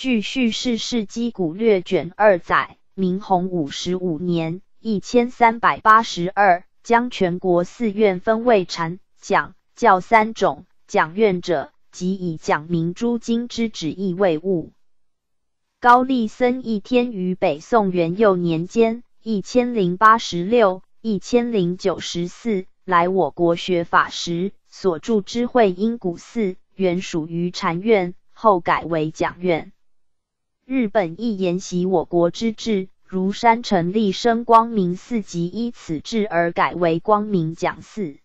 据《叙事世纪古略》卷二载，明洪五十五年（一千三百八十二），将全国寺院分为禅、讲、教三种。讲院者，即以讲明诸经之旨意为务。高丽僧一天于北宋元佑年间（一千零八十六、一千零九十四）来我国学法时，所住之会因古寺原属于禅院，后改为讲院。日本亦沿袭我国之制，如山城立生光明寺，即依此制而改为光明讲寺。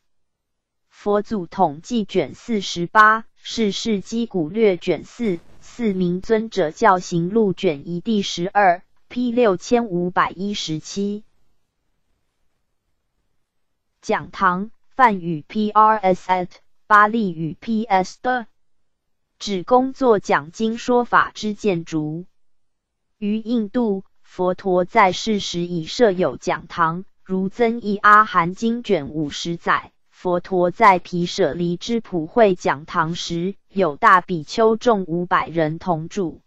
佛祖统计卷四十八，世世基古略卷四，四明尊者教行录卷一第十二，P 六千五百一十七。讲堂，梵语 P R S at 巴利语 Ps 的，指工作讲经说法之建筑。于印度，佛陀在世时已设有讲堂，如《增益阿含经》卷五十载，佛陀在毗舍离之普会讲堂时，有大比丘众五百人同住。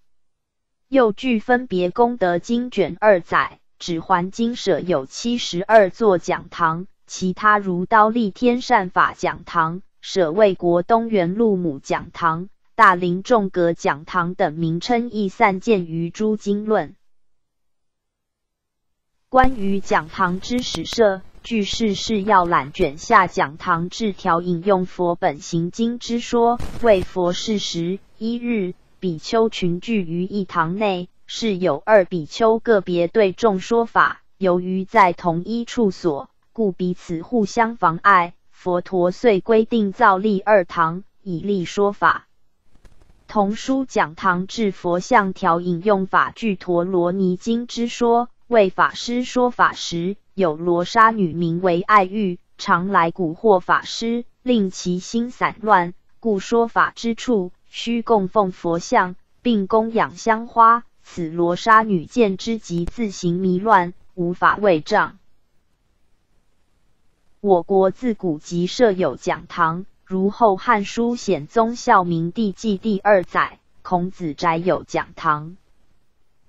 又据分别功德经卷二载，指环经舍有七十二座讲堂，其他如刀立天善法讲堂、舍卫国东元路母讲堂。大林众阁讲堂等名称亦散见于诸经论。关于讲堂之史设，据《世事要览》卷下讲堂制条引用佛本行经之说，为佛事时，一日比丘群聚于一堂内，是有二比丘个别对众说法。由于在同一处所，故彼此互相妨碍。佛陀遂规定造立二堂，以立说法。同书讲堂至佛像条引用法句陀罗尼经之说，为法师说法时，有罗刹女名为爱欲，常来蛊惑法师，令其心散乱，故说法之处须供奉佛像，并供养香花。此罗刹女见之即自行迷乱，无法为障。我国自古即设有讲堂。如《后汉书·显宗孝明帝纪》第二载，孔子宅有讲堂。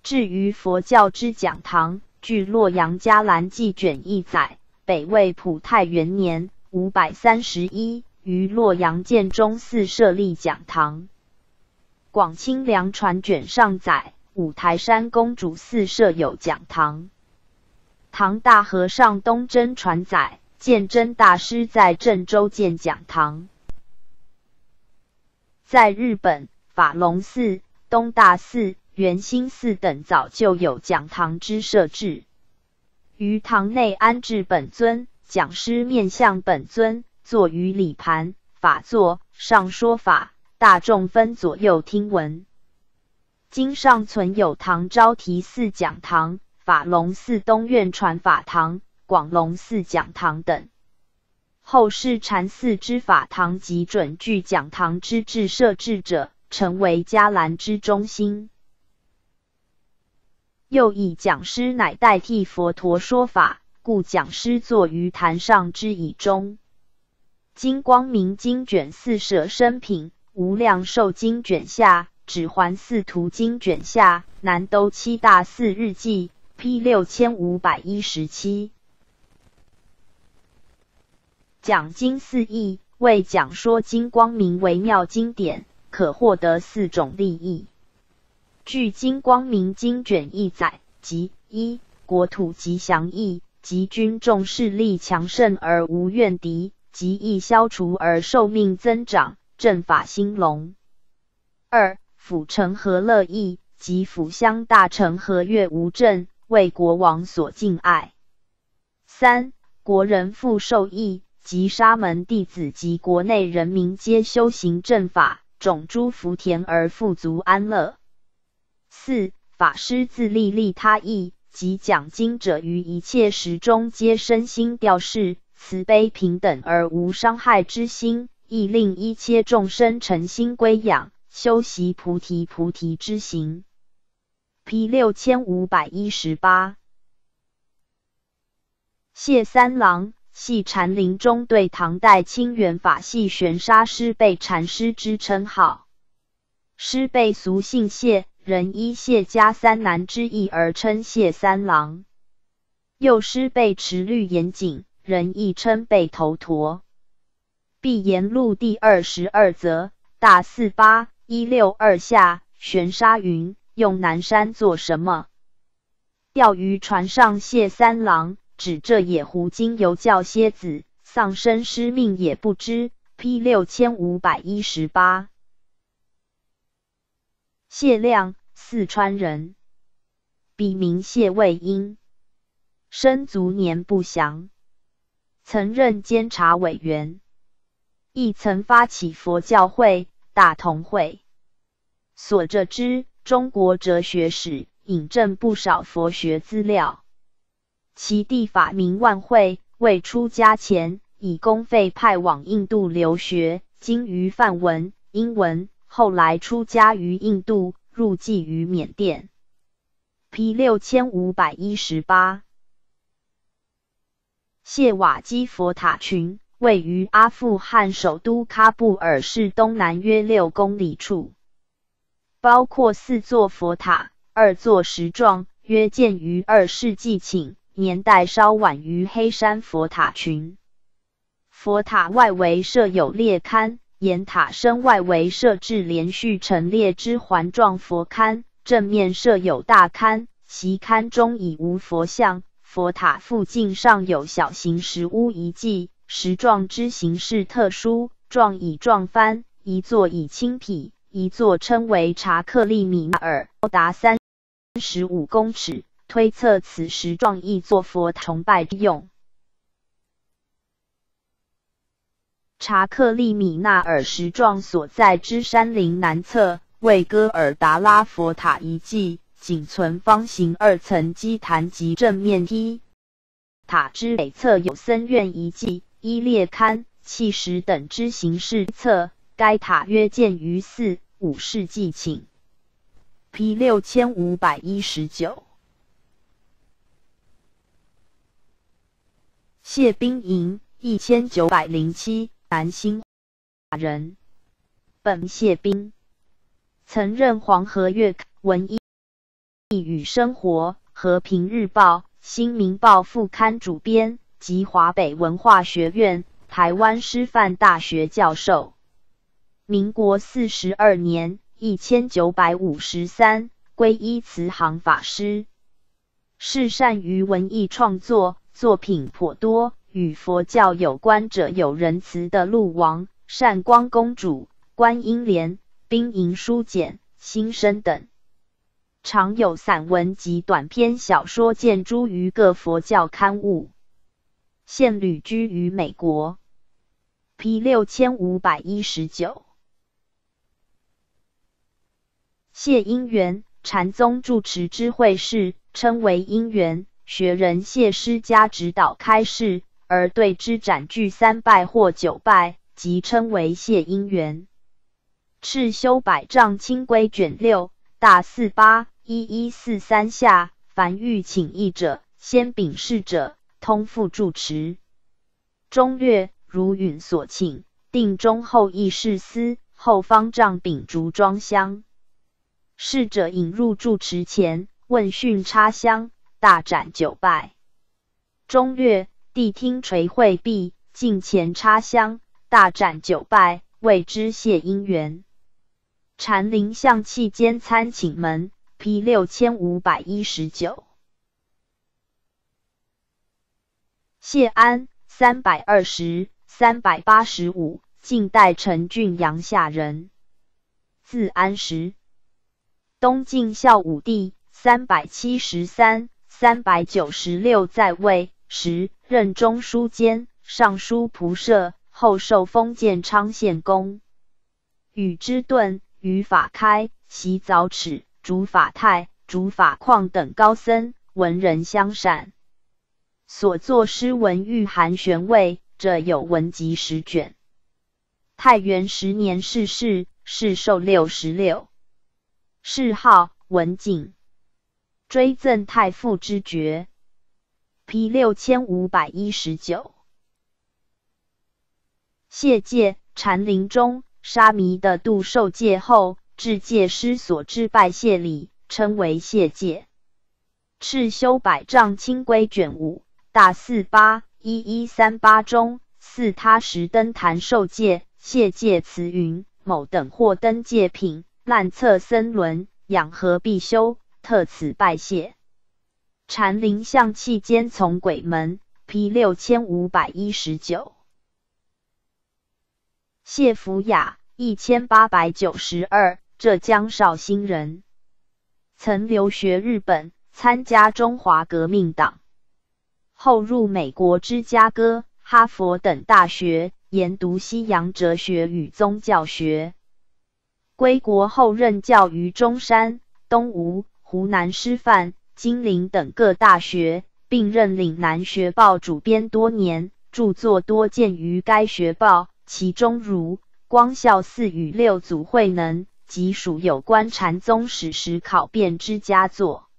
至于佛教之讲堂，据《洛阳伽蓝记》卷一载，北魏普泰元年（五百三十一），于洛阳建中寺设立讲堂。《广清凉传》卷上载，五台山公主寺设有讲堂。唐大和尚东真传载。鉴真大师在郑州建讲堂，在日本法隆寺、东大寺、圆心寺等早就有讲堂之设置。于堂内安置本尊，讲师面向本尊，坐于礼盘法座上说法，大众分左右听闻。今尚存有唐招提寺讲堂、法隆寺东院传法堂。广隆寺讲堂等，后世禅寺之法堂及准据讲堂之制设置者，成为伽蓝之中心。又以讲师乃代替佛陀说法，故讲师坐于坛上之椅中。金光明经卷四舍生品，无量寿经卷下，指环寺图经卷下，南都七大寺日记 P 六千五百一十七。讲经四义，为讲说经光明微妙经典，可获得四种利益。据《金光明经》卷一载，即一国土吉祥义，即军众势力强盛而无怨敌，即易消除而寿命增长，政法兴隆；二府城和乐义，即府乡大臣和悦无政，为国王所敬爱；三国人富受益。及沙门弟子及国内人民皆修行正法，种诸福田而富足安乐。四法师自利利他意，及讲经者于一切时中皆身心调适，慈悲平等而无伤害之心，亦令一切众生诚心归仰，修习菩提菩提之行。P 六千五百一十八，谢三郎。系禅林中对唐代清源法系玄沙师辈禅师之称号。师辈俗姓谢，人依谢家三男之意而称谢三郎。幼师背持绿严谨，人亦称背头陀。碧岩录第二十二则，大四八一六二下，玄沙云用南山做什么？钓鱼船上谢三郎，指这野狐精犹叫蝎子，丧生失命也不知。P 六千五百一十八。谢亮，四川人，笔名谢卫英，生卒年不详，曾任监察委员，亦曾发起佛教会、大同会。所着之《中国哲学史》。引证不少佛学资料。其弟法名万会，未出家前以公费派往印度留学，精于梵文、英文。后来出家于印度，入寂于缅甸。P 六千五百一十八。谢瓦基佛塔群位于阿富汗首都喀布尔市东南约六公里处，包括四座佛塔。二座石幢约建于二世纪顷，年代稍晚于黑山佛塔群。佛塔外围设有列龛，沿塔身外围设置连续陈列之环状佛龛，正面设有大龛，其龛中已无佛像。佛塔附近尚有小型石屋遗迹，石幢之形式特殊，状以撞翻，一座以青匹，一座称为查克利米纳尔，高达三。十五公尺，推测此时状意作佛崇拜之用。查克利米纳尔石状所在之山林南侧，为戈尔达拉佛塔遗迹，仅存方形二层基坛及正面梯。塔之北侧有僧院遗迹、依列龛、砌石等之形式侧，该塔约建于四五世纪顷。P 六千五百一十九，谢冰莹，一千九百零七，南兴人，本谢冰，曾任黄河月文艺与生活、和平日报、新民报副刊主编及华北文化学院、台湾师范大学教授。民国四十二年。一千九百五十三，皈依慈航法师，是善于文艺创作，作品颇多。与佛教有关者有仁慈的鹿王、善光公主、观音莲、冰莹书简、心生等，常有散文及短篇小说见诸于各佛教刊物。现旅居于美国。P 六千五百一十九。谢因缘，禅宗住持之会士，称为因缘。学人谢师家指导开示，而对之斩具三拜或九拜，即称为谢因缘。赤修百丈清规卷六大四八一一四三下，凡欲请意者，先禀示者，通复住持。中略如允所请，定中后议事司，后方丈秉烛装香。侍者引入住持前，问讯插香，大展九拜。中岳谛听垂会毕，敬前插香，大展九拜，谓之谢因缘。禅林向气间参请门，P 六千五百一十九。谢安，三百二十，三百八十五，晋代陈郡阳夏人，字安石。东晋孝武帝三百七十三、三百九十六在位时，任中书监、尚书仆射，后受封建昌献公。与之顿、与法开、习早齿、竺法泰、竺法旷等高僧文人相善，所作诗文蕴含玄味，者有文集十卷。太元十年逝世，世寿六十六。谥号文景，追赠太傅之爵。P 六千五百一十九。谢戒禅林中沙弥的度受戒后，至戒师所知拜谢礼，称为谢戒。赤修百丈清规卷五大四八一一三八中四他时登坛受戒，谢戒词云：某等或登戒品，滥测僧伦，养和必修，特此拜谢。禅林相气间从鬼门，P 六千五百一十九。谢福雅，一千八百九十二，浙江绍兴人，曾留学日本。参加中华革命党，后入美国芝加哥、哈佛等大学研读西洋哲学与宗教学。归国后任教于中山、东吴、湖南师范、金陵等各大学，并任岭南学报主编多年，著作多见于该学报，其中如《光孝寺与六祖慧能》即属有关禅宗史实考辨之佳作。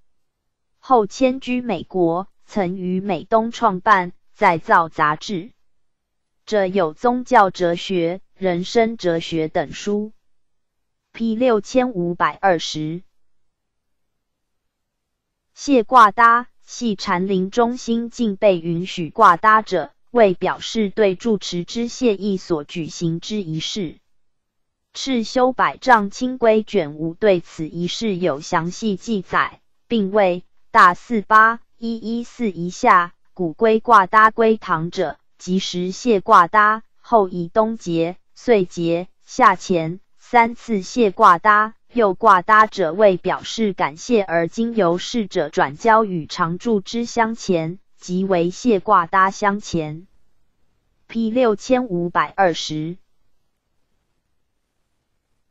后迁居美国，曾于美东创办《再造》杂志，这有宗教哲学、人生哲学等书。P 六千五百二十。谢挂搭系禅林中心竟被允许挂搭者，为表示对住持之谢意所举行之仪式。赤修百丈清规卷五对此仪式有详细记载，并为。大四八一一四一下，古龟挂搭归堂者，即时谢挂搭，后以冬节、岁节、夏前三次谢挂搭。又挂搭者为表示感谢而经由逝者转交与常住之香钱，即为谢挂搭香钱。P 六千五百二十。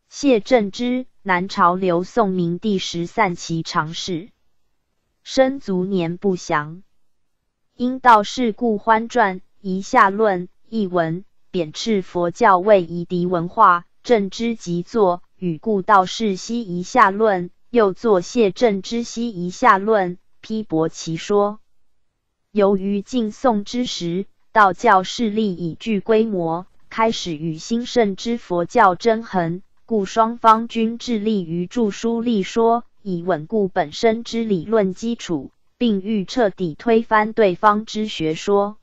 谢正之，南朝刘宋明帝时散骑常侍。生卒年不详，因道士故欢传遗下论译文，贬斥佛教为夷狄文化，正之即作与故道士西遗下论，又作谢正之西遗下论，批驳其说。由于晋宋之时，道教势力已具规模，开始与兴盛之佛教争衡，故双方均致力于著书立说。以稳固本身之理论基础，并欲彻底推翻对方之学说。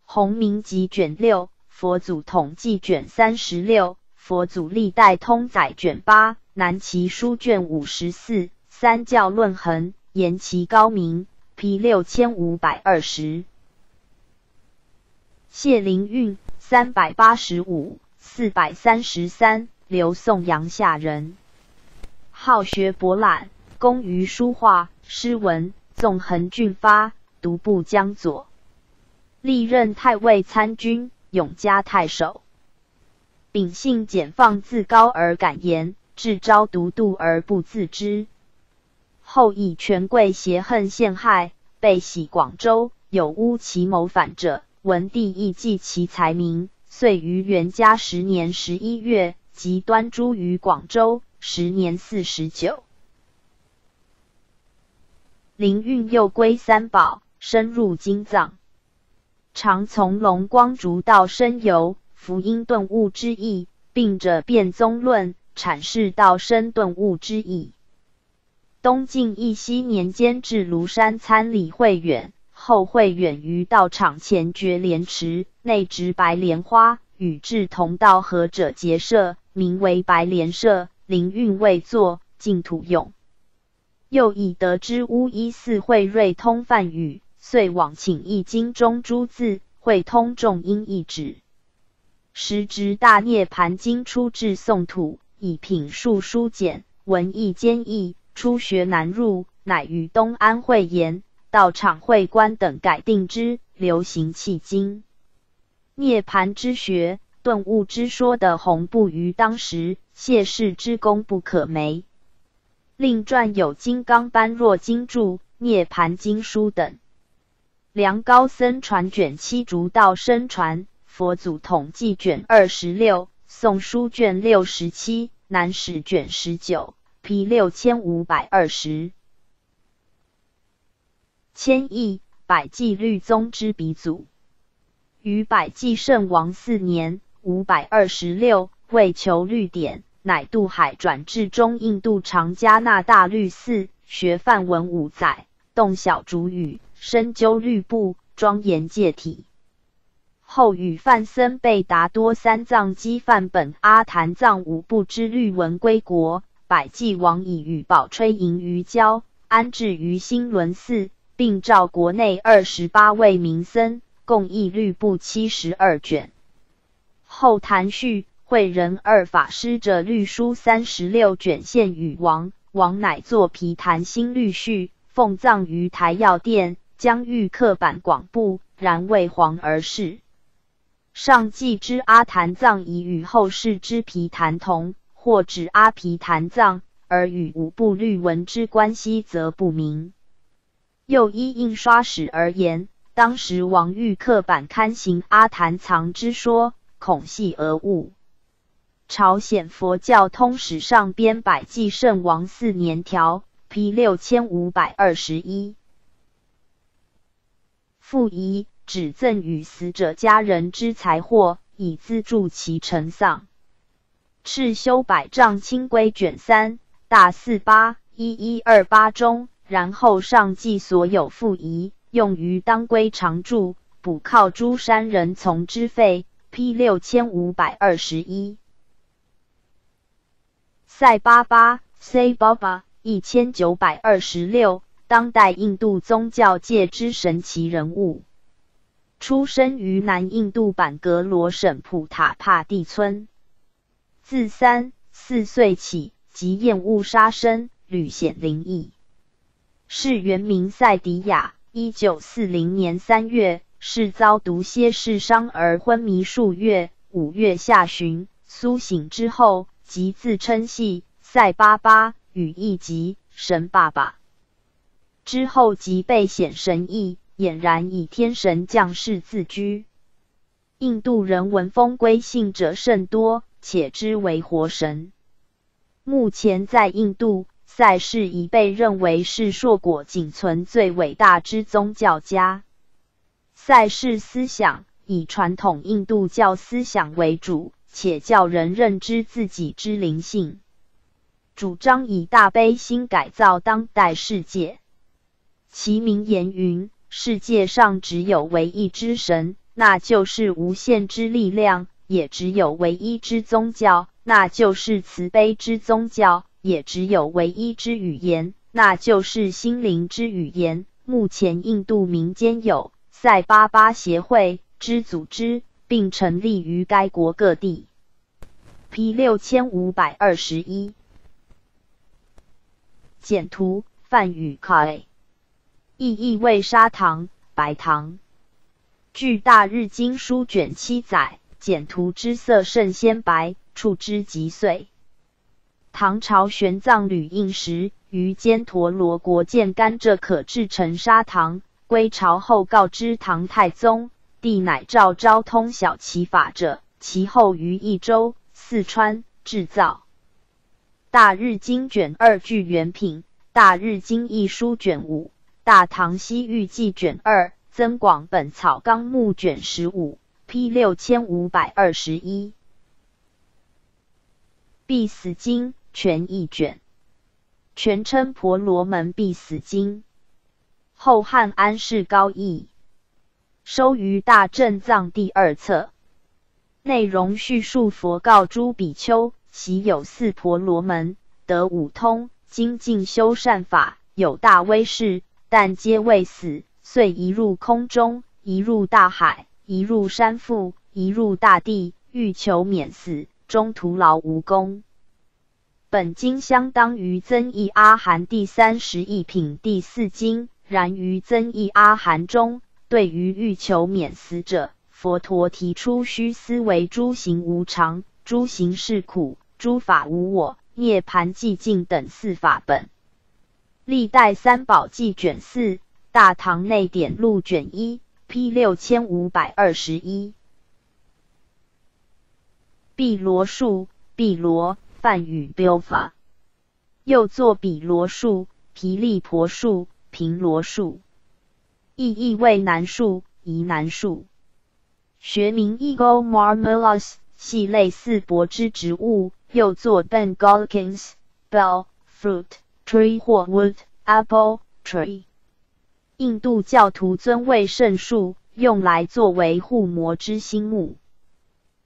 洪明集卷六，佛祖统计卷三十六，佛祖历代通载卷八，南齐书卷五十四，三教论衡，言其高明。P 六千五百二十。谢灵运，三百八十五，四百三十三，刘宋阳夏人。好学博览，工于书画、诗文，纵横俊发，独步江左。历任太尉参军、永嘉太守。秉性简放，自高而敢言，至招独度而不自知。后以权贵挟恨陷害，被徙广州。有诬其谋反者，文帝亦记其才名，遂于元嘉十年十一月，即端诛于广州。时年四十九，灵运又归三宝，深入经藏，常从龙光竹道深游，福音顿悟之意，并者辩宗论，阐释道生顿悟之意。东晋义熙年间至庐山参礼慧远，后慧远于道场前绝莲池，内植白莲花，与志同道合者结社，名为白莲社。灵运未作，净土用。又以得知乌衣寺慧瑞通梵语，遂往请易经中诸字，会通众音译旨。时值大涅盘经出至宋土，以品数书简，文艺坚毅，初学难入，乃于东安会言、道场会官等改定之，流行迄今。涅盘之学。顿悟之说的红布于当时，谢氏之功不可没。另撰有《金刚般若经注》《涅盘经书》等。梁高僧传卷七，竹道生传佛祖统计卷二十六，宋书卷六十七，南史卷十九，P 六千五百二十。千亿百济律宗之鼻祖，于百济圣王四年。五百二十六，为求律典，乃渡海转至中印度长加那大律寺，学梵文五载，洞晓主语，深究律部，庄严戒体。后与范僧被达多三藏基范本阿檀藏五部之律文归国，百济王以与宝吹迎于郊，安置于新伦寺，并召国内二十八位名僧，共译律部七十二卷。后谭续会人二法师者律书三十六卷献与王，王乃作皮谭新律序，奉葬于台药殿，将欲刻版广布，然未皇而逝。上记之阿檀藏已与后世之皮谭同，或指阿皮谭藏，而与五部律文之关系则不明。又依印刷史而言，当时王玉刻版刊行阿檀藏之说。恐系讹误。朝鲜佛教通史上编百济圣王四年条，P 六千五百二十一。附遗只赠与死者家人之财货，以资助其成丧。赤修百丈清规卷三大四八一一二八中，然后上记所有复遗，用于当归常住，补靠诸山人从之费。P 六千五百二十一，塞巴巴 （Say Baba） 一千九百二十六，当代印度宗教界之神奇人物，出生于南印度 bản 格罗省普塔帕蒂村，自三四岁起即厌恶杀生，屡显灵异。是原名塞迪亚，一九四零年三月。是遭毒蝎视伤而昏迷数月，五月下旬苏醒之后，即自称系赛巴巴，语意即神爸爸。之后即被显神意，俨然以天神降世自居。印度人闻风归信者甚多，且之为活神。目前在印度，赛氏已被认为是硕果仅存最伟大之宗教家。赛事思想以传统印度教思想为主，且教人认知自己之灵性，主张以大悲心改造当代世界。其名言云：“世界上只有唯一之神，那就是无限之力量；也只有唯一之宗教，那就是慈悲之宗教；也只有唯一之语言，那就是心灵之语言。”目前印度民间有。塞巴巴协会之组织，并成立于该国各地。P 六千五百二十一。简图：梵语凯意义为砂糖、白糖。据《大日经》书卷七载，简图之色甚鲜白，触之即碎。唐朝玄奘旅印时于犍陀罗国见甘蔗可制成砂糖。归朝后告知唐太宗，帝乃诏昭通晓其法者，其后于益州、四川制造。大日经卷二据原品，大日经一书卷五，大唐西域记卷二，增广本草纲目卷十五，P 六千五百二十一。必死经全译卷，全称婆罗门必死经。后汉安世高译，收于大正藏第二册。内容叙述佛告诸比丘：其有四婆罗门，得五通，精进修善法，有大威势，但皆未死，遂移入空中，移入大海，移入山腹，移入大地，欲求免死，终徒劳无功。本经相当于增益阿含第三十一品第四经。然于增益阿含中，对于欲求免死者，佛陀提出须思维诸行无常、诸行是苦、诸法无我、涅盘寂静等四法本。历代三宝记卷四，大唐内典录卷一，P 六千五百二十一。毗罗树，毗罗，梵语标法，又作毗罗树、毗利婆树。平罗树，意义为楠树、宜楠树。学名 Ego Marmelas，系类似柏枝植物，又作 Bengalikins bell fruit tree 或 wood apple tree。印度教徒尊为圣树，用来作为护摩之心木。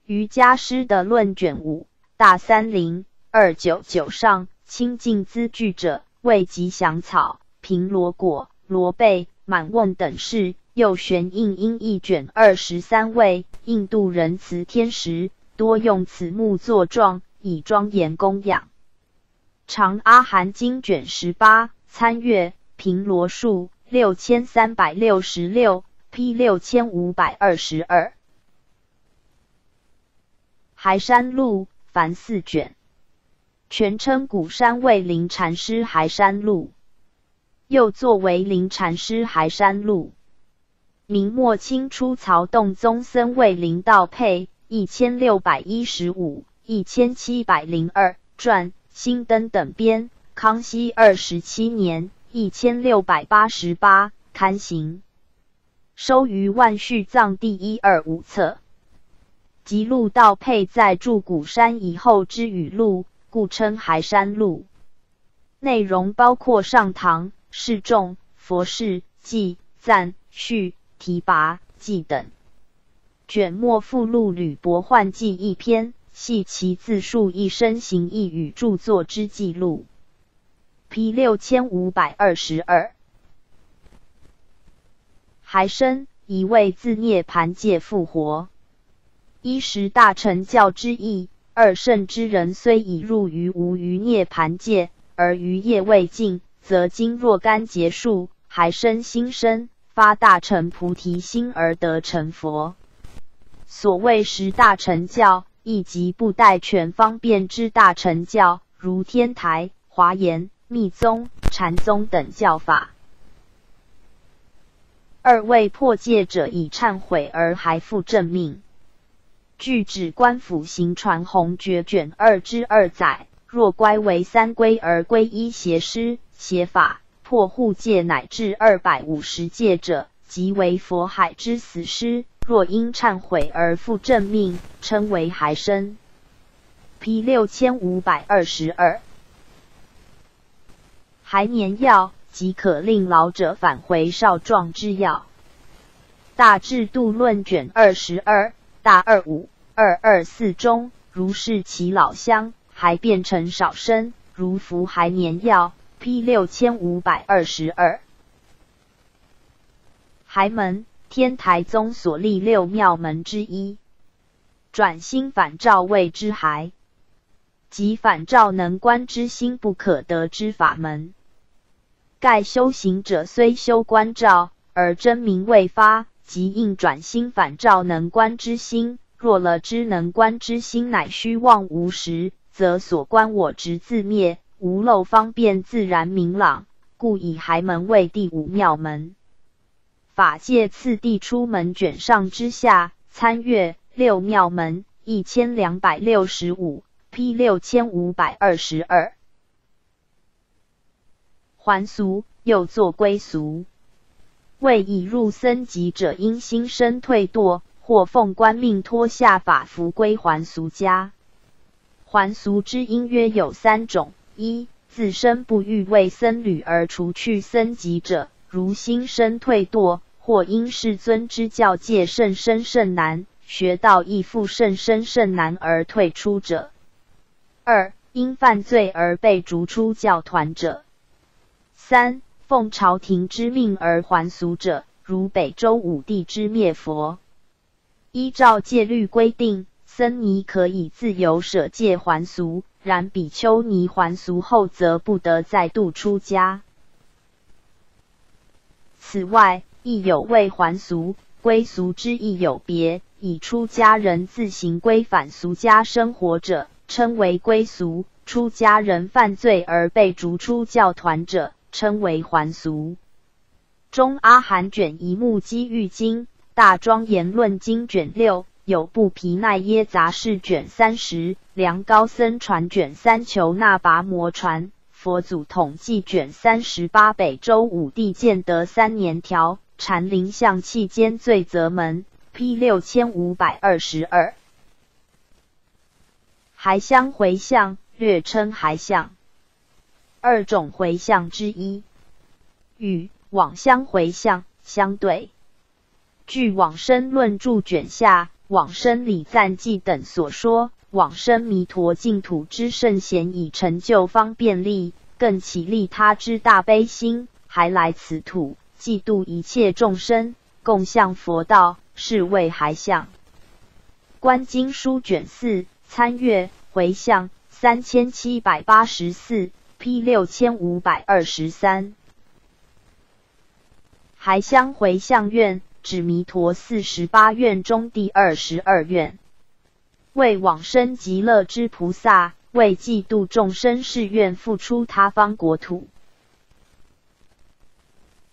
瑜伽师的论卷五大三零二九九上清净资具者，为吉祥草、平罗果、罗贝、满瓮等事。又玄印音一卷二十三位印度人慈天时，多用此木作状，以庄严供养。长阿含经卷十八，参阅平罗数六千三百六十六，P 六千五百二十二。海山路凡四卷，全称古山卫灵禅师海山路，又作为灵禅师海山路。明末清初曹洞宗僧卫灵道配一千六百一十五、一千七百零二传新登等编，康熙二十七年一千六百八十八刊行，收于万续藏第一二五册。吉录道配在祝古山以后之语录，故称海山录。内容包括上堂、示众、佛事、记、赞、序。提拔记等，卷末附录《吕伯焕记》一篇，系其自述一生行义与著作之记录。P 六千五百二十二。还生一位自涅盘界复活，一时大成教之意。二圣之人虽已入于无余涅盘界，而余业未尽，则经若干结束，还生新生。发大乘菩提心而得成佛。所谓十大成教，亦即不待全方便之大成教，如天台、华严、密宗、禅宗等教法。二位破戒者以忏悔而还复正命。据《指官府行传弘觉卷二之二载，若乖为三归而归依邪师邪法。破护戒乃至二百五十戒者，即为佛海之死尸。若因忏悔而复正命，称为还生。P 六千五百二十二。还年药即可令老者返回少壮之药。大制度论卷二十二大二五二二四中，如是其老乡还变成少生，如服还年药。P 六千五百二十二，还门天台宗所立六妙门之一，转心反照谓之还，即反照能观之心不可得之法门。盖修行者虽修观照，而真名未发，即应转心反照能观之心。若了知能观之心乃虚妄无实，则所观我执自灭。无漏方便自然明朗，故以还门为第五妙门。法界次第出门卷上之下，参阅六妙门一千两百六十五，P 六千五百二十二。还俗又作归俗，为已入僧籍者因心生退堕，或奉官命脱下法服归还俗家。还俗之因约有三种。一自身不欲为僧侣而除去僧籍者，如心生退堕，或因世尊之教戒甚深甚难，学道亦复甚深甚难而退出者；二因犯罪而被逐出教团者；三奉朝廷之命而还俗者，如北周武帝之灭佛。依照戒律规定，僧尼可以自由舍戒还俗。然比丘尼还俗后，则不得再度出家。此外，亦有未还俗归俗之意有别，以出家人自行归返俗家生活者，称为归俗；出家人犯罪而被逐出教团者，称为还俗。中阿含卷一目积玉经大庄严论经卷六。有部皮奈耶杂事卷三十，梁高僧传卷三，求那跋摩传佛祖统计卷三十八，北周武帝建德三年条禅林相气间罪责门 P 六千五百二十二。还相回向，略称还相，二种回向之一，与往相回向相对。据《往生论注》卷下《往生礼赞记》等所说，往生弥陀净土之圣贤，以成就方便力，更起利他之大悲心，还来此土，嫉妒一切众生，共向佛道，是谓还相。《观经书》卷四。参阅回向三千七百八十四，P 六千五百二十三。还乡回向愿，指弥陀四十八愿中第二十二愿，为往生极乐之菩萨，为嫉妒众生誓愿复出他方国土。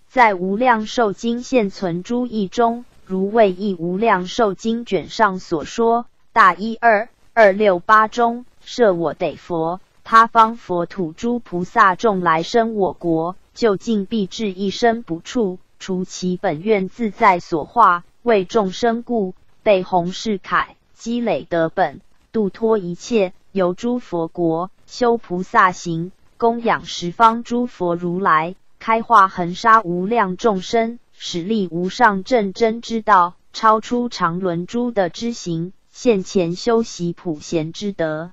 在无量寿经现存诸义中，如为义无量寿经卷上所说，大一二。二六八中，设我得佛，他方佛土诸菩萨众来生我国，究竟必至一生不处，除其本愿自在所化，为众生故，被弘誓凯，积累德本，度脱一切，由诸佛国修菩萨行，供养十方诸佛如来，开化恒沙无量众生，使力无上正真之道，超出常轮诸的之行。现前修习普贤之德，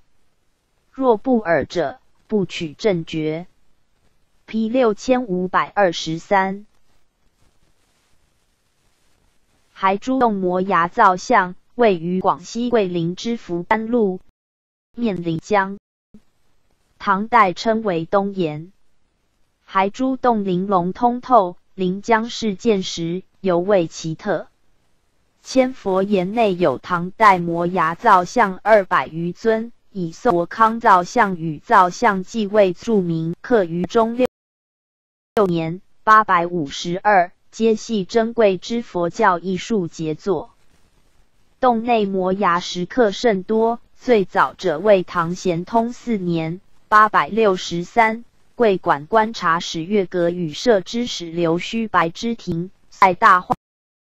若不尔者，不取正觉。P 六千五百二十三，还诸洞摩崖造像，位于广西桂林之福丹路，面临江，唐代称为东岩。还珠洞玲珑通透，临江事见时，尤为奇特。千佛岩内有唐代摩崖造像二百余尊，以宋国康造像与造像继位著名。刻于中六六年（八百五十二），皆系珍贵之佛教艺术杰作。洞内摩崖石刻甚多，最早者为唐咸通四年（八百六十三），桂馆观察使月阁与设之史刘须白之庭，在大画。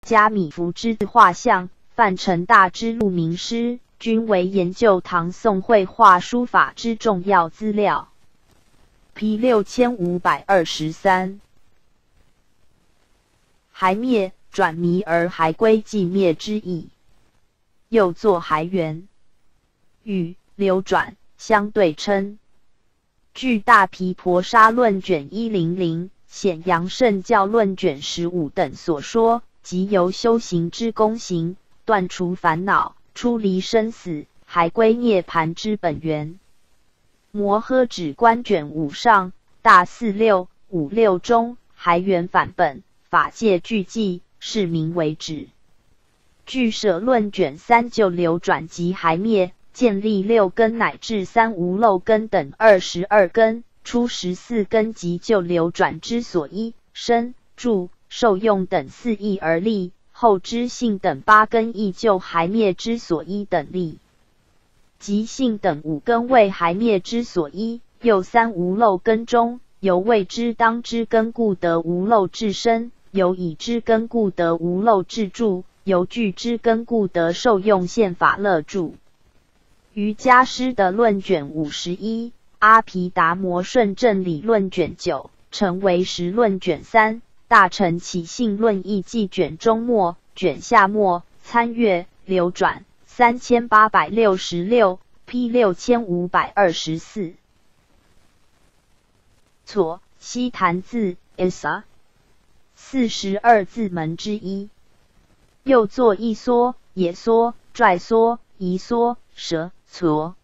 加米芾之画像，范成大之录名诗，均为研究唐宋绘画书法之重要资料。P 六千五百二十三，还灭转迷而还归寂灭之意，又作还原，与流转相对称。据《大毗婆沙论》卷一零零、《显阳圣教论》卷十五等所说。即由修行之功行，断除烦恼，出离生死，还归涅盘之本源。摩诃止观卷五上大四六五六中，还原反本法界俱记，是名为止。据舍论卷三就流转及还灭，建立六根乃至三无漏根等二十二根，出十四根即就流转之所依身住。受用等四义而立，后知性等八根亦就还灭之所依等立，即性等五根为还灭之所依，又三无漏根中，由未知当知根故得无漏至身，由已知根故得无漏至住，由具知根故得受用现法乐住。瑜伽师的论卷五十一，阿毗达摩顺正理论卷九，成为实论卷三。大乘起信论义记卷中末卷下末参阅流转三千八百六十六 P 六千五百二十四。错，西坛字 Isa，四十二字门之一，又作一缩、也缩、拽缩、移缩、蛇错。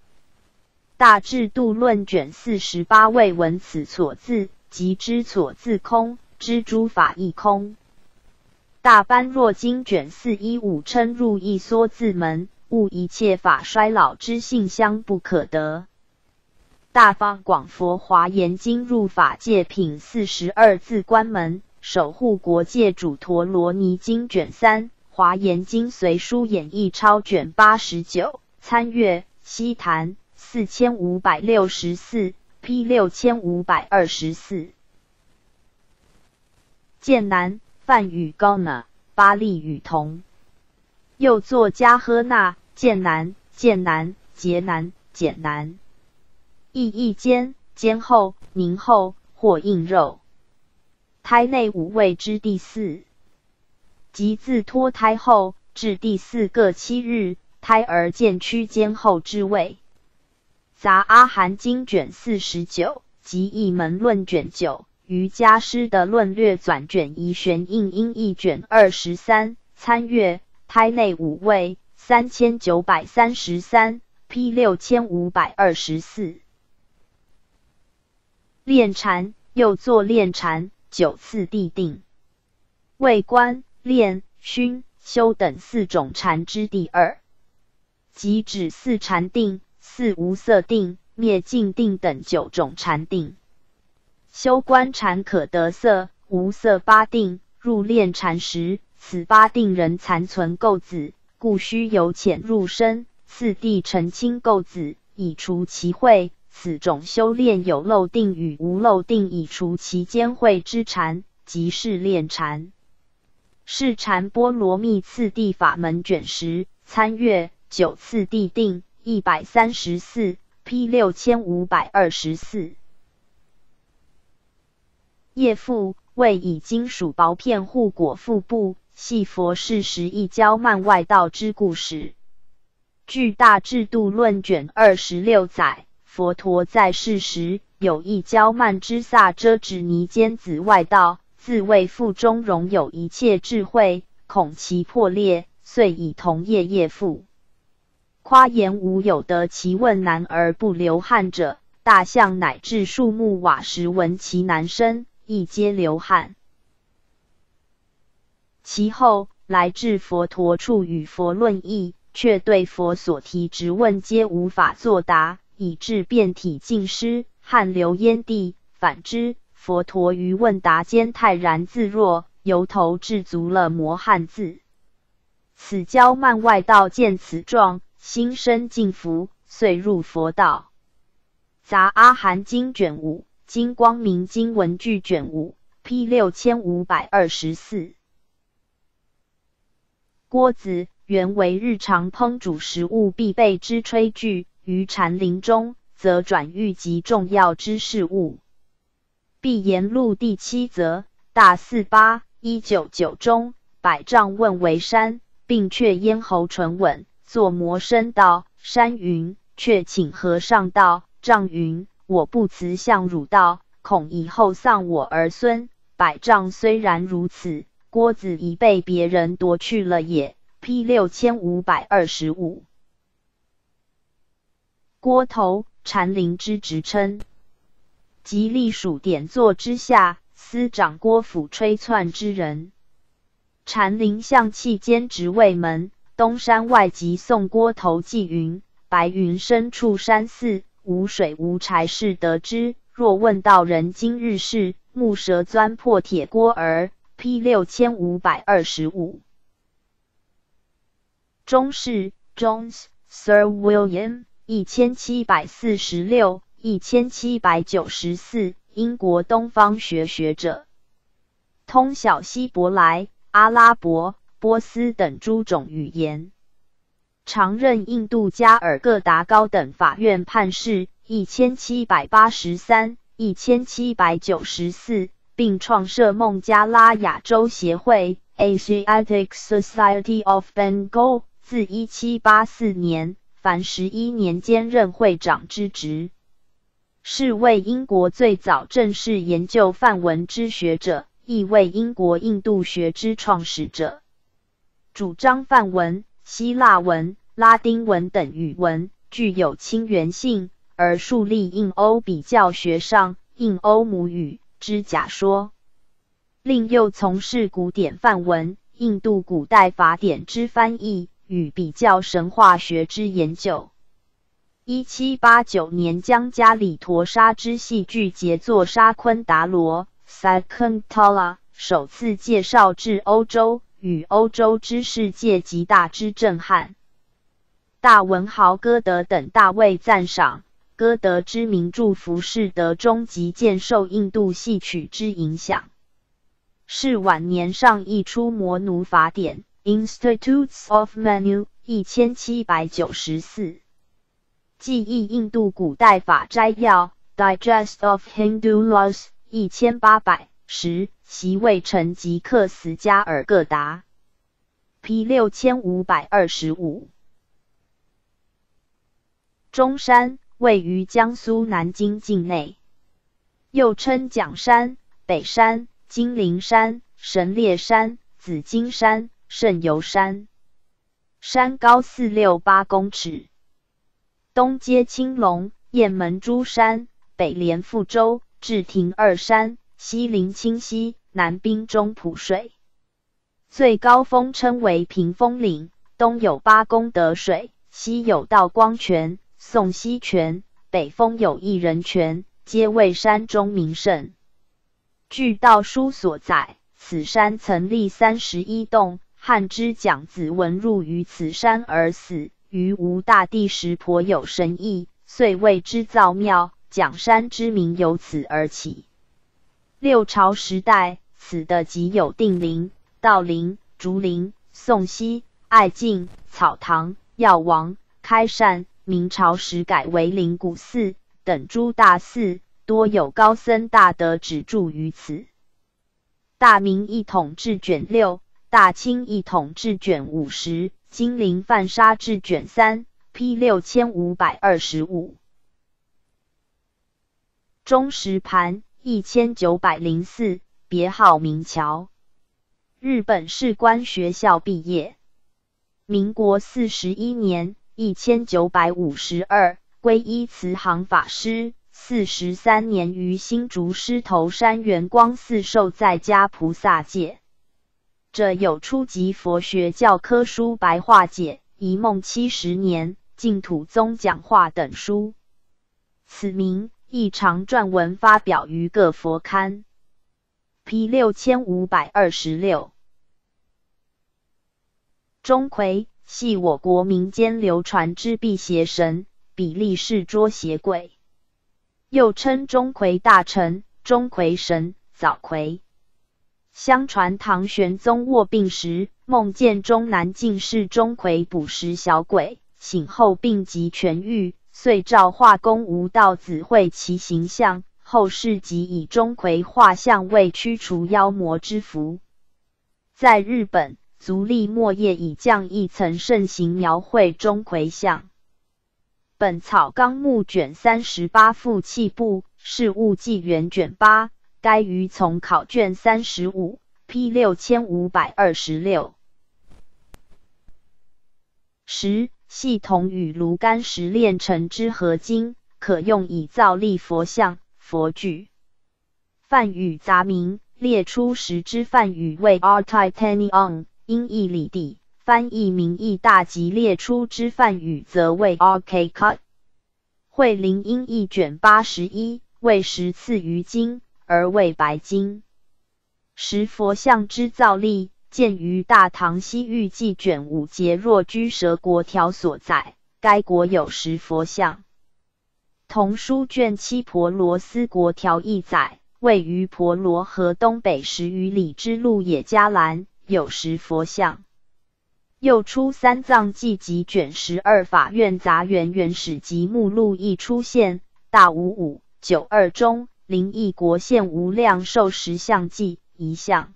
大智度论卷四十八未闻此所字，即知所字空。知诸法亦空。大般若经卷四一五称入一缩字门，悟一切法衰老之性相不可得。大方广佛华严经入法界品四十二字关门，守护国界主陀罗尼经卷三，华严经随书演义超卷八十九，参阅西坛四千五百六十四 P 六千五百二十四。剑南梵语高呢，巴利语同，又作加呵那剑南剑南劫南简南。意义坚，坚厚、凝厚或硬肉。胎内五位之第四，即自脱胎后至第四个七日，胎儿渐趋坚后之位。杂阿含经卷四十九及一门论卷九，瑜伽师的论略转卷一玄印音一卷二十三，参阅。胎内五位三千九百三十三，P 六千五百二十四。炼禅又作炼禅，九次地定，为观、炼、熏、修等四种禅之第二，即指四禅定、四无色定、灭尽定等九种禅定。修观禅可得色、无色八定，入炼禅时。此八定仍残存垢子，故须由浅入深，次第澄清垢子，以除其秽。此种修炼有漏定与无漏定，以除其间秽之禅，即是炼禅。是禅波罗蜜次第法门卷十，参阅九次地定一百三十四，P 六千五百二十四。叶腹为以金属薄片护裹腹部。系佛事时一交曼外道之故事。据《大制度论》卷二十六载，佛陀在世时，有一交曼之萨遮止尼坚子外道，自谓腹中容有一切智慧，恐其破裂，遂以同业业父，夸言无有得其问难而不流汗者，大象乃至树木瓦石闻其难声，亦皆流汗。其后来至佛陀处与佛论义，却对佛所提直问皆无法作答，以致遍体尽失，汗流烟地。反之，佛陀于问答间泰然自若，由头至足了摩汉字。此交曼外道见此状，心生敬服，遂入佛道。杂阿含经卷五，金光明经文句卷五，P 六千五百二十四。锅子原为日常烹煮食物必备之炊具，于禅林中则转喻极重要之事物。碧岩录第七则大四八一九九中，百丈问为山，并却咽喉唇吻，作魔身道：“山云，却请和尚道。”丈云：“我不辞向汝道，恐以后丧我儿孙。”百丈虽然如此。锅子已被别人夺去了也。P 六千五百二十五。锅头，禅林之职称，即隶属典座之下，司掌郭府吹窜之人。禅林象气兼职位门，东山外即送郭头寄云。白云深处山寺，无水无柴是得之。若问道人今日事，木蛇钻破铁锅儿。P 六千五百二十五，中士 Jones Sir William 一千七百四十六一千七百九十四，英国东方学学者，通晓希伯来、阿拉伯、波斯等诸种语言，常任印度加尔各答高等法院判事，一千七百八十三一千七百九十四。并创设孟加拉亚洲协会 （Asiatic Society of Bengal），自1784年凡十一年间任会长之职，是为英国最早正式研究梵文之学者，亦为英国印度学之创始者。主张梵文、希腊文、拉丁文等语文具有亲缘性，而树立印欧比较学上印欧母语。之假说，另又从事古典梵文、印度古代法典之翻译与比较神话学之研究。一七八九年，将加里陀沙之戏剧杰作《沙昆达罗》（Sakuntala） 首次介绍至欧洲，与欧洲之世界极大之震撼。大文豪歌德等大为赞赏。歌德之名著《浮士德》中极渐受印度戏曲之影响，是晚年上译出《摩奴法典》（Institutes of Manu） 一千七百九十四。记忆印度古代法摘要，Digest of Hindu Laws，一千八百十，席位成吉克斯加尔各答，P 六千五百二十五。中山位于江苏南京境内，又称蒋山、北山、金陵山、神烈山、紫金山、圣游山。山高四六八公尺，东接青龙、雁门诸山，北连富州、至亭二山，西临清溪，南滨中浦水。最高峰称为屏风岭，东有八功德水，西有道光泉。宋溪泉、北峰有一人泉，皆为山中名胜。据道书所载，此山曾立三十一洞。汉之蒋子文入于此山而死，于吴大帝时颇有神意，遂为之造庙。蒋山之名由此而起。六朝时代，此的即有定陵、道陵、竹林、宋溪、爱敬、草堂、药王、开善。明朝时改为灵谷寺等诸大寺，多有高僧大德止住于此。大明一统志卷六，大清一统志卷五十，金陵犯沙志卷三，P 六千五百二十五。中石盘一千九百零四，别号明桥，日本士官学校毕业。民国四十一年。一千九百五十二，皈依慈航法师。四十三年于新竹狮头山圆光寺受在家菩萨戒，这有初级佛学教科书白话解，一梦七十年净土宗讲话等书。此名亦常撰文发表于各佛刊。P 六千五百二十六，钟馗。系我国民间流传之辟邪神，比例是捉邪鬼，又称钟馗大臣、钟馗神、早馗。相传唐玄宗卧病时，梦见中南进士钟馗捕食小鬼，醒后病即痊愈，遂召画工吴道子绘其形象。后世即以钟馗画像为驱除妖魔之符。在日本。足利末叶以降一层盛行描绘钟馗像，《本草纲目》卷三十八附器部事物纪元卷八，该于从考卷三十五，P 六千五百二十六。十系统与炉甘石炼成之合金，可用以造立佛像、佛具。梵语杂名列出十之梵语为 R Titanium。音译里地翻译名义大集列出之梵语，则为 R.K. Cut。慧灵音译卷八十一为十次于经，而为白经。十佛像之造立，见于《大唐西域记》卷五节若居蛇国条所在。该国有十佛像。同书卷七婆罗斯国条一载，位于婆罗河东北十余里之路野迦兰。有时佛像，又出三藏记集卷十二法院杂园原始集目录亦出现。大五五九二中灵异国现无量寿石像记一项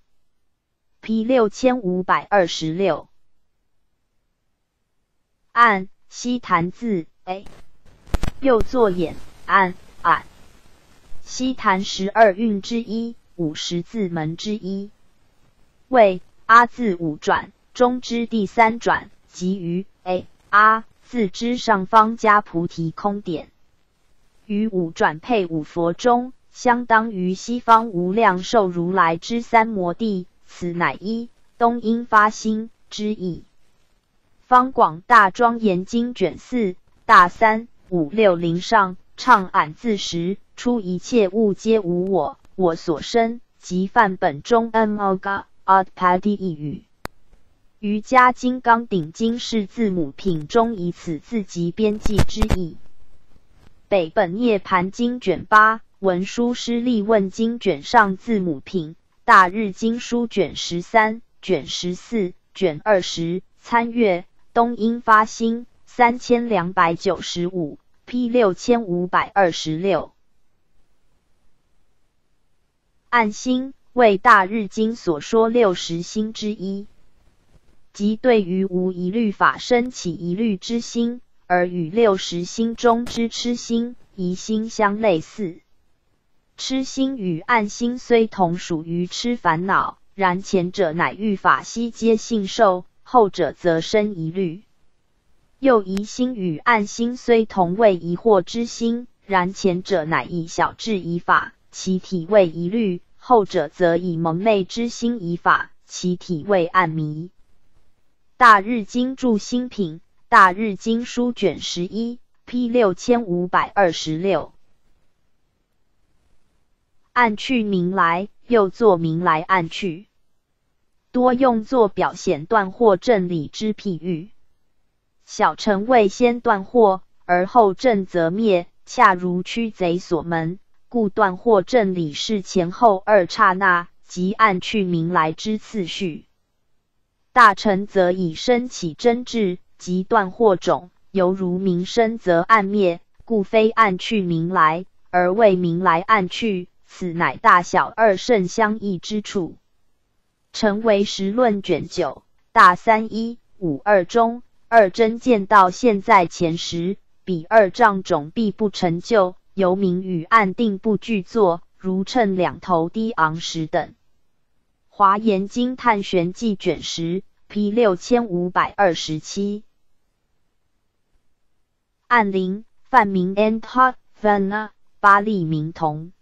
，P 六千五百二十六。按西坛字 A，又作眼按按西坛十二运之一，五十字门之一，为。阿字五转中之第三转，即于 a 阿字之上方加菩提空点，于五转配五佛中，相当于西方无量寿如来之三摩地。此乃一东因发心之意。方广大庄严经卷四大三五六零上唱俺自时出一切物皆无我，我所生即梵本中 moga。Adpadi 一语，瑜伽金刚顶经是字母品中以此字集编辑之意。北本涅盘经卷八，文殊师利问经卷上字母品，大日经书卷十三、卷十四、卷二十参阅。东英发心三千两百九十五，P 六千五百二十六。暗星为大日经所说六十星之一，即对于无一律法生起一律之心，而与六十星中之痴心、疑心相类似。痴心与暗心虽同属于痴烦恼，然前者乃欲法悉皆信受，后者则生疑虑。又疑心与暗心虽同为疑惑之心，然前者乃以小智疑法，其体为疑虑；后者则以蒙昧之心疑法，其体为暗迷。大日经注新品，大日经书卷十一，P 六千五百二十六。暗去明来，又作明来暗去，多用作表现断惑正理之譬喻。小乘未先断惑，而后正则灭，恰如驱贼所门，故断惑正理是前后二刹那，即暗去明来之次序。大乘则以生起真智，即断惑种，犹如明生则暗灭，故非暗去明来，而为明来暗去，此乃大小二甚相异之处。成为实论卷九大三一五二中。二真见到现在前时，彼二障种必不成就，由明与暗定不具作，如称两头低昂时等。华严经探玄记卷十，P 六千五百二十七。暗灵梵名 Antavana，巴利名同，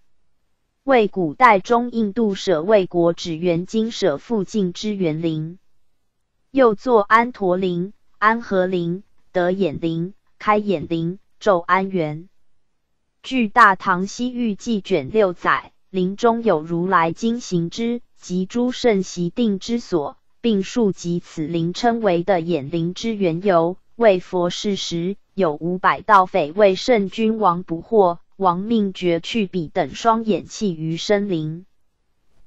为古代中印度舍卫国指元经舍附近之园林，又作安陀林。安和灵、德眼灵、开眼灵、咒安元。据《大唐西域记》卷六载，林中有如来经行之及诸圣习定之所，并述及此灵称为的眼灵之缘由。为佛世时，有五百盗匪为圣君王不惑，亡命绝去彼等双眼弃于生灵。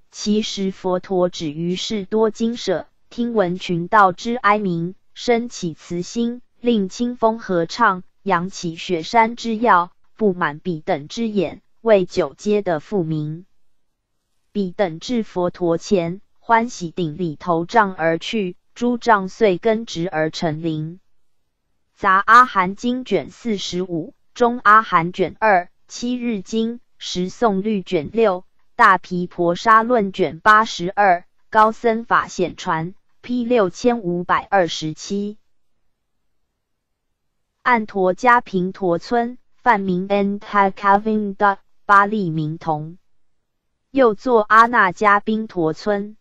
其实佛陀止于世多经舍，听闻群道之哀鸣。升起慈心，令清风合唱，扬起雪山之耀，布满彼等之眼，为九阶的复明。彼等至佛陀前，欢喜顶礼头杖而去，诸杖遂根植而成林。杂阿含经卷四十五，中阿含卷二，七日经十颂律卷六，大毗婆沙论卷八十二，高僧法显传。P 六千五百二十七，安陀迦平陀村，梵名 N t a k a v i n d a 巴利名同，又作阿那迦宾陀村。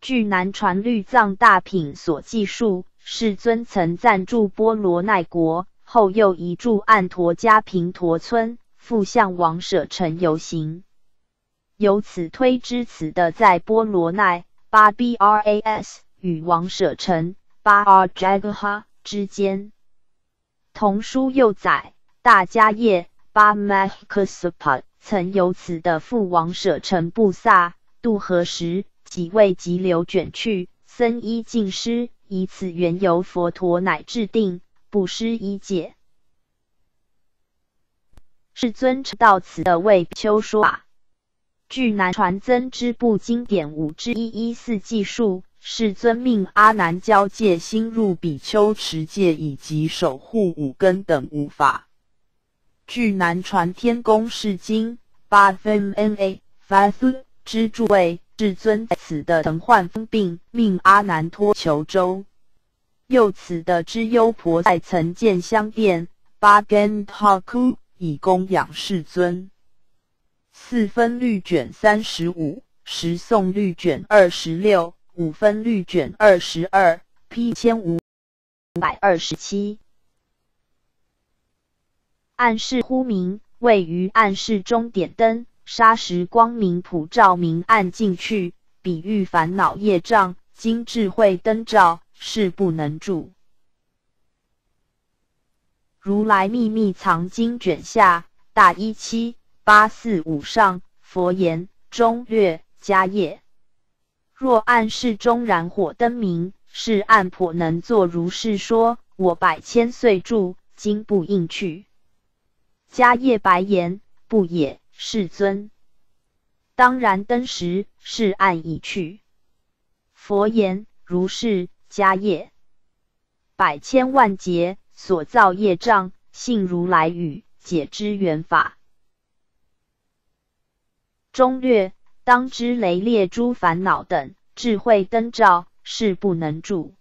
据南传律藏大品所记述，世尊曾暂住波罗奈国，后又移住安陀迦平陀村，复向王舍城游行。由此推知，此的在波罗奈八 Bras。与王舍城巴尔扎格哈之间，同书又载大迦叶巴麦克斯帕曾由此的父王舍城布萨渡河时，几位急流卷去，僧衣尽失，以此缘由，佛陀乃制定布施衣戒。世尊到此的为丘说法，据南传增之部经典五之一一四记述。世尊命阿难教戒心入比丘持戒，以及守护五根等五法。据南传天宫释经八分 N A 法之诸位世尊此的曾患风病，命阿难托求舟。又此的知优婆塞曾建香殿八根塔窟以供养世尊。四分律卷三十五，十颂律卷二十六。五分律卷二十二，P 一千五百二十七。暗室忽明，位于暗室中点灯，沙石光明普照明暗进去，比喻烦恼业障。今智慧灯照，是不能住。如来秘密藏经卷下大一七八四五上佛言中略迦叶。若暗室中燃火灯明，是暗婆能作如是说。我百千岁住，今不应去。迦叶白言：“不也，世尊。当然登时，是暗已去。”佛言：“如是。”迦叶，百千万劫所造业障，信如来语，解之缘法。中略当知雷列诸烦恼等智慧灯照，是不能住。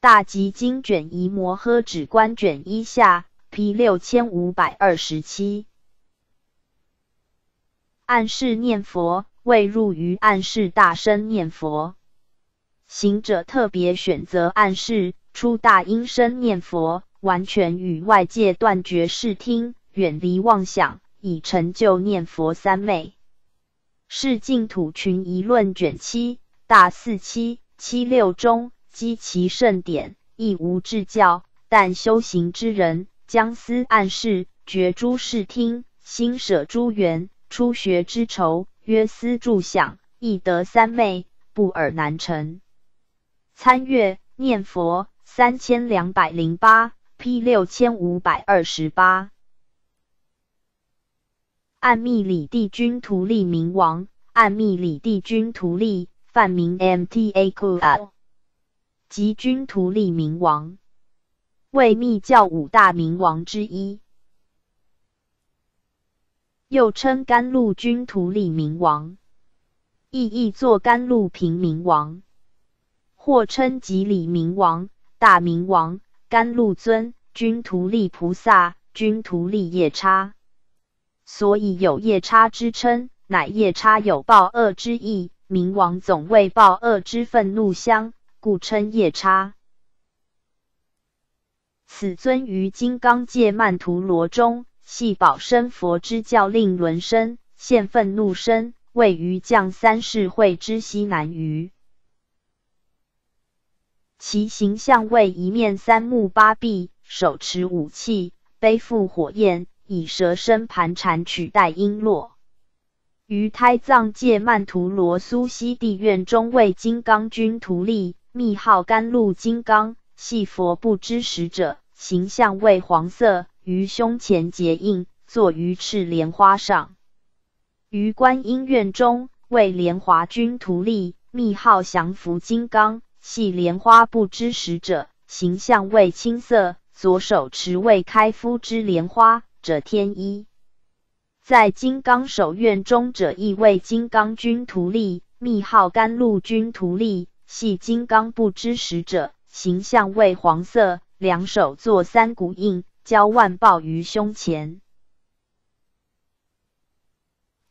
大集经卷一摩诃止观卷一下 P 六千五百二十七。暗示念佛，未入于暗示大声念佛。行者特别选择暗示出大音声念佛，完全与外界断绝视听，远离妄想，以成就念佛三昧。是净土群疑论卷七大四七七六中。积其圣典，亦无至教。但修行之人，将思暗示，觉诸视听，心舍诸缘，初学之愁，约思住想，亦得三昧，不尔难成。参阅念佛三千两百零八，P 六千五百二十八。暗密里帝君图利明王，暗密里帝君图利，梵名 Mta Kua。即君图利明王，为密教五大明王之一，又称甘露君图利明王，亦译作甘露平明王，或称吉里明王、大明王、甘露尊、君图利菩萨、君图利夜叉。所以有夜叉之称，乃夜叉有报恶之意。明王总为报恶之愤怒相。故称夜叉。此尊于金刚界曼陀罗中，系宝生佛之教令轮身，现愤怒身，位于降三世会之西南隅。其形象为一面三目八臂，手持武器，背负火焰，以蛇身盘缠取代璎珞。于胎藏界曼荼罗苏悉地院中，为金刚君徒利。密号甘露金刚，系佛不知使者，形象为黄色，于胸前结印，坐于赤莲花上。于观音院中，为莲华君徒利，密号降伏金刚，系莲花不知使者，形象为青色，左手持未开敷之莲花，者天一。在金刚手院中者，亦为金刚君徒利，密号甘露君徒利。系金刚不知使者，形象为黄色，两手作三股印，交万报于胸前。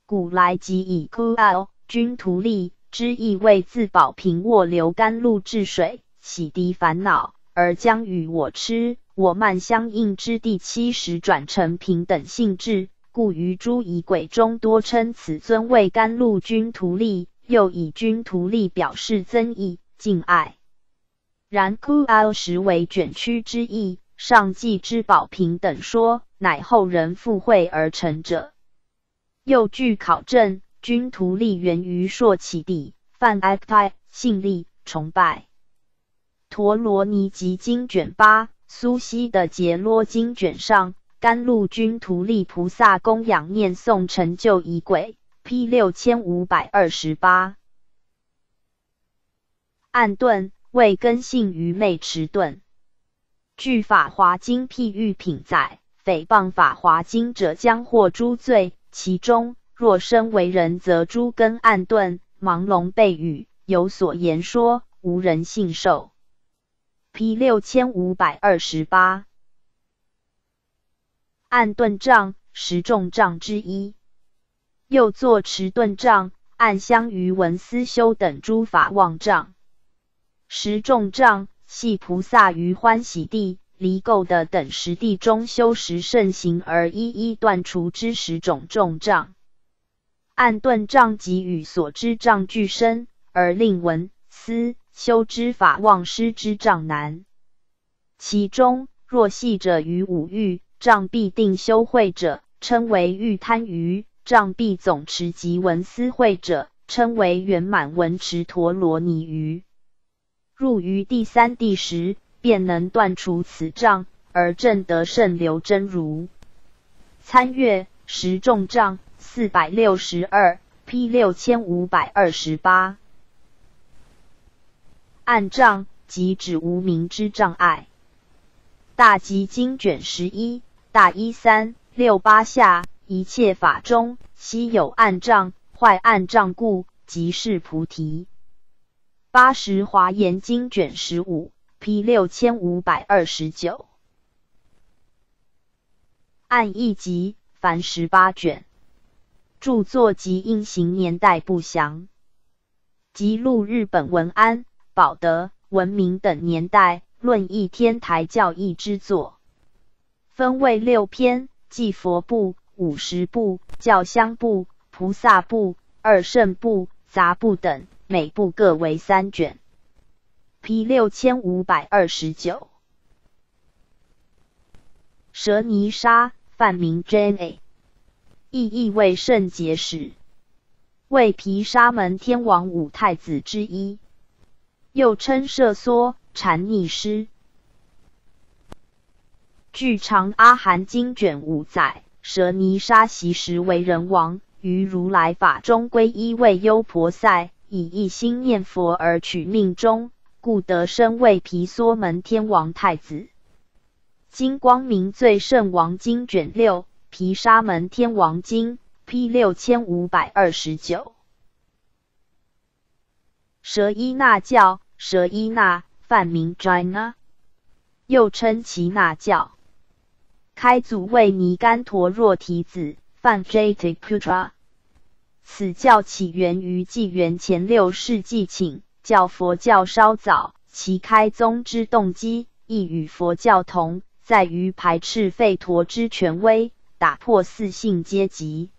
古来即以枯敖君徒利之意为自保，平卧流甘露治水，洗涤烦恼，而将与我痴我慢相应之第七时转成平等性质，故于诸仪轨中多称此尊为甘露君徒利。又以君徒利表示憎意敬爱，然 Ku Al 实为卷曲之意，上记之宝平等说，乃后人附会而成者。又据考证，君徒利源于朔启地，范 Aktai 信力崇拜。陀罗尼集经卷八，苏西的杰罗经卷上，甘露君图利菩萨供养念诵成就仪轨。P 六千五百二十八，暗遁为根性愚昧迟钝。据法华经譬喻品载，诽谤法华经者将获诸罪，其中若身为人，则诸根暗遁，盲聋背语，有所言说，无人信受。P 六千五百二十八，暗遁障十众障之一。又作持顿障、暗香于文思修等诸法妄障。十众障系菩萨于欢喜地、离垢的等十地中修十圣行而一一断除之十种重障。暗顿障即与所知障俱深，而令文思修之法忘失之障难。其中若系者于五欲障必定修会者，称为欲贪愚。障必总持及文思会者，称为圆满文持陀罗尼于入于第三地时，便能断除此障，而证得圣流真如。参阅十重障四百六十二，P 六千五百二十八。暗障即指无名之障碍。大集经卷十一大一三六八下，一切法中悉有暗障，坏暗障故，即是菩提。八十华严经卷十五，P 六千五百二十九。按一集，凡十八卷，著作及印行年代不详，辑录日本文安、宝德、文明等年代论义天台教义之作，分为六篇：即佛部、五十部、教香部、菩萨部、二圣部、杂部等，每部各为三卷，P 六千五百二十九。蛇尼沙。梵名 Jane，意义为圣结使，为毗沙门天王五太子之一，又称摄缩禅逆师。据《长阿含经》卷五载，舍尼沙袭时为人王，于如来法中皈依为优婆塞，以一心念佛而取命中，故得生为毗娑门天王太子。金光明最胜王经卷六，毗沙门天王经，P 六千五百二十九。蛇伊那教，舍依那梵名 Jina，又称耆那教，开祖为尼干陀若提子，梵 Jatiputra。此教起源于纪元前六世纪，请教佛教稍早，其开宗之动机亦与佛教同。在于排斥吠陀之权威，打破四姓阶级。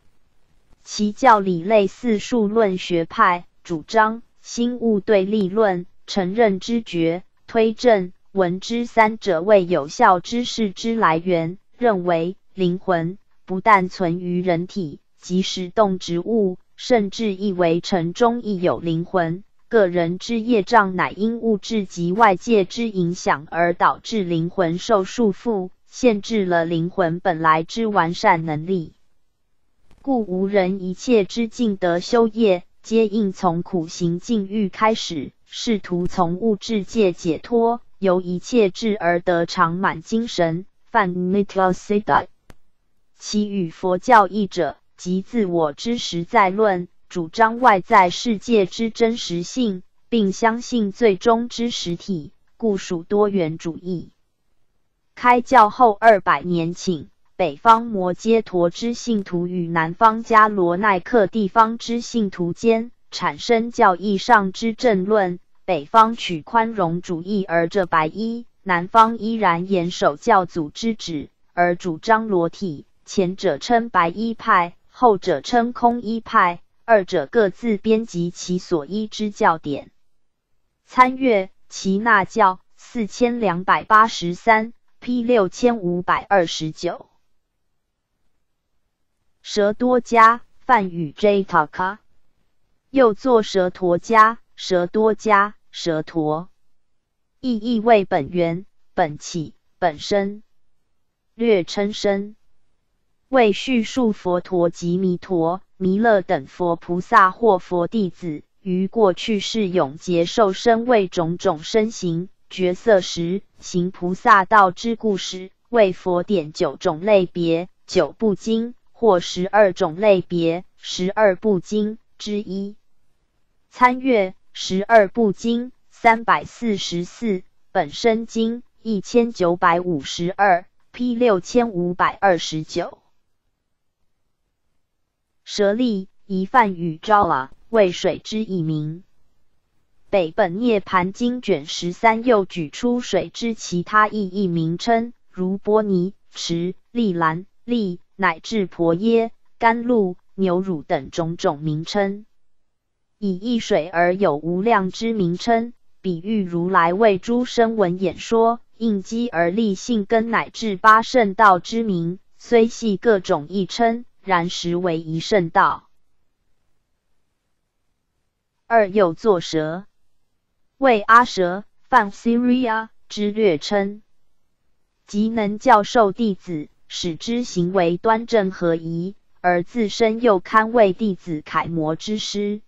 其教理类似数论学派，主张心物对立论，承认知觉、推证、闻之三者为有效知识之来源。认为灵魂不但存于人体，即使动植物，甚至亦为尘中亦有灵魂。个人之业障，乃因物质及外界之影响而导致灵魂受束缚，限制了灵魂本来之完善能力。故无人一切之尽德修业，皆应从苦行境遇开始，试图从物质界解脱，由一切智而得长满精神。犯 Nitlasiddha，其与佛教义者，即自我之实在论。主张外在世界之真实性，并相信最终之实体，故属多元主义。开教后二百年，请北方摩揭陀之信徒与南方迦罗奈克地方之信徒间产生教义上之争论。北方取宽容主义而这白衣，南方依然严守教祖之旨而主张裸体。前者称白衣派，后者称空衣派。二者各自编辑其所依之教典，参阅齐那教四千两百八十三，P 六千五百二十九。蛇多加梵语 Jataka，又作蛇陀迦、蛇多迦、蛇陀，意义为本源、本起、本身，略称身，为叙述佛陀及弥陀。弥勒等佛菩萨或佛弟子于过去世永劫受身为种种身形角色时行菩萨道之故事，为佛典九种类别九部经或十二种类别十二部经之一。参阅十二部经三百四十四，本身经一千九百五十二，P 六千五百二十九。舍利一梵语昭啊，为水之一名。北本涅盘经卷十三又举出水之其他意义名称，如波尼、池、利兰、利，乃至婆耶、甘露、牛乳等种种名称，以一水而有无量之名称，比喻如来为诸声闻演说，应机而立性根，乃至八圣道之名，虽系各种义称。然实为一圣道。二又作蛇，为阿蛇梵 Syria 之略称，即能教授弟子使之行为端正合宜，而自身又堪为弟子楷模之师。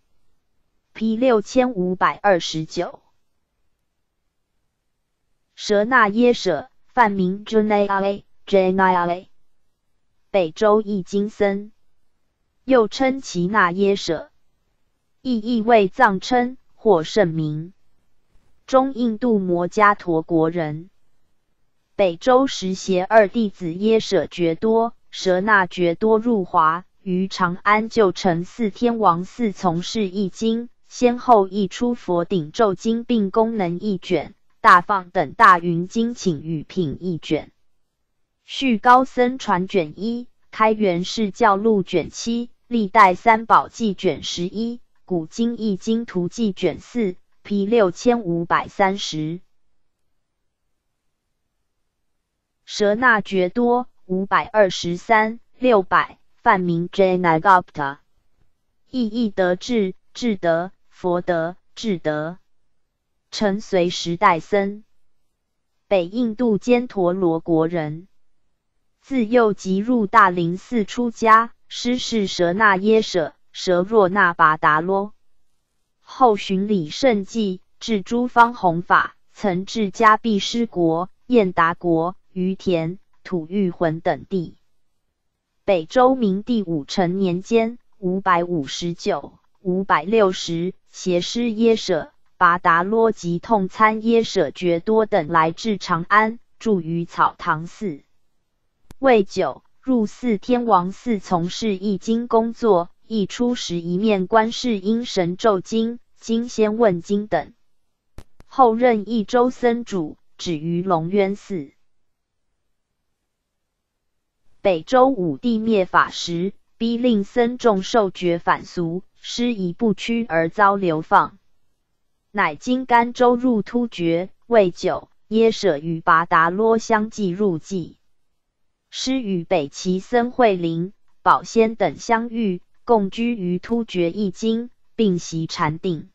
P 六千五百二十九，舍那耶舍，梵名 Junaya Janaya，北周易经僧，又称其那耶舍，意意为藏称或圣名。中印度摩伽陀国人，北周时携二弟子耶舍觉多、舍那觉多入华，于长安旧城四天王寺从事译经，先后译出《佛顶咒经》并功能一卷，《大放》等大云经请与品一卷，续高僧传卷一，开元释教录卷七，历代三宝记卷十一，古今译经图记卷四。P 六千五百三十，舍那觉多五百二十三六百，梵名 Jnagupta，意义德智智德佛德智德，成隋时代僧，北印度坚陀罗国人，自幼即入大林寺出家，师是舍那耶舍舍若那跋达罗。后寻礼圣迹，至诸方弘法，曾至迦毗湿国、燕达国、于田、吐玉浑等地。北周明帝武成年间（五百五十九、五百六十），携师耶舍、跋达罗及痛参耶舍觉多等来至长安，住于草堂寺。未久，入寺天王寺从事译经工作。译出时一面观世音神咒经、经仙问经等，后任益州僧主，止于龙渊寺。北周武帝灭法时，逼令僧众受爵反俗，师夷不屈而遭流放，乃经甘州入突厥。未久，耶舍与跋达罗相继入寂，师与北齐僧慧林、宝仙等相遇。共居于突厥一经，并习禅定。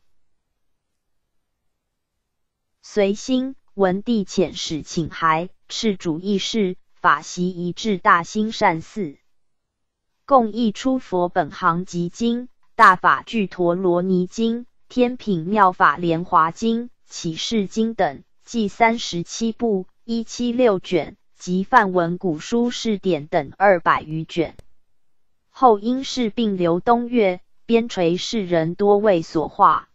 随心文帝遣使请函，敕主义事，法习移至大兴善寺，共译出佛本行集经、大法具陀罗尼经、天品妙法莲华经、启示经等，计三十七部，一七六卷，及梵文古书释典等二百余卷。后因事并流东岳，边陲士人多为所化。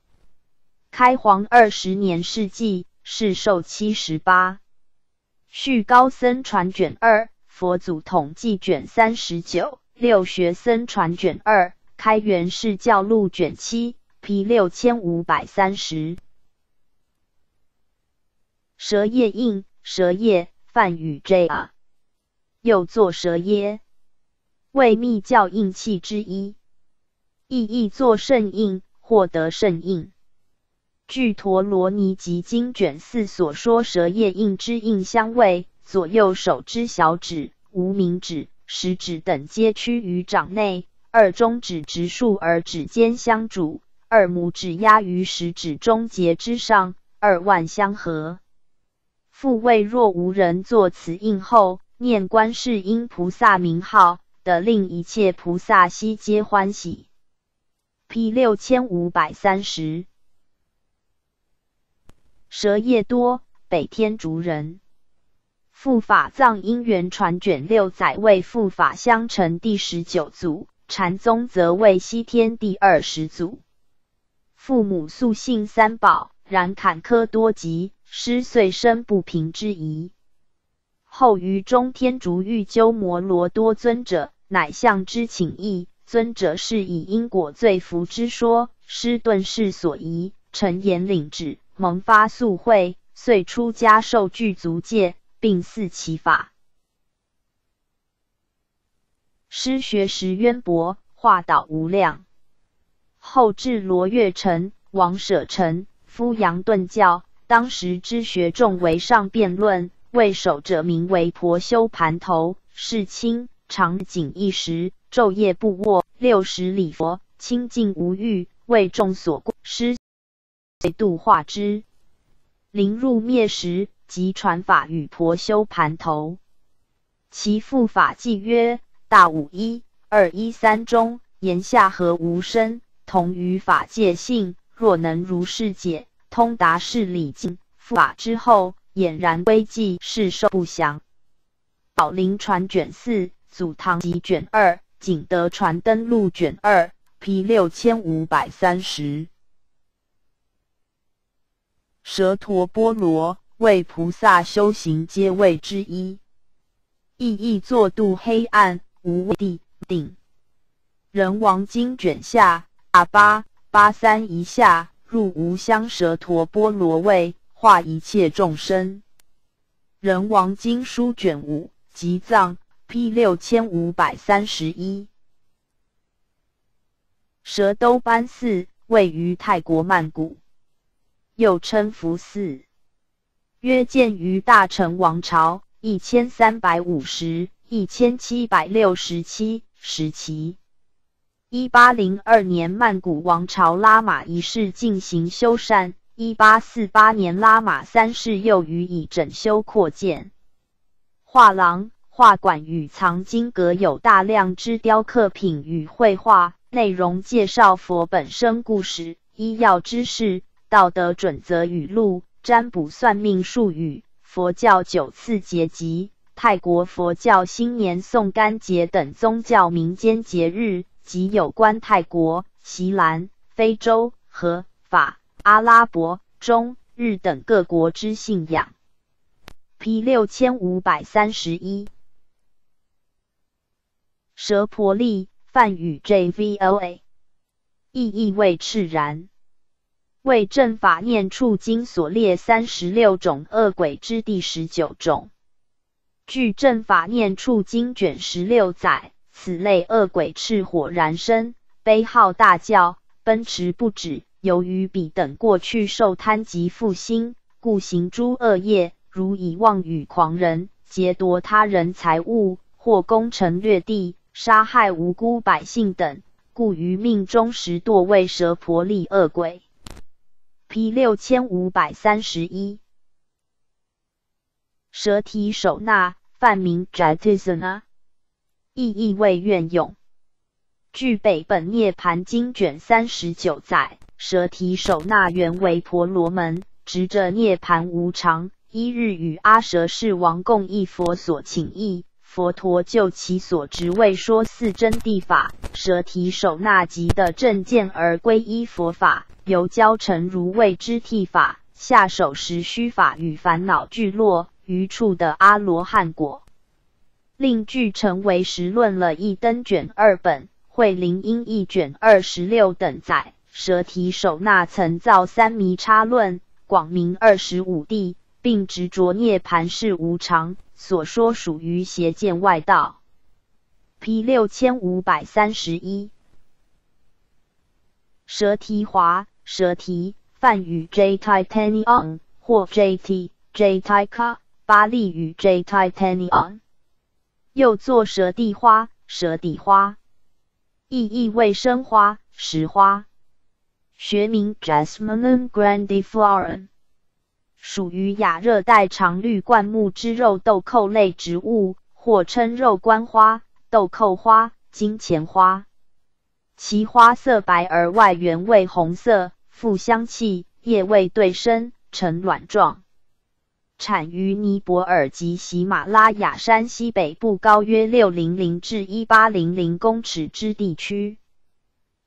开皇二十年世纪，世寿七十八。续高僧传卷二，佛祖统计卷三十九，六学僧传卷二，开元释教录卷七，P 六千五百三十。蛇叶印，蛇叶，梵语 J 啊，又作蛇耶。为密教印器之一，意译作圣印，获得圣印。据陀罗尼集经卷四所说，蛇叶印之印相位，左右手之小指、无名指、食指等皆趋于掌内，二中指直竖而指尖相拄，二拇指压于食指中节之上，二腕相合。复位若无人作此印后，念观世音菩萨名号。的令一切菩萨悉皆欢喜。P 六千五百三十，蛇叶多，北天竺人。复法藏因缘传卷六载为复法相承第十九祖，禅宗则为西天第二十祖。父母素信三宝，然坎坷多疾，师遂生不平之疑。后于中天竺遇鸠摩罗多尊者，乃向之请意。尊者是以因果罪福之说，师顿世所疑，臣言领旨，蒙发素会，遂出家受具足戒，并祀其法。师学识渊博，化导无量。后至罗月城，王舍城，夫杨顿教。当时之学众为上辩论。为首者名为婆修盘头，世清长景一时，昼夜不卧，六十礼佛，清净无欲，为众所过失，度化之。临入灭时，即传法与婆修盘头。其父法纪曰：大五一二一三中，言下何无声，同于法界性。若能如是解，通达事理尽，法之后，俨然归寂，是受不详。宝林传卷四，祖堂集卷二，景德传登录卷二，P 六千五百三十。蛇陀波罗为菩萨修行阶位之一，意义作度黑暗无地定。人王经卷下阿八八三一下入无香蛇陀波罗位，化一切众生。人王经书卷五。集藏 P 六千五百三十一，蛇兜班寺位于泰国曼谷，又称福寺，约建于大成王朝一千三百五十一千七百六十七时期。一八零二年，曼谷王朝拉玛一世进行修缮，一八四八年，拉玛三世又予以整修扩建。画廊、画馆与藏经阁有大量之雕刻品与绘画，内容介绍佛本身故事、医药知识、道德准则语录、占卜算命术语、佛教九次结集、泰国佛教新年送干节等宗教民间节日及有关泰国、锡兰、非洲和法、阿拉伯、中、日等各国之信仰。P 六千五百三十一，蛇婆利梵语 JVLA，意义为赤然，为正法念处经所列三十六种恶鬼之第十九种。据正法念处经卷十六载，此类恶鬼赤火燃身，悲号大叫，奔驰不止。由于彼等过去受贪及负心，故行诸恶业。如以妄语狂人，劫夺他人财物，或攻城掠地，杀害无辜百姓等，故于命中时堕为蛇婆利恶鬼。P 六千五百三十一，蛇体手那，梵名 Jatisana，意义为愿用。据北本涅盘经卷三十九载，蛇体手那原为婆罗门，执着涅盘无常。一日与阿蛇世王共议佛所请意，佛陀就其所执为说四真谛法，蛇提手那吉的正见而皈依佛法，由教成如为之剃法，下手时须法与烦恼俱落，余处的阿罗汉果，令具成为实论了一灯卷二本，慧灵音一卷二十六等载，蛇提手那曾造三弥叉论，广明二十五地。并执着涅盘是无常，所说属于邪见外道。P 六千五百三十一，蛇提华，蛇提梵语 J Titanion 或 J T J Tika，巴利语 J Titanion，又作蛇地花，蛇底花，意义为生花、石花，学名 Jasmine grandiflora。属于亚热带常绿灌木之肉豆蔻类植物，或称肉冠花、豆蔻花、金钱花。其花色白而外缘为红色，富香气，叶味对生，呈卵状。产于尼泊尔及喜马拉雅山西北部高约六零零至一八零零公尺之地区。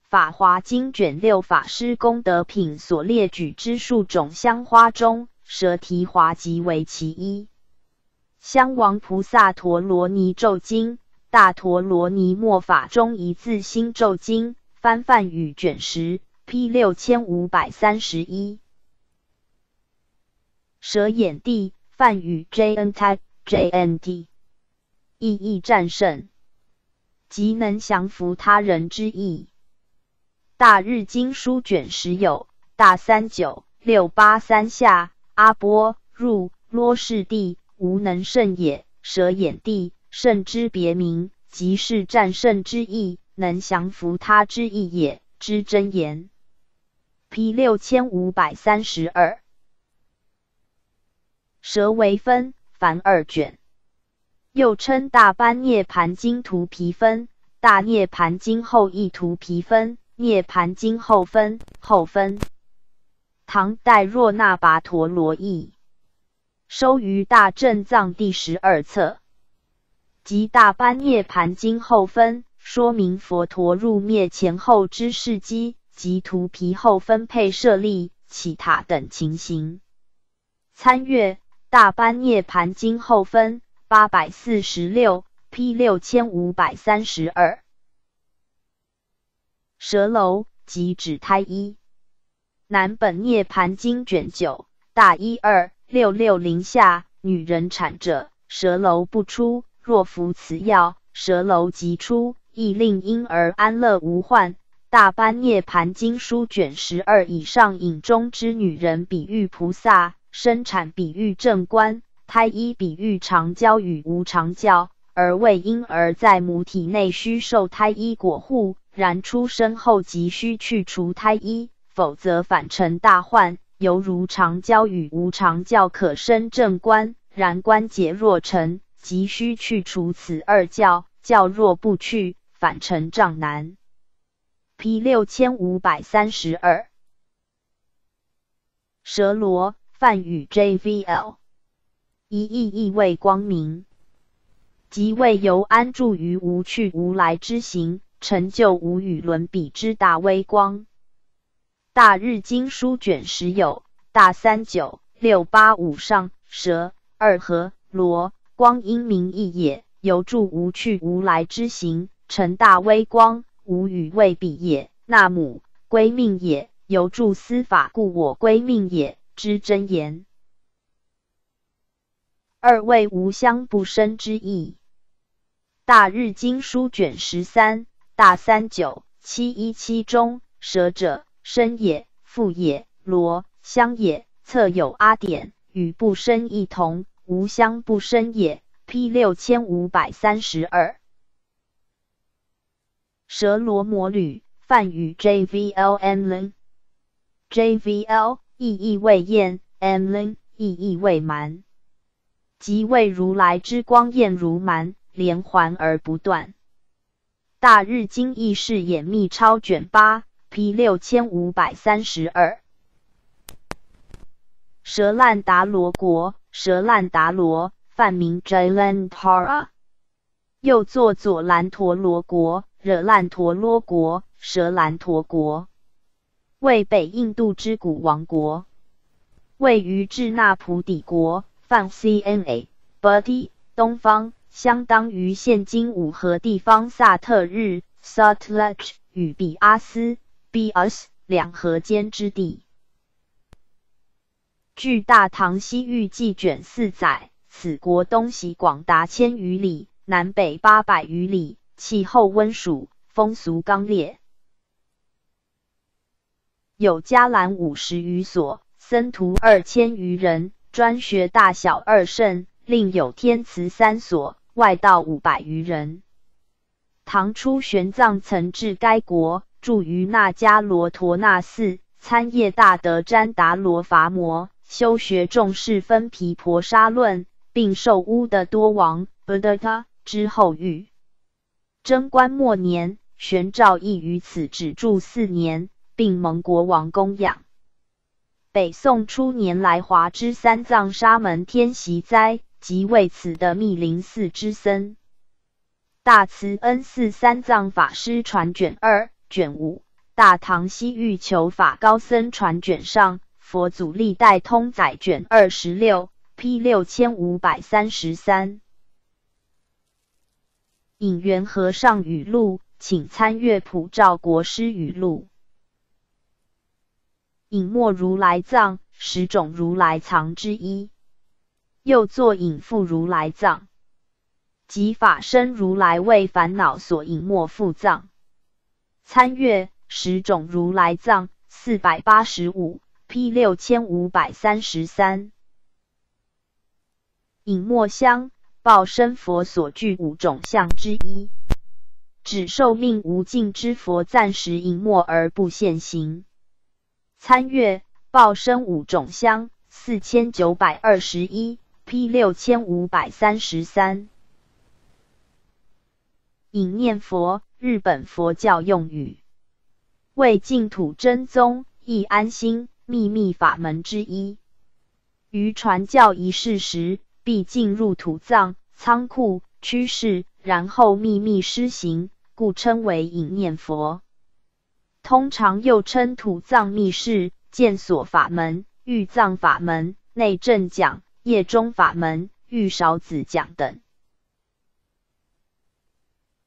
法华经卷六法师功德品所列举之数种香花中，舍提华即为其一。香王菩萨陀罗尼咒经，大陀罗尼末法中一字心咒经，翻梵语卷十，P 六千五百三十一。蛇眼地，梵语 JNT JNT，意义战胜，即能降服他人之意。大日经书卷十有，大三九六八三下。阿波入罗氏地无能胜也，蛇眼地胜之别名，即是战胜之意，能降服他之意也。之真言。P 六千五百三十二。蛇为分凡二卷，又称大般涅盘经图皮分、大涅盘经后一图皮分、涅盘经后分、后分。唐代若那跋陀罗译，收于大正藏第十二册。即大般涅盘经后分，说明佛陀入灭前后之事迹及图皮后分配设立起塔等情形。参阅大般涅盘经后分八百四十六，P 六千五百三十二。蛇楼即指胎一。南本涅盘经卷九大一二六六零下，女人产者，蛇楼不出。若服此药，蛇楼即出，亦令婴儿安乐无患。大般涅盘经书卷十二以上引中之女人，比喻菩萨；生产比喻正观；胎衣比喻长教与无常教。而为婴儿在母体内需受胎衣裹护，然出生后即需去除胎衣，否则反成大患。犹如长教与无常教可生正观，然关节若成。急需去除此二教，教若不去，反成障难。P 六千五百三十二。蛇罗梵语 JVL，一意意味光明，即为由安住于无去无来之行，成就无与伦比之大微光。大日经书卷十有大三九六八五上蛇二和罗。光阴明义也，由助无去无来之行，成大微光，无与未比也。那母归命也，由助司法故我归命也之真言。二位无相不生之意。大日经书卷十三大三九七一七中，蛇者生也，父也，罗相也，侧有阿典，与不生异同。无相不生也。P 六千五百三十二。蛇罗摩吕梵语 J V L N L J V L 意义未厌，M Lin 意义为蛮，即为如来之光焰如蛮，连环而不断。大日经义是演密超卷八 P 六千五百三十二。蛇烂达罗国。蛇烂达罗，梵名 Jalandhara，又作左兰陀罗国、惹烂陀罗国、蛇兰陀国，为北印度之古王国，位于智那普底国，泛 CNA b u d d y 东方，相当于现今五河地方萨特日 Satluj 与比阿斯 Bias 两河间之地。据《大唐西域记》卷四载，此国东西广达千余里，南北八百余里，气候温暑，风俗刚烈，有伽蓝五十余所，僧徒二千余人，专学大小二圣；另有天慈三所，外道五百余人。唐初玄奘曾至该国，住于那迦罗陀那寺，参谒大德旃达罗伐摩。修学重视分皮婆沙论，并受乌的多王 Buddha 之后遇。贞观末年，玄照亦于此止住四年，并蒙国王供养。北宋初年来华之三藏沙门天袭灾，即为此的密林寺之僧。大慈恩寺三藏法师传卷二卷五，大唐西域求法高僧传卷上。佛祖历代通载卷二十六，P 六千五百三十三。引元和尚语录，请参阅普照国师语录。隐没如来藏，十种如来藏之一，又作隐覆如来藏，即法身如来为烦恼所隐没覆藏。参阅十种如来藏四百八十五。P 六千五百三十三，隐没相，报身佛所具五种相之一，指寿命无尽之佛暂时隐没而不现形。参阅报身五种香四千九百二十一，P 六千五百三十三。引念佛，日本佛教用语，为净土真宗易安心秘密法门之一。于传教仪式时，必进入土葬仓库趋势，然后秘密施行，故称为引念佛。通常又称土藏密室、见所法门、玉藏法门、内证讲、业中法门、玉勺子讲等。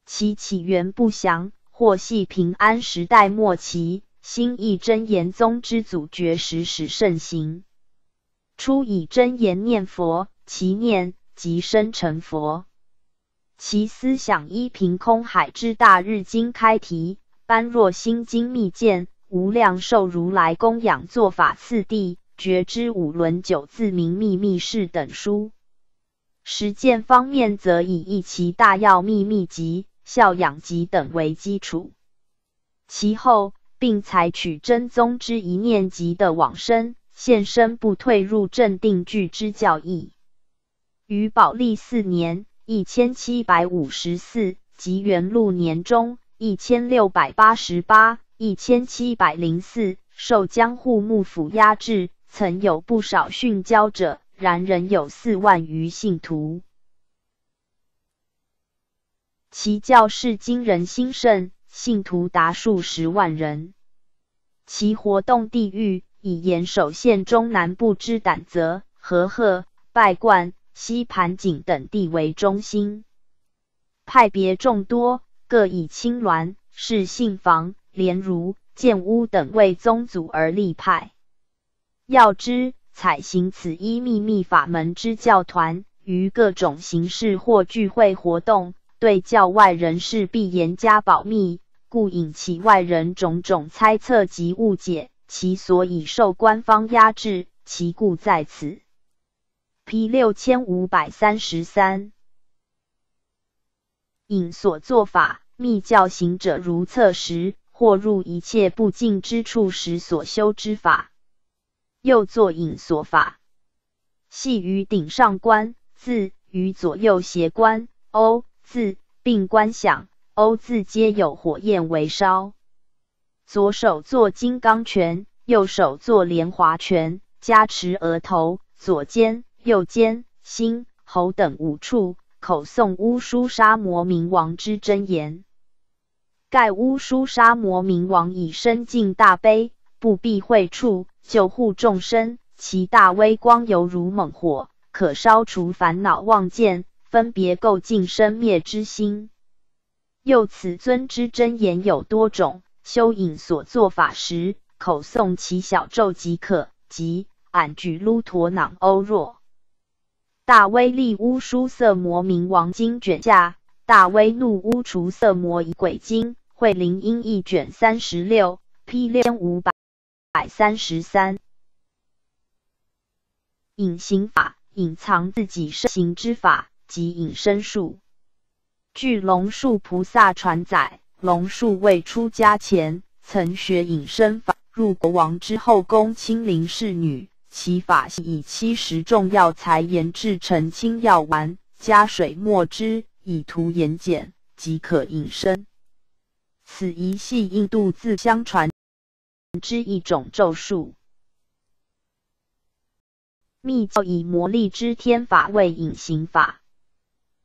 其起源不详，或系平安时代末期新义真言宗之祖觉时始盛行。初以真言念佛，其念即生成佛。其思想依凭空海之大日经开题。般若心经密见，无量寿如来供养做法次第，觉知五轮九字明秘密事等书。实践方面，则以一其大要秘密集、孝养集等为基础。其后，并采取真宗之一念集的往生、现身不退入正定具之教义。于宝历四年（一千七百五十四）及元禄年中。一千六百八十八、一千七百零四，受江户幕府压制，曾有不少殉教者，然仍有四万余信徒。其教士惊人兴盛，信徒达数十万人。其活动地域以岩手县中南部之胆泽、和贺、拜冠、西盘井等地为中心，派别众多。各以青鸾、是信房、莲如、建屋等为宗祖而立派。要知采行此一秘密法门之教团，于各种形式或聚会活动，对教外人士必严加保密，故引起外人种种猜测及误解。其所以受官方压制，其故在此。P 六千五百三十三。引所作法，密教行者如厕时，或入一切不净之处时所修之法，又作引所法，系于顶上观字与左右斜观 O 字，并观想 O 字皆有火焰为烧。左手作金刚拳，右手作莲华拳，加持额头、左肩、右肩、心、喉等五处。口诵乌苏沙摩明王之真言，盖乌苏沙摩明王以身尽大悲，不避讳处，救护众生，其大威光犹如猛火，可烧除烦恼妄见，分别垢尽生灭之心。又此尊之真言有多种，修引所作法时，口诵其小咒即可，即俺举卢陀囊欧若。大威力乌殊色魔冥王经卷下，大威怒乌除色魔仪鬼经，慧灵音一卷三十六，P 六五百百三十三。隐形法，隐藏自己身形之法，及隐身术。据龙树菩萨传载，龙树未出家前，曾学隐身法，入国王之后宫亲临侍女。其法系以七十种药材研制成清药丸，加水墨汁，以涂眼睑，即可隐身。此一系印度自相传之一种咒术。密教以魔力之天法为隐形法，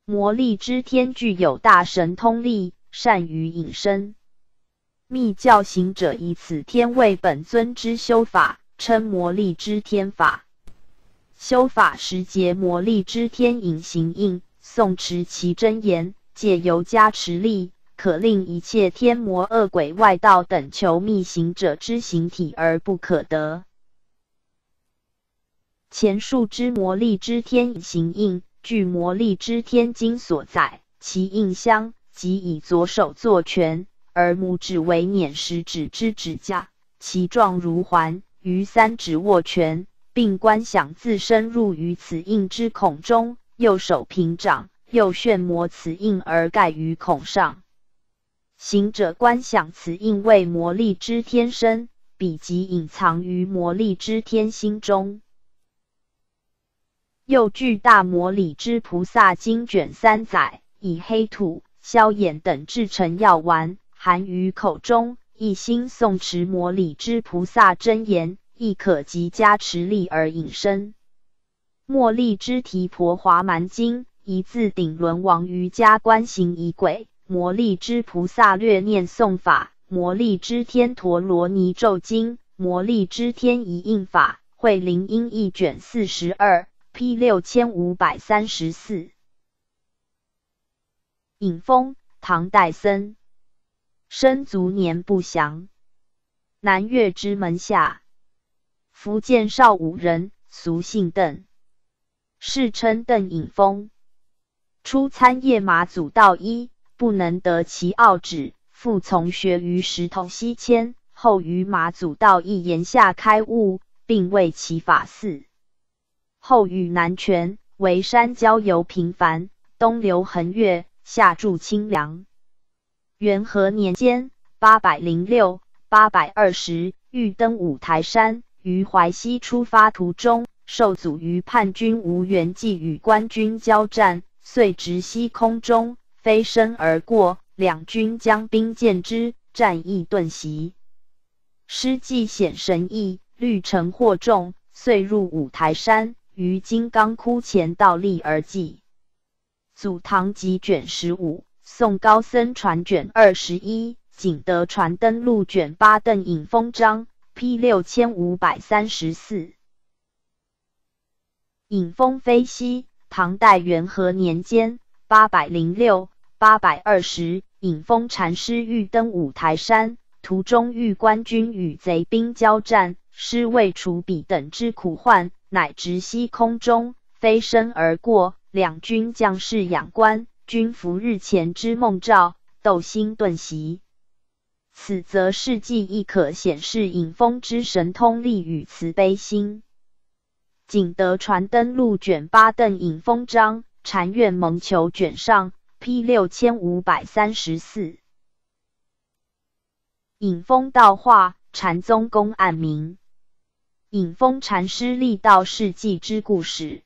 魔力之天具有大神通力，善于隐身。密教行者以此天为本尊之修法。称魔力之天法，修法时结魔力之天隐形印，诵持其真言，借由加持力，可令一切天魔恶鬼外道等求密行者之形体而不可得。前述之魔力之天隐形印，据魔力之天经所载，其印相即以左手作拳，而拇指为捻食指之指甲，其状如环。于三指握拳，并观想自身入于此印之孔中，右手平掌，右旋摩此印而盖于孔上。行者观想此印为魔力之天身，彼即隐藏于魔力之天心中。又据大魔力之菩萨经卷三载，以黑土、消炎等制成药丸，含于口中。一心诵持摩里之菩萨真言，亦可即加持力而隐身。莫利之提婆华蛮经，一字顶轮王瑜伽观行仪轨。摩利之菩萨略念诵法，摩利之天陀罗尼咒经，摩利之天仪印法，慧灵音一卷四十二，P 六千五百三十四。尹峰，唐代僧，生卒年不详，南岳之门下，福建邵武人，俗姓邓。世称邓颖峰，初参谒马祖道一，不能得其奥旨，复从学于石头西迁，后于马祖道一言下开悟，并为其法寺。后与南泉为山交游频繁，东流横越，下注清凉。元和年间（八百零六、八百二十），欲登五台山，于淮西出发途中。受阻于叛军吴元济与官军交战，遂直西空中飞身而过。两军将兵见之，战意顿息。师既显神意，虑城获众，遂入五台山，于金刚窟前倒立而祭。祖堂集卷十五，宋高僧传卷二十一，景德传灯录卷八，邓颖封章，P 六千五百三十四。引风飞西，唐代元和年间（八百零六、八百二十），引风禅师欲登五台山，途中遇官军与贼兵交战，师为除彼等之苦患，乃直西空中飞身而过。两军将士仰观，君服日前之梦兆，斗心顿息。此则事迹亦可显示引风之神通力与慈悲心。景德传灯录卷八邓颖封章禅院蒙求卷上 P 六千五百三十四。隐峰道化禅宗公案名。隐峰禅师立道事迹之故事。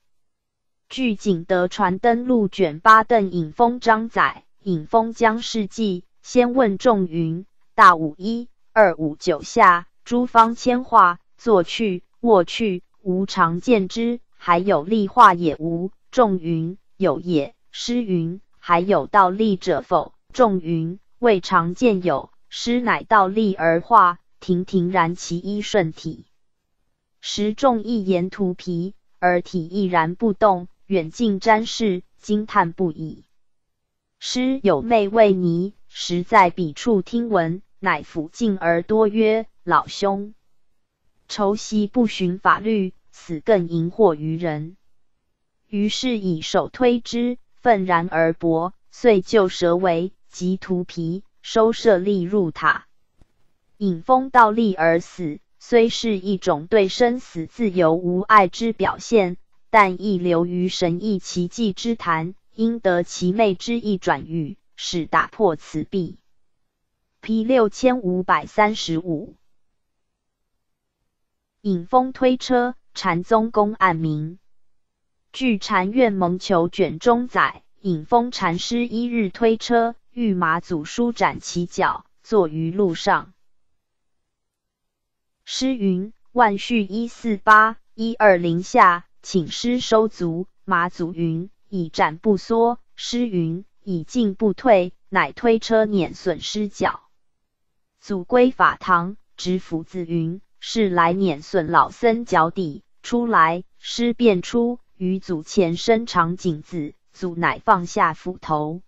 据景德传灯录卷八邓颖峰章载，隐峰将事迹先问众云：大五一二五九下诸方千化作去卧去。无常见之，还有立化也无。众云有也。师云还有倒立者否？众云未常见有。师乃倒立而化，亭亭然其一顺体。时众一言涂皮，而体亦然不动。远近瞻视，惊叹不已。师有妹为尼，实在彼处听闻，乃抚敬而多曰：“老兄，愁兮不循法律。”死更淫惑于人，于是以手推之，愤然而搏，遂就蛇为，即涂皮，收舍利入塔。引风倒立而死，虽是一种对生死自由无碍之表现，但亦流于神异奇迹之谈，应得其妹之意转语，使打破此壁。P 六千五百三十五，引风推车。禅宗公案名，据禅院蒙求卷中载，引风禅师一日推车，遇马祖舒展其脚，坐于路上。诗云：万续一四八一二零下，请师收足。马祖云：以战不缩。师云：以进不退，乃推车碾损师脚。祖归法堂，执斧子云：是来碾损老僧脚底。出来，师便出，于祖前伸长颈子，祖乃放下斧头。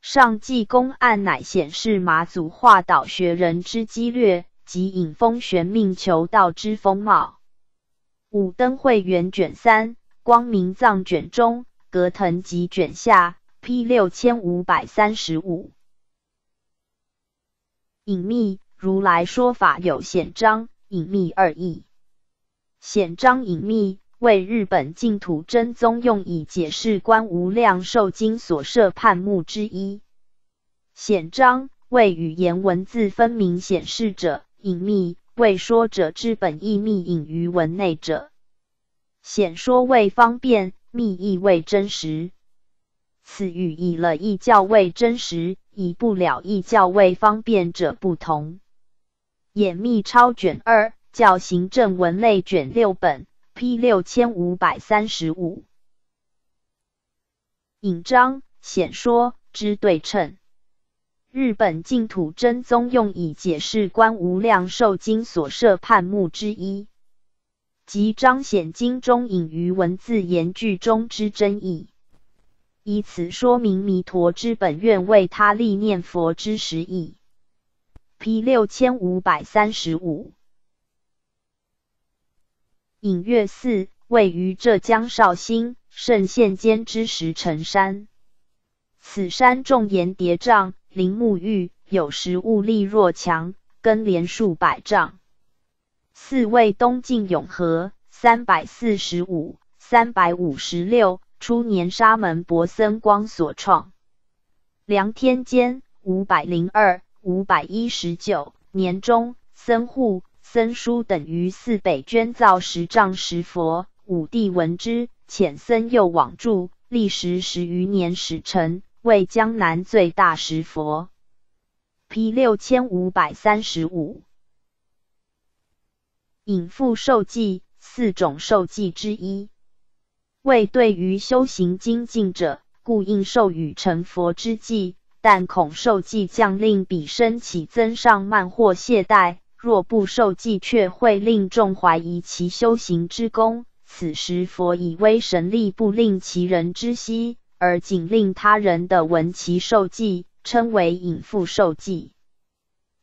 上济公案乃显示马祖化导学人之机略，及引风玄命求道之风貌。五灯会元卷三，光明藏卷中，格藤集卷下，P 六千五百三十五。隐秘如来说法有显章、隐秘二义。显章隐秘为日本净土真宗用以解释《观无量寿经》所设判目之一。显章为语言文字分明显示者，隐秘为说者之本意密隐于文内者。显说为方便，秘意为真实。此与以了义较为真实，以不了义较为方便者不同。演秘抄卷二，教行政文类卷六本，P 六千五百三十五。引章显说之对称。日本净土真宗用以解释观无量寿经所设判目之一，即彰显经中隐于文字言句中之真意。以此说明弥陀之本愿为他立念佛之实意。P 六千五百三十五。隐月寺位于浙江绍兴圣县间之石城山，此山重岩叠嶂，林木郁，有时物力若强，根连数百丈。寺位东晋永和三百四十五、三百五十六。初年沙门博僧光所创，梁天监五百零二、五百一十九年中，僧护、僧书等于四北捐造十丈石佛，武帝闻之，遣僧又往助，历时十余年始成，为江南最大石佛。P 六千五百三十五，隐复受记，四种受记之一。为对于修行精进者，故应授予成佛之记，但恐受记将令彼身起增上慢或懈怠；若不受记，却会令众怀疑其修行之功。此时佛以威神力，不令其人知悉，而仅令他人的闻其受记，称为隐复受记。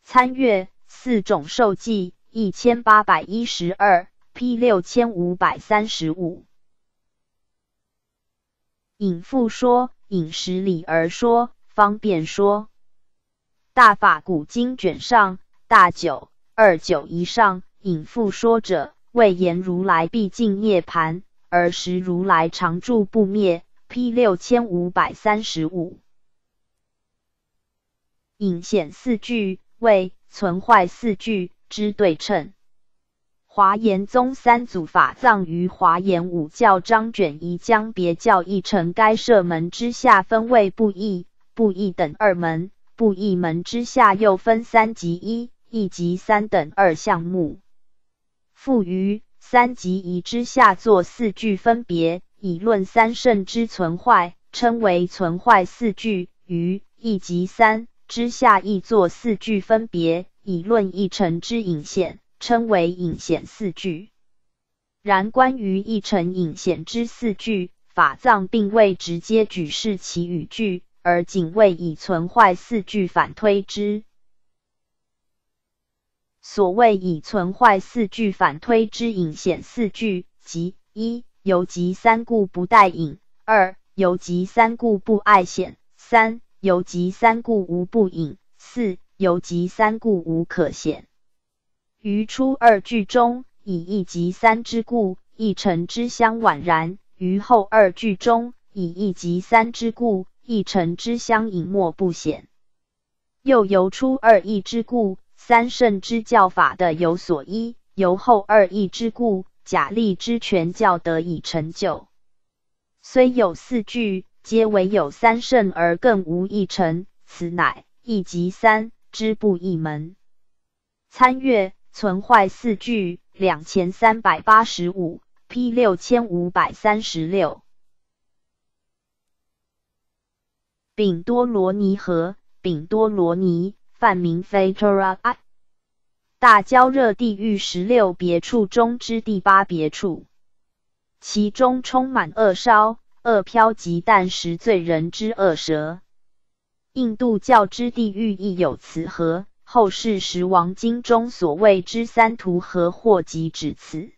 参阅四种受记一千八百一十二，P 六千五百三十五。引复说，引实理而说，方便说。大法古今卷上大九二九一上，引复说者，谓言如来毕竟涅盘，而实如来常住不灭。P 六千五百三十五。引显四句，为存坏四句之对称。华严宗三祖法藏于华严五教章卷一将别教义成该舍门之下分为不义、不义等二门，不义门之下又分三级一、一级三等二项目。复于三级一之下作四句分别，以论三圣之存坏，称为存坏四句；于一级三之下亦作四句分别，以论一尘之隐显。称为隐显四句，然关于一成隐显之四句，法藏并未直接举示其语句，而仅为以存坏四句反推之。所谓以存坏四句反推之隐显四句，即一有极三故不待隐；二有极三故不爱显；三有极三故无不隐；四有极三故无可显。于初二句中，以一及三之故，一尘之相宛然；于后二句中，以一及三之故，一尘之相隐没不显。又由初二义之故，三圣之教法的有所依；由后二义之故，假立之权教得以成就。虽有四句，皆唯有三圣而更无一成，此乃一及三之不一门。参阅。存坏四句两千三百八十五，P 六千五百三十六。丙多罗尼和，丙多罗尼，梵名 Phaetora，大焦热地狱十六别处中之第八别处，其中充满恶烧、恶飘及但食罪人之恶蛇。印度教之地狱亦有此河。后世十王经中所谓之三途河，或即指此。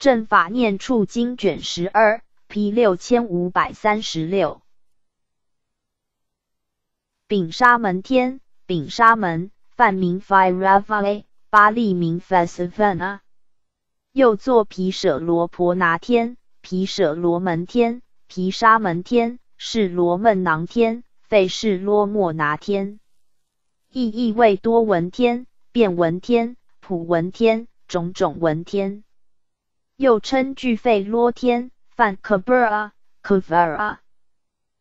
正法念处经卷十二，P 六千五百三十六。丙沙门天，丙沙门，梵名 Firavale，巴利名 Fasavana，又作毗舍罗婆拿天、毗舍罗门天、毗沙门天、是罗门囊天、费是罗莫拿天。意义为多闻天、遍闻天、普闻天、种种闻天，又称俱吠罗天、梵 Kabura、Kuvara。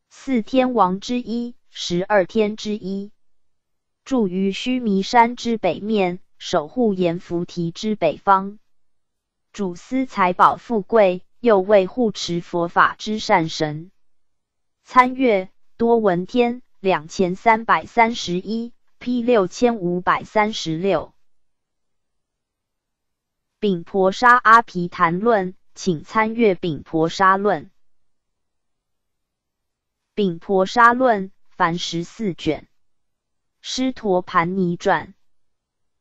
四天王之一，十二天之一。住于须弥山之北面，守护阎浮提之北方。主司财宝富贵，又为护持佛法之善神。参阅多闻天两千三百三十一，P 六千五百三十六。丙婆沙阿毗昙论，请参阅丙婆沙论。丙婆沙论，凡十四卷。师陀盘尼传，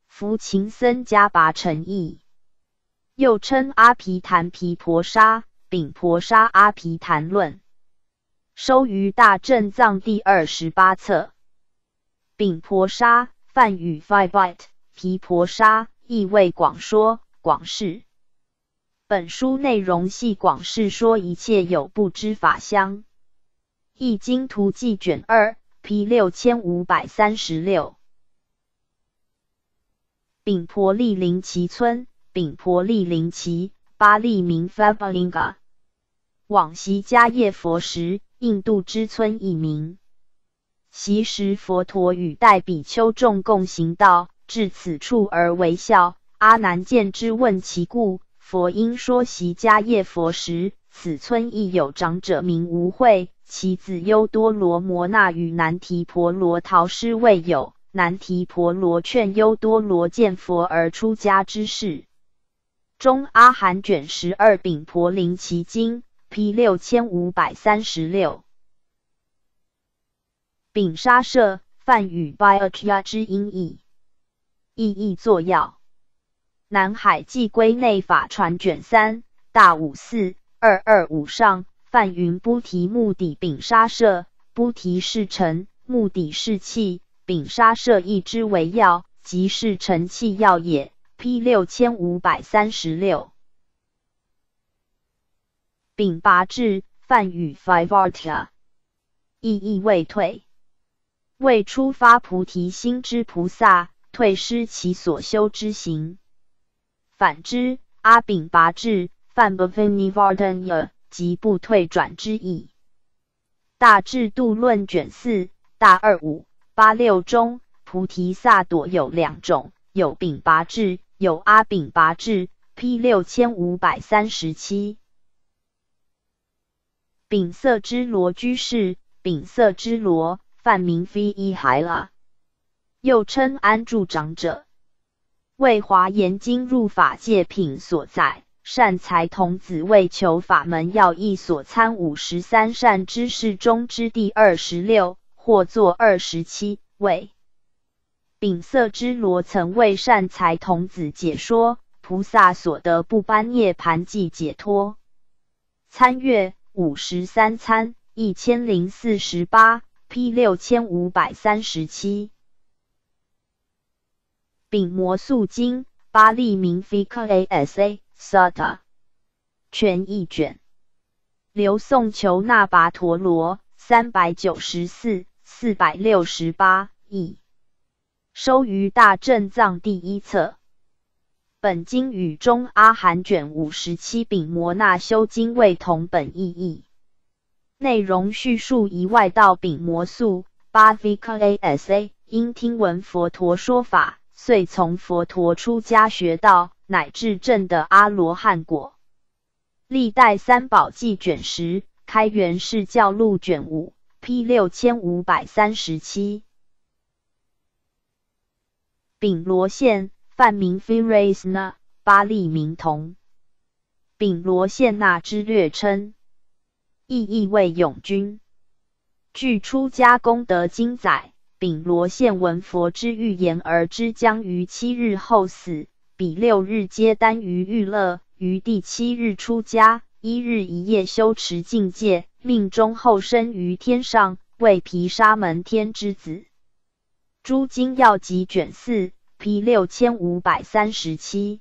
福勤僧迦拔成译。又称阿毗昙毗婆沙、丙婆沙阿毗昙论，收于大正藏第二十八册。丙婆沙梵语 Fibite，毗婆沙意为广说、广释。本书内容系广释说一切有不知法相。易经图记卷二，P 六千五百三十六。丙婆利林奇村。丙婆利林奇，巴利名 Fabalinga，往昔迦叶佛时，印度之村一名。昔时佛陀与代比丘众共行道，至此处而为笑。阿难见之，问其故。佛因说：习迦叶佛时，此村亦有长者名无慧，其子优多罗摩那与南提婆罗逃师未有。南提婆罗劝优多罗见佛而出家之事。中阿含卷十二丙婆林奇经 P 六千五百三十六。丙沙舍梵语 Byatia 之音译，意译作要。南海寄归内法传卷三大五四二二五上梵云波提目的丙沙社波提是尘。目的是气丙沙社译之为要，即是尘气要也。P 六千五百三十六，丙拔智梵语 Fivartia，意义未退，未出发菩提心之菩萨，退失其所修之行。反之，阿丙拔智梵 Bhavanivartanya，即不退转之意。大智度论卷四大二五八六中，菩提萨埵有两种，有丙拔智。有阿丙拔智，P 六千五百三十七。丙色之罗居士，丙色之罗，梵名非一孩了，又称安住长者，为华严经入法界品所在。善财童子为求法门要义所参五十三善知识中之第二十六，或作二十七位。丙色之罗曾为善财童子解说菩萨所得不般涅盘即解脱。参阅五十三参一千零四十八 P 六千五百三十七。丙摩素经巴利明 Fika Asa Sutta 全一卷。刘宋求那跋陀罗三百九十四四百六十八译。收于大正藏第一册。本经与中阿含卷五十七丙摩那修经为同本意义，内容叙述一外道丙摩素巴 VKASA 因听闻佛陀说法，遂从佛陀出家学道，乃至证的阿罗汉果。历代三宝记卷十，开元释教录卷五，P 六千五百三十七。丙罗县梵名 Firazna，巴利名同。丙罗县那之略称，意义为永君。据出家功德经载，丙罗县闻佛之预言而知将于七日后死，比六日皆耽于欲乐，于第七日出家，一日一夜修持境界，命中后生于天上，为毗沙门天之子。诸经要集卷四，P 六千五百三十七。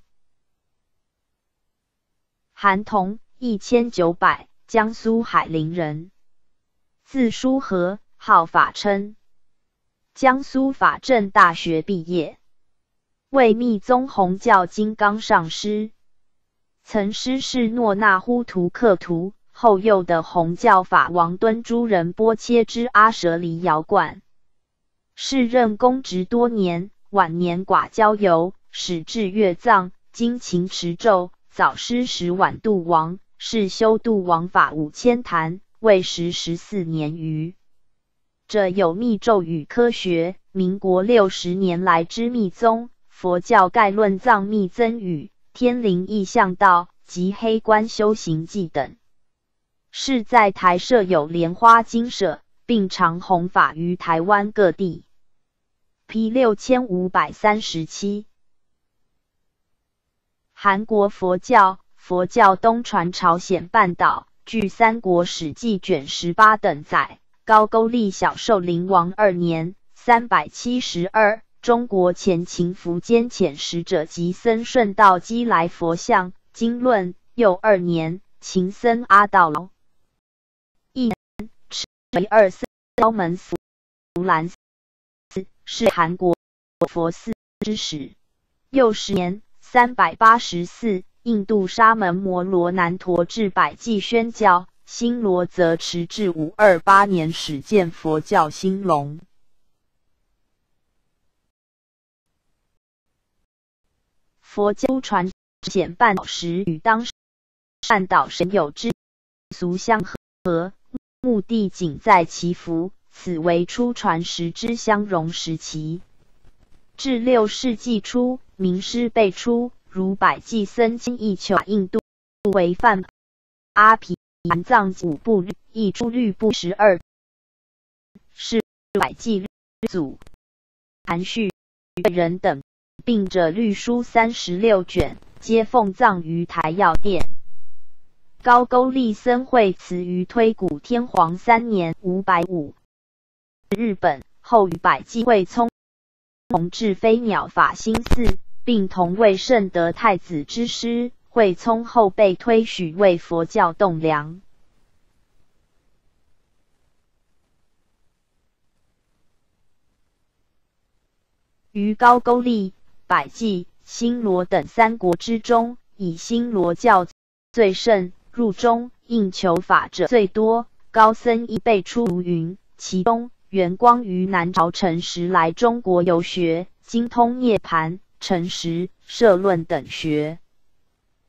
韩童，一千九百，江苏海陵人，字叔和，号法琛，江苏法政大学毕业，为密宗弘教金刚上师，曾师事诺那呼图克图，后又的弘教法王敦珠仁波切之阿舍离遥观，是任公职多年，晚年寡交游，始至月藏，经勤持咒，早师时晚度亡，是修度王法五千坛，未时十四年余。这有密咒与科学。民国六十年来之密宗佛教概论藏密增语天灵异象道及黑观修行记等。是在台设有莲花精舍，并常弘法于台湾各地。P 六千五百三十七，韩国佛教，佛教东传朝鲜半岛。据《三国史记》卷十八等载，高句丽小寿灵王二年（三百七十二），中国前秦苻坚遣使者及僧顺道基来佛像经论。又二年，秦僧阿道劳。为二僧高门寺如兰寺，是韩国佛寺之始。又十年（三百八十四），印度沙门摩罗南陀至百济宣教，新罗则持至五二八年始建佛教兴隆。佛教传显半岛时，与当时半岛神有之俗相合。目的仅在祈福，此为初传时之相融时期。至六世纪初，名师辈出，如百济僧亲译求印度为范阿毗藏五部律一出律部十二，是百济祖韩旭人等，并着律书三十六卷，皆奉葬于台药殿。高句丽僧会祠于推古天皇三年（五百五），日本后与百济会聪同治飞鸟法兴寺，并同为圣德太子之师。慧聪后被推许为佛教栋梁。于高句丽、百济、新罗等三国之中，以新罗教最盛。入中应求法者最多，高僧亦辈出如云。其中元光于南朝陈时来中国游学，精通涅盘、诚实、社论等学。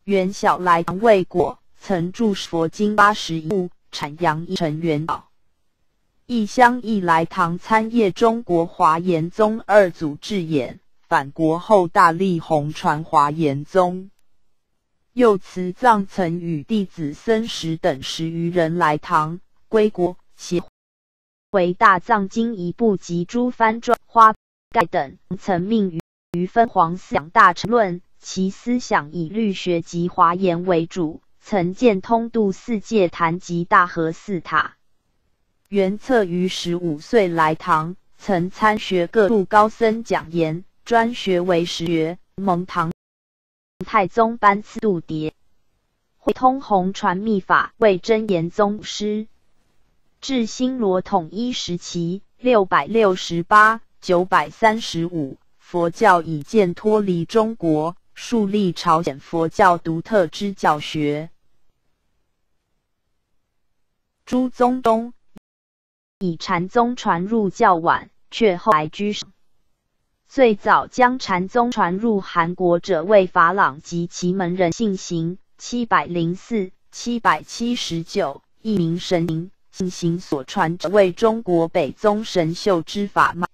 元小来唐未果，曾著佛经八十一部，阐扬一成元导。义乡义来唐参谒中国华严宗二祖智俨，返国后大力弘传华严宗。又慈藏曾与弟子僧十等十余人来唐归国，其为大藏经一部及诸番传花盖等，曾命于于分皇思想大臣论，其思想以律学及华严为主，曾见通度四界坛及大和寺塔。元策于十五岁来唐，曾参学各度高僧讲言，专学为实学，蒙唐。太宗班赐度牒，会通弘传秘法，为真言宗师。至新罗统一时期（六百六十八、九百三十五），佛教已渐脱离中国，树立朝鲜佛教独特之教学。朱宗东以禅宗传入较晚，却后来居上。最早将禅宗传入韩国者为法朗及其门人信行七百零四、七百七十九，一名神灵信行所传者为中国北宗神秀之法脉。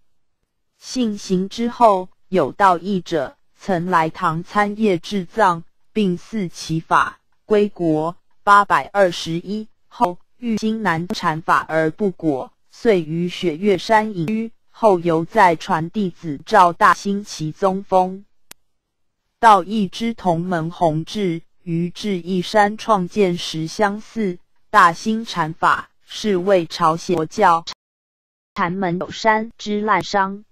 信行之后，有道义者曾来唐参谒智藏，并赐其法，归国。八百二十一后，欲经南禅法而不果，遂于雪岳山隐居。后由再传弟子赵大兴其宗风，道义之同门弘志于至义山创建石香寺，大兴禅法，是为朝鲜佛教禅门有山之滥觞。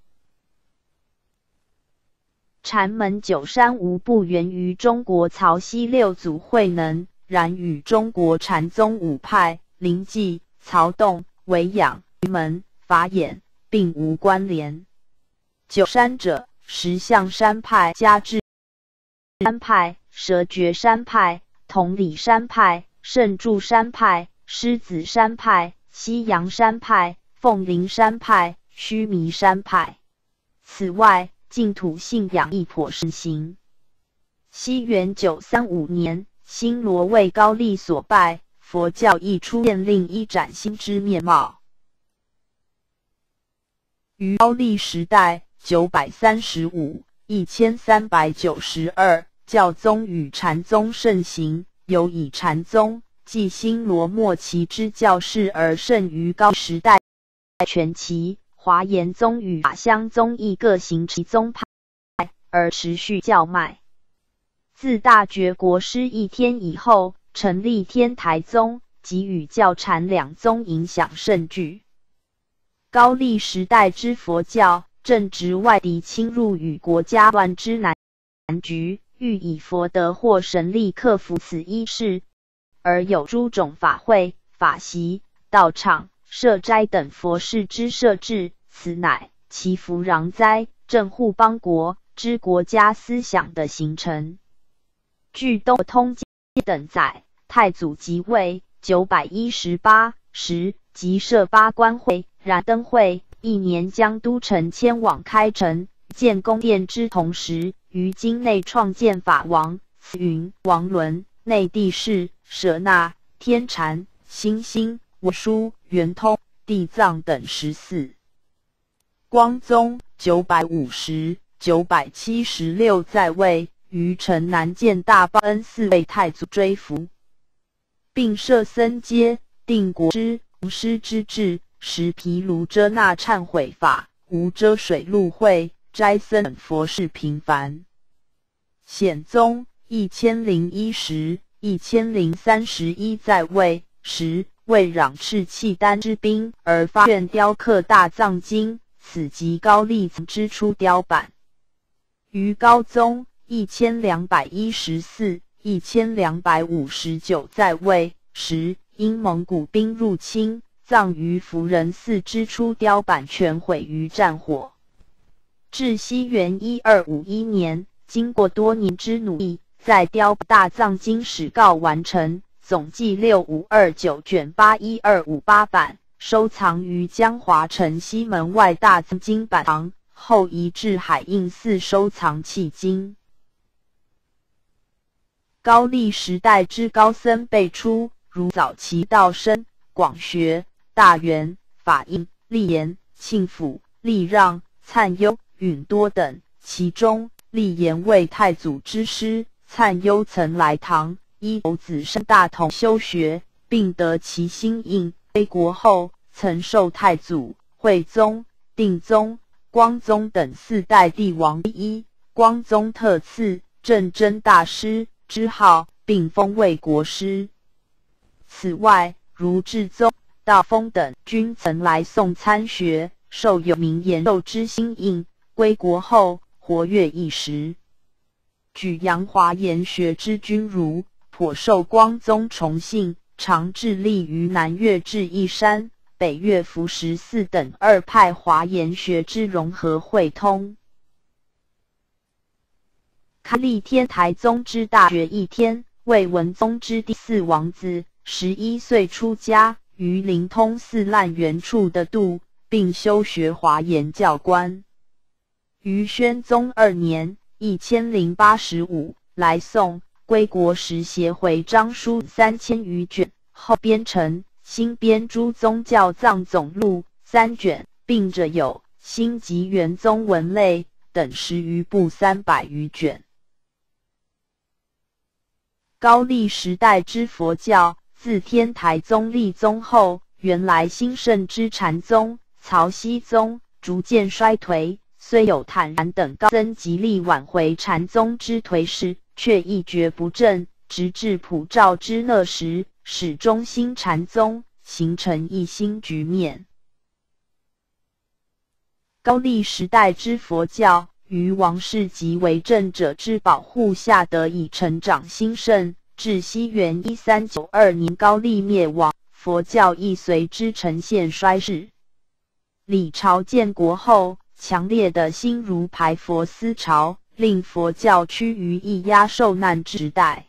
禅门九山无不源于中国曹溪六祖慧能，然与中国禅宗五派灵济、曹洞、维养、门、法眼。并无关联。九山者，石象山派、加智山派、蛇绝山派、同里山派、圣柱山派、狮子山派、西洋山派、凤林山派、须弥山派。此外，净土信仰亦颇盛行。西元九三五年，新罗为高丽所败，佛教亦出现另一崭新之面貌。于高丽时代（九百三十五、一千三百九十二），教宗与禅宗盛行，尤以禅宗继新罗末期之教士而盛于高时代。全期。华严宗与法相宗亦各行其宗派，而持续教脉。自大觉国师一天以后，成立天台宗，即与教禅两宗影响甚巨。高丽时代之佛教正值外敌侵入与国家乱之难局，欲以佛德或神力克服此一事，而有诸种法会、法席、道场。设斋等佛事之设置，此乃祈福攘灾、镇护邦国之国家思想的形成。据《东通鉴》等载，太祖即位九百一十八时，即设八关会、燃灯会，一年将都城迁往开城建宫殿之同时，于京内创建法王、云王伦、内地士、舍那、天禅、星星。我书、圆通、地藏等十四。光宗九百五十、九百七十六在位，于城南建大报恩寺为太祖追福，并设僧阶、定国师、师之制，十毗卢遮那忏悔法、无遮水陆会、斋僧等佛事频繁。显宗一千零一十、一千零三十一在位时。为攘斥契丹之兵而发愿雕刻大藏经，此即高丽之初雕版。于高宗一千两百一十四、一千两百五十九在位时，因蒙古兵入侵，藏于福仁寺之初雕版全毁于战火。至西元一二五一年，经过多年之努力，在雕大藏经始告完成。总计六五二九卷八一二五八版，收藏于江华城西门外大藏经版堂，后移至海印寺收藏迄今。高丽时代之高僧辈出，如早期道生、广学、大元、法印、立言、庆甫、立让、灿优、允多等。其中，立言为太祖之师，灿优曾来唐。一有子升大同修学，并得其心印。归国后，曾受太祖、惠宗、定宗、光宗等四代帝王一光宗特赐正真大师之号，并封为国师。此外，如智宗、道丰等均曾来宋参学，受有名言受之心印。归国后，活跃一时。举杨华言学之君如。颇受光宗崇信，常致力于南岳智一山、北岳福十寺等二派华严学之融合汇通。开立天台宗之大觉一天，为文宗之第四王子，十一岁出家，于灵通寺烂园处的度，并修学华严教官。于宣宗二年（一千零八十五）来宋。归国时携回章书三千余卷，后编成《新编诸宗教藏总录》三卷，并着有《新集元宗文类》等十余部三百余卷。高丽时代之佛教，自天台宗立宗后，原来兴盛之禅宗、曹溪宗逐渐衰颓，虽有坦然等高僧极力挽回禅宗之颓势。却一蹶不振，直至普照之乐时，始终心禅宗，形成一新局面。高丽时代之佛教，于王室及为政者之保护下，得以成长兴盛。至西元一三九二年，高丽灭亡，佛教亦随之呈现衰势。李朝建国后，强烈的新儒排佛思潮。令佛教趋于抑压受难之代。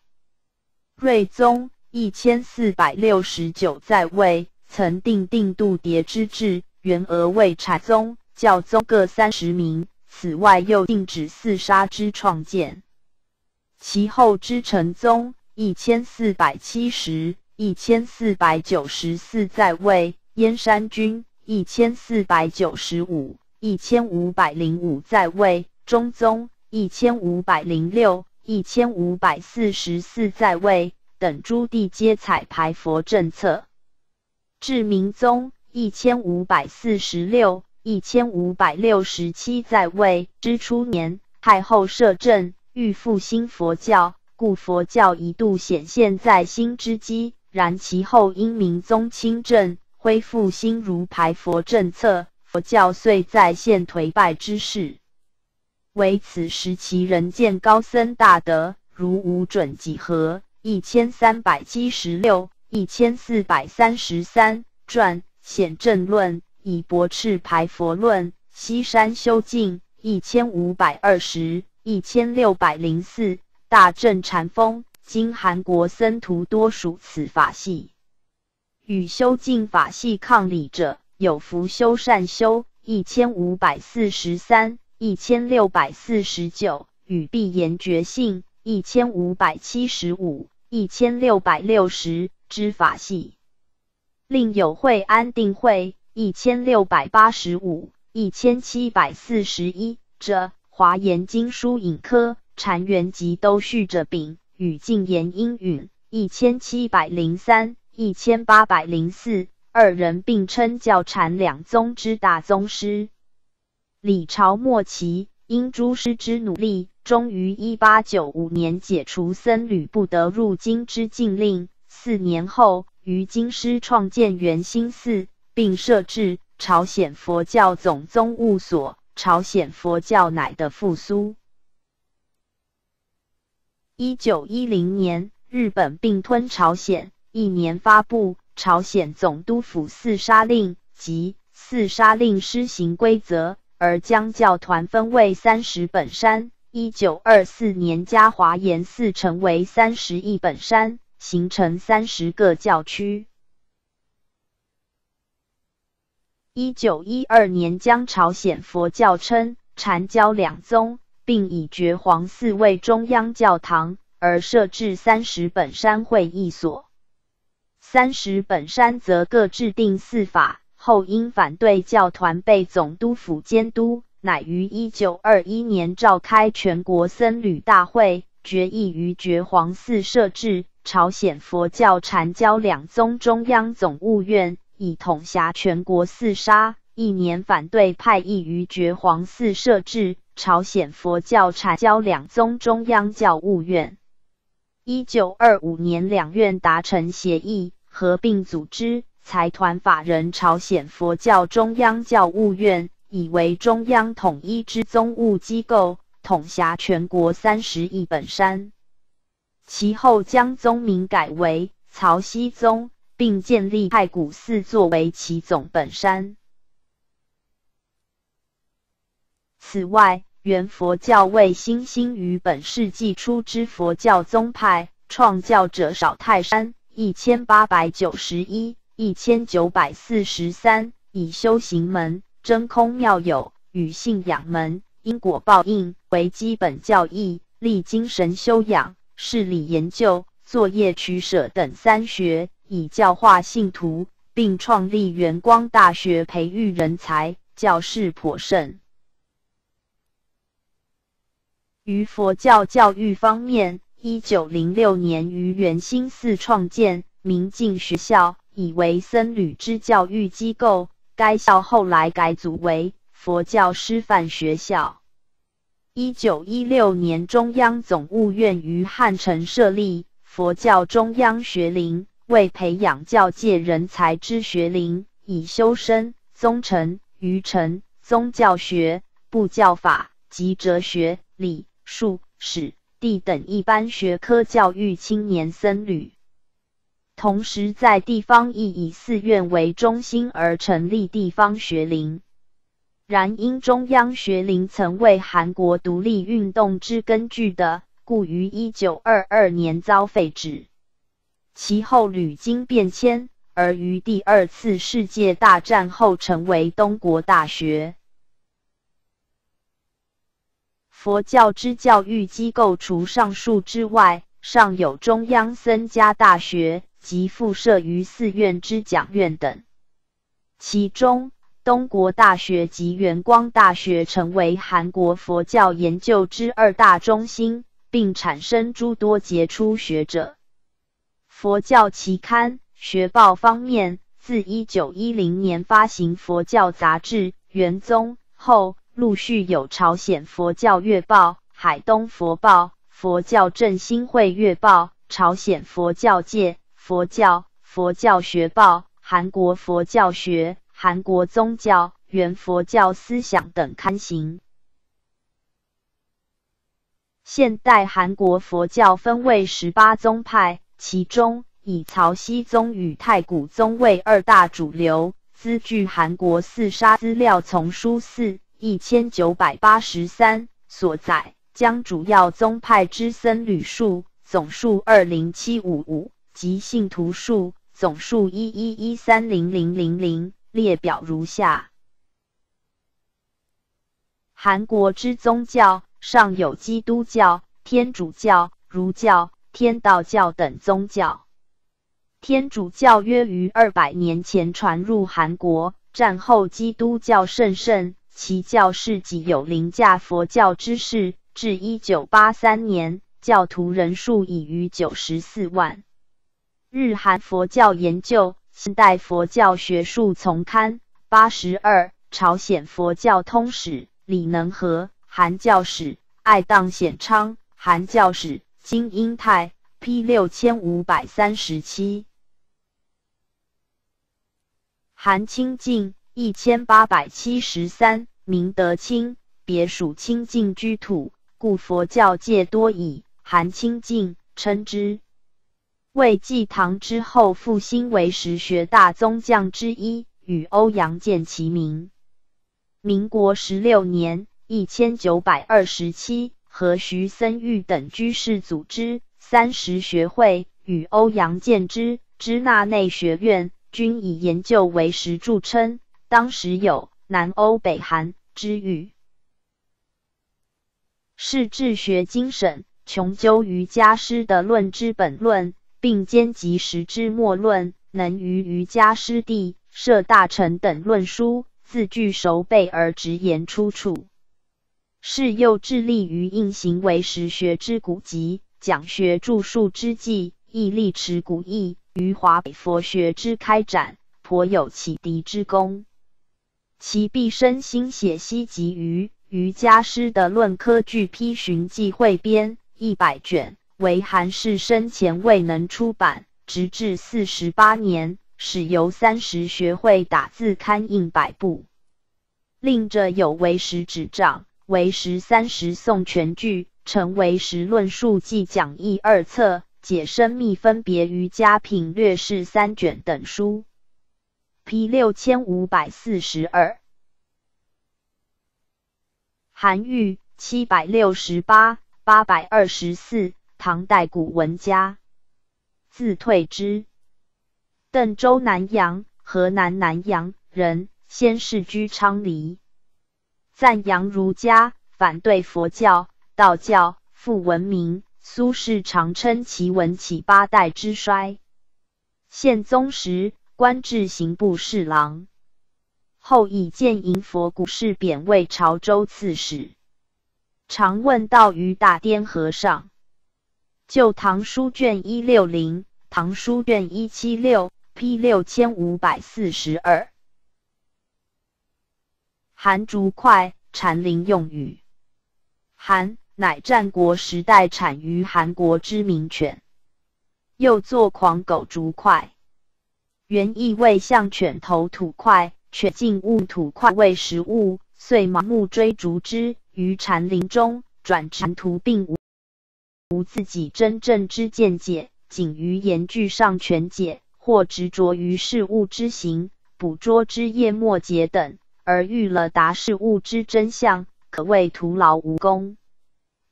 睿宗一千四百六十九在位，曾定定度牒之制，原额为禅宗、教宗各三十名。此外，又禁止四杀之创建。其后之成宗一千四百七十、一千四百九十四在位，燕山君一千四百九十五、一千五百零五在位，中宗一千五百零六、一千五百四十四在位等诸帝皆采排佛政策。至明宗一千五百四十六。一千五百六十七在位之初年，太后摄政，欲复兴佛教，故佛教一度显现在兴之机。然其后因明宗亲政，恢复新儒排佛政策，佛教遂再现颓败之势。为此时其人见高僧大德，如无准几何，一千三百七十六、一千四百三十三传显正论。以驳斥排佛论，西山修净一千五百二十一千六百零四大正禅风，今韩国僧徒多属此法系。与修净法系抗礼者，有福修善修一千五百四十三一千六百四十九，与闭言觉性一千五百七十五一千六百六十之法系。另有会安定会。一千六百八十五、一千七百四十一者，华严经书引科禅元集都续着丙与净言应允。一千七百零三、一千八百零四二人并称教禅两宗之大宗师。李朝末期，因诸师之努力，终于一八九五年解除僧侣不得入京之禁令。四年后，于京师创建元兴寺。并设置朝鲜佛教总宗务所，朝鲜佛教乃的复苏。一九一零年，日本并吞朝鲜，一年发布朝鲜总督府四杀令及四杀令施行规则，而将教团分为三十本山。一九二四年，加华严寺成为三十一本山，形成三十个教区。一九一二年，将朝鲜佛教称禅教两宗，并以觉皇寺为中央教堂，而设置三十本山会议所。三十本山则各制定四法，后因反对教团被总督府监督，乃于一九二一年召开全国僧侣大会，决议于觉皇寺设置朝鲜佛教禅教两宗中央总务院。以统辖全国四沙，一年反对派亦于觉皇寺设置朝鲜佛教禅教两宗中央教务院。一九二五年，两院达成协议，合并组织财团法人朝鲜佛教中央教务院，以为中央统一之宗务机构，统辖全国三十亿本山。其后将宗名改为曹溪宗。并建立太古寺作为其总本山。此外，原佛教为新兴于本世纪初之佛教宗派，创教者少泰山（一千八百九十一、一千九百四十三）以修行门、真空妙有与信仰门、因果报应为基本教义，立精神修养、事理研究、作业取舍等三学。以教化信徒，并创立元光大学，培育人才，教士颇甚。于佛教教育方面，一九零六年于元兴寺创建明镜学校，以为僧侣之教育机构。该校后来改组为佛教师范学校。一九一六年，中央总务院于汉城设立佛教中央学林。为培养教界人才之学林，以修身、宗成、愚诚、宗教学、部教法及哲学、礼、数、史、地等一般学科教育青年僧侣。同时，在地方亦以寺院为中心而成立地方学林。然因中央学林曾为韩国独立运动之根据的，故于一九二二年遭废止。其后屡经变迁，而于第二次世界大战后成为东国大学。佛教之教育机构除上述之外，尚有中央僧伽大学及附设于寺院之讲院等。其中，东国大学及元光大学成为韩国佛教研究之二大中心，并产生诸多杰出学者。佛教期刊、学报方面，自一九一零年发行佛教杂志《元宗》后。陆续有朝鲜佛教月报、海东佛报、佛教振兴会月报、朝鲜佛教界、佛教、佛教学报、韩国佛教学、韩国宗教、原佛教思想等刊行。现代韩国佛教分为十八宗派，其中以曹溪宗与太古宗为二大主流。资据韩国四沙资料丛书四。一千九百八十三所载，将主要宗派之僧侣数总数二零七五五及信徒数总数一一一三零零零零列表如下。韩国之宗教尚有基督教、天主教、儒教、天道教等宗教。天主教约于二百年前传入韩国，战后基督教甚盛。其教士极有凌驾佛教之势，至一九八三年，教徒人数已逾九十四万。日韩佛教研究现代佛教学术丛刊八十二，朝鲜佛教通史李能和，韩教史爱宕显昌，韩教史金英泰 P 六千五百三十七，韩清净。一千八百七十三，明德清，别属清净居土，故佛教界多以韩清净称之。为继唐之后复兴为实学大宗将之一，与欧阳建齐名。民国十六年（一千九百二十七），和徐森玉等居士组织三十学会，与欧阳建之支那内学院，均以研究为实著称。当时有南欧北韩之语，是治学精神，穷究瑜伽师的论之本论，并兼及时之末论，能于瑜伽师地设大臣等论书，字句熟背而直言出处。是又致力于应行为实学之古籍，讲学著述之际，亦力持古义于华北佛学之开展，颇有启迪之功。其毕生心血悉集于瑜伽师的论科巨批寻迹汇编一百卷，为韩氏生前未能出版，直至四十八年，始由三十学会打字刊印百部。另着有为时纸账、为时三十颂全句、成为时论述记讲义二册、解深密分别瑜伽品略释三卷等书。P 六千五百四十二，韩愈七百六十八八百二十四，唐代古文家，字退之，邓州南阳（河南南阳）人，先世居昌黎，赞扬儒家，反对佛教、道教，复闻名。苏轼常称其文起八代之衰。宪宗时。官至刑部侍郎，后以建营佛古事贬为潮州刺史。常问道于大颠和尚。旧唐书卷一六零，唐书卷一七六，P 六千五百四十二。韩竹块，禅林用语。韩，乃战国时代产于韩国之名犬，又作狂狗竹块。原意为向犬头吐块，犬尽误吐块为食物，遂盲目追逐之于禅林中，转禅途并无无自己真正之见解，仅于言句上全解，或执着于事物之形、捕捉之叶末节等，而欲了达事物之真相，可谓徒劳无功。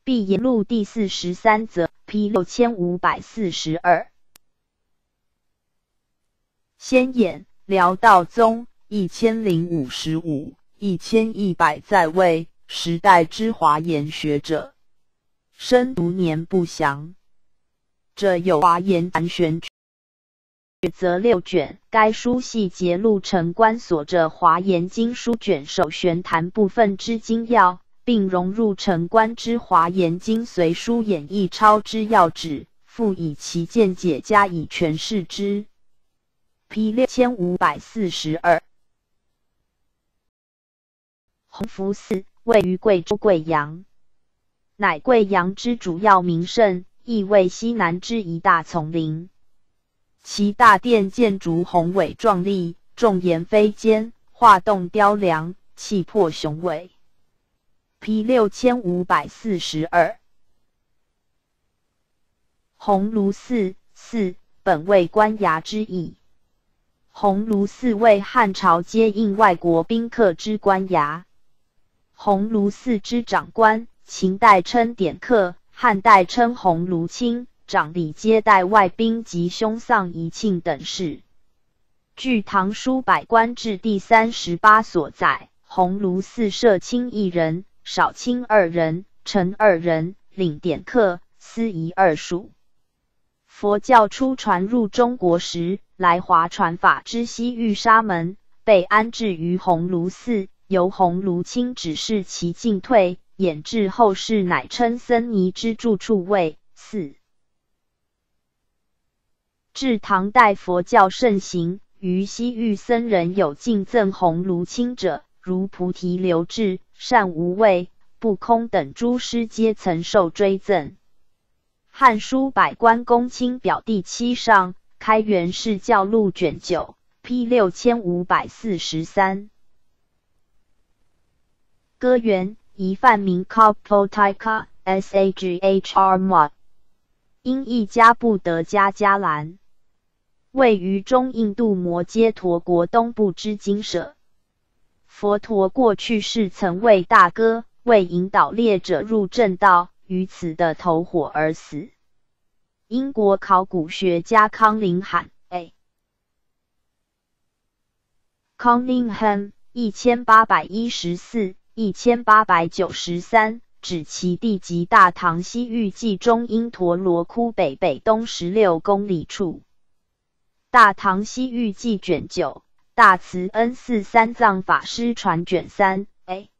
必言录第四十三则，P 六千五百四十二。先演辽道宗一千零五十五一千一百在位，时代之华严学者，深读年不详。这有华严盘旋则六卷，该书系节录成观所着华严经书卷首玄谈部分之精要，并融入成观之华严经随书演义抄之要旨，复以其见解加以诠释之。P 六千五百四十二，弘福寺位于贵州贵阳，乃贵阳之主要名胜，亦为西南之一大丛林。其大殿建筑宏伟壮丽，重檐飞尖，画栋雕梁，气魄雄伟。P 六千五百四十二，鸿胪寺寺本为官衙之意。鸿胪寺为汉朝接应外国宾客之官衙。鸿胪寺之长官，秦代称典客，汉代称鸿胪卿，掌理接待外宾及凶丧仪庆等事。据《唐书百官志》第三十八所载，鸿胪寺设卿一人，少卿二人，臣二人，领典客、司仪二属。佛教初传入中国时，来华传法之西域沙门被安置于鸿胪寺，由鸿胪卿指示其进退，演至后世乃称僧尼之住处为寺。至唐代佛教盛行，于西域僧人有敬赠鸿胪卿者，如菩提流志、善无畏、不空等诸师，皆曾受追赠。《汉书·百官公卿表》第七上。开元释教录卷九，P 六千五百四十三。歌源：一范名 Kopotayka Saghr Mod，音译加布德加加兰，位于中印度摩揭陀国东部之精舍。佛陀过去世曾为大哥，为引导猎者入正道，于此的投火而死。英国考古学家康林罕 A. Cunningham 一千八百一十四一千八百九十三指其地及大唐西域记中因陀罗窟北北东十六公里处。大唐西域记卷九大慈恩寺三藏法师传卷三 A.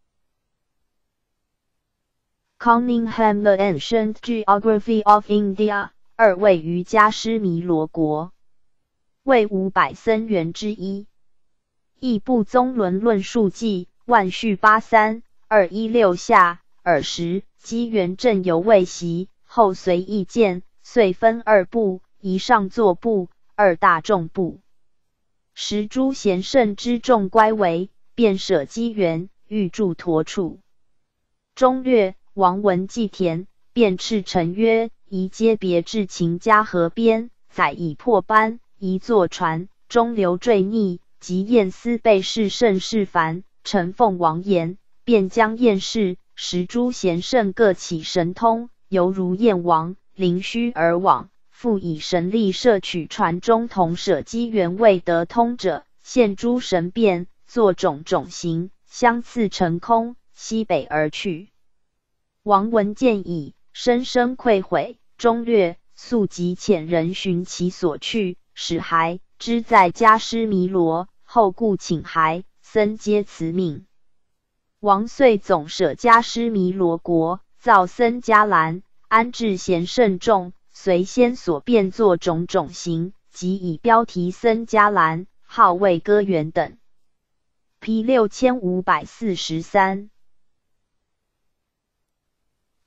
Cunningham The Ancient Geography of India 二位于加湿弥罗国，为五百僧园之一。义部宗伦论述记万续八三二一六下尔时，机缘正犹未习，后随意见，遂分二部，一上座部，二大众部。时诸贤圣之众乖为，便舍机缘，欲住陀处。中略王文祭田，便斥臣曰。宜皆别至秦家河边，载以破班，一坐船，中流坠溺，及燕思被事甚是烦，臣奉王言，便将燕事。时诸贤圣各起神通，犹如燕王临虚而往，复以神力摄取船中同舍机缘未得通者，现诸神变，作种种形，相次成空，西北而去。王闻见已，深深愧悔。终略速即遣人寻其所去，使孩知在家师弥罗，后故请孩僧皆辞命。王遂总舍家师弥罗国，造僧伽蓝，安置贤圣众，随先所变作种种形，即以标题僧伽蓝，号为歌园等。P 六千五百四十三，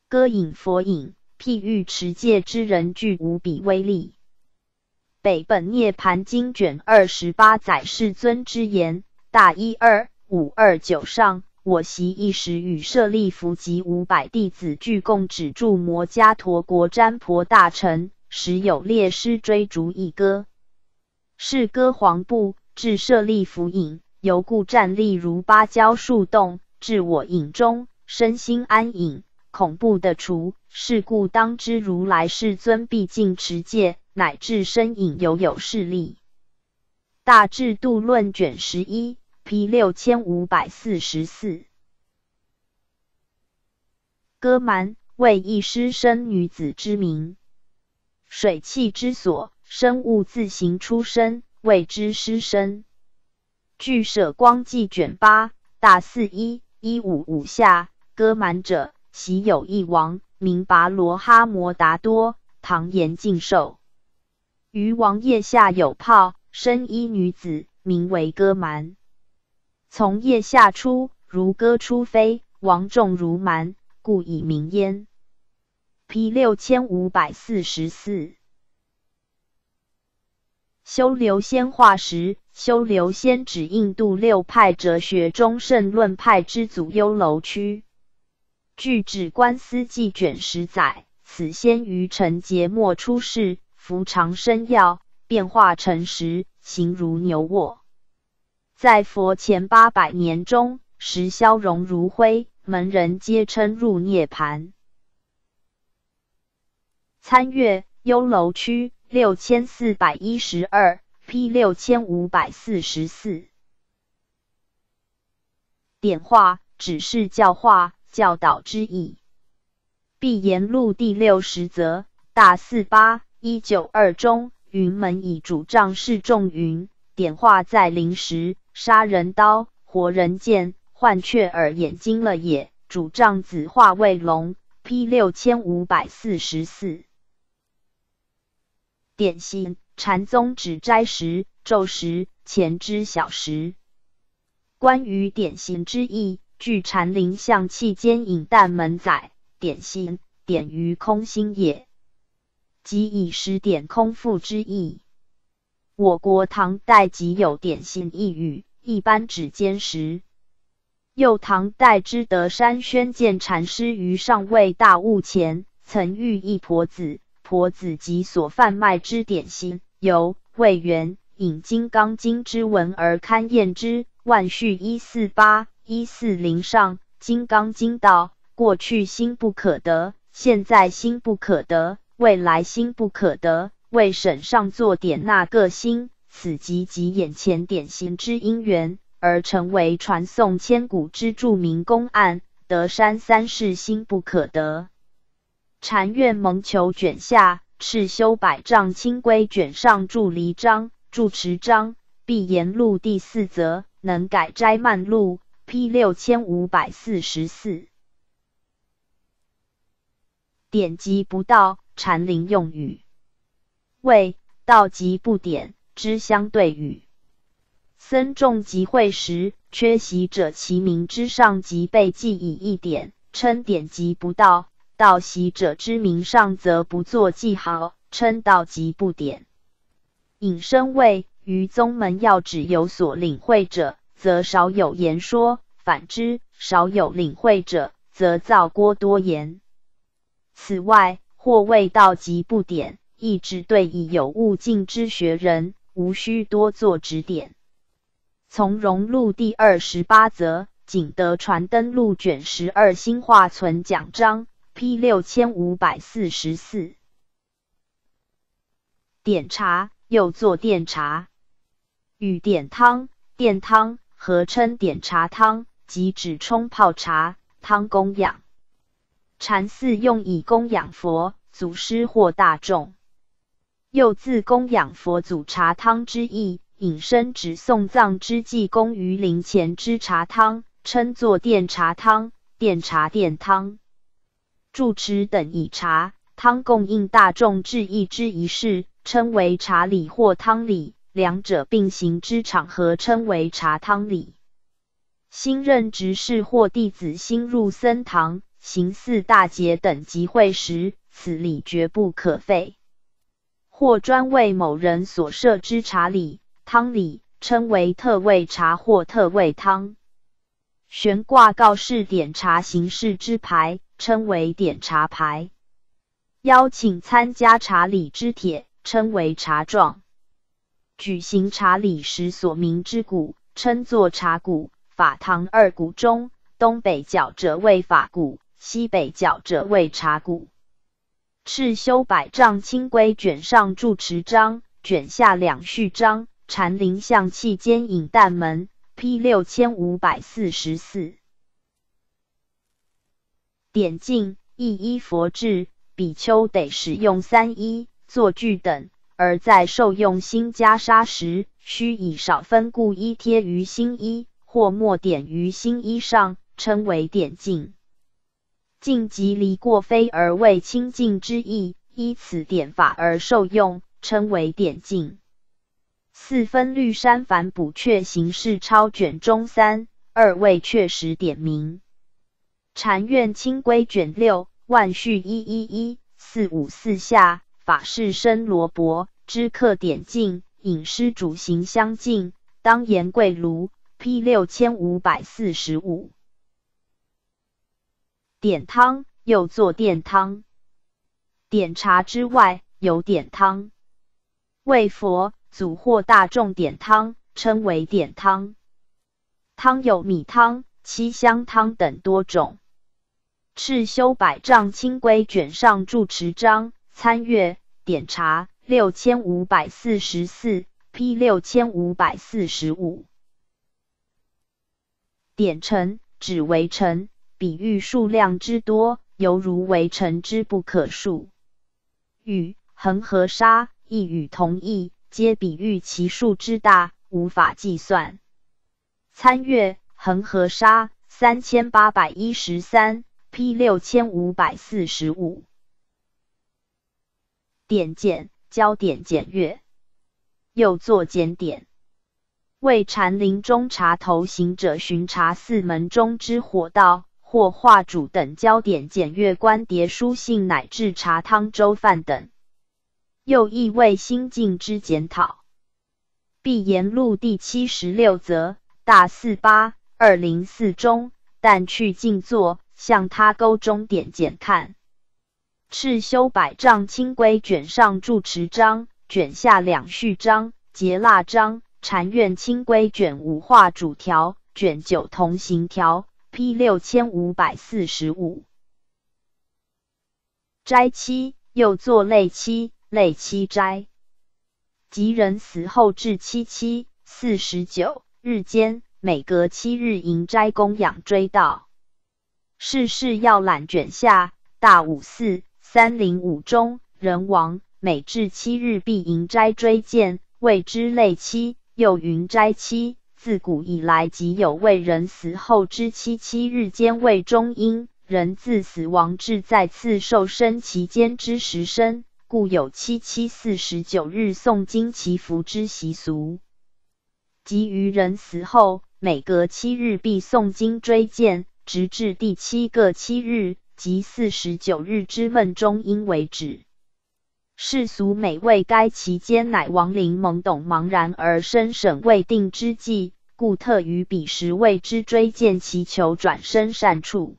歌影佛影。譬喻持戒之人具无比威力。北本涅盘经卷二十八载世尊之言：大一二五二九上，我习一时与舍利弗及五百弟子俱共止住摩伽陀国占婆大臣，时有列师追逐一歌，是歌黄布，至舍利弗影，犹故站立如芭蕉树洞，至我影中，身心安隐。恐怖的除，是故当知如来世尊毕竟持戒，乃至身影犹有势力。大智度论卷十一，P 六千五百四十四。歌蛮为一师生女子之名，水气之所，生物自行出生，谓之师生。据舍光记卷八大四一一五五下，歌蛮者，其有一王，名拔罗哈摩达多，唐延敬寿。于王腋下有泡，生一女子，名为歌蛮。从腋下出，如歌出飞，王重如蛮。故以名焉。P 六千五百四十四。修流仙化石，修流仙指印度六派哲学中圣论派之祖优楼区。据《指观思记》卷十载，此仙于成劫末出世，服长生药，变化成石，形如牛卧。在佛前八百年中，石消融如灰。门人皆称入涅盘。参阅幽楼区六千四百一十二，P 六千五百四十四。点化只是教化、教导之意。闭言录第六十则大四八一九二中，云门以主杖示众云：点化在临时，杀人刀，活人剑。换雀耳眼睛了也。主杖子化为龙。P 六千五百四十四。典型禅宗指斋时、昼时、前之小时。关于典型之意，据禅林象气间引弹门载，典型点于空心也，即以时点空腹之意。我国唐代即有典型一语，一般指坚实。又唐代之德山宣鉴禅师于上位大悟前，曾遇一婆子，婆子及所贩卖之点心，由魏源引《金刚经》之文而勘验之。万续一四八一四零上，《金刚经》道：过去心不可得，现在心不可得，未来心不可得。为审上座点那个心，此即即眼前典型之因缘。而成为传颂千古之著名公案。德山三世心不可得。禅院蒙求卷下，赤修百丈清规卷上注离章，注持章。闭言录第四则，能改斋慢录。P 六千五百四十四。典籍不到，禅林用语。谓道即不典之相对语。僧众集会时，缺席者其名之上即被记以一点，称典及不到；到席者之名上则不作记号，称到即不点。引申谓：于宗门要旨有所领会者，则少有言说；反之，少有领会者，则造锅多言。此外，或未到即不点，亦指对已有悟境之学人，无需多做指点。从容录第二十八则，景德传灯录卷十二新化存奖章，P 六千五百四十四。点茶又作电茶，与点汤、电汤合称点茶汤，即指冲泡茶汤供养。禅寺用以供养佛祖师或大众，又自供养佛祖茶汤之意。引申指送葬之际供于灵前之茶汤，称作奠茶汤、奠茶奠汤。住持等以茶汤供应大众致意之仪式，称为茶礼或汤礼；两者并行之场合，称为茶汤礼。新任执事或弟子新入僧堂、行四大节等集会时，此礼绝不可废。或专为某人所设之茶礼。汤礼称为特味茶或特味汤，悬挂告示点茶形式之牌，称为点茶牌；邀请参加茶礼之帖，称为茶状；举行茶礼时所鸣之鼓，称作茶鼓。法堂二鼓中，东北角者为法鼓，西北角者为茶鼓。赤修百丈清规卷上住持章，卷下两序章。禅林象气间引旦门，P 六千五百四十四。点镜一一佛制，比丘得使用三一坐具等，而在受用新袈裟时，须以少分故衣贴于新衣，或墨点于新衣上，称为点镜。镜即离过非而为清净之意，依此点法而受用，称为点镜。四分律山凡补阙形式抄卷中三二位确实点名。禅院清规卷六万序一一一四五四下法事生罗伯知客点镜引师主行相近当言贵炉 P 六千五百四十五。点汤又作殿汤，点茶之外有点汤，为佛。祖或大众点汤，称为点汤。汤有米汤、七香汤等多种。赤修百丈清规卷上注持章参阅点茶六千五百四十四，P 六千五百四十五。点尘指为尘，比喻数量之多，犹如围城之不可数。与恒河沙一语同义。皆比喻其数之大，无法计算。参阅恒河沙三千八百一十三，P 六千五百四十五。点检焦点检阅，又作检点，为禅林中茶头行者巡查四门中之火道或画主等焦点检阅官牒书信乃至茶汤粥饭等。又意为心境之检讨。碧岩录第七十六则大四八二零四中，但去静坐，向他沟中点检看。赤修百丈清规卷上注持章，卷下两序章，结腊章。禅院清规卷五画主条，卷九同行条。P 六千五百四十五。斋期又作类期。类七斋，即人死后至七七四十九日间，每隔七日迎斋供养追悼。世事要览卷下大五四三零五中，人亡每至七日必迎斋追见，谓之类七。又云斋期，自古以来即有为人死后之七七日间为中阴，人自死亡至再次受生期间之时生。故有七七四十九日诵经祈福之习俗，即于人死后，每隔七日必诵经追荐，直至第七个七日，即四十九日之梦中阴为止。世俗每为该期间乃亡灵懵懂茫然而生审未定之际，故特于彼时为之追荐祈求转生善处。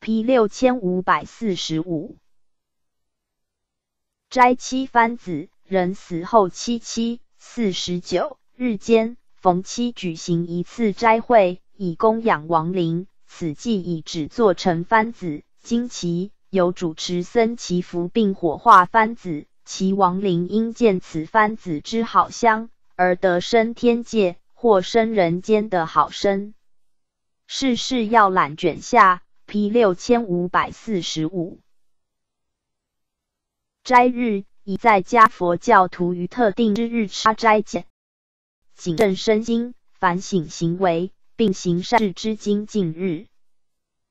P 六千五百四十五。斋期番子，人死后七七四十九日间，逢期举行一次斋会，以供养亡灵。此祭以纸做成番子，今其有主持僧祈福并火化番子，其亡灵因见此番子之好香，而得生天界或生人间的好生。世事要览卷下，P 六千五百四十五。斋日以在家佛教徒于特定之日吃斋戒，谨慎身心，反省行为，并行善事之精进日。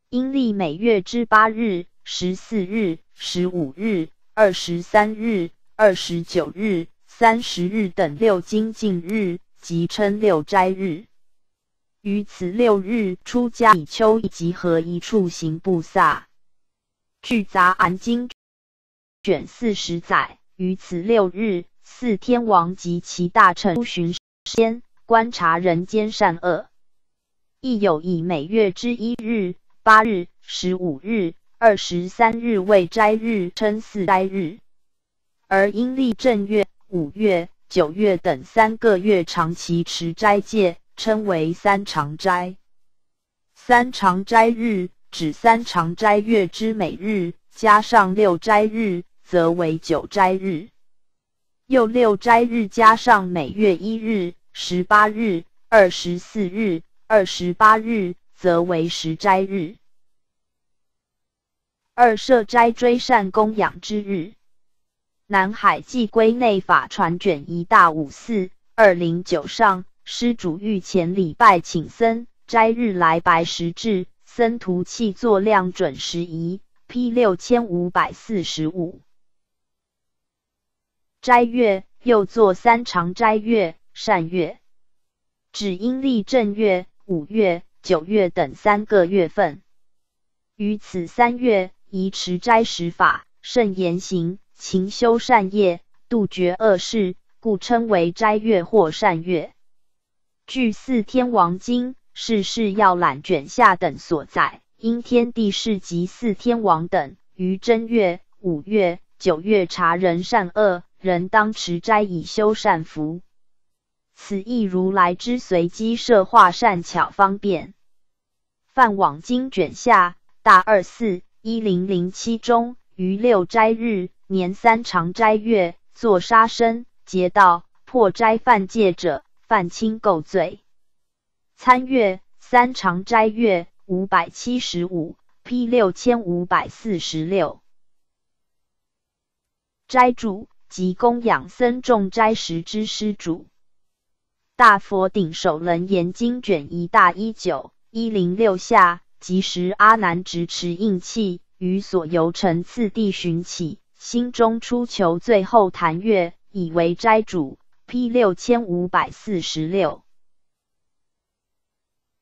阴历每月之八日、十四日、十五日、二十三日、二十九日、三十日等六精进日，即称六斋日。于此六日，出家以秋集合一处行布萨。据杂安经。卷四十载，于此六日，四天王及其大臣出巡仙，观察人间善恶。亦有以每月之一日、八日、十五日、二十三日为斋日，称四斋日。而阴历正月、五月、九月等三个月长期持斋戒，称为三长斋。三长斋日指三长斋月之每日，加上六斋日。则为九斋日，又六斋日加上每月一日、十八日、二十四日、二十八日，则为十斋日。二设斋追善供养之日。南海寄归内法传卷一大五四二零九上，施主御前礼拜请僧，斋日来白石至，僧徒契作量准时宜。P 六千五百四十五。斋月又作三长斋月、善月，指阴历正月、五月、九月等三个月份。于此三月，宜持斋食法，慎言行。勤修善业，杜绝恶事，故称为斋月或善月。据《四天王经》《世事要览》卷下等所载，因天地世及四天王等于正月、五月、九月察人善恶，人当持斋以修善福。此亦如来之随机设化善巧方便。《梵网经》卷下大二四一零零七中于六斋日。年三长斋月，作杀生、劫道、破斋犯戒者，犯轻垢罪。参阅三长斋月五百七十五，P 六千五百四十六。斋主即供养僧众斋食之施主。大佛顶首楞严经卷一大一九一零六下，即时阿难执持印器，于所游城次第寻起。心中出求，最后谈月，以为斋主。P 六千五百四十六。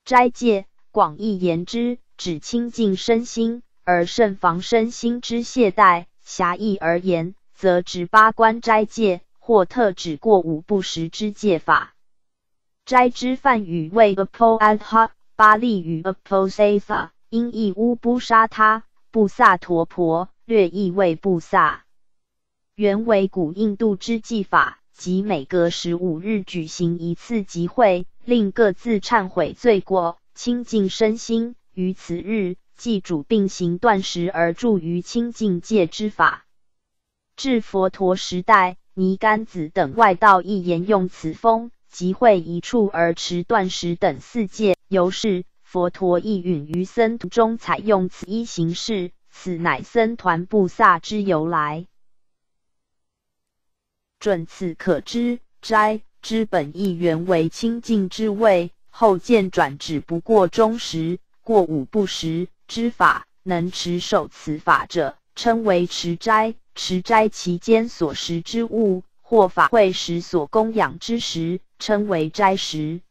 斋戒广义言之，指清净身心，而慎防身心之懈怠；狭义而言，则指八关斋戒，或特指过午不食之戒法。斋之梵语为 apoadha，巴利语 aposatha，音译乌布沙他、布萨陀婆。略意为布萨，原为古印度之祭法，即每隔十五日举行一次集会，令各自忏悔罪过，清净身心。于此日，祭主并行断食而助于清净戒之法。至佛陀时代，尼干子等外道亦沿用此风，集会一处而持断食等四戒。由是，佛陀亦允于僧徒中采用此一形式。此乃僧团布萨之由来。准此可知，斋之本意原为清净之谓，后见转只不过中时过午不食之法。能持守此法者，称为持斋。持斋期间所食之物，或法会时所供养之食，称为斋食。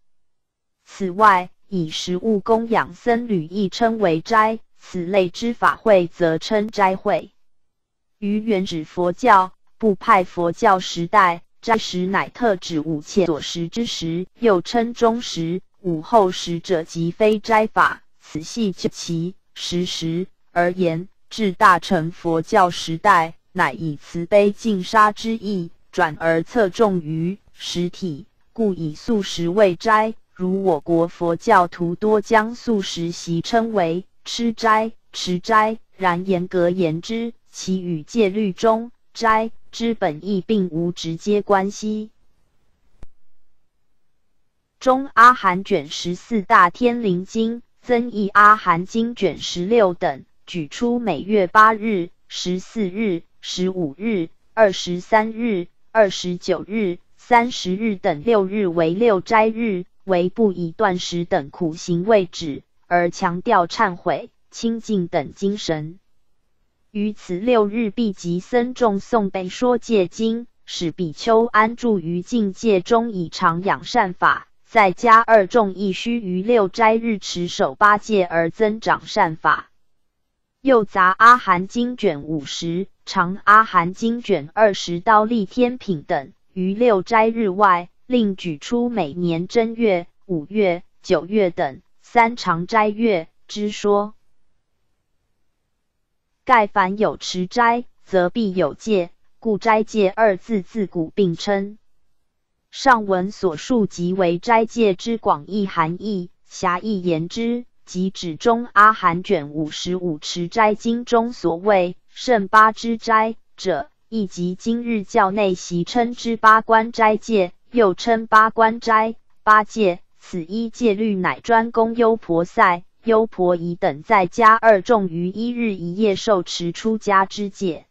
此外，以食物供养僧侣，亦称为斋。此类之法会，则称斋会。于原始佛教部派佛教时代，斋食乃特指午前所食之食，又称中食。午后食者，即非斋法。此系就其时时而言。至大乘佛教时代，乃以慈悲净杀之意，转而侧重于实体，故以素食为斋。如我国佛教徒多将素食习称为。吃斋、持斋，然严格言之，其与戒律中斋之本意并无直接关系。中阿含卷十四大天灵经增益阿含经卷十六等，举出每月八日、十四日、十五日、二十三日、二十九日、三十日等六日为六斋日，为不以断食等苦行为止。而强调忏悔、清净等精神。于此六日，必集僧众诵背说戒经，使比丘安住于境界中，以常养善法。再加二众亦须于六斋日持守八戒，而增长善法。又杂阿含经卷五十、长阿含经卷二十、刀立天品等，于六斋日外，另举出每年正月、五月、九月等。三常斋月之说，盖凡有持斋，则必有戒，故斋戒二字自古并称。上文所述即为斋戒之广义含义，狭义言之，即指中阿含卷五十五持斋经中所谓圣八之斋者，亦即今日教内习称之八关斋戒，又称八关斋、八戒。此一戒律乃专供优婆塞、优婆夷等在家二众于一日一夜受持出家之戒。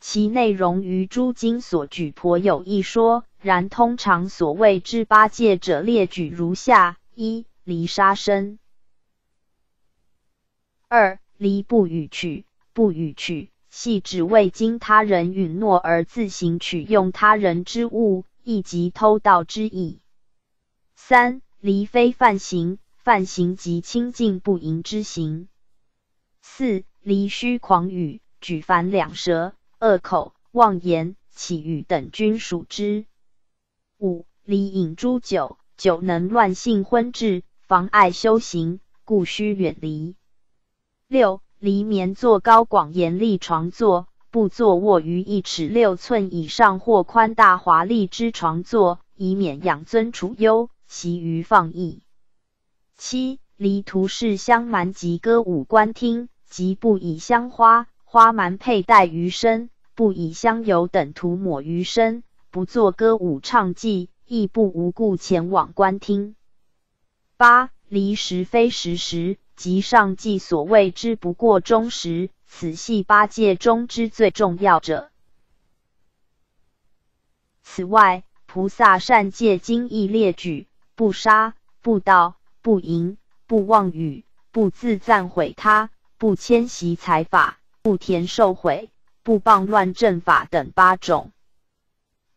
其内容于诸经所举颇有一说，然通常所谓之八戒者列举如下：一、离杀生；二、离不与取，不与取。系指未经他人允诺而自行取用他人之物，亦即偷盗之意。三离非犯行，犯行即清净不淫之行。四离虚狂语，举凡两舌、恶口、妄言、绮语等均属之。五离饮诸酒，酒能乱性昏志，妨碍修行，故须远离。六离眠坐高广严厉床坐，不坐卧于一尺六寸以上或宽大华丽之床坐，以免养尊处优，习于放逸。七离图是香蛮及歌舞观听，即不以香花、花蛮佩戴于身，不以香油等涂抹于身，不作歌舞唱伎，亦不无故前往观听。八离时非时时。即上记所谓之不过中时，此系八戒中之最重要者。此外，菩萨善戒经亦列举：不杀、不盗、不淫、不妄语、不自赞毁他、不迁徙财法、不田受毁、不谤乱正法等八种。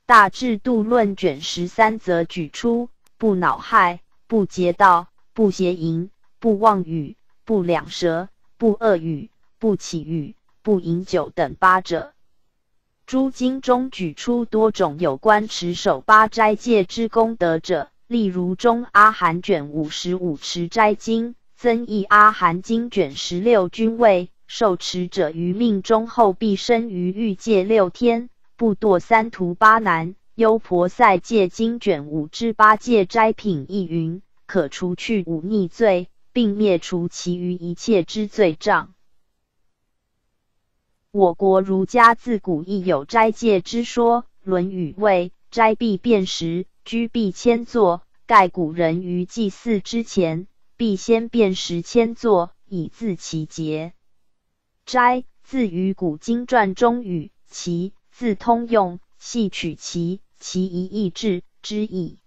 大智度论卷十三则举出：不恼害、不劫道、不邪淫。不妄语，不两舌，不恶语，不起语，不饮酒等八者。诸经中举出多种有关持守八斋戒之功德者，例如中阿含卷五十五持斋经，增益阿含经卷十六均位，受持者于命中后必生于欲界六天，不堕三途八难。优婆塞戒经卷五之八戒斋品亦云，可除去五逆罪。并灭除其余一切之罪障。我国儒家自古亦有斋戒之说，《论语》谓：“斋必辨识，居必谦坐。”盖古人于祭祀之前，必先辨识谦坐，以自其节。斋字于古经传中语，其字通用，系取其其一意志之意。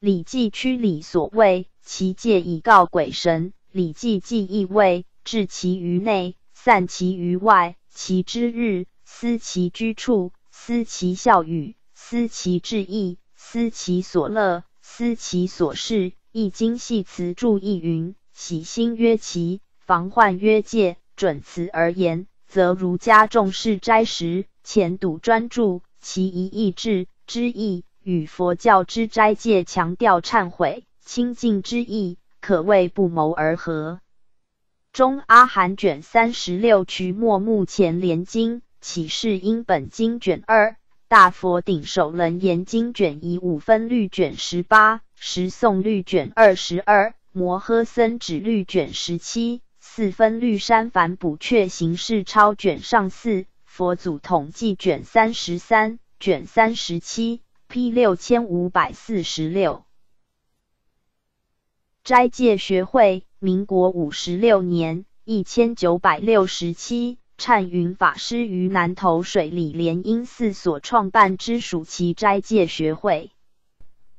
《礼记》曲礼所谓。其戒以告鬼神，礼记记义谓：置其于内，散其于外。其之日，思其居处，思其笑语，思其志意，思其所乐，思其所事。易经系辞注意云：喜心曰其，防患曰戒。准辞而言，则儒家重视斋食，浅笃专注，其一意志之意，与佛教之斋戒强调忏悔。清净之意，可谓不谋而合。中阿含卷三十六曲末目前连经启示因本经卷二大佛顶首楞严经卷一五分律卷十八十颂律卷二十二摩诃僧指律卷十七四分律山梵补阙形式抄卷上四佛祖统计卷三十三卷三十七 P 六千五百四十六。斋戒学会，民国五十六年（一千九百六十七），忏云法师于南投水里莲因寺所创办之属其斋戒学会，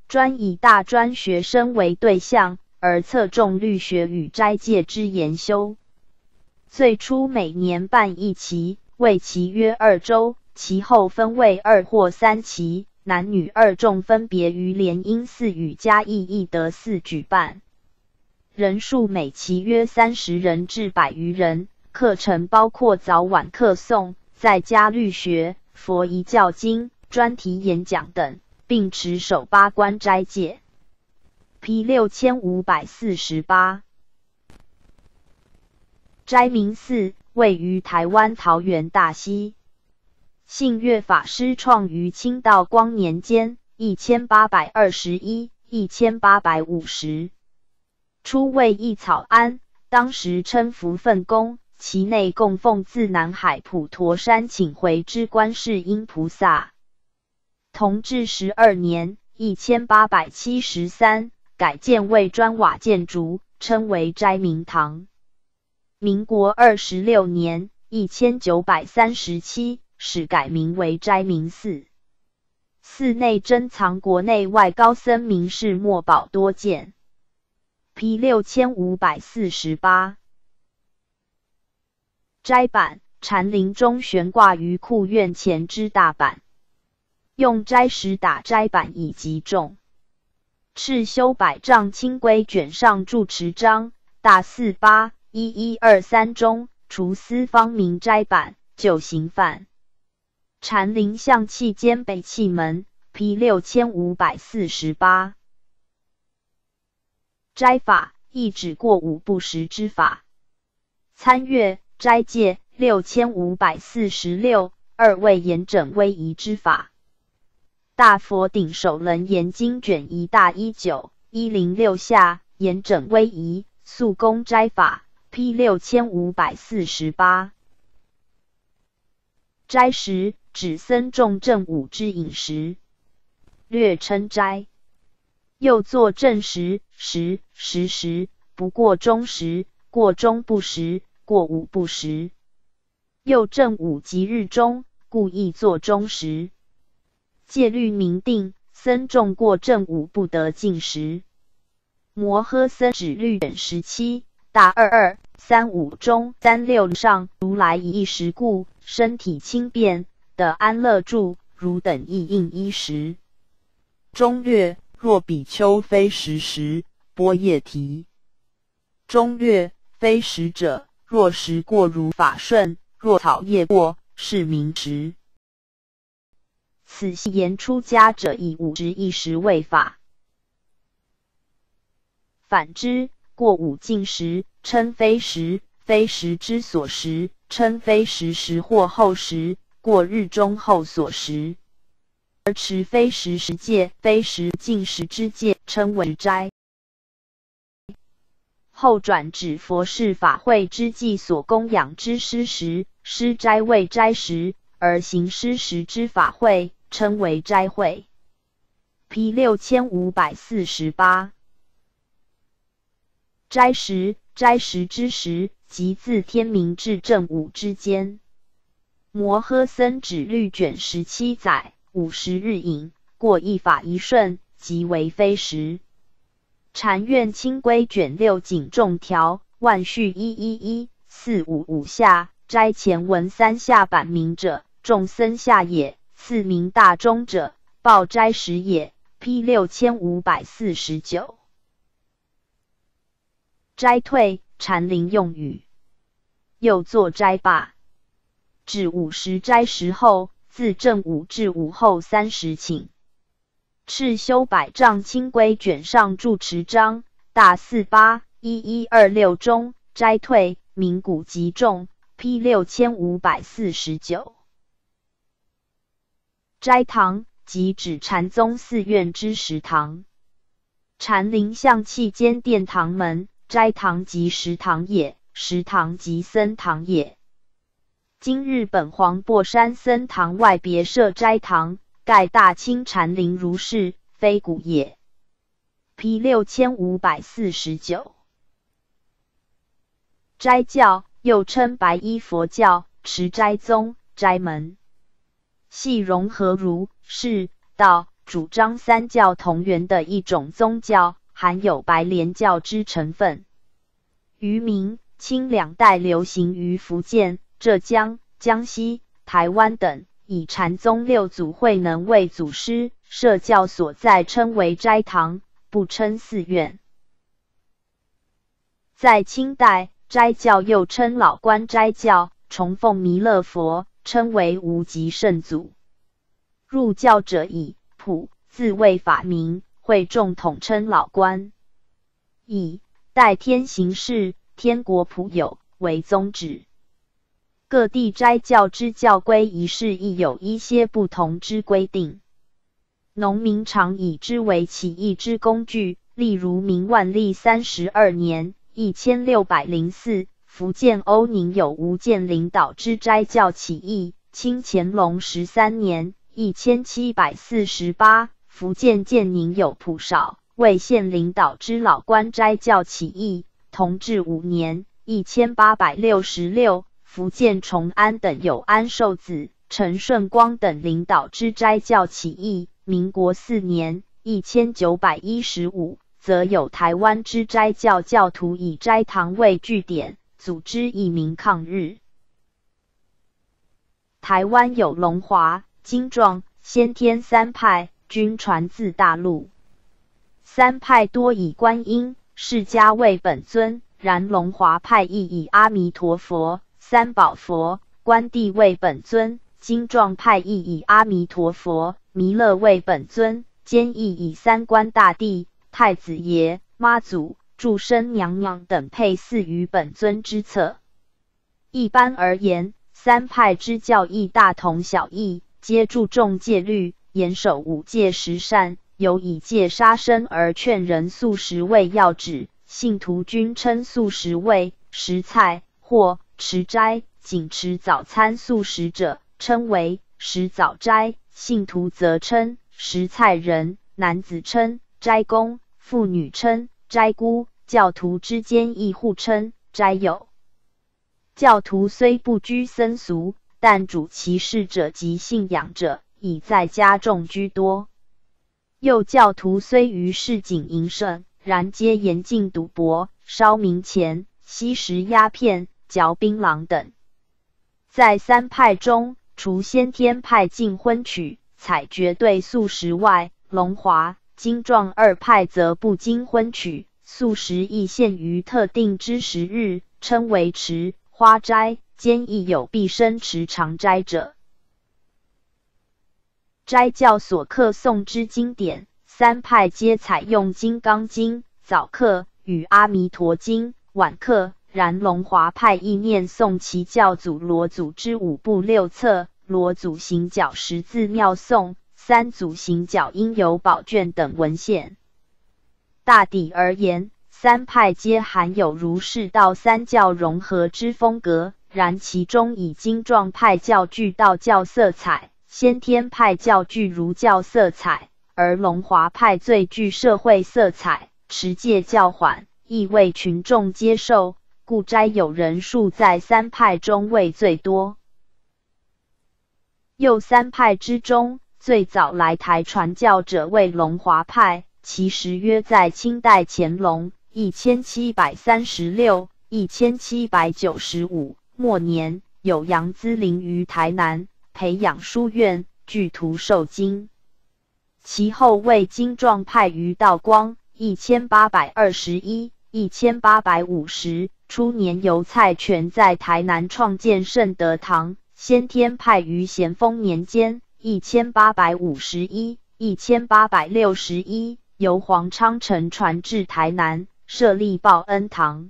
专以大专学生为对象，而侧重律学与斋戒之研修。最初每年办一期，为期约二周，其后分为二或三期，男女二众分别于莲因寺与嘉义义德寺举办。人数每期约三十人至百余人，课程包括早晚课诵、在家律学、佛遗教经、专题演讲等，并持守八关斋戒。P 六千五百四十八，斋明寺位于台湾桃园大溪，信月法师创于清道光年间（一千八百二十一、一千八百五十）。初为一草庵，当时称福分宫，其内供奉自南海普陀山请回之观世音菩萨。同治十二年（一千八百七十三），改建为砖瓦建筑，称为斋明堂。民国二十六年（一千九百三十七），始改名为斋明寺。寺内珍藏国内外高僧名士墨宝多件。P 六千五百四十八。斋板，禅林中悬挂于库院前之大板，用斋石打斋板以集重。赤修百丈清规卷上住持章，大四八一一二三中，除私方明斋板，九行犯。禅林象气间北气门，P 六千五百四十八。斋法，亦指过午不食之法。参阅。斋戒六千五百四十六，二位严整威仪之法。大佛顶首楞严经卷一大一九一零六下严整威仪速攻斋法 P 六千五百四十八。斋食指僧众正午之饮食，略称斋。又作正食、食、食食，不过中食，过中不食。过午不食，又正午即日中，故意作中时。戒律明定，僧众过正午不得进食。摩诃僧指律等十七大二二三五中三六上如来一意时故，身体轻便的安乐住如等亦应衣食。中略若比丘非食时，波夜提。中略非食者。若时过如法顺，若草叶过是名时。此系言出家者以五之一时为法。反之，过五尽时称非时，非时之所食称非时时或后时，过日中后所食，而持非时时戒、非时进时之戒称为斋。后转指佛事法会之际所供养之施食，施斋为斋食，而行施食之法会称为斋会。P 六千五百四十八。斋食，斋食之时，即自天明至正午之间。摩诃僧指律卷十七载，五十日饮，过一法一瞬，即为非时。禅院清规卷六谨重条万序一一一四五五下斋前文三下版名者众僧下也，次名大中者报斋时也。P 六千五百四十九。斋退禅林用语，又作斋罢，至午时斋时后，自正午至午后三时寝。赤修百丈清规卷上住持章。大四八一一二六中斋退名古集众 P 六千五百四十九。斋堂即指禅宗寺院之食堂，禅林象气间殿堂门。斋堂即食堂也，食堂即僧堂也。今日本黄檗山僧堂外别设斋堂。盖大清禅林如是，非古也。P 六千五百四十九。斋教又称白衣佛教、持斋宗、斋门，系融合儒、释、道，主张三教同源的一种宗教，含有白莲教之成分。于明清两代流行于福建、浙江、江西、台湾等。以禅宗六祖慧能为祖师设教所在，称为斋堂，不称寺院。在清代，斋教又称老关斋教，崇奉弥勒佛，称为无极圣祖。入教者以普自为法名，会众统称老关，以代天行事、天国普有为宗旨。各地斋教之教规仪式亦有一些不同之规定。农民常以之为起义之工具，例如明万历三十二年（一千六百零四），福建欧宁有吴建领导之斋教起义。清乾隆十三年（一千七百四十八），福建建宁有蒲少、魏县领导之老官斋教起义。同治五年（一千八百六十六），福建崇安等有安寿子、陈顺光等领导之斋教起义。民国四年（一千九百一十五），则有台湾之斋教教徒以斋堂为据点。组织以民抗日。台湾有龙华、金壮、先天三派，均传自大陆。三派多以观音、释迦为本尊，然龙华派亦以阿弥陀佛、三宝佛、观地为本尊；金壮派亦以阿弥陀佛、弥勒为本尊，兼亦以三官大帝、太子爷、妈祖。祝生娘娘等配祀于本尊之侧。一般而言，三派之教义大同小异，皆注重戒律，严守五戒十善，有以戒杀生而劝人素食为要旨。信徒均称素食为食菜，或持斋仅持早餐素食者称为食早斋。信徒则称食菜人，男子称斋公，妇女称。斋姑教徒之间亦互称斋友。教徒虽不拘僧俗，但主其事者及信仰者以在家众居多。又教徒虽于市井营生，然皆严禁赌博、烧冥钱、吸食鸦片、嚼槟榔等。在三派中，除先天派禁婚娶、采绝对素食外，龙华。金壮二派则不经婚娶，素食亦限于特定之时日，称为持花斋。兼亦有毕生持长斋者。斋教所刻诵之经典，三派皆采用《金刚经》早课与《阿弥陀经》晚课，然龙华派亦念诵其教祖罗祖之五部六册，罗祖行脚十字妙诵。三组行脚应有宝卷等文献。大抵而言，三派皆含有儒释道三教融合之风格，然其中以经幢派较具道教色彩，先天派较具儒教色彩，而龙华派最具社会色彩，持戒较缓，亦为群众接受，故斋友人数在三派中位最多。又三派之中。最早来台传教者为龙华派，其实约在清代乾隆一千七百三十六、一千七百九十五末年，有杨资林于台南培养书院，具徒受经。其后为金壮派于道光一千八百二十一、一千八百五十初年，由蔡全在台南创建圣德堂。先天派于咸丰年间。一千八百五十一、一千八百六十一，由黄昌城传至台南，设立报恩堂。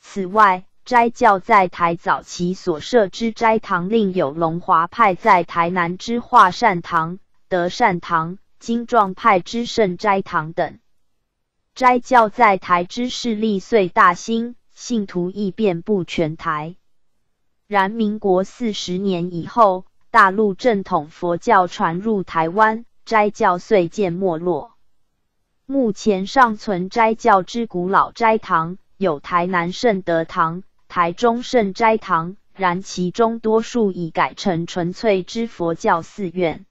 此外，斋教在台早期所设之斋堂，另有龙华派在台南之化善堂、德善堂，金壮派之圣斋堂等。斋教在台之势力虽大兴，信徒亦遍布全台。然民国四十年以后。大陆正统佛教传入台湾，斋教遂渐没落。目前尚存斋教之古老斋堂，有台南圣德堂、台中圣斋堂，然其中多数已改成纯粹之佛教寺院。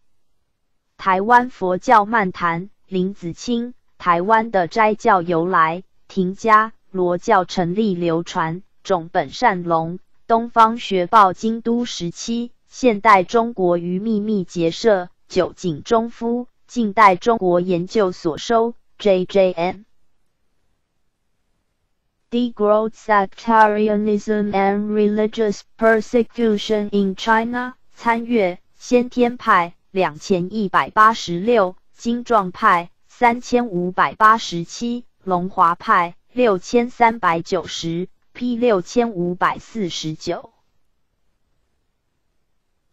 台湾佛教漫谈林子清，台湾的斋教由来、庭家、罗教成立流传，种本善龙，东方学报京都时期。现代中国于秘密结社九井中夫，近代中国研究所收 JJM。Degrowth sectarianism and religious persecution in China。参阅先天派两千一百八十六，金壮派三千五百八十七，龙华派六千三百九十，P 六千五百四十九。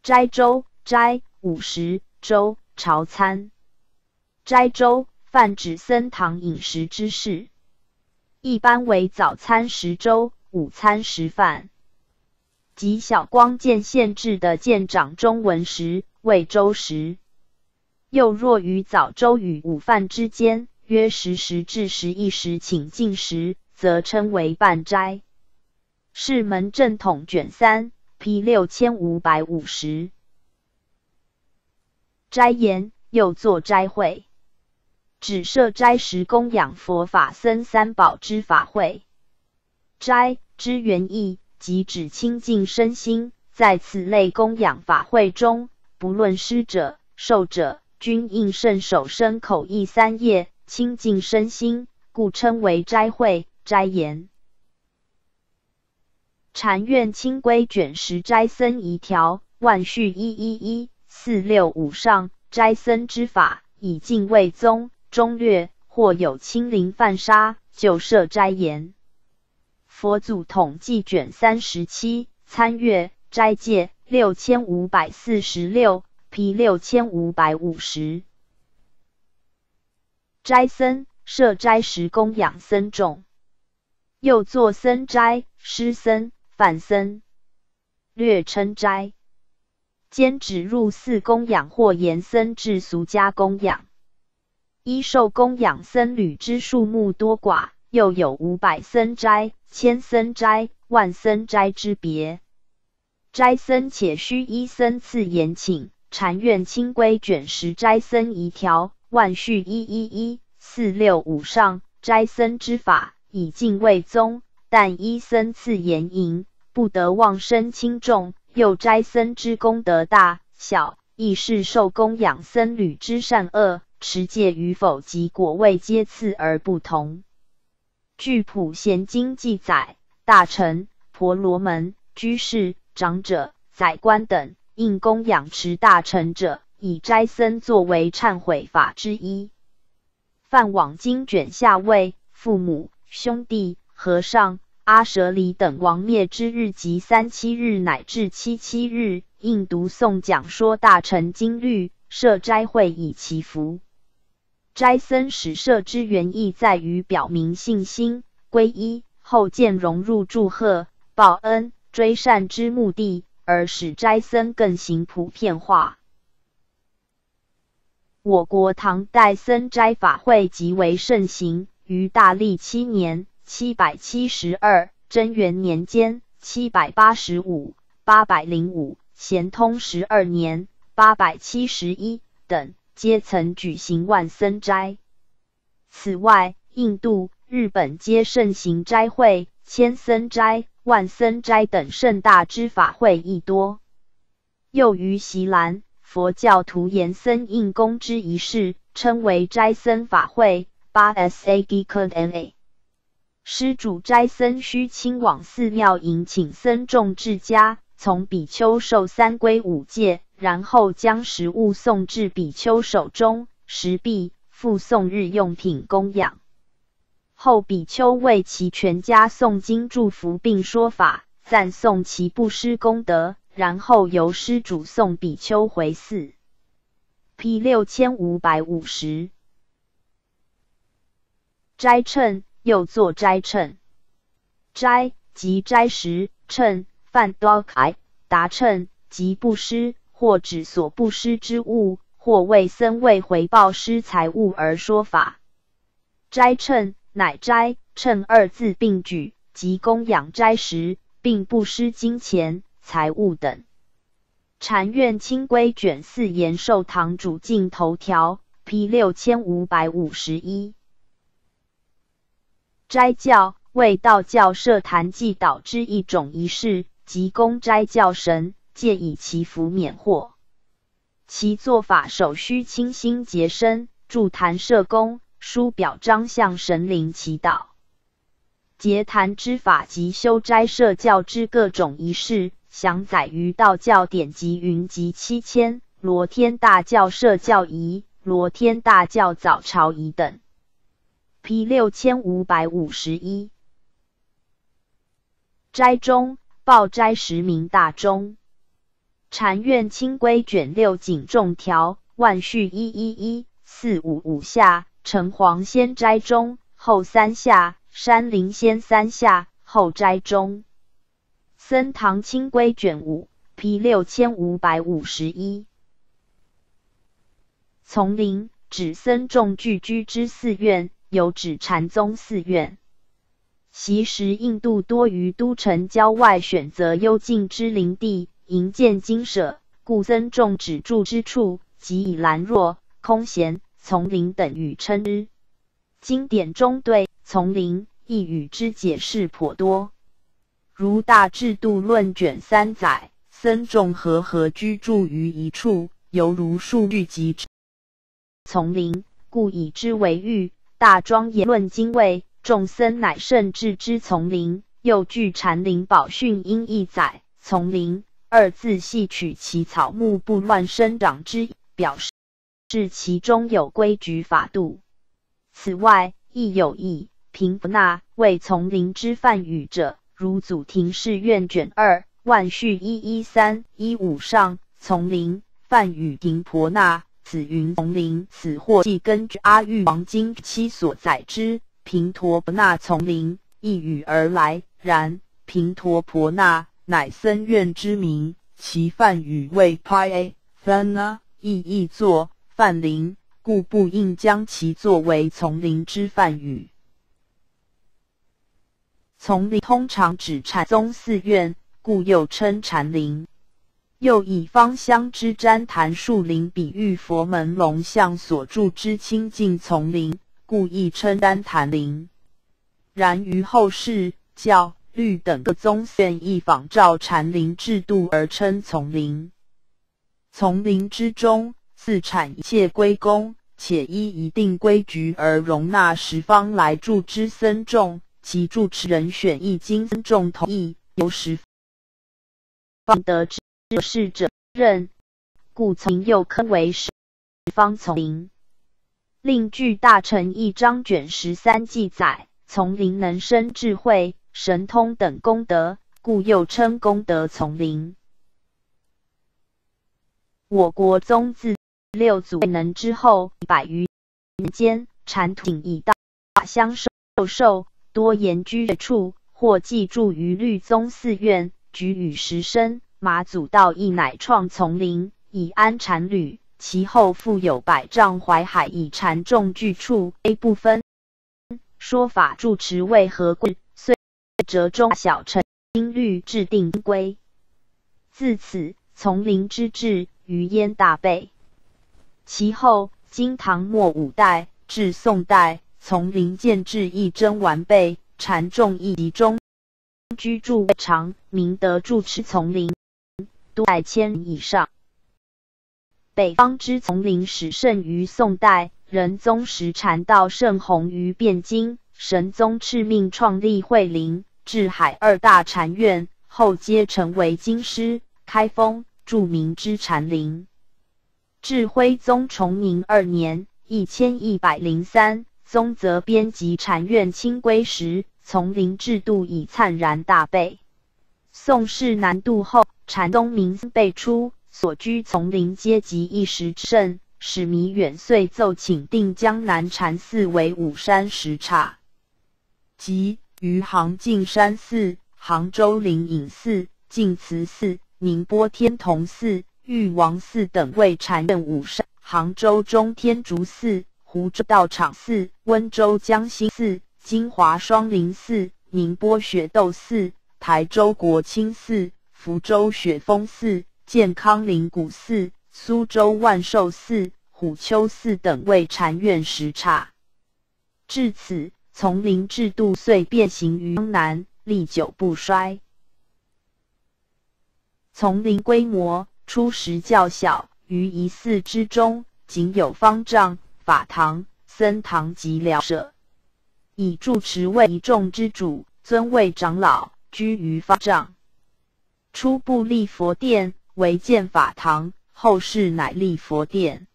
斋粥，斋五十粥朝餐。斋粥泛指僧堂饮食之事，一般为早餐食粥，午餐食饭。及小光见县制的见长中文时，谓周时。又若于早粥与午饭之间，约十时至十一时，请进食，则称为半斋。是门正统卷三，P 六千五百五十。斋言又作斋会，只设斋时供养佛法僧三宝之法会。斋之原意。即指清净身心，在此类供养法会中，不论施者、受者，均应慎守身口意三业，清净身心，故称为斋会、斋言。禅院清规卷十斋僧仪条，万序一一一四六五上，斋僧之法，以敬畏宗，中略或有清灵犯杀，就设斋言。佛祖统计卷三十七，参阅斋戒六千五百四十六，P 六千五百五十。斋僧设斋时供养僧众，又作僧斋、施僧、饭僧，略称斋。兼指入寺供养或延僧至俗家供养，依受供养僧侣之数目多寡。又有五百僧斋、千僧斋、万僧斋之别。斋僧且须依僧次严请。禅院清规卷十斋僧一条，万序一一一四六五上。斋僧之法，以敬畏宗，但依僧次严营，不得妄生轻重。又斋僧之功德大小，亦是受供养僧侣之善恶、持戒与否及果位皆次而不同。据普贤经记载，大臣、婆罗门、居士、长者、宰官等应供养持大臣者，以斋僧作为忏悔法之一。梵网经卷下位，父母、兄弟、和尚、阿舍离等亡灭之日及三七日乃至七七日，应读诵讲说大乘经律，设斋会以祈福。斋僧始设之原意在于表明信心、皈依、后见融入、祝贺、报恩、追善之目的，而使斋僧更行普遍化。我国唐代僧斋法会极为盛行，于大历七年（七百七十二）、贞元年间（七百八十五、八百零五）、咸通十二年（八百七十一）等。皆曾举行万僧斋。此外，印度、日本皆盛行斋会、千僧斋、万僧斋等盛大之法会亦多。又于锡兰，佛教徒延僧印功之仪式，称为斋僧法会。八 S A G K N A。施主斋僧须亲往寺庙迎请僧众至家，从比丘受三归五戒。然后将食物送至比丘手中，食毕，复送日用品供养。后比丘为其全家诵经祝福，并说法赞颂其布施功德，然后由施主送比丘回寺。P 六千五百五十。斋称又作斋称，斋即斋食，称饭多开达称即布施。或指所布施之物，或为僧为回报施财物而说法。斋称乃斋称二字并举，即供养斋食，并布施金钱财物等。禅院清规卷四延寿堂主镜头条 P 六千五百五十一。斋教为道教设坛祭祷之一种仪式，即供斋教神。借以祈福免祸，其做法首需清心洁身，筑坛设功，书表彰向神灵祈祷。结坛之法及修斋设教之各种仪式，详载于道教典籍云集七千。罗天大教设教仪，罗天大教早朝仪等。P 六千五百五十一。斋中报斋实名大钟。禅院清规卷六景重条万序一一一四五五下城隍仙斋中后三下山林仙三下后斋中。僧堂清规卷五，P 六千五百五十一。丛林指僧众聚居之寺院，有指禅宗寺院。昔时印度多于都城郊外选择幽静之林地，营建精舍，故僧众止住之处，即以兰若、空闲、丛林等语称之。经典中对丛林一语之解释颇多。如《大制度论》卷三载，僧众和合居住于一处，犹如数聚集丛林，故以之为喻。《大庄严论》经谓：众僧乃圣智之丛林。又据禅林宝训音译载：丛林二字系取其草木不乱生长之，表示是其中有规矩法度。此外，亦有意平不纳为丛林之泛语者。如祖庭寺院卷二万序一一三一五上丛林梵语平婆那紫云丛林此或即根据阿育王经七所载之平陀婆那丛林一语而来。然平陀婆那乃僧院之名，其梵语为 pi a fana 意译作梵林，故不应将其作为丛林之梵语。丛林通常指禅宗寺院，故又称禅林。又以芳香之旃檀树林比喻佛门龙象所住之清净丛林，故亦称旃檀林。然于后世，教律等各宗院亦仿照禅林制度而称丛林。丛林之中，自产一切归公，且依一定规矩而容纳十方来住之僧众。其主持人选一经僧众同意，由十方得知事者任，故从又称为十方丛林。另据大乘一章卷十三记载，丛林能生智慧、神通等功德，故又称功德丛林。我国宗自六祖慧能之后，百余年间，禅土以大相授受。多言居处，或寄住于律宗寺院，举与时生。马祖道义乃创丛林，以安禅旅。其后复有百丈怀海，以禅众聚处。A 部分说法住持为何故？遂折中小乘音律，制定规。自此，丛林之治于焉大备。其后，经唐末五代至宋代。丛林建制亦臻完备，禅众亦集中居住长，明德住持丛林多百千以上。北方之丛林始盛于宋代，仁宗时禅道盛弘于汴京，神宗敕命创立慧林、智海二大禅院，后皆成为京师、开封著名之禅林。至徽宗崇宁二年（一千一百零三）。宗泽编辑禅院清规时，丛林制度已灿然大备。宋世南渡后，禅宗名辈出，所居丛林阶级一时盛，使弥远遂奏请定江南禅寺为五山十刹，即余杭净山寺、杭州灵隐寺、净慈寺、宁波天童寺、玉王寺等为禅院五山。杭州中天竺寺。湖州道场寺、温州江心寺、金华双林寺、宁波雪窦寺、台州国清寺、福州雪峰寺、健康灵谷寺、苏州万寿寺、虎丘寺等为禅院十刹。至此，丛林制度遂变形于江南，历久不衰。丛林规模初时较小，于一寺之中，仅有方丈。法堂、僧堂及寮舍，以住持为一众之主，尊为长老，居于方丈。初步立佛殿，为建法堂，后世乃立佛殿。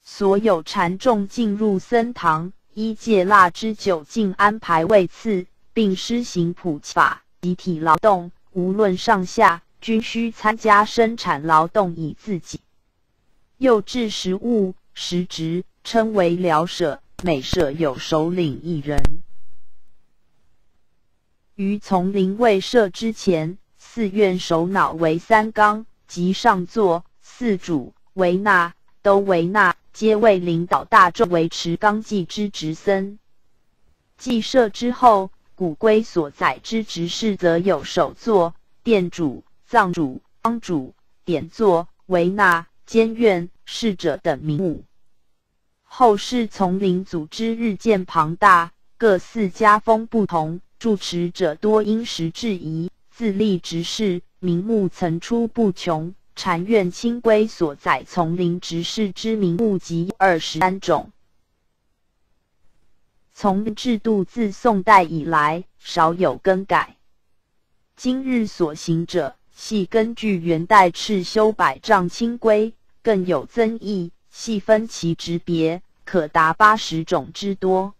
所有禅众进入僧堂，依戒腊之酒禁安排位次，并施行普法，集体劳动，无论上下，均需参加生产劳动以自给。又置食物、食职。称为辽舍，每舍有首领一人。于丛林未设之前，寺院首脑为三纲，即上座、寺主、维纳、都维纳，皆为领导大众维持纲纪之职僧。祭设之后，古龟所在之执事，则有首座、殿主、藏主、帮主、典座、维纳、监院、侍者等名目。后世丛林组织日渐庞大，各寺家风不同，住持者多因时制宜，自立执事，名目层出不穷。禅院清规所载丛林执事之名目及二十三种。丛林制度自宋代以来少有更改，今日所行者系根据元代敕修百丈清规，更有增益，细分其职别，可达八十种之多。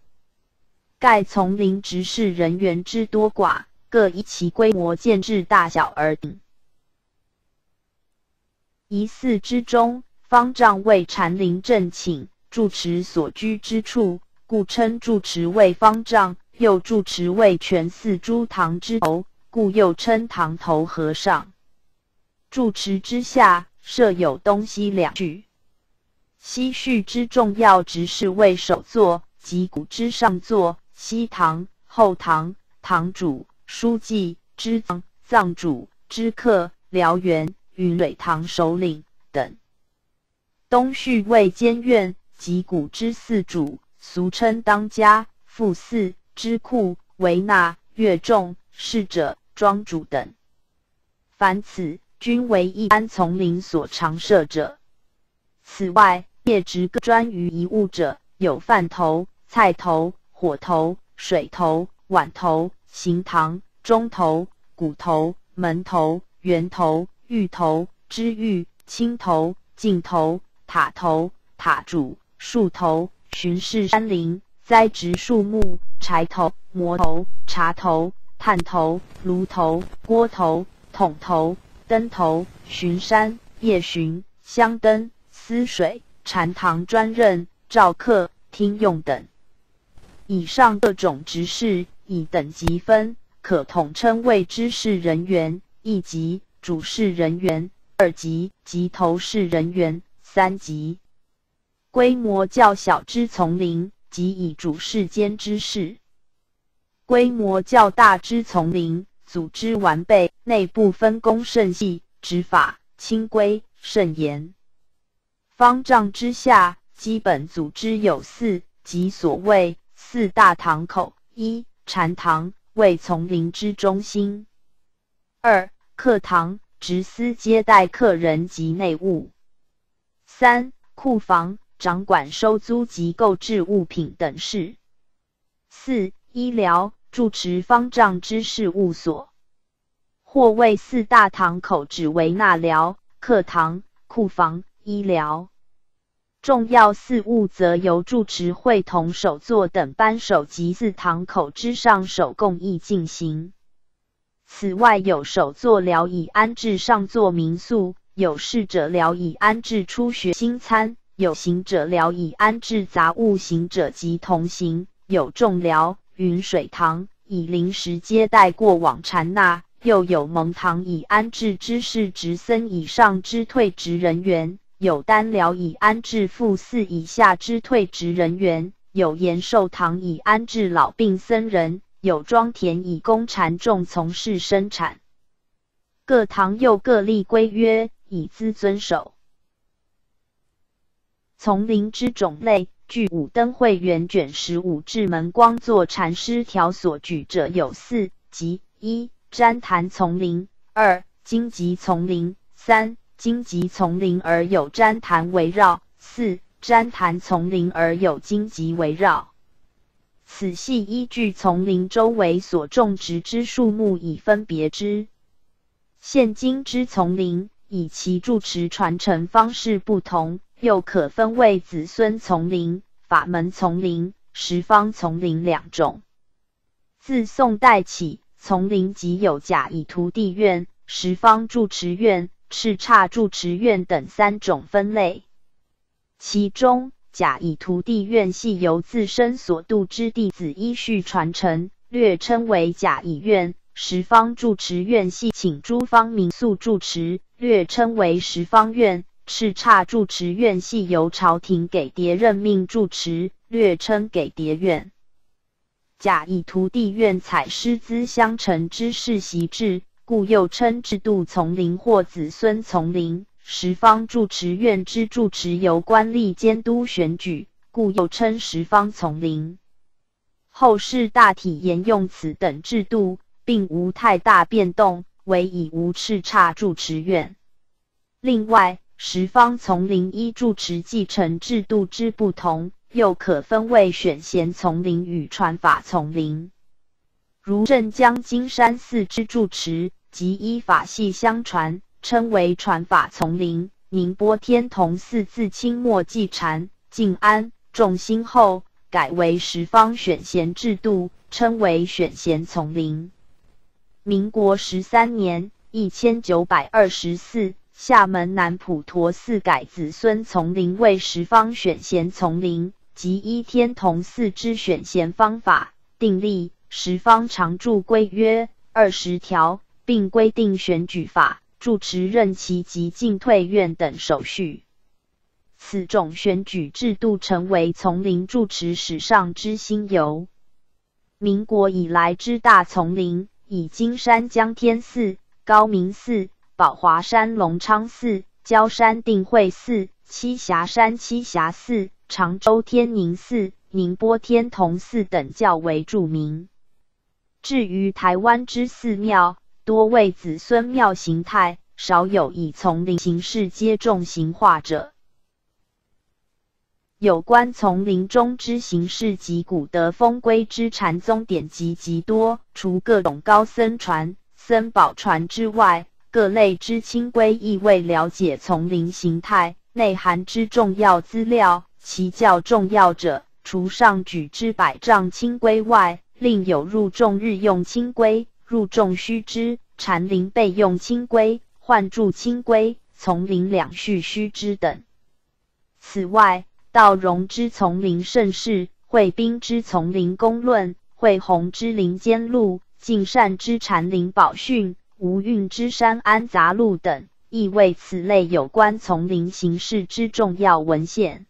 盖丛林执事人员之多寡，各依其规模建制大小而定。一寺之中，方丈为禅林正寝，住持所居之处。故称住持为方丈，又住持为全寺诸堂之头，故又称堂头和尚。住持之下设有东西两具，西序之重要执事为首座及古之上座，西堂、后堂、堂主、书记、之藏、藏主、知客、辽源、云水堂首领等。东序为监院及古之四主。俗称当家、副寺、知库、维纳、乐众、侍者、庄主等。凡此均为一般丛林所常设者。此外，业职各专于一物者，有饭头、菜头、火头、水头、碗头、行堂、钟头、骨头、门头、圆头、玉头、知玉、青头、镜头、塔头、塔主、树头。巡视山林，栽植树木，柴头、磨头、茶头、炭头、炉头、锅头、桶头、灯头，巡山、夜巡、香灯、丝水、禅堂专任、照客、听用等。以上各种执事，以等级分，可统称为知事人员：一级主事人员，二级及头事人员，三级。规模较小之丛林，即以主事兼之事；规模较大之丛林，组织完备，内部分工甚细，执法清规甚严。方丈之下，基本组织有四，即所谓四大堂口：一、禅堂，为丛林之中心；二、客堂，执司接待客人及内务；三、库房。掌管收租及购置物品等事。四、医疗住持方丈之事务所，或为四大堂口只为纳疗、课堂、库房、医疗。重要事务则由住持会同首座等班首及四堂口之上首共议进行。此外，有首座疗以安置上座民宿，有侍者疗以安置初学新餐。有行者疗以安置杂物行者及同行，有众疗云水堂以临时接待过往禅那，又有蒙堂以安置知识职僧以上之退职人员，有单疗以安置副寺以下之退职人员，有延寿堂以安置老病僧人，有庄田以供禅众从事生产。各堂又各立规约，以资遵守。丛林之种类，据《五灯会元卷十五至门光作禅师条》所举者有四，即一旃檀丛林，二荆棘丛林，三荆棘丛林而有旃檀围绕，四旃檀丛林而有荆棘围绕。此系依据丛林周围所种植之树木以分别之。现今之丛林，以其住持传承方式不同。又可分为子孙丛林、法门丛林、十方丛林两种。自宋代起，丛林即有甲乙徒弟院、十方住持院、赤刹住持院等三种分类。其中，甲乙徒弟院系由自身所度之弟子依序传承，略称为甲乙院。十方住持院系请诸方民宿住持，略称为十方院。叱咤住持院系由朝廷给牒任命住持，略称给牒院。甲乙徒弟院采师资相承之世袭制，故又称制度丛林或子孙丛林。十方住持院之住持由官吏监督选举，故又称十方丛林。后世大体沿用此等制度。并无太大变动，唯以无叱咤住持院。另外，十方丛林依住持继承制度之不同，又可分为选贤丛林与传法丛林。如镇江金山寺之住持，及依法系相传，称为传法丛林；宁波天童寺自清末继禅、静安、众兴后，改为十方选贤制度，称为选贤丛林。民国十三年（一千九百二十四），厦门南普陀寺改子孙丛林为十方选贤丛林，即依天童寺之选贤方法，订立十方常住规约二十条，并规定选举法、住持任期及进退院等手续。此种选举制度成为丛林住持史上之新游。民国以来之大丛林。以金山江天寺、高明寺、宝华山隆昌寺、焦山定慧寺、栖霞山栖霞寺、常州天宁寺、宁波天童寺等较为著名。至于台湾之寺庙，多为子孙庙形态，少有以丛林形式接众形化者。有关丛林中之形式及古德风规之禅宗典籍极多，除各种高僧传、僧宝传之外，各类之清规亦未了解丛林形态内涵之重要资料。其较重要者，除上举之百丈清规外，另有入众日用清规、入众须知、禅林备用清规、换住清规、丛林两序须知等。此外，道荣之丛林盛世，惠宾之丛林公论，惠洪之林间录，敬善之禅林宝训，无韵之山安杂录等，亦为此类有关丛林形式之重要文献。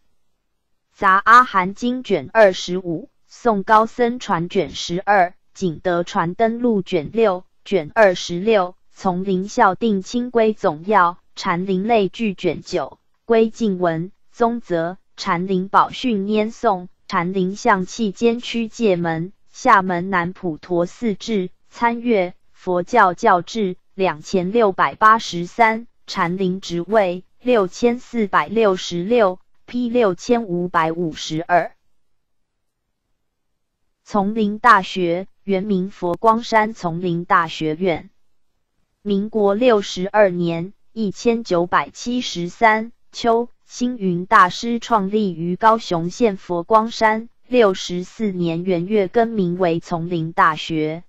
杂阿含经卷二十五，宋高僧传卷十二，景德传灯录卷六卷二十六，丛林校定清规总要，禅林类聚卷九，归晋文宗泽。禅林宝训拈诵，禅林象气监区界门，厦门南普陀寺志参阅佛教教志两千六百八十三，禅林职位六千四百六十六，P 六千五百五十二。丛林大学原名佛光山丛林大学院，民国六十二年（一千九百七十三）秋。星云大师创立于高雄县佛光山，六十四年元月更名为丛林大学，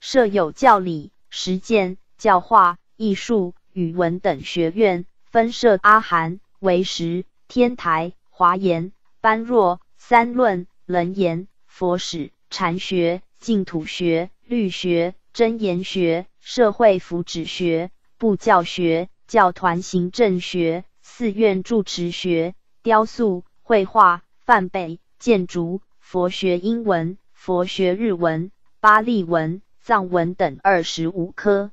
设有教理、实践、教化、艺术、语文等学院，分设阿含、唯识、天台、华严、般若、三论、楞严、佛史、禅学、净土学、律学、真言学、社会福祉学、部教学、教团行政学。寺院住持学、雕塑、绘画、梵呗、建筑、佛学英文、佛学日文、巴利文、藏文等二十五科。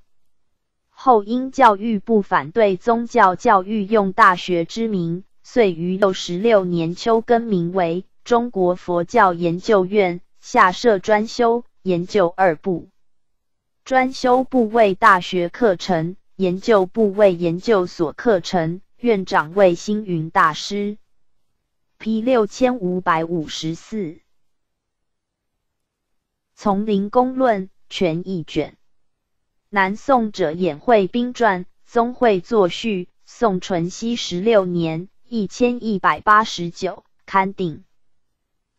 后因教育部反对宗教教育用大学之名，遂于六十六年秋更名为中国佛教研究院，下设专修、研究二部。专修部为大学课程，研究部为研究所课程。院长为星云大师，P 六千五百五十四。丛林公论全译卷，南宋者演惠兵传，宗会作序，宋淳熙十六年（一千一百八十九）刊定，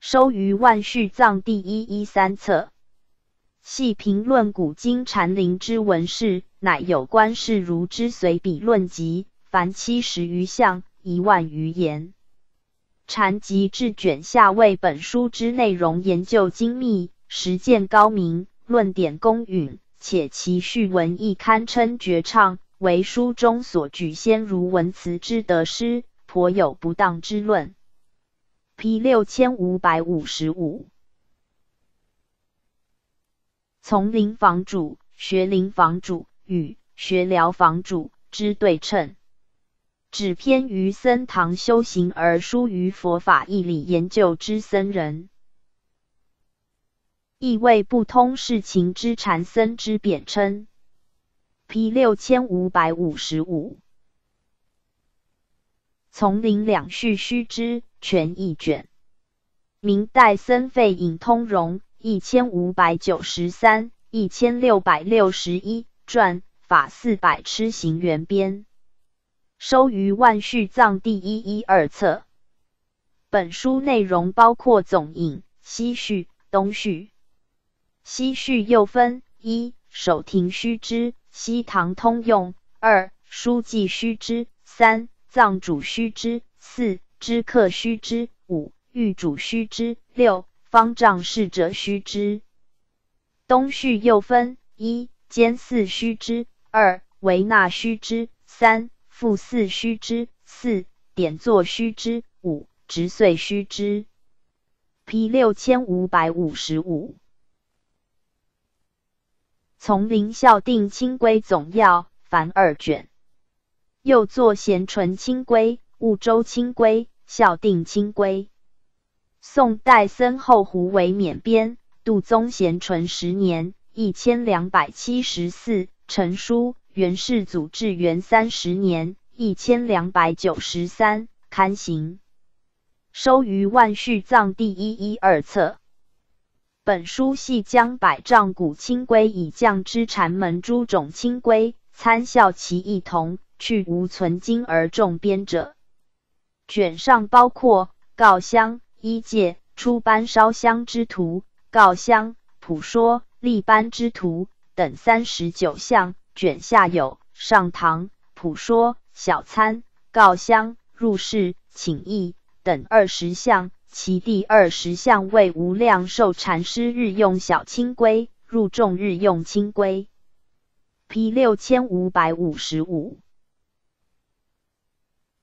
收于万续藏第一一三册。系评论古今禅林之文事，乃有关事如之随笔论集。凡七十余项，一万余言。禅集至卷下为本书之内容研究精密，实践高明，论点公允，且其序文亦堪称绝唱，为书中所举先儒文辞之得失，颇有不当之论。P 六千五百五十五，从林房主、学林房主与学寮房主之对称，只偏于僧堂修行而疏于佛法义理研究之僧人，意谓不通事情之禅僧之贬称。P 六千五百五十五，丛林两序须知。全一卷，明代僧费隐通融一千五百九十三，一千六百六十一传法四百痴行原编，收于万续藏第一一二册。本书内容包括总引、西序、东序。西序又分一守庭须知、西唐通用；二书记须知；三藏主须知；四。知客须知，五狱主须知，六方丈侍者须知。东序又分一监寺须知，二维纳须知，三复寺须知，四点坐须知，五直岁须知。P 六千五百五十五。丛林孝定清规总要，凡二卷。又作贤纯清规。婺州清规、孝定清规，宋代僧后胡为缅编，杜宗贤淳十年（一千两百七十四）成书，元世祖至元三十年（一千两百九十三）刊行，收于万续藏第一一二册。本书系将百丈古清规以降之禅门诸种清规参效其异同，去无存经而重编者。卷上包括告香、一戒、出班烧香之徒、告香、普说、立班之徒等三十九项。卷下有上堂、普说、小参、告香、入室、请意等二十项。其第二十项为无量寿禅师日用小清规，入众日用清规。P 六千五百五十五。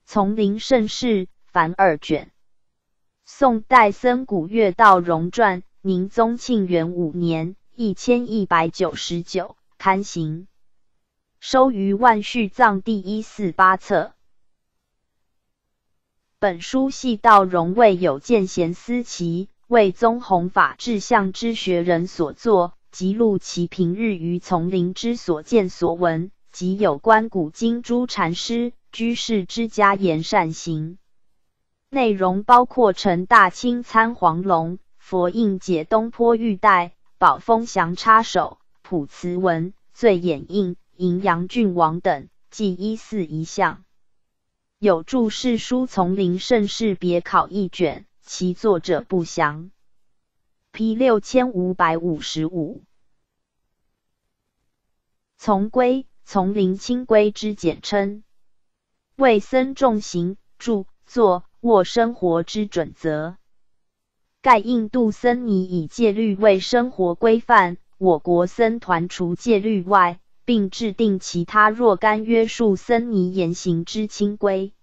丛林盛世凡二卷，宋代僧古月道荣传，宁宗庆元五年（一千一百九十九）刊行，收于万续藏第一四八册。本书系道荣为有见贤思齐，为宗弘法志向之学人所作，辑录其平日于丛林之所见所闻，及有关古今诸禅师。居士之家言善行，内容包括陈大清参黄龙、佛印解东坡玉带、宝峰祥插手、普慈文、醉眼印、银阳郡王等，计一四一项。有注释书《丛林盛世别考》一卷，其作者不详。P 六千五百五十五。丛规，丛林清规之简称。为僧众行、住、坐、卧生活之准则。盖印度僧尼以戒律为生活规范，我国僧团除戒律外，并制定其他若干约束僧尼言行之清规。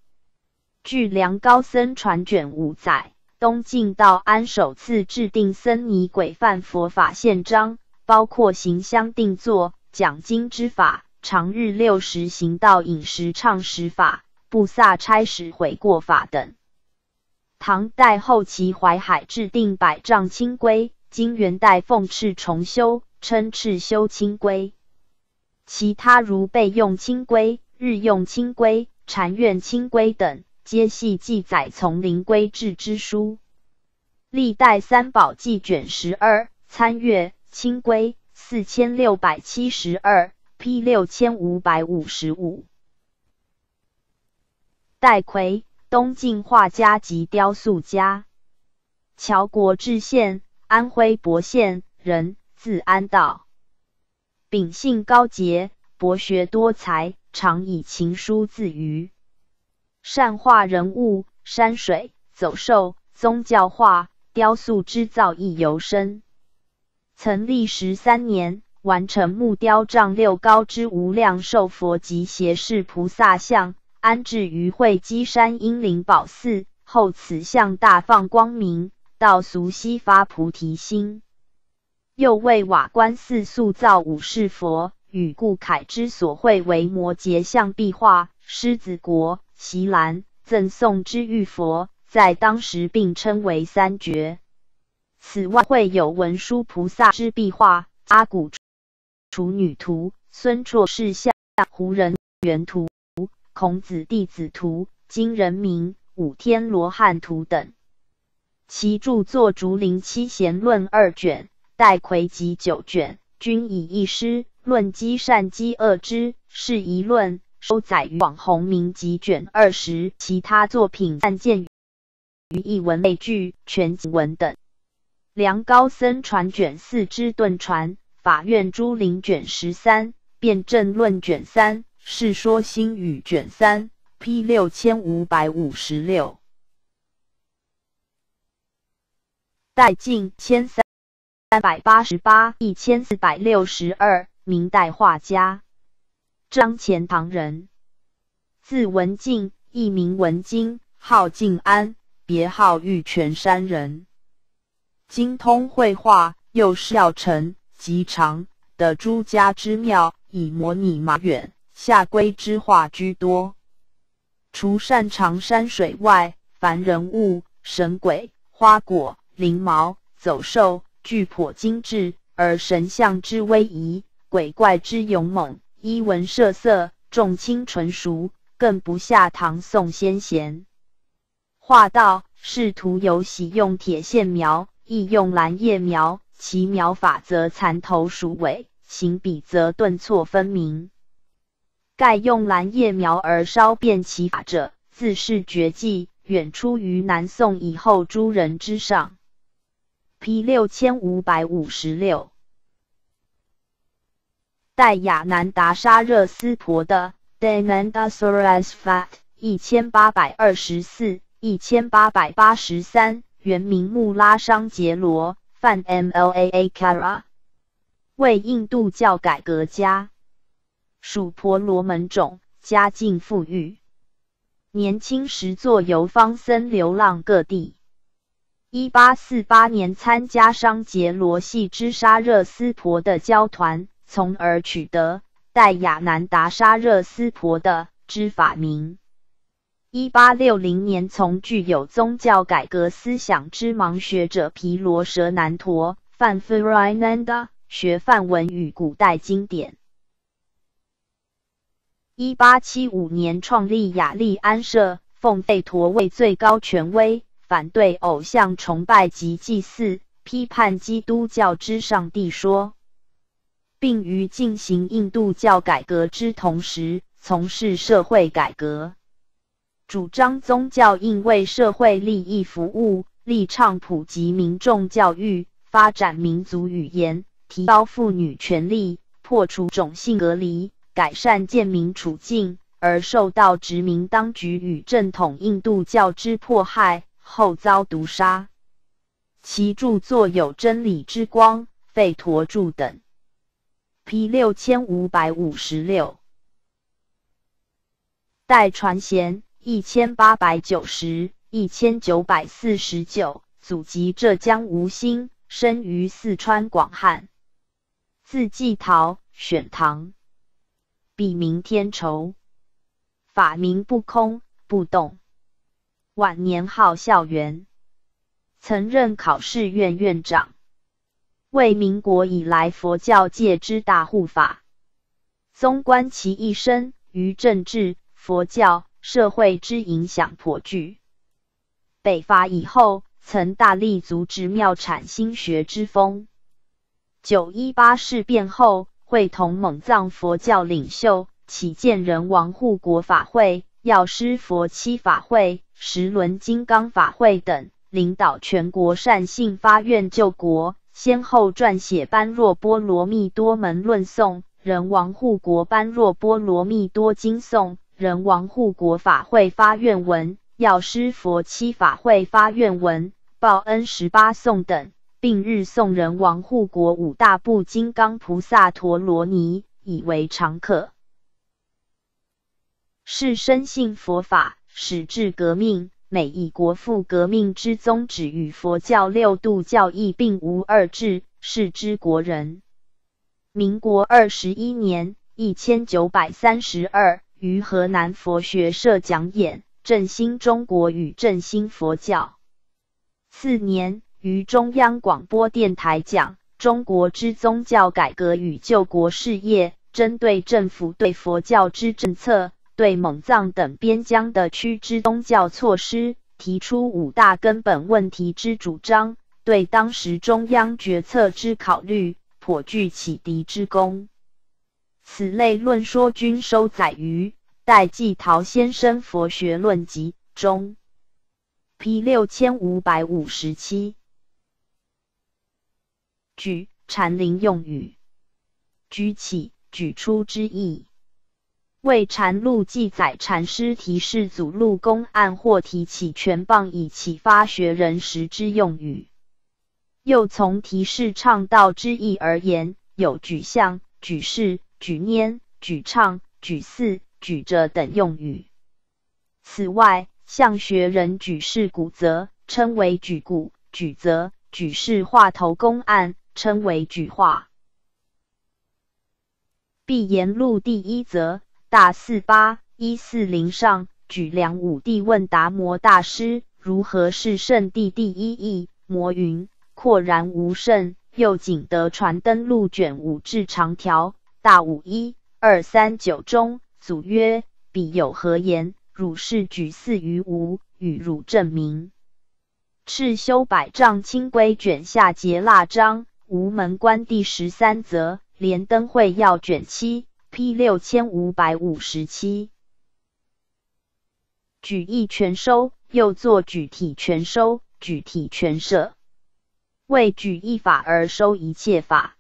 据梁高僧传卷五载，东晋道安首次制定僧尼规范佛法宪章，包括行香定坐、讲经之法。常日六时行道饮食唱食法、布萨差时悔过法等。唐代后期淮海制定百丈清规，经元代奉敕重修，称敕修清规。其他如备用清规、日用清规、禅院清规等，皆系记载丛林规制之书。历代三宝记卷十二参阅清规四千六百七十二。P 六千五百五十五，戴逵，东晋画家及雕塑家，乔国志县（安徽亳县）人，字安道，秉性高洁，博学多才，常以情书自娱，善画人物、山水、走兽、宗教画、雕塑之造诣尤深。曾历时三年，完成木雕丈六高之无量寿佛及胁侍菩萨像，安置于会稽山阴灵宝寺。后此像大放光明，到俗悉发菩提心。又为瓦官寺塑造五世佛，与顾恺之所绘为摩诘像壁画。狮子国、席兰赠送之玉佛，在当时并称为三绝。此外，会有文殊菩萨之壁画、阿古处女图、孙绰士像、胡人原图、孔子弟子图、金人名、五天罗汉图等。其著作《竹林七贤论》二卷，《戴魁集》九卷，均以一诗论积善积恶之是一论，收载于《网红名集》卷二十。其他作品暂见于译文类聚、全集文等。梁高僧传卷四之顿传，法院朱林卷十三，辩证论卷三，世说新语卷三，P 六千五百五十六。代晋千三三百八十八，一千四百六十二，明代画家，张钱塘人，字文静，艺名文经，号静安，别号玉泉山人。精通绘画，又是要成极长的诸家之庙，以模拟马远、下龟之画居多。除擅长山水外，凡人物、神鬼、花果、灵毛、走兽，俱颇精致；而神像之威仪、鬼怪之勇猛、衣纹设色，重清纯熟，更不下唐宋先贤。画道仕途有喜用铁线描。亦用蓝叶描，其描法则蚕头鼠尾，行笔则顿挫分明。盖用蓝叶描而稍变其法者，自是绝技，远出于南宋以后诸人之上。P 六千五百五十六，代亚南达沙热斯婆的 Demandasaurus Fat，一千八百二十四，一千八百八十三。原名穆拉商杰罗，泛 Mlaa Kara，为印度教改革家，属婆罗门种，家境富裕。年轻时作游方僧，流浪各地。一八四八年参加商杰罗系之沙热斯婆的教团，从而取得代亚南达沙热斯婆的之法名。一八六零年，从具有宗教改革思想之盲学者皮罗舍南陀范 f e r i n a n d a 学梵文与古代经典。一八七五年，创立雅利安社，奉吠陀为最高权威，反对偶像崇拜及祭祀，批判基督教之上帝说，并于进行印度教改革之同时，从事社会改革。主张宗教应为社会利益服务，力倡普及民众教育，发展民族语言，提高妇女权利，破除种姓隔离，改善贱民处境，而受到殖民当局与正统印度教之迫害，后遭毒杀。其著作有《真理之光》《吠陀著》等。P 六千五百五十六，代传贤。一千八百九十，一千九百四十九，祖籍浙江吴兴，生于四川广汉，字季陶，选唐，笔名天仇，法名不空不动。晚年号孝元，曾任考试院院长，为民国以来佛教界之大护法。纵观其一生，于政治、佛教。社会之影响颇巨。北伐以后，曾大力阻止庙产新学之风。九一八事变后，会同蒙藏佛教领袖，起建人王护国法会、药师佛七法会、十轮金刚法会等，领导全国善信发愿救国，先后撰写《般若波罗蜜多门论颂》、《人王护国般若波罗蜜多经颂》。人王护国法会发愿文、药师佛七法会发愿文、报恩十八颂等，并日送人王护国五大部金刚菩萨陀罗尼，以为常客。是深信佛法，始至革命。每一国父革命之宗旨与佛教六度教义并无二致，是之国人。民国二十一年（一千九百三十二），于河南佛学社讲演，振兴中国与振兴佛教。次年，于中央广播电台讲《中国之宗教改革与救国事业》，针对政府对佛教之政策。对蒙藏等边疆的区之宗教措施提出五大根本问题之主张，对当时中央决策之考虑颇具启迪之功。此类论说均收载于《戴季陶先生佛学论集》中，P 六千五百五十七。举禅林用语，举起、举出之意。为禅录记载禅师提示祖录公案或提起拳棒以启发学人时之用语。又从提示倡导之意而言，有举相、举事、举拈、举唱、举四、举着等用语。此外，向学人举世古则称为举古，举则举世画头公案称为举画。必言录第一则。大四八一四零上举梁武帝问达摩大师如何是圣地第一义，摩云阔然无甚。又仅得传灯录卷五至长条大五一二三九中，祖曰：彼有何言？汝是举四于吾，与汝证明。赤修百丈清规卷下节腊章，无门关第十三则，连灯会要卷七。P 六千五百五十七，举义全收，又作举体全收、举体全摄，为举一法而收一切法，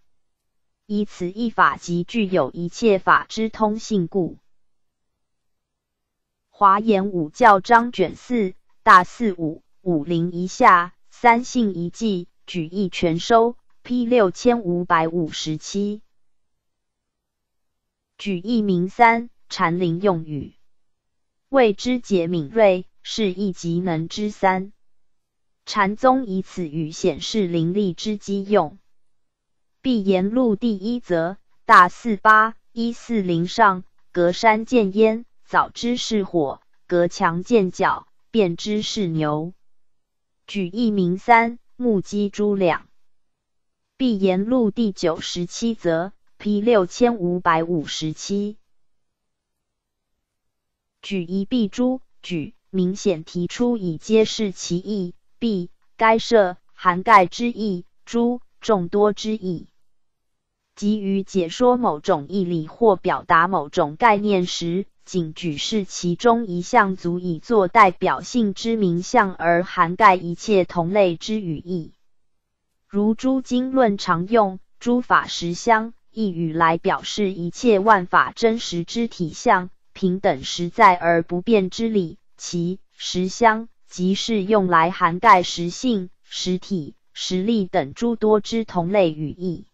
以此一法即具有一切法之通性故。华严五教章卷四大四五五零一下三性一记举义全收，P 六千五百五十七。举一名三禅灵用语，谓之解敏锐，是一极能之三。禅宗以此语显示灵力之机用。必言录第一则大四八一四零上，隔山见烟，早知是火；隔墙见角，便知是牛。举一名三目击诸两。必言录第九十七则。P 六千五百五十七，举一必诸举，明显提出以揭示其意。必该设涵盖之意，诸众多之意。即于解说某种义理或表达某种概念时，仅举示其中一项，足以作代表性之名相，而涵盖一切同类之语义。如诸经论常用诸法实相。一语来表示一切万法真实之体相，平等实在而不变之理。其实相即是用来涵盖实性、实体、实力等诸多之同类语义。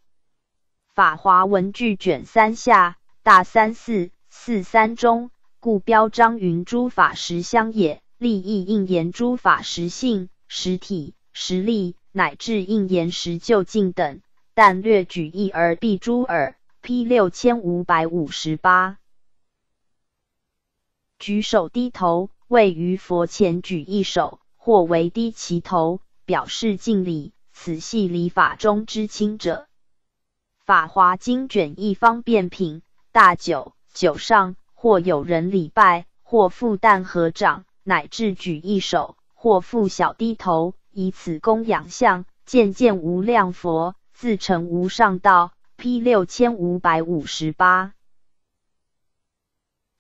法华文具卷三下大三四四三中，故标章云诸法实相也，立意应言诸法实性、实体、实力，乃至应言实就近等。但略举一而必诸耳。P 六千五百五十八，举手低头，位于佛前举一手，或为低其头，表示敬礼。此系礼法中之轻者。法华经卷一方便品大九九上，或有人礼拜，或复旦合掌，乃至举一手，或复小低头，以此供养相，见见无量佛。自成无上道。P 六千五百五十八。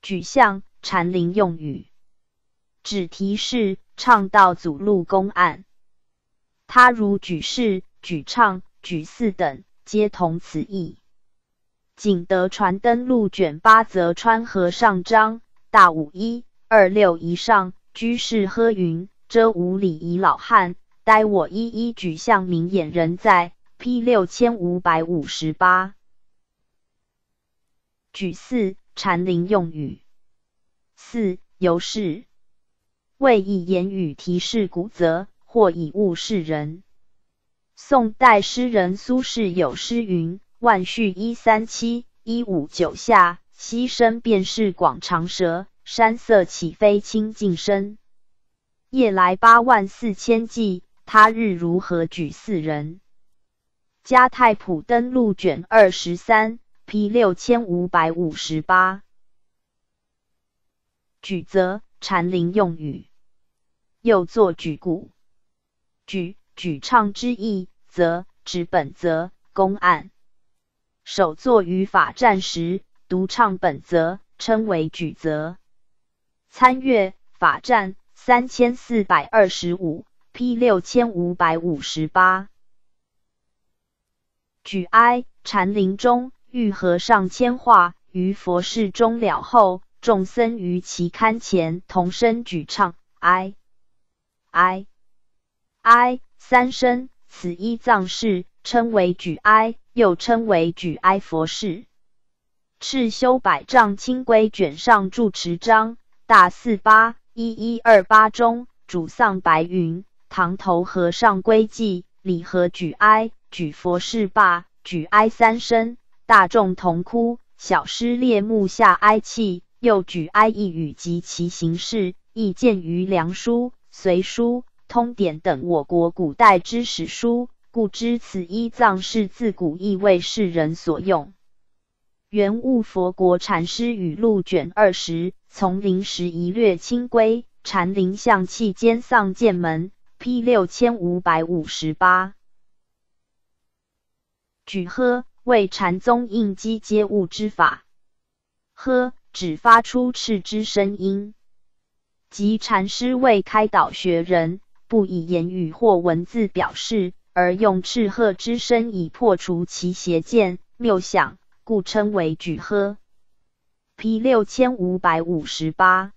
举相禅灵用语，指提示倡道祖路公案。他如举世、举倡、举四等，皆同此意。景德传灯录卷八则川和上章大五一二六一上，居士喝云：遮无里仪老汉。待我一一举向明眼人在。P 六千五百五十八。举四禅林用语。四由是，为以言语提示古则，或以物示人。宋代诗人苏轼有诗云：“万绪一三七一五九下，溪声便是广长舌，山色起飞清净身。夜来八万四千骑，他日如何举四人？”加太普登录卷二十三，P 六千五百五十八。举则禅林用语，又作举鼓。举。举唱之意，则指本则公案。首作于法战时，独唱本则，称为举则。参阅法战三千四百二十五，P 六千五百五十八。举哀禅林中，遇和尚千化于佛事中了后，众僧于其龛前同声举唱哀哀哀。三声，此一藏式，称为举哀，又称为举哀佛事。赤修百丈清规卷上住持章大四八一一二八中，主丧白云堂头和尚归记，礼和举哀，举佛事罢，举哀三声，大众同哭，小师列目下哀泣，又举哀一语及其形式，亦见于梁书、隋书。通典等我国古代之史书，故知此一藏是自古亦为世人所用。原悟佛国禅师语录卷二十，从零时一略清规，禅林象气间丧剑门，P 六千五百五十八。举呵为禅宗应机接物之法，呵只发出赤之声音，即禅师为开导学人。不以言语或文字表示，而用赤鹤之声以破除其邪见谬想，故称为举呵。P 六千五百五十八。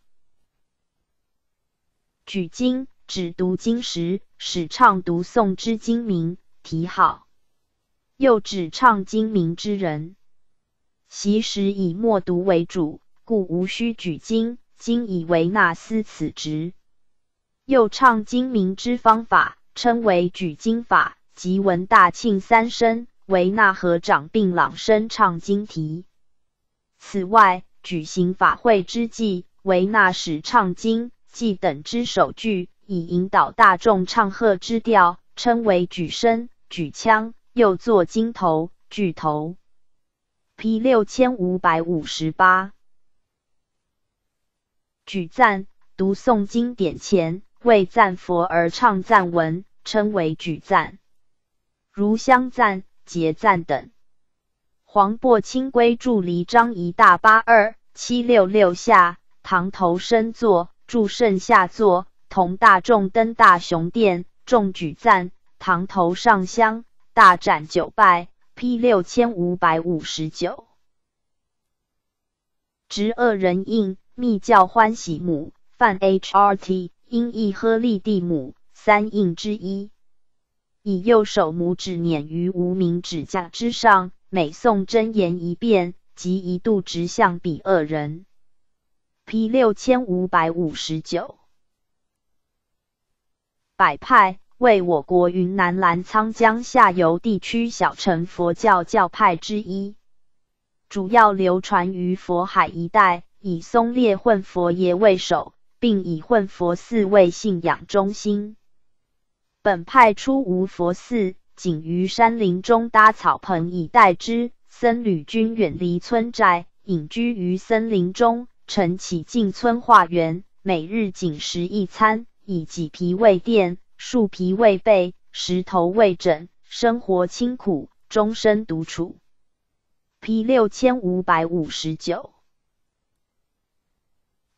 举经指读经时，使唱读诵之经名题号，又指唱经名之人。习时以默读为主，故无需举经，今以为纳思此职。又唱经名之方法，称为举经法，即闻大庆三声，为那合掌并朗声唱经题。此外，举行法会之际，为那使唱经记等之首句，以引导大众唱和之调，称为举声、举腔。又作经头、举头。P 六千五百五十八。举赞读诵经典前。为赞佛而唱赞文，称为举赞，如香赞、结赞等。黄檗清规注离章一大八二七六六下，堂头身坐，祝圣下坐，同大众登大雄殿，众举赞，堂头上香，大展九拜。P 六千五百五十九。执恶人应密教欢喜母，犯 HRT。因亦呵利地母三印之一，以右手拇指捻于无名指甲之上，每诵真言一遍，即一度直向彼二人。P 六千五百五十九。百派为我国云南澜沧江下游地区小乘佛教教派之一，主要流传于佛海一带，以松烈混佛爷为首。并以混佛寺为信仰中心。本派初无佛寺，仅于山林中搭草棚以待之。僧侣均远离村寨，隐居于森林中，晨起进村化缘，每日仅食一餐，以麂皮为垫，树皮为被，石头为枕，生活清苦，终身独处。P 六千五百五十九。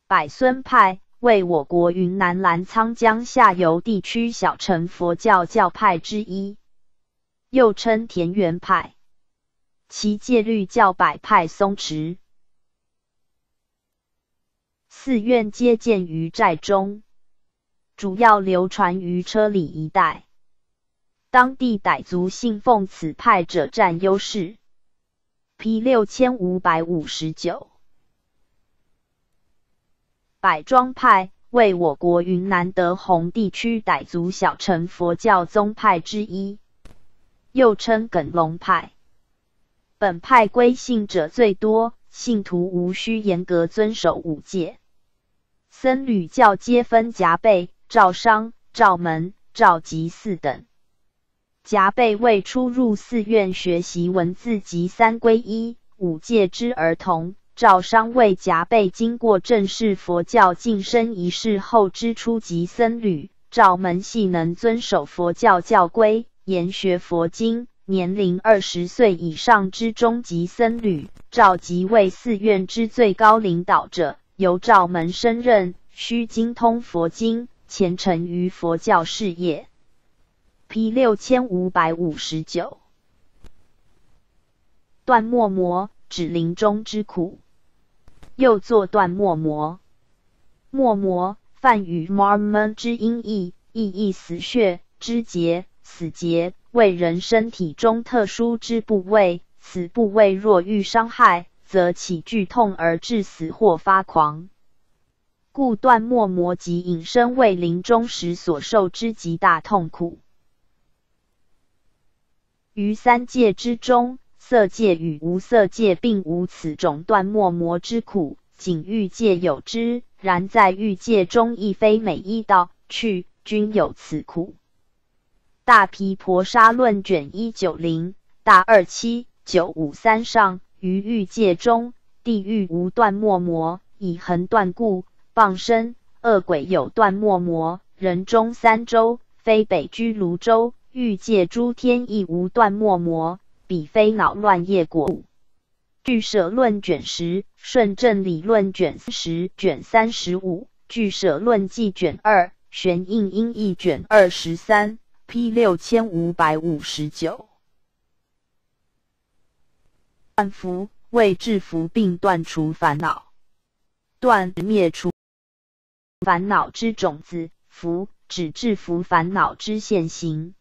百孙派。为我国云南澜沧江下游地区小乘佛教教派之一，又称田园派。其戒律较百派松弛，寺院皆建于寨中。主要流传于车里一带。当地傣族信奉此派者占优势。P 六千五百五十九，百庄派为我国云南德宏地区傣族小乘佛教宗派之一，又称耿龙派。本派归信者最多，信徒无需严格遵守五戒。僧侣教皆分夹背、照商、照门、照吉四等。夹背为出入寺院学习文字及三皈依、五戒之儿童；照商为夹被经过正式佛教晋升仪式后之初级僧侣；照门系能遵守佛教教规、研学佛经、年龄二十岁以上之中级僧侣；照吉为寺院之最高领导者，由照门升任，需精通佛经，虔诚于佛教事业。P 六千五百五十九，断末魔指临终之苦，又作断末魔。末魔，梵语 marm 之音译，意译死穴之结、死结，为人身体中特殊之部位。此部位若遇伤害，则起剧痛而致死或发狂，故断末魔即引申为临终时所受之极大痛苦。于三界之中，色界与无色界并无此种断末魔之苦，仅欲界有之。然在欲界中，亦非每一道去均有此苦。大毗婆沙论卷一九零大二七九五三上，于欲界中，地狱无断末魔，以恒断故；傍身恶鬼有断末魔，人中三洲，非北居泸州。欲界诸天亦无断末魔，彼非恼乱业果。据舍论卷十，顺正理论卷十卷三十五，据舍论记卷二，玄应音译卷二十三，P 六千五百五十九。断福为制服并断除烦恼，断灭除烦恼之种子，福指制服烦恼之现行。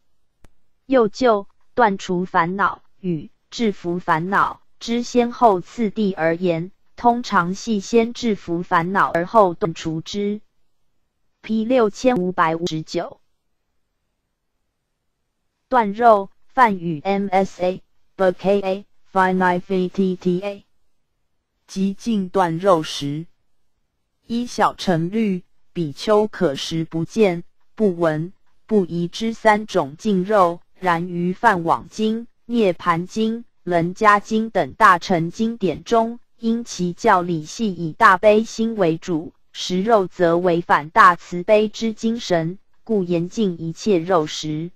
又就断除烦恼与制服烦恼之先后次第而言，通常系先制服烦恼而后断除之。P 六千五百五十九，断肉泛语 MSA BKA Finiteta，即尽断肉时，一小乘律比丘可食不见、不闻、不疑之三种净肉。然于梵网经、涅盘经、楞伽经等大乘经典中，因其教理系以大悲心为主，食肉则违反大慈悲之精神，故严禁一切肉食。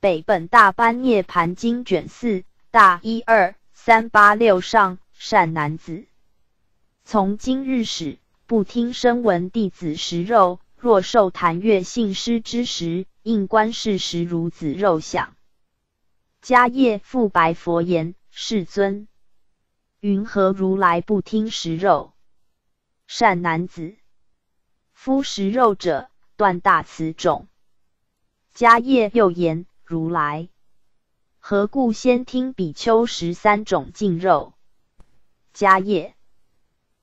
北本大般涅盘经卷四大一二三八六上，善男子，从今日始，不听声闻弟子食肉。若受檀月信师之时，应观事实如子肉想。迦叶复白佛言：“世尊，云何如来不听食肉？”善男子，夫食肉者断大慈种。迦叶又言：“如来何故先听比丘食三种净肉？”迦叶，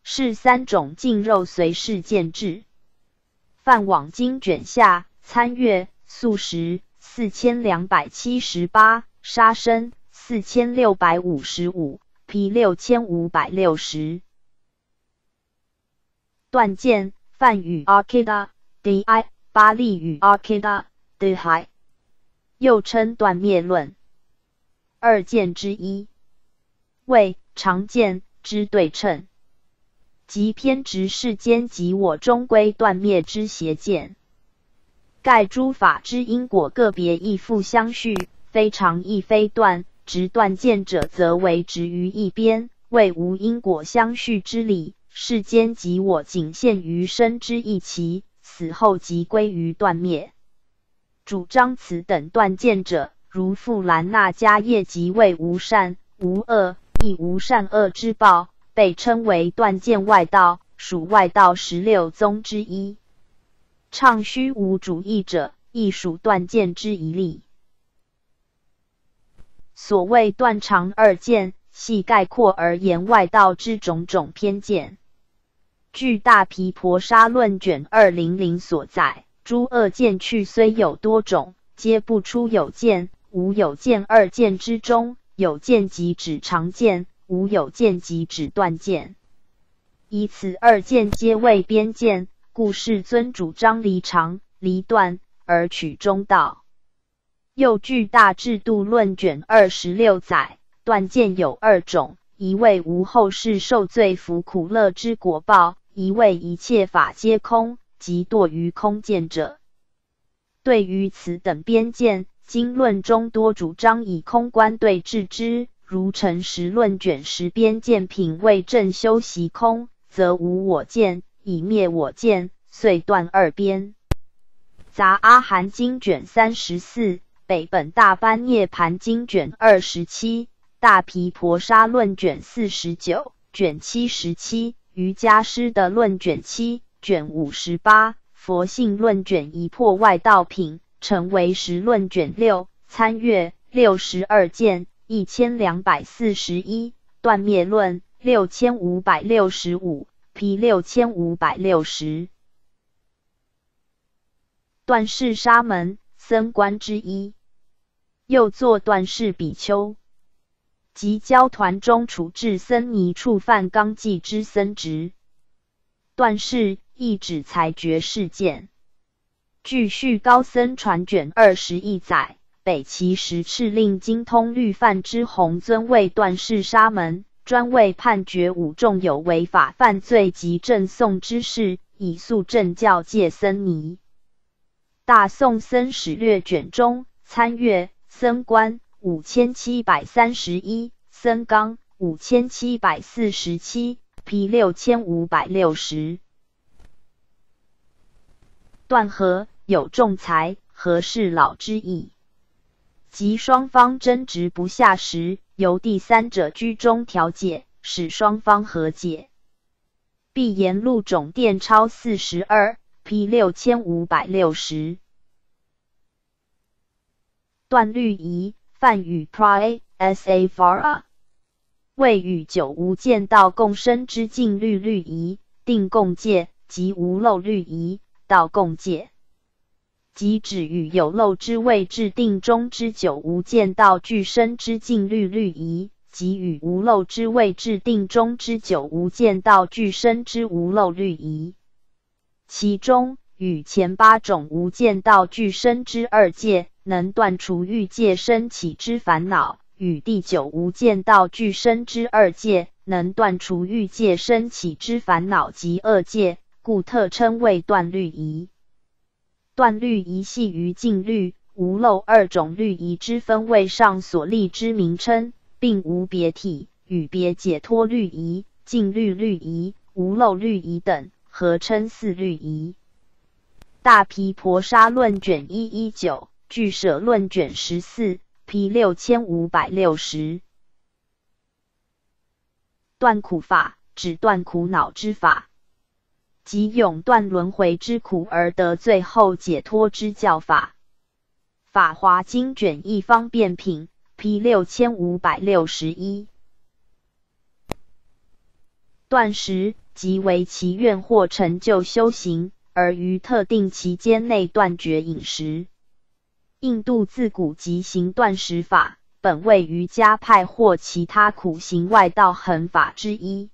是三种净肉随事见智。泛网经卷下参阅素食四千两百七十八杀生四千六百五十五 P 六千五百六十。断剑梵语 Arkada Di 巴利语 Arkada Di 又称断灭论。二剑之一。为长剑之对称。即偏执世间及我终归断灭之邪见，盖诸法之因果个别亦复相续，非常亦非断。直断见者，则为执于一边，为无因果相续之理。世间即我仅限于生之一期，死后即归于断灭。主张此等断见者，如富兰那迦叶即为无善无恶，亦无善恶之报。被称为断剑外道，属外道十六宗之一。唱虚无主义者，亦属断见之一例。所谓断长二见，系概括而言外道之种种偏见。据《大毗婆沙论》卷二零零所载，诸恶见趣虽有多种，皆不出有见、无有见二见之中。有见即指常见，无有见即指断见。以此二见皆为边见，故世尊主张离常、离断而取中道。又据《大制度论》卷二十六载，断见有二种：一位无后世受罪服苦乐之果报。一位一切法皆空，即堕于空见者。对于此等边见，经论中多主张以空观对治之。如《诚实论》卷十边见品为正修习空，则无我见，以灭我见，遂断二边。杂阿含经卷三十四，北本大般涅盘经卷二十七，大毗婆沙论卷四十九，卷七十七。瑜伽师的论卷七卷五十八，佛性论卷一破外道品，成为十论卷六参阅六十二件一千两百四十一断灭论六千五百六十五 P 六千五百六十断世沙门僧官之一，又作断世比丘。即教团中处置僧尼触犯纲纪之僧职，断事亦指裁决事件。据续高僧传卷二十一载，北齐时敕令精通律犯之弘尊为断事沙门，专为判决五众有违法犯罪及正讼之事，以肃正教戒僧尼。大宋僧史略卷中参阅僧官。五千七百三十一，僧纲五千七百四十七，P 六千五百六十。断和有仲裁，和事老之意。即双方争执不下时，由第三者居中调解，使双方和解。碧岩录总店超四十二，P 六千五百六十。断律仪。梵语 pray sa fara，谓与九无见道共生之境律律仪，定共戒即无漏律仪道共戒，即指与有漏之位制定中之九无见道俱生之境律律仪，及与无漏之位制定中之九无见道俱生之无漏律仪。其中与前八种无见道俱生之二界。能断除欲界生起之烦恼，与第九无间道俱生之二界能断除欲界生起之烦恼及二界，故特称为断律仪。断律仪系于净律、无漏二种律仪之分位上所立之名称，并无别体，与别解脱律仪、净律律仪、无漏律仪等合称四律仪。大毗婆沙论卷一一九。俱舍论卷十四，P 六千五百六十。断苦法指断苦恼之法，即永断轮回之苦而得最后解脱之教法。法华经卷一方便品，P 六千五百六十一。断食即为其愿或成就修行，而于特定期间内断绝饮食。印度自古即行断食法，本为瑜伽派或其他苦行外道恒法之一，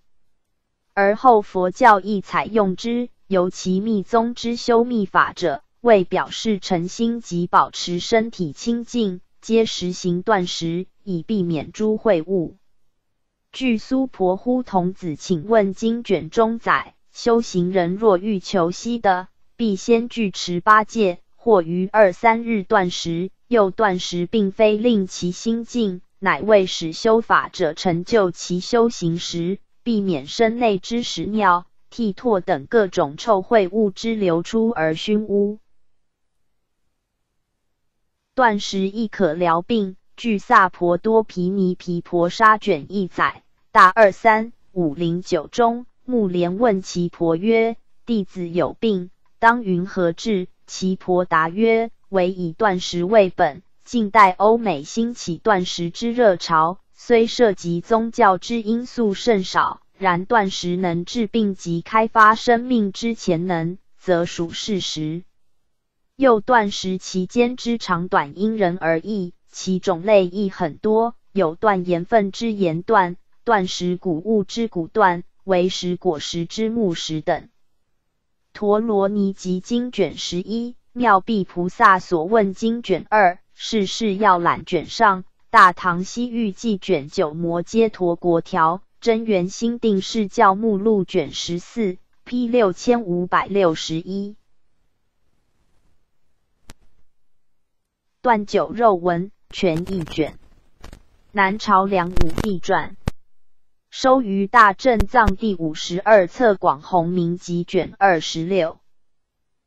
而后佛教亦采用之。尤其密宗之修密法者，为表示诚心及保持身体清净，皆实行断食，以避免诸秽物。据苏婆呼童子请问经卷中载，修行人若欲求息的，必先具持八戒。或于二三日断食，又断食，并非令其心静，乃为使修法者成就其修行时，避免身内之屎尿、涕唾等各种臭秽物之流出而熏污。断食亦可疗病。据萨婆多毗尼毗婆沙卷一载，大二三五零九中，目连问其婆曰：“弟子有病，当云何至？其婆答曰：唯以断食为本。近代欧美兴起断食之热潮，虽涉及宗教之因素甚少，然断食能治病及开发生命之潜能，则属事实。又断食期间之长短因人而异，其种类亦很多，有断盐分之盐断，断食谷物之谷断，为食果实之木食等。陀罗尼集经卷十一，妙臂菩萨所问经卷二。世事要览卷上，大唐西域记卷九，摩揭陀国条，真元心定释教目录卷十四，P 六千五百六十一。断酒肉文全译卷，南朝梁武帝传，收于大正藏第五十二册广弘明集卷二十六。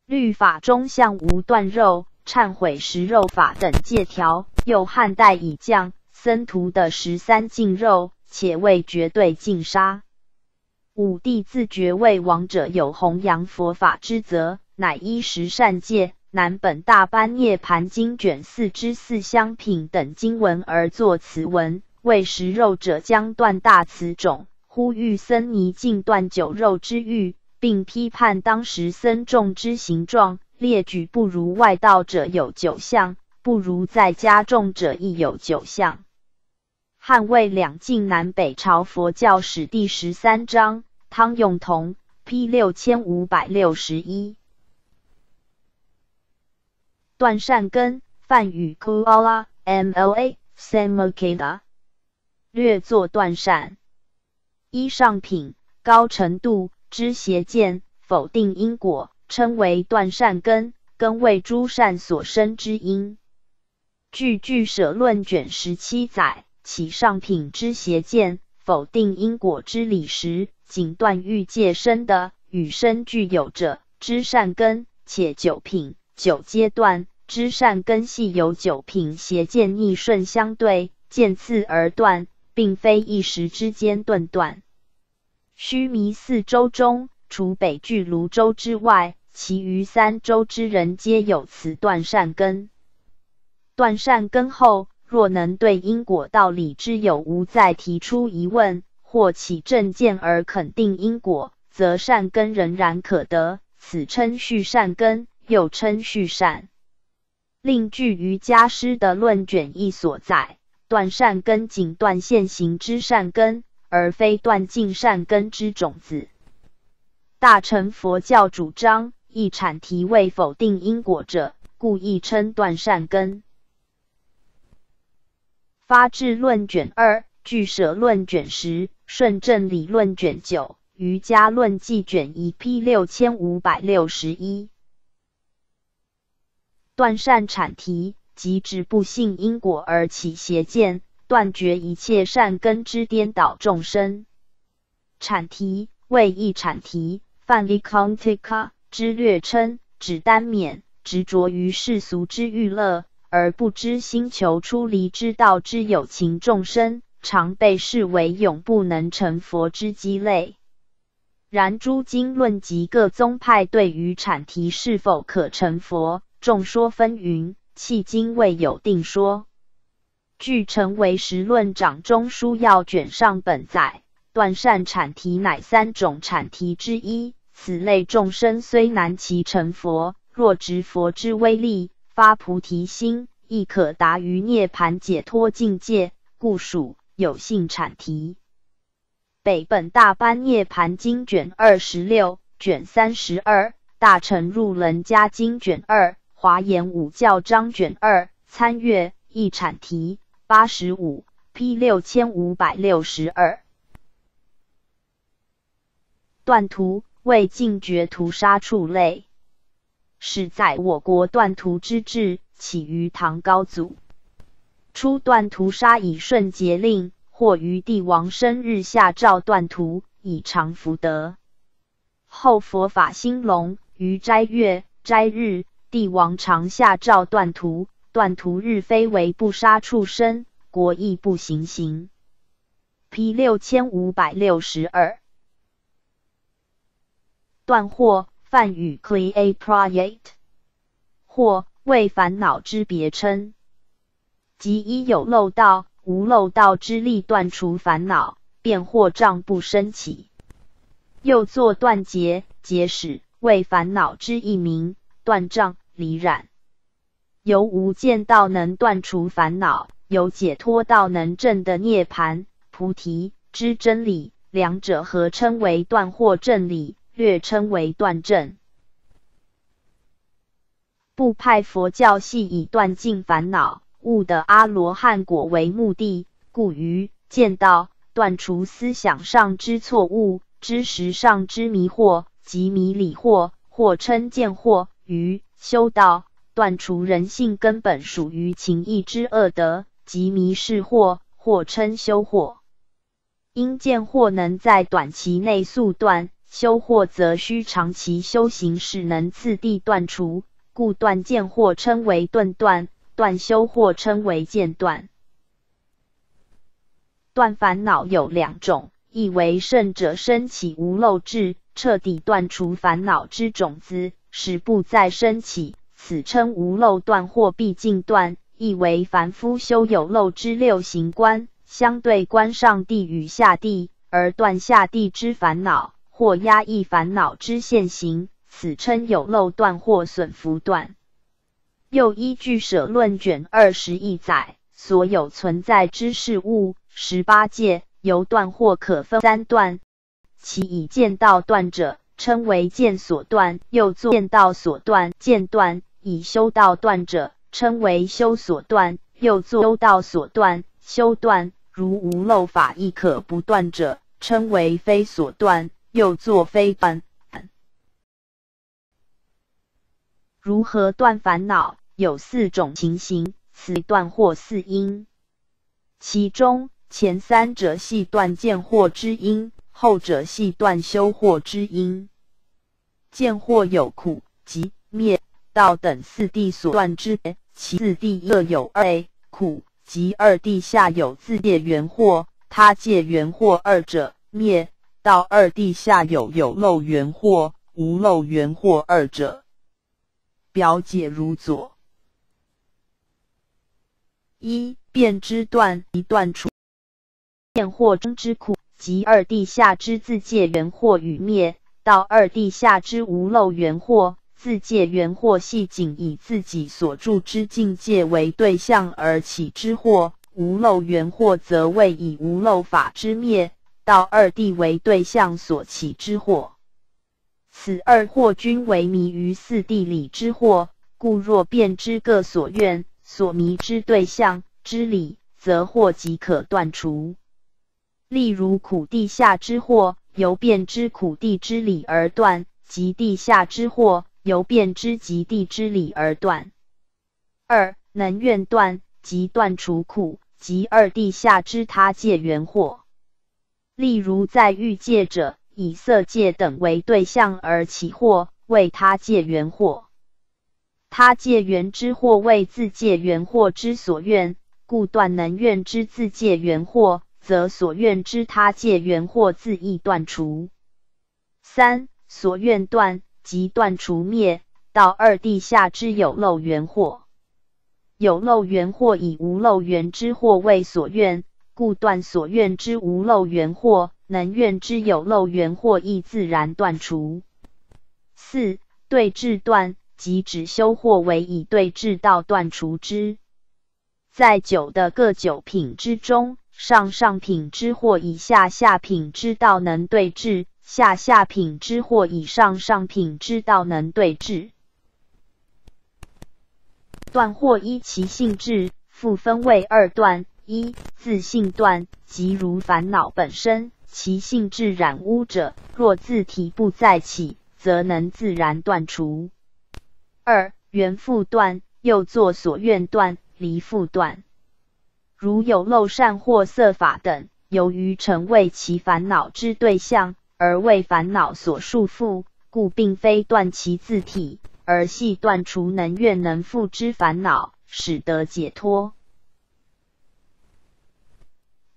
律法中向无断肉。忏悔食肉法等戒条，又汉代已降僧徒的十三禁肉，且未绝对禁杀。武帝自觉为王者有弘扬佛法之责，乃依十善戒、南本大般涅盘经卷四之四香品等经文而作此文，为食肉者将断大此种，呼吁僧尼尽断酒肉之欲，并批判当时僧众之形状。列举不如外道者有九项，不如在家众者亦有九项。汉魏两晋南北朝佛教史第十三章，汤永同，P 六千五百六十一。断善根，梵语 Kuala Mla Samakeda，略作断善。一上品，高程度之邪见，否定因果。称为断善根，根为诸善所生之因。据《俱舍论》卷十七载，其上品之邪见，否定因果之理时，仅断欲界生的与生俱有者之善根，且九品九阶段之善根系由九品邪见逆顺相对，渐次而断，并非一时之间顿断。须弥四周中，除北俱泸州之外，其余三州之人皆有此断善根。断善根后，若能对因果道理之有无再提出疑问，或起正见而肯定因果，则善根仍然可得。此称续善根，又称续善。另据瑜伽师的论卷一所在，断善根仅断现行之善根，而非断尽善根之种子。大乘佛教主张。一阐提为否定因果者，故意称断善根。发智论卷二，俱舍论卷十，顺正理论卷九，瑜伽论记卷一 P 六千五百六十一。断善阐提，即指不信因果而起邪见，断绝一切善根之颠倒众生。阐提为一阐提，范例 Contica。之略称，指单免执着于世俗之欲乐，而不知星球出离之道之有情众生，常被视为永不能成佛之鸡肋。然诸经论及各宗派对于阐提是否可成佛，众说纷纭，迄今未有定说。据《成为实论掌中书要卷上本载，断善阐提乃三种产提之一。此类众生虽难其成佛，若执佛之威力，发菩提心，亦可达于涅盘解脱境界，故属有性产提。北本大般涅盘经卷二十六卷三十二，大乘入楞伽经卷二，华严五教章卷二，参阅一阐提八十五 P 六千五百六十二。断图。为禁绝屠杀畜类，是在我国断屠之制起于唐高祖。初断屠杀以顺节令，或于帝王生日下诏断屠，以偿福德。后佛法兴隆，于斋月、斋日，帝王常下诏断屠，断屠日非为不杀畜生，国亦不行刑。P 六千五百六十二。断货，梵语 Clear Project，或为烦恼之别称。即一有漏道，无漏道之力断除烦恼，便或障不生起。又作断结、结使，为烦恼之一名，断障离染。由无间道能断除烦恼，由解脱道能证的涅盘、菩提之真理，两者合称为断惑正理，略称为断正。部派佛教系以断尽烦恼、悟得阿罗汉果为目的，故于见道断除思想上之错误、知识上之迷惑及迷理惑，或称见惑；于修道断除人性根本属于情义之恶德即迷失惑，或称修惑。因见惑能在短期内速断，修惑则需长期修行使能次第断除。故断见或称为顿断，断修或称为间断。断烦恼有两种，一为圣者升起无漏智，彻底断除烦恼之种子，使不再升起，此称无漏断或毕竟断；意为凡夫修有漏之六行观，相对观上地与下地，而断下地之烦恼，或压抑烦恼之现行。此称有漏断或损福断。又依据舍论卷二十一载，所有存在之事物十八界，由断或可分三段。其已见到断者，称为见所断；又作见道所断见断。以修道断者，称为修所断；又作修道所断修断。如无漏法亦可不断者，称为非所断；又作非断。如何断烦恼？有四种情形，此断或四因。其中前三者系断见惑之因，后者系断修惑之因。见惑有苦、集、灭、道等四谛所断之，其四谛各有二：苦、及二谛下有自界缘惑、他界缘惑二者；灭、道二谛下有有漏缘惑、无漏缘惑二者。表解如左：一变之断，一断除见惑中之苦，及二地下之自界缘惑与灭；到二地下之无漏缘惑，自界缘惑系仅以自己所住之境界为对象而起之惑；无漏缘惑则为以无漏法之灭，到二地为对象所起之惑。此二惑均为迷于四地理之惑，故若辨知各所愿、所迷之对象之理，则惑即可断除。例如苦地下之惑，由辨知苦地之理而断；极地下之惑，由辨知极地之理而断。二能愿断，即断除苦及二地下之他界缘惑。例如在欲界者。以色界等为对象而起惑，为他界缘惑。他界缘之惑为自界缘惑之所愿，故断能愿之自界缘惑，则所愿之他界缘惑自亦断除。三所愿断，即断除灭到二地下之有漏缘惑。有漏缘惑以无漏缘之惑为所愿，故断所愿之无漏缘惑。能愿之有漏缘或亦自然断除。四对治断，即指修或为以对治道断除之。在九的各九品之中，上上品之或以下下品之道能对治，下下品之或以上上品之道能对治。断或依其性质，复分为二段：一自性断，即如烦恼本身。其性质染污者，若自体不再起，则能自然断除。二缘复断，又作所愿断、离复断。如有漏善或色法等，由于成为其烦恼之对象，而为烦恼所束缚，故并非断其自体，而系断除能愿能复之烦恼，使得解脱。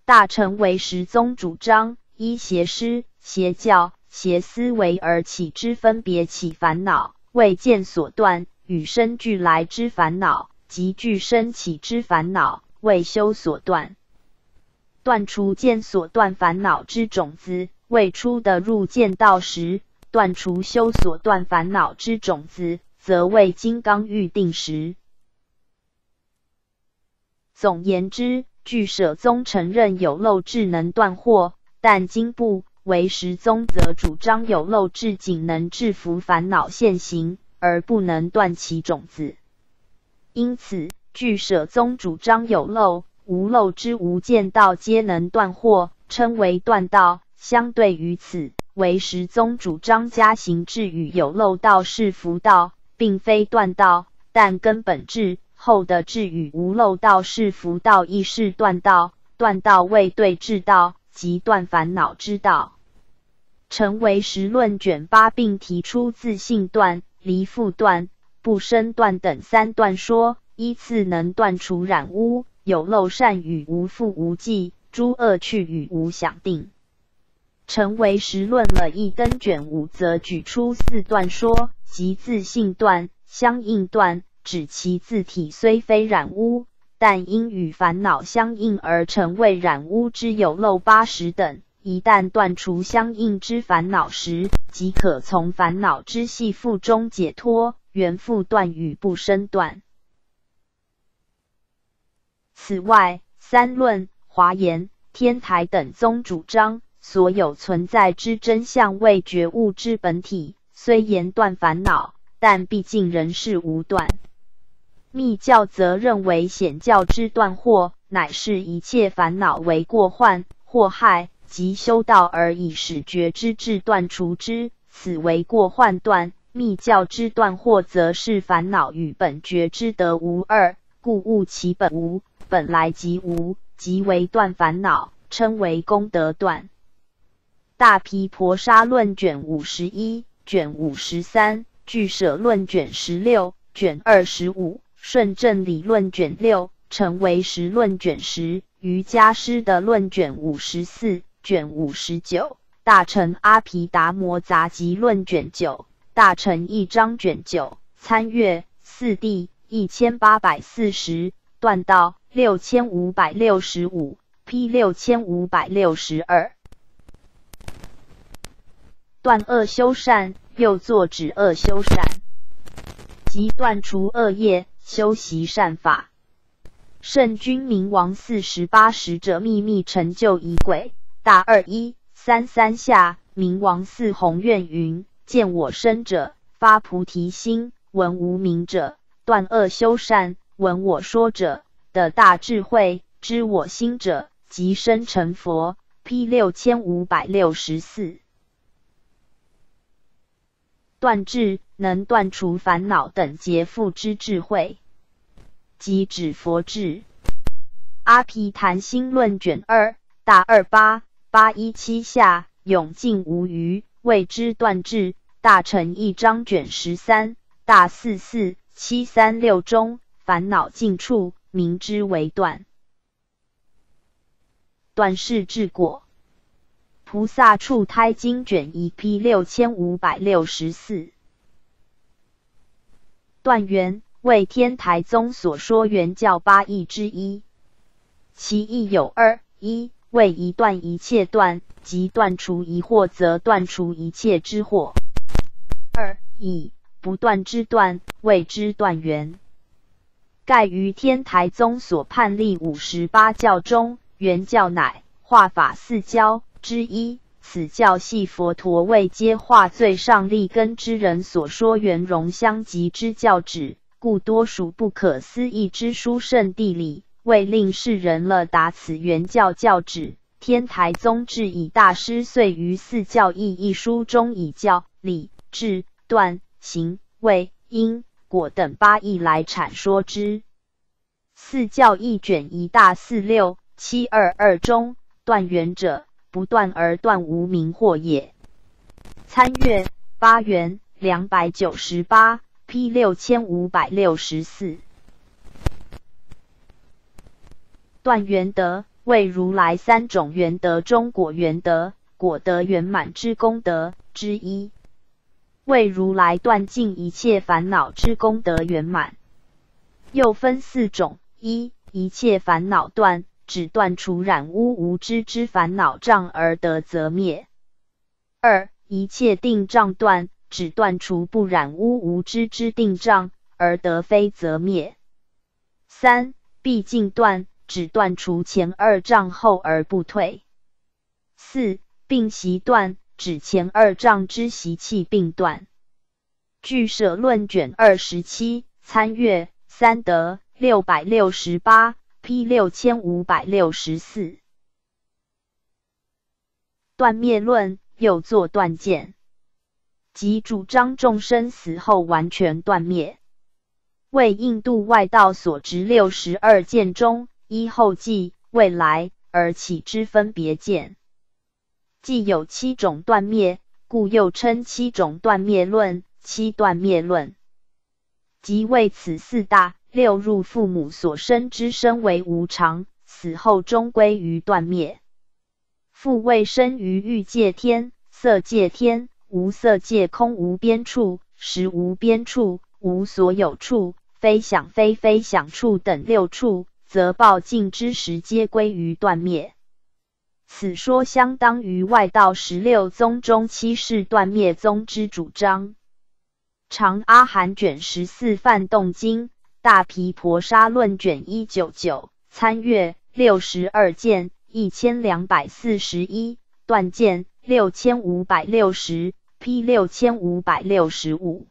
大乘为十宗主张。依邪师、邪教邪思维而起之分别起烦恼，为见所断；与生俱来之烦恼，即具生起之烦恼，为修所断。断除见所断烦恼之种子，未出的入见道时；断除修所断烦恼之种子，则为金刚欲定时。总言之，据舍宗承认有漏智能断惑，但经部为实宗则主张有漏智仅能制服烦恼现行，而不能断其种子。因此，据舍宗主张有漏、无漏之无间道皆能断惑，称为断道。相对于此，为实宗主张加行智与有漏道是福道，并非断道，但根本智。后的智与无漏道是福道，亦是断道。断道为对治道，即断烦恼之道。成为实论卷八，并提出自性断、离复断、不生断等三段说，依次能断除染污、有漏善与无复无记、诸恶趣与无想定。成为实论了一根卷五，则举出四段说，即自性断、相应断。指其自体虽非染污，但因与烦恼相应而成为染污之有漏八十等。一旦断除相应之烦恼时，即可从烦恼之系缚中解脱，缘复断与不生断。此外，三论、华严、天台等宗主张，所有存在之真相为觉悟之本体，虽言断烦恼，但毕竟仍是无断。密教则认为显教之断惑，乃是一切烦恼为过患祸害，即修道而以使觉之智断除之，此为过患断。密教之断惑，则是烦恼与本觉之德无二，故悟其本无，本来即无，即为断烦恼，称为功德断。大毗婆沙论卷五十一、卷五十三，俱舍论卷十六、卷二十五。顺正理论卷六，成为实论卷十，瑜伽师的论卷五十四、卷五十九，大乘阿毗达摩杂集论卷九，大乘一章卷九，参阅四地一千八百四十，断道六千五百六十五，P 六千五百六十二，断恶修善，又作止恶修善，即断除恶业。修习善法，圣君明王四十八使者秘密成就仪轨。大二一三三下，明王四宏愿云：见我生者发菩提心，闻无名者。断恶修善，闻我说者的大智慧，知我心者即生成佛。P 六千五百六十四，断智。能断除烦恼等劫缚之智慧，即指佛智。阿毗昙心论卷二大二八八一七下永尽无余，谓之断智。大乘一章卷十三大四四七三六中烦恼尽处，名之为断。断是智果。菩萨处胎经卷一 P 六千五百六十四。断缘为天台宗所说原教八义之一，其义有二：一为一断一切断，即断除疑惑，则断除一切之惑；二以不断之断谓之断缘。盖于天台宗所判立五十八教中，原教乃化法四教之一。此教系佛陀为皆化最上立根之人所说圆融相即之教旨，故多属不可思议之殊胜地理，为令世人乐达此原教教旨。天台宗智以大师遂于四教义一书中以教、理、智、断、行、位、因、果等八义来阐说之。四教一卷一大四六七二二中断缘者。不断而断无名惑也。参阅八元两百九十八 P 六千五百六十四。断缘德为如来三种缘德中果缘德，果德圆满之功德，之一。为如来断尽一切烦恼之功德圆满。又分四种：一、一切烦恼断，只断除染污无知之烦恼障而得则灭；二、一切定障断，只断除不染污无知之定障而得非则灭；三、毕竟断，只断除前二障后而不退；四、并习断，指前二丈之习气并断。据舍论卷二十七参阅。三德六百六十八，P 六千五百六十四。断灭论又作断见，即主张众生死后完全断灭，为印度外道所执六十二见中依后继未来而起之分别见，既有七种断灭，故又称七种断灭论、七断灭论。即为此四大六入父母所生之身为无常，死后终归于断灭。复未生于欲界天、色界天、无色界空无边处、实无边处、无所有处、非想非非想处等六处，则报尽之时皆归于断灭。此说相当于外道十六宗中七世断灭宗之主张。长阿含卷十四梵动经大毗婆沙论卷一九九参阅六十二件一千两百四十一断件六千五百六十 P 六千五百六十五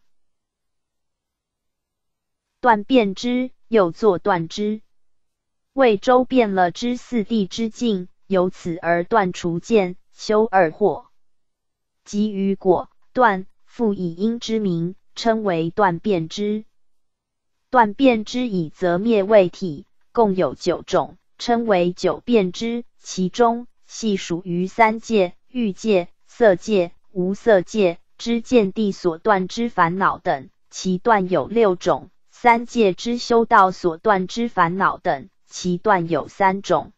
断变之又作断之为周变了之四地之境，由此而断除见修二惑，即于果断复以因之名。称为断变之，断变之以则灭为体，共有九种，称为九变之。其中系属于三界、欲界、色界、无色界之见地所断之烦恼等，其断有六种；三界之修道所断之烦恼等，其断有三种。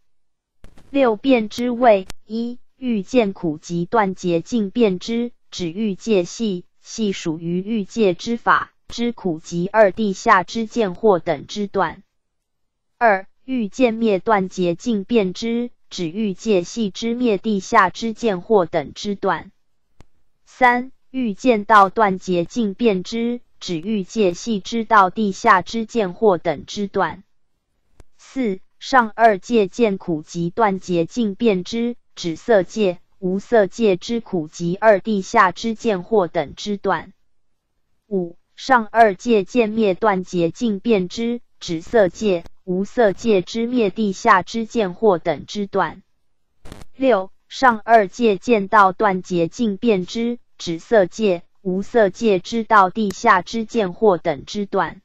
六变之谓：一、欲见苦集断结尽变之，指欲界系。系属于欲界之法之苦及二地下之见惑等之断。二欲见灭断结尽变之，指欲界系之灭地下之见惑等之断。三欲见道断结尽变之，指欲界系之道地下之见惑等之断。四上二界见苦及断结尽变之，指色界。无色界之苦及二地下之见惑等之断。五上二界见灭断结尽变之，指色界、无色界之灭地下之见惑等之断。六上二界见道断结尽变之，指色界、无色界之道地下之见惑等之断。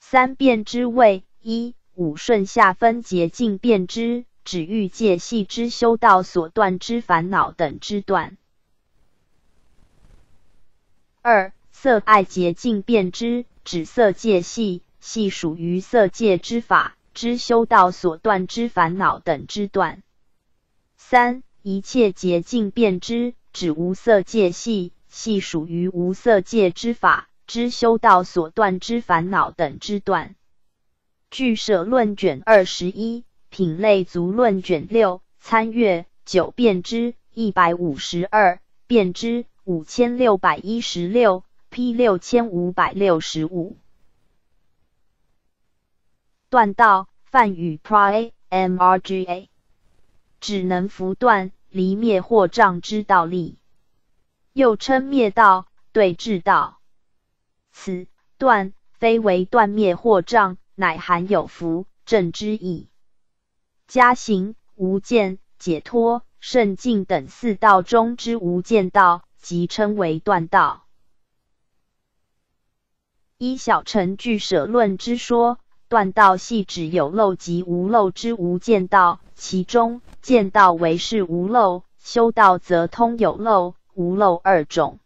三变之谓一五顺下分结尽变之。指欲界系之修道所断之烦恼等之断。二色爱结净变之，指色界系系属于色界之法之修道所断之烦恼等之断。三一切结净变之，指无色界系系属于无色界之法之修道所断之烦恼等之断。据舍论卷二十一。品类足论卷六参阅九变之一百五十二变之五千六百一十六 P 六千五百六十五断道梵语 Pray Mrga 只能拂断离灭或障之道力，又称灭道对治道。此断非为断灭或障，乃含有福正之意。加行、无间、解脱、圣境等四道中之无间道，即称为断道。依小乘俱舍论之说，断道系指有漏及无漏之无间道，其中见道为是无漏，修道则通有漏、无漏二种。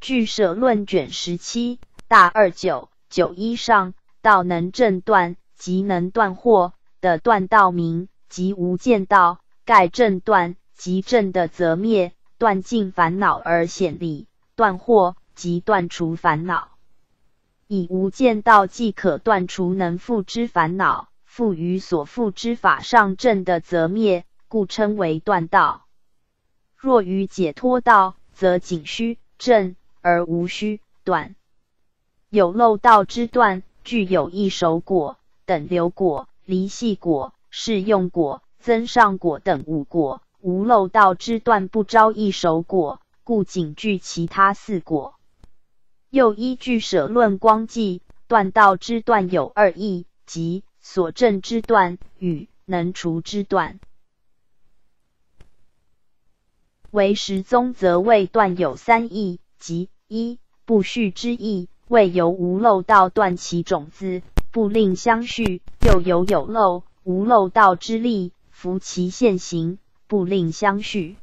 俱舍论卷十七大二九九一上，道能正断，即能断惑。的断道名即无间道，盖正断即正的则灭，断尽烦恼而显理，断惑即断除烦恼。以无间道即可断除能复之烦恼，复于所复之法上正的则灭，故称为断道。若于解脱道，则仅虚正而无虚断。有漏道之断，具有一手果、等流果、离系果、适用果、增上果等五果；无漏道之断，不招一手果，故仅具其他四果。又依据舍论光记，断道之断有二义，即所证之断与能除之断。为十宗则未断有三义，即一不续之义，未由无漏道断其种子，不令相续；又有有漏无漏道之力，服其现行，不令相续。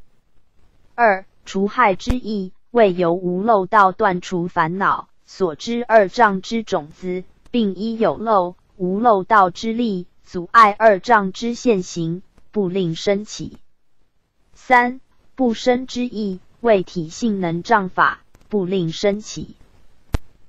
二除害之意，未由无漏道断除烦恼所知二障之种子，并依有漏无漏道之力阻碍二障之现行，不令生起。三不生之意，为体性能障法，不令生起。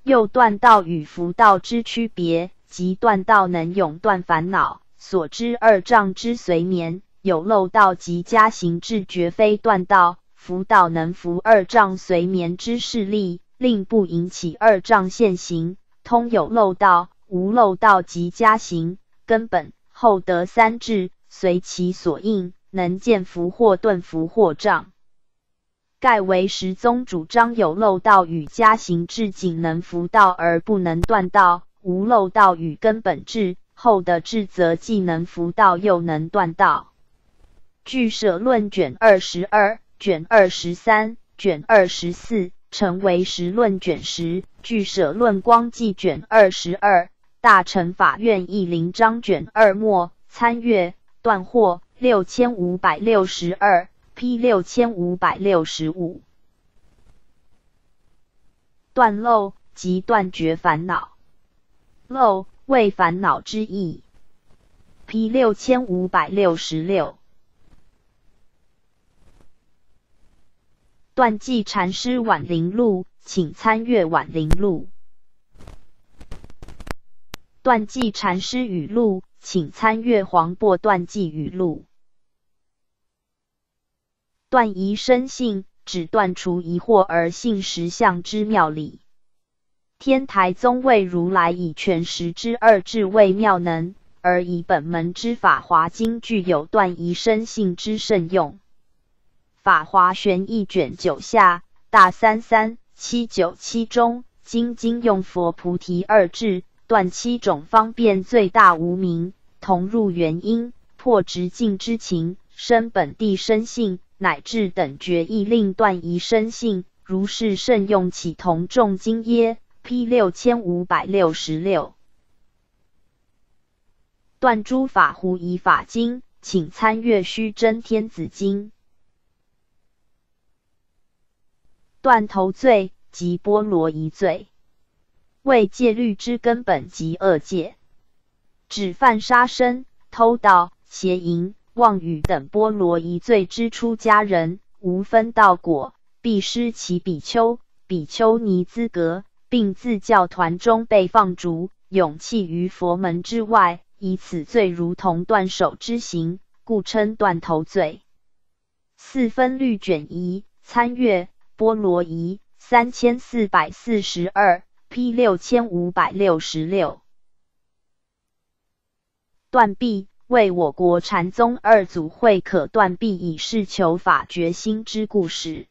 又断道与福道之区别，即断道能永断烦恼所知二障之随眠，有漏道及加行智绝非断道。福道能服二障随眠之势力，令不引起二障现行，通有漏道、无漏道及加行根本，后得三智，随其所应，能见福或顿福或障。盖为十宗主张有漏道与加行智仅能服道而不能断道，无漏道与根本智后的智则既能服道又能断道。据舍论卷二十二。卷二十三、卷二十四，成为十论卷十。据舍论光记卷二十二，大乘法院义林章卷二末参阅断货六千五百六十二，P 六千五百六十五。断漏即断绝烦恼，漏为烦恼之意。P 六千五百六十六。断记禅师晚灵录，请参阅晚灵录。断记禅师语录，请参阅黄檗断记语录。断疑生信，只断除疑惑而信实相之妙理。天台宗为如来以全实之二智为妙能，而以本门之法华经具有断疑生信之甚用。法华玄义卷九下大三三七九七中，经经用佛菩提二智断七种方便最大无名，同入原因，破直境之情，生本地生性，乃至等觉意令断疑生性，如是甚用起同众经耶？P 六千五百六十六断诸法胡疑法经，请参阅虚真天子经。断头罪即波罗夷罪，为戒律之根本及恶戒，只犯杀生、偷盗、邪淫、妄语等波罗夷罪之出家人，无分道果，必失其比丘、比丘尼资格，并自教团中被放逐，永弃于佛门之外，以此罪如同断手之刑，故称断头罪。四分律卷一参阅。波罗夷三千四百四十二，P 六千五百六十六。断臂为我国禅宗二祖慧可断臂以示求法决心之故事。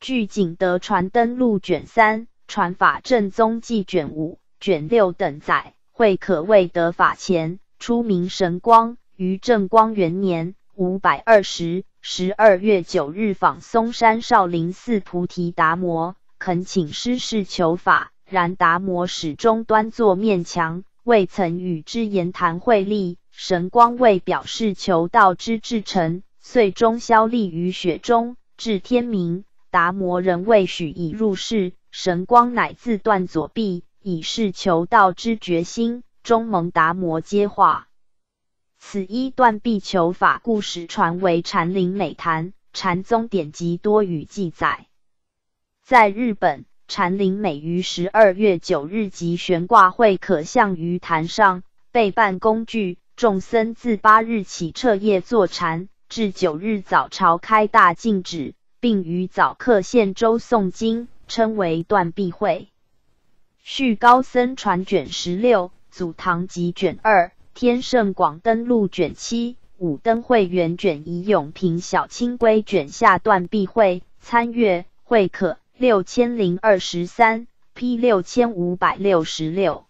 据《景德传灯录》卷三、《传法正宗记》卷五、卷六等载，慧可为得法前，出名神光，于正光元年五百二十。十二月九日访嵩山少林寺菩提达摩，恳请师事求法，然达摩始终端坐面墙，未曾与之言谈会力。神光为表示求道之至诚，遂终消立于雪中，至天明，达摩仍未许已入室，神光乃自断左臂，以示求道之决心，终蒙达摩接化。此一断臂求法故事传为禅林美谈，禅宗典籍多与记载。在日本，禅林每于十二月九日即悬挂会可向于坛上，备办工具。众僧自八日起彻夜坐禅，至九日早朝开大禁止，并于早课献周诵经，称为断臂会。续高僧传卷十六，祖堂集卷二，天圣广登录卷七，五灯会员卷一，永平小清规卷下断臂会参阅会可六千零二十三，P 六千五百六十六。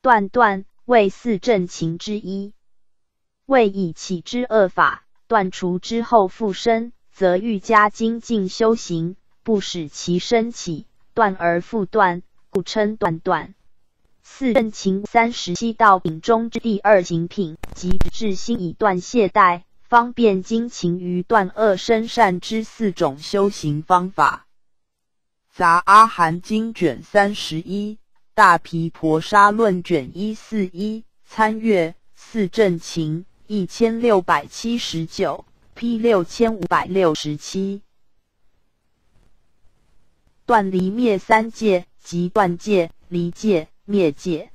断断为四正情之一，为以起之恶法断除之后复生，则欲加精进修行，不使其生起断而复断，故称断断。四正情三十七道品中之第二行品，即至心以断懈怠，方便精勤于断恶生善之四种修行方法。杂阿含经卷三十一。大毗婆沙论卷一四一参阅四正勤一千六百七十九 P 六千五百六十七断离灭三界即断界离界灭界，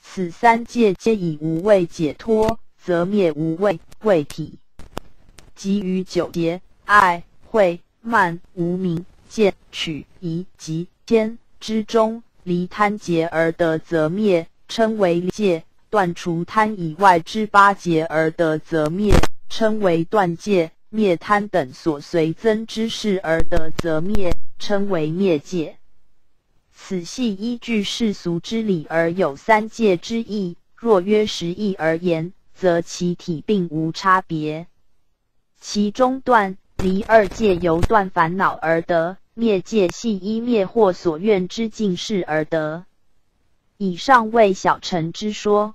此三界皆以无畏解脱，则灭无畏畏体。即于九劫爱慧慢无明见取疑及天之中。离贪劫而得则灭，称为戒；断除贪以外之八劫而得则灭，称为断戒；灭贪等所随增之事而得则灭，称为灭戒。此系依据世俗之理而有三界之意。若约十义而言，则其体并无差别。其中断离二界由断烦恼而得。灭界系依灭或所愿之境事而得。以上为小乘之说。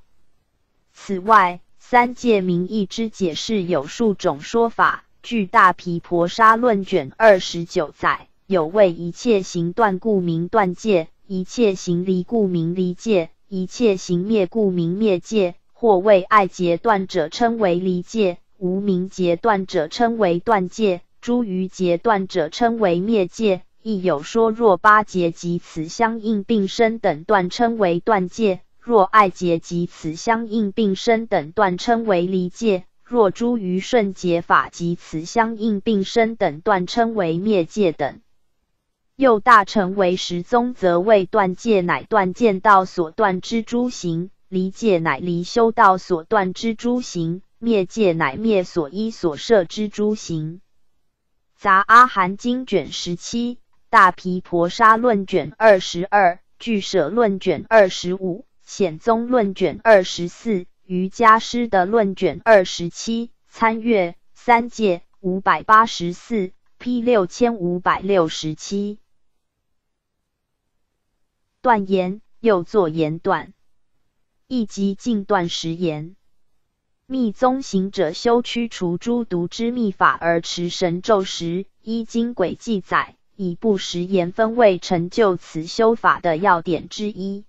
此外，三界名义之解释有数种说法。据《大毗婆沙论》卷二十九载，有为一切行断故名断界，一切行离故名离界，一切行灭故名灭界，或为爱劫断者称为离界，无名劫断者称为断界。诸于截断者称为灭界，亦有说若八节及此相应并生等断称为断界；若爱节及此相应并生等断称为离界；若诸于顺结法及此相应并生等断称为灭界等。又大成为十宗，则谓断界乃断见道所断之诸行，离界乃离修道所断之诸行，灭界乃灭所依所摄之诸行。杂阿含经卷十七，大毗婆沙论卷二十二，俱舍论卷二十五，显宗论卷二十四，瑜伽师的论卷二十七，参阅三界五百八十四，P 六千五百六十七。断言又作言断，亦即尽断食言。密宗行者修驱除诸毒之秘法而持神咒时，依经轨记载，以不食言分为成就此修法的要点之一。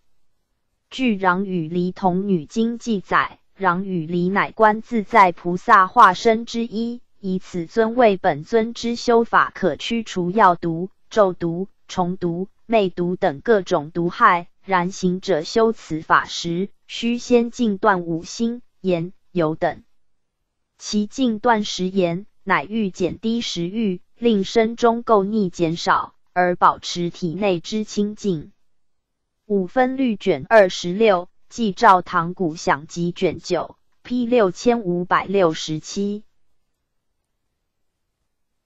据《攘与离童女经》记载，攘与离乃观自在菩萨化身之一，以此尊为本尊之修法，可驱除药毒、咒毒、虫毒、魅毒等各种毒害。然行者修此法时，须先尽断五心言。有等，其禁断食言，乃欲减低食欲，令身中垢腻减少，而保持体内之清净。五分律卷二十六，记照堂古响集卷九，P 六千五百六十七。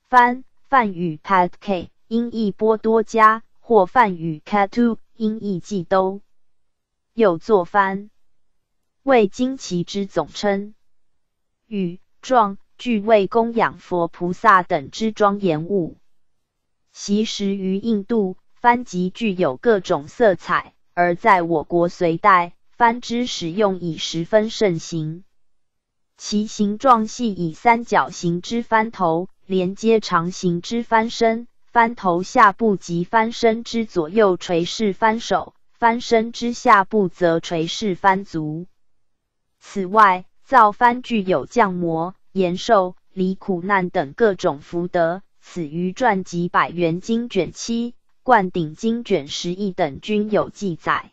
翻梵语 pad k，音译波多加，或梵语 katu，音译季都。又作翻。为经旗之总称，与状具为供养佛菩萨等之庄严物。习时于印度，番集具有各种色彩，而在我国隋代，番之使用已十分盛行。其形状系以三角形之番头连接长形之番身，番头下部及番身之左右垂饰番手，番身之下部则垂饰番足。此外，造幡具有降魔、延寿、离苦难等各种福德。此于传集百元经卷七、灌顶经卷十一等均有记载。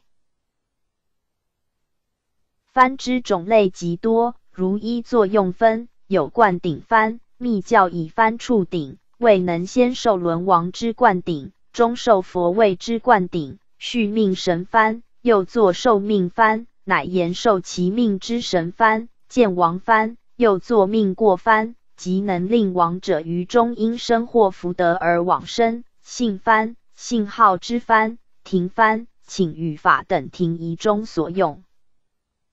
幡之种类极多，如依作用分，有灌顶幡，密教以幡触顶，未能先受轮王之灌顶，终受佛位之灌顶，续命神幡，又作寿命幡，乃延寿其命之神幡，见王幡，又作命过幡，即能令亡者于中因生获福德而往生。信幡、信号之幡、停幡、请语法等庭仪中所用。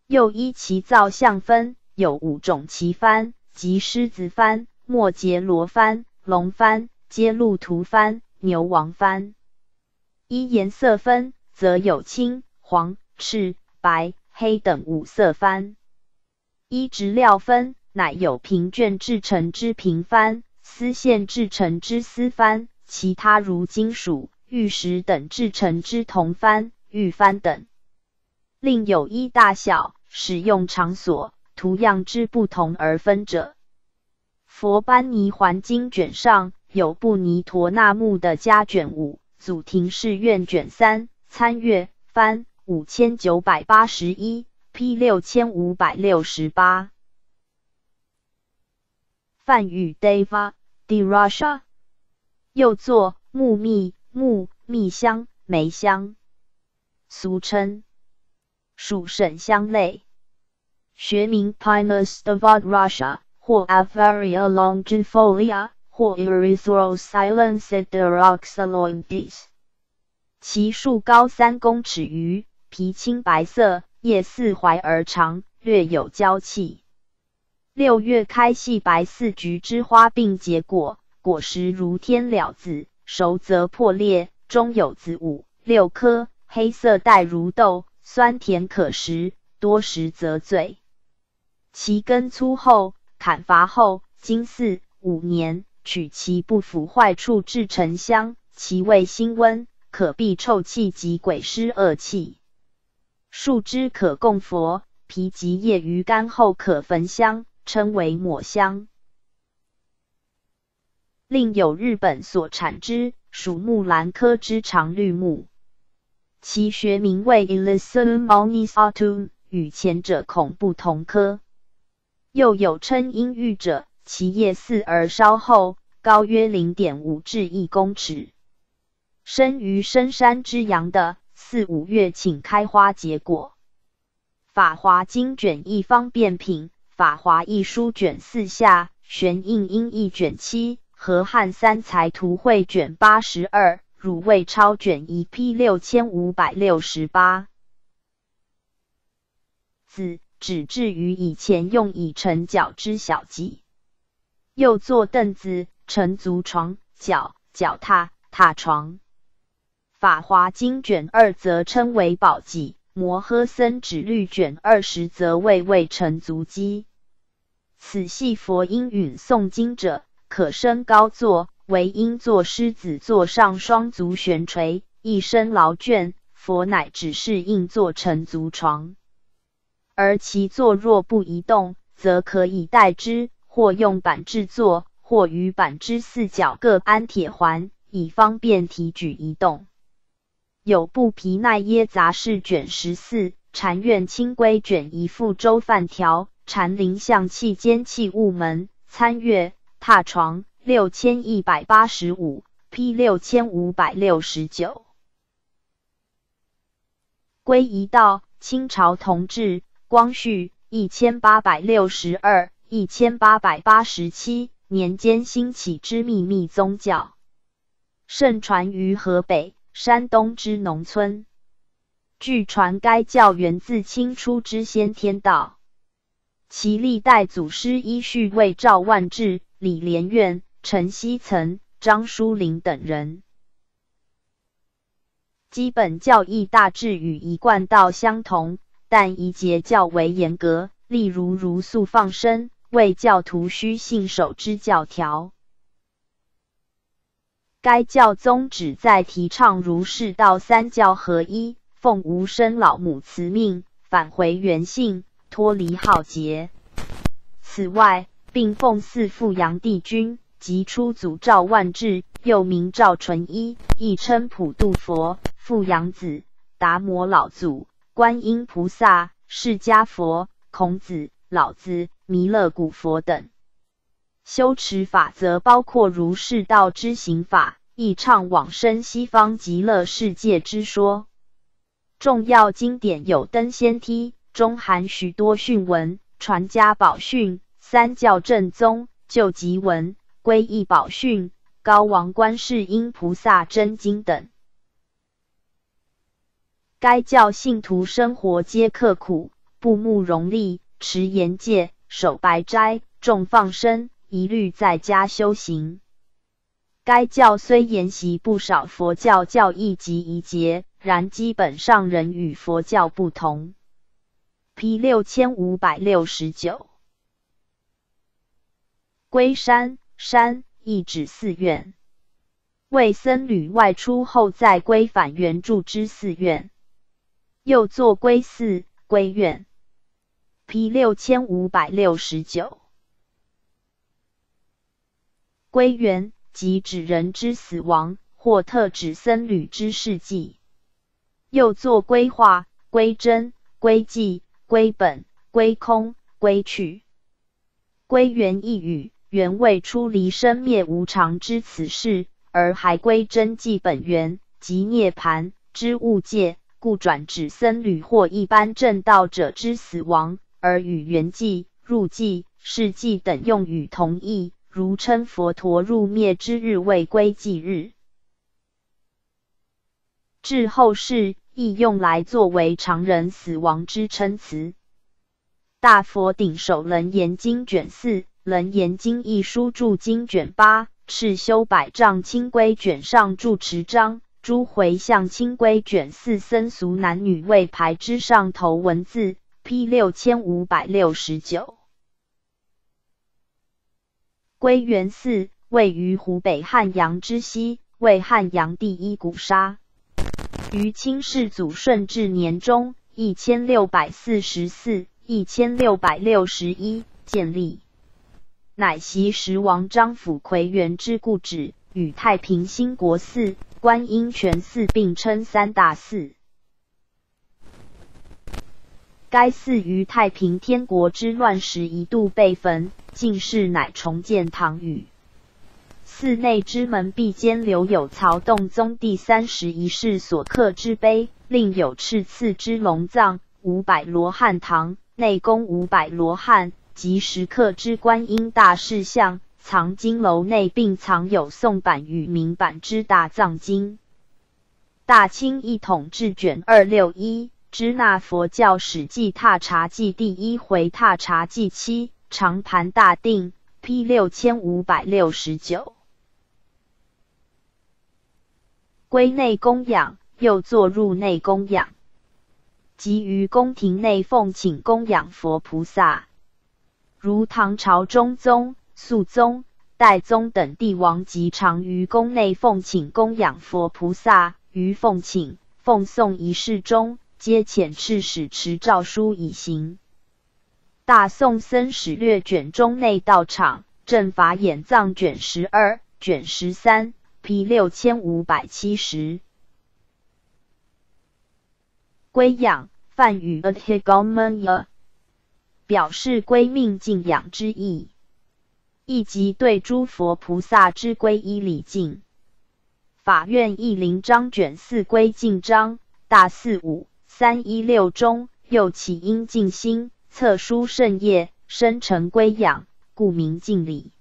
又依其造像分，有五种奇幡，即狮子幡、末节罗幡、龙幡、揭露图幡、牛王幡。依颜色分，则有青、黄、赤、白、黑等五色幡。依直料分，乃有平卷制成之平幡，丝线制成之丝幡，其他如金属、玉石等制成之铜幡、玉幡等。另有一大小、使用场所、图样之不同而分者。佛班尼环经卷上有布尼陀那木的加卷五，祖庭寺院卷三，参阅翻五千九百八十一，P 六千五百六十八。梵语 Deva Dirasha，又作木蜜、木蜜香、梅香，俗称。属沈香类，学名 Pinus devodrasha，或 Avaria longifolia，或 erythrosilence de rocksaloides。其树高三公尺余，皮青白色，叶似槐而长，略有焦气。六月开细白似菊之花，并结果，果实如天了子，熟则破裂，中有子五六颗，黑色带如豆。酸甜可食，多食则醉。其根粗厚，砍伐后经四五年，取其不腐坏处制沉香。其味辛温，可避臭气及鬼尸恶气。树枝可供佛，皮及叶于干后可焚香，称为抹香。另有日本所产之属木兰科之长绿木。其学名为 Elysium onisatum，与前者恐不同科。又有称阴郁者，其叶似而稍厚，高约零点五至一公尺，生于深山之阳的，四五月请开花结果。法华经卷一方便品，法华一书卷四下，玄印音译卷七，和汉三才图绘卷八十二。汝未超卷一 P 六千五百六十八，子只至于以前用以成脚之小技，又坐凳子、成足床、脚脚踏、踏床。法华经卷二则称为宝记，摩诃僧指律卷二十则谓为成足机。此系佛音允诵经者，可升高坐。为因坐狮子座上双足悬垂，一身劳倦，佛乃只是应坐成足床，而其坐若不移动，则可以代之，或用板制作，或于板之四角各安铁环，以方便提举移动。有布皮奈耶杂事卷十四，禅院清规卷一副粥饭条，禅林象器间器物门参阅踏床。六千一百八十五，P 六千五百六十九。归一道，清朝同治，光绪一千八百六十二、一千八百八十七年间兴起之秘密宗教，盛传于河北、山东之农村。据传，该教源自清初之先天道，其历代祖师依序为赵万志、李连院。陈锡岑、张书林等人，基本教义大致与一贯道相同，但一节较为严格。例如，如素放生，为教徒需信守之教条。该教宗旨在提倡儒释道三教合一，奉无生老母慈命，返回原性，脱离浩劫。此外，并奉祀富阳帝君及出祖赵万志，又名赵纯一，亦称普度佛、富阳子、达摩老祖、观音菩萨、释迦佛、孔子、老子、弥勒古佛等。修持法则包括如是道之行法，亦唱往生西方极乐世界之说。重要经典有《登仙梯》，中含许多训文，《传家宝训》。三教正宗救急文、皈依宝训、高王观世音菩萨真经等。该教信徒生活皆刻苦，不慕荣利，持严戒，守白斋，重放生，一律在家修行。该教虽沿袭不少佛教教义及仪节，然基本上仍与佛教不同。P 六千五百六十九。龟山山一指寺院，为僧侣外出后再归返原住之寺院，又作龟寺、龟院。P 六千五百六十九。归元即指人之死亡，或特指僧侣之事迹，又作归化、归真、归寂、归本、归空、归去。归元一语。原为出离生灭无常之此事，而还归真即本源即涅盘之物界，故转指僧侣或一般正道者之死亡，而与圆寂、入寂、世寂等用语同义。如称佛陀入灭之日为归寂日。至后世亦用来作为常人死亡之称词。大佛顶首楞严经卷四。《楞严经》一书注经卷八，《赤修百丈清规卷上注持章》，《诸回向清规卷四》，僧俗男女位牌之上头文字，P 六千五百六十九。归元寺位于湖北汉阳之西，为汉阳第一古刹，于清世祖顺治年中（一千六百四十四、一千六百六十一）建立。乃袭时王张辅奎元之故址，与太平兴国寺、观音泉寺并称三大寺。该寺于太平天国之乱时一度被焚，近世乃重建堂宇。寺内之门壁间留有曹洞宗第三十一世所刻之碑，另有赤刺之龙藏、五百罗汉堂，内供五百罗汉。及石刻之观音大士像，藏经楼内，并藏有宋版与明版之大藏经。大清一统志卷二六一，支那佛教史记踏查记第一回踏查记七，长盘大定 P 六千五百六十九。归内供养，又作入内供养，即于宫廷内奉请供养佛菩萨。如唐朝中宗、肃宗、代宗等帝王，及常于宫内奉请供养佛菩萨，于奉请、奉送仪式中，皆遣敕使持诏书以行。大宋僧史略卷中内道场正法演藏卷十二、卷十三，P 六千五百七十。归养梵语 a t i g o m a n y 表示归命敬仰之意，以及对诸佛菩萨之皈依礼敬。法院义林章卷四归敬章大四五三一六中，又起因静心，册书圣业，生成归养，故名敬礼。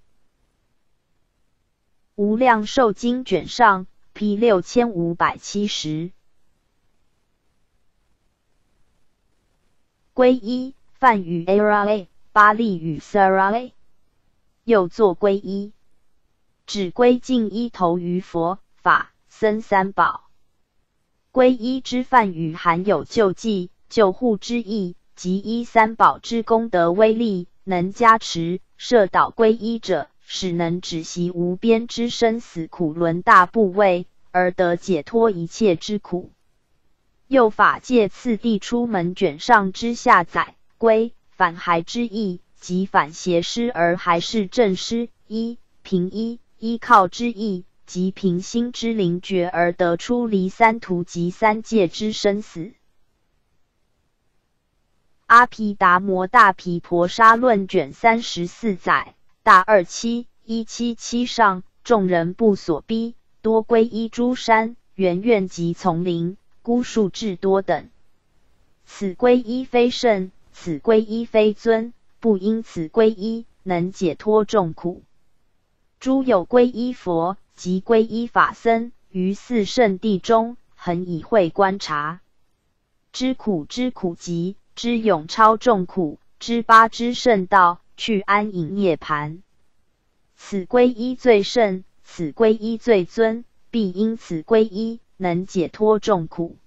无量寿经卷上 P 六千五百七十。皈依。梵语 ara，巴利语 sara，又作皈依，指归敬依投于佛法僧三宝。皈依之梵语含有救济、救护之意，及依三宝之功德威力，能加持摄导皈依者，使能止息无边之生死苦轮大部位，而得解脱一切之苦。又法界次第出门卷上之下载。归返孩之意，即反邪师而还是正师。一平一依靠之意，即平心之灵觉而得出离三途及三界之生死。阿毗达摩大毗婆沙论卷三十四载，大二七一七七上，众人不所逼，多归依诸山、圆苑及丛林，孤树至多等。此归依非圣，此归依非尊，不因此归依能解脱众苦。诸有归依佛及归依法僧，于四圣地中，恒以会观察，知苦知苦集。知永超众苦，知八之圣道，去安隐涅盘。此归依最胜，此归依最尊，必因此归依能解脱众苦。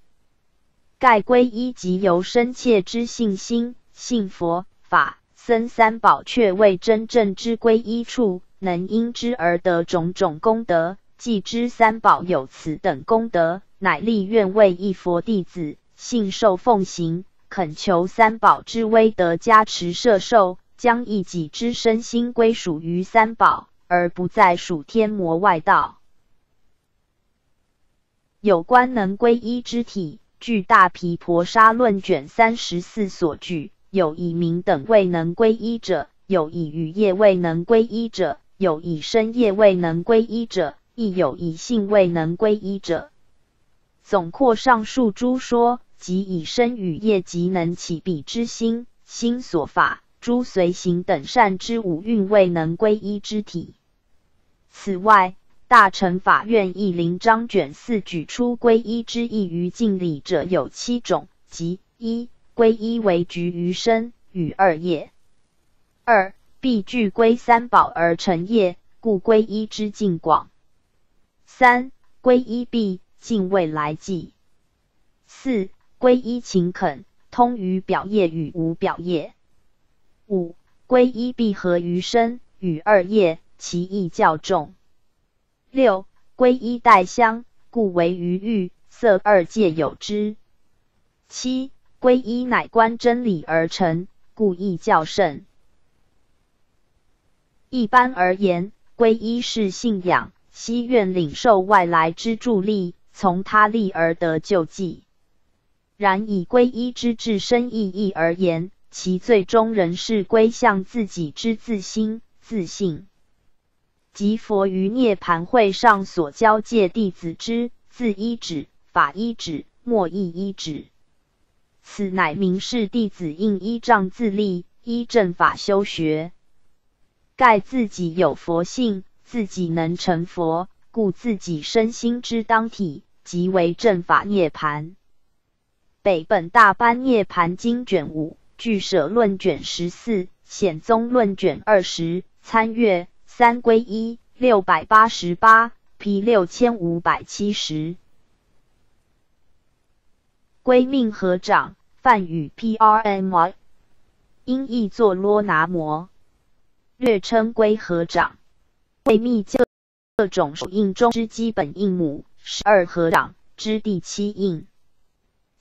盖归依即由深切之信心，信佛法僧三宝，却为真正之归依处，能因之而得种种功德。既知三宝有此等功德，乃立愿为一佛弟子，信受奉行。恳求三宝之威德加持摄受，将一己之身心归属于三宝，而不再属天魔外道。有关能归依之体，据《大毗婆沙论》卷三十四所举，有以名等未能归依者，有以雨夜未能归依者，有以身业未能归依者，亦有以性未能归依者。总括上述诸说。即以身与业即能起彼之心，心所法诸随行等善之五蕴未能归一之体。此外，大乘法院义林章卷四举出归一之意于敬礼者有七种，即一归一为局于身与二业；二必具归三宝而成业，故归一之境广；三归一必尽未来际；四。归一勤恳，通于表业与无表业。五归一必合于身与二业，其义较重。六归一带香，故为于欲色二界有之。七归一乃观真理而成，故意较甚。一般而言，皈依是信仰，希愿领受外来之助力，从他力而得救济。然以皈依之至深意义而言，其最终仍是归向自己之自心、自信。即佛于涅盘会上所教戒弟子之自依止、法依止、莫依依止，此乃明示弟子应依仗自立，依正法修学。盖自己有佛性，自己能成佛，故自己身心之当体，即为正法涅盘。北本大般涅盘经卷五，俱舍论卷十四，显宗论卷二十，参阅三归一六百八十八，P 六千五百七十。归命合掌，梵语 P R M Y，音译作罗拿摩，略称龟合掌。为密教各种手印中之基本印母，十二合掌之第七印。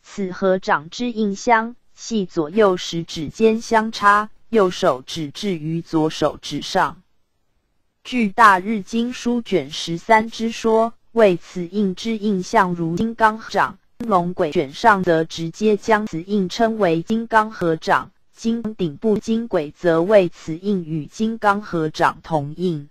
此合掌之印相，系左右食指间相插，右手指置于左手指上。据《大日经书》卷十三之说，为此印之印象如金刚掌。龙鬼卷上则直接将此印称为金刚合掌。经顶部经轨则为此印与金刚合掌同印。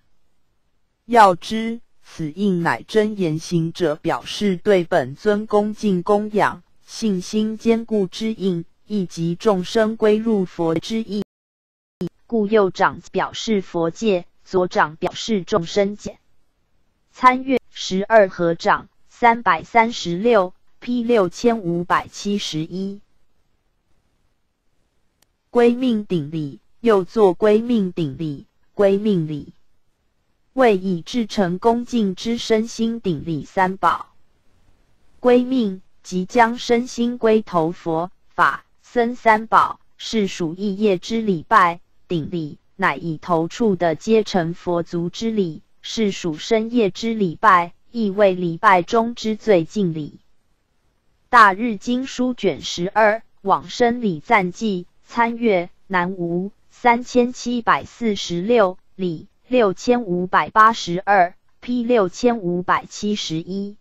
要知此印乃真言行者表示对本尊恭敬供养。信心坚固之印，以及众生归入佛之意，故右掌表示佛界，左掌表示众生界。参阅十二合掌三百三十六，P 六千五百七十一。归命顶礼，又作归命顶礼、归命礼，为以至诚恭敬之身心顶礼三宝。归命。即将身心归投佛法僧三宝，是属意业之礼拜顶礼，乃以头处的皆成佛足之礼，是属身业之礼拜，亦为礼拜中之最敬礼。大日经书卷十二往生礼赞记参阅南无三千七百四十六里六千五百八十二 P 六千五百七十一。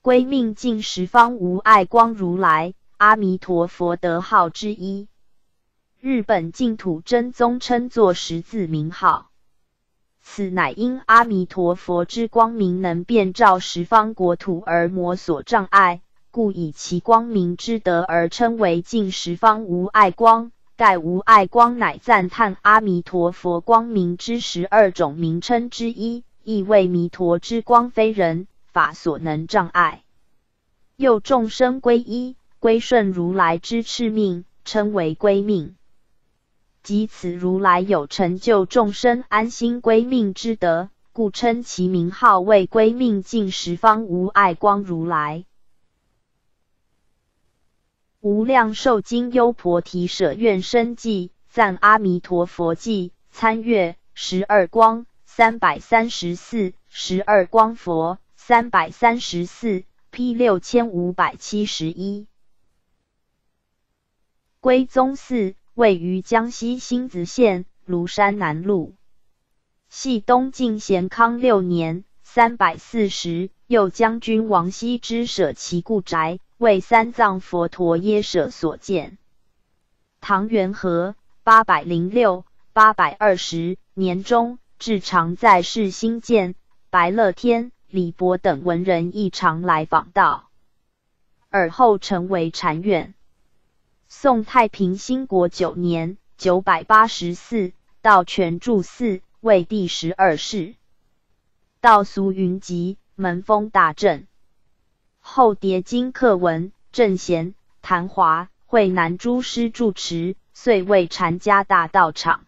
归命尽十方无碍光如来，阿弥陀佛德号之一。日本净土真宗称作十字名号，此乃因阿弥陀佛之光明能遍照十方国土而摩所障碍，故以其光明之德而称为尽十方无碍光。盖无碍光乃赞叹阿弥陀佛光明之十二种名称之一，亦为弥陀之光非人法所能障碍。又众生归依归顺如来之敕命，称为归命。即此如来有成就众生安心归命之德，故称其名号为归命尽十方无碍光如来。无量寿经优婆提舍愿生记赞阿弥陀佛记参阅十二光三百三十四十二光佛三百三十四 P 六千五百七十一。归宗寺。位于江西新子县庐山南路，系东晋咸康六年（三百四十）右将军王羲之舍其故宅，为三藏佛陀耶舍所建。唐元和八百零六、八百二十年中，至常在世兴建，白乐天、李博等文人亦常来访道，尔后成为禅院。宋太平兴国九年（九百八十四），道全住寺为第十二世。道俗云集，门风大振。后叠金刻文，正贤、谭华、惠南诸师住持，遂为禅家大道场。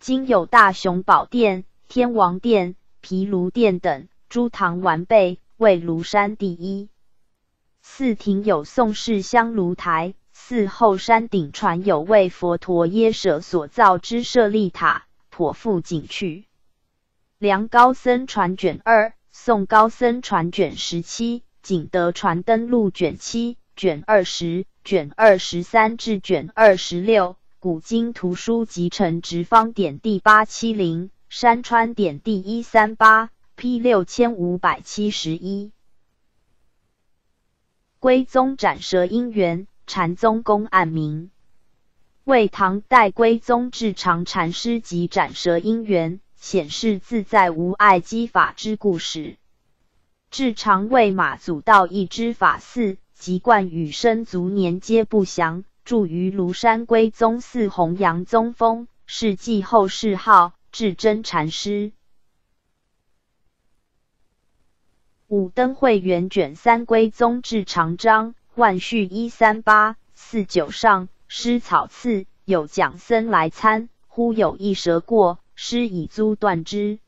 今有大雄宝殿、天王殿、毗卢殿等诸堂完备，为庐山第一。寺庭有宋氏香炉台。寺后山顶传有为佛陀耶舍所造之舍利塔，颇富景趣。梁高僧传卷二，宋高僧传卷十七，景德传登录卷七、卷二十、卷二十三至卷二十六。古今图书集成直方点第八七零，山川点第一三八，P 六千五百七十一。归宗斩蛇因缘。禅宗公案名，为唐代归宗智长禅师及斩蛇因缘，显示自在无碍机法之故事。智长为马祖道一之法寺，籍贯与生卒年皆不详，住于庐山归宗寺，弘扬宗风，是继后世号智真禅师。五灯会元卷三归宗智长章。万续一三八四九上，师草次有讲僧来参，忽有一蛇过，师以租断之。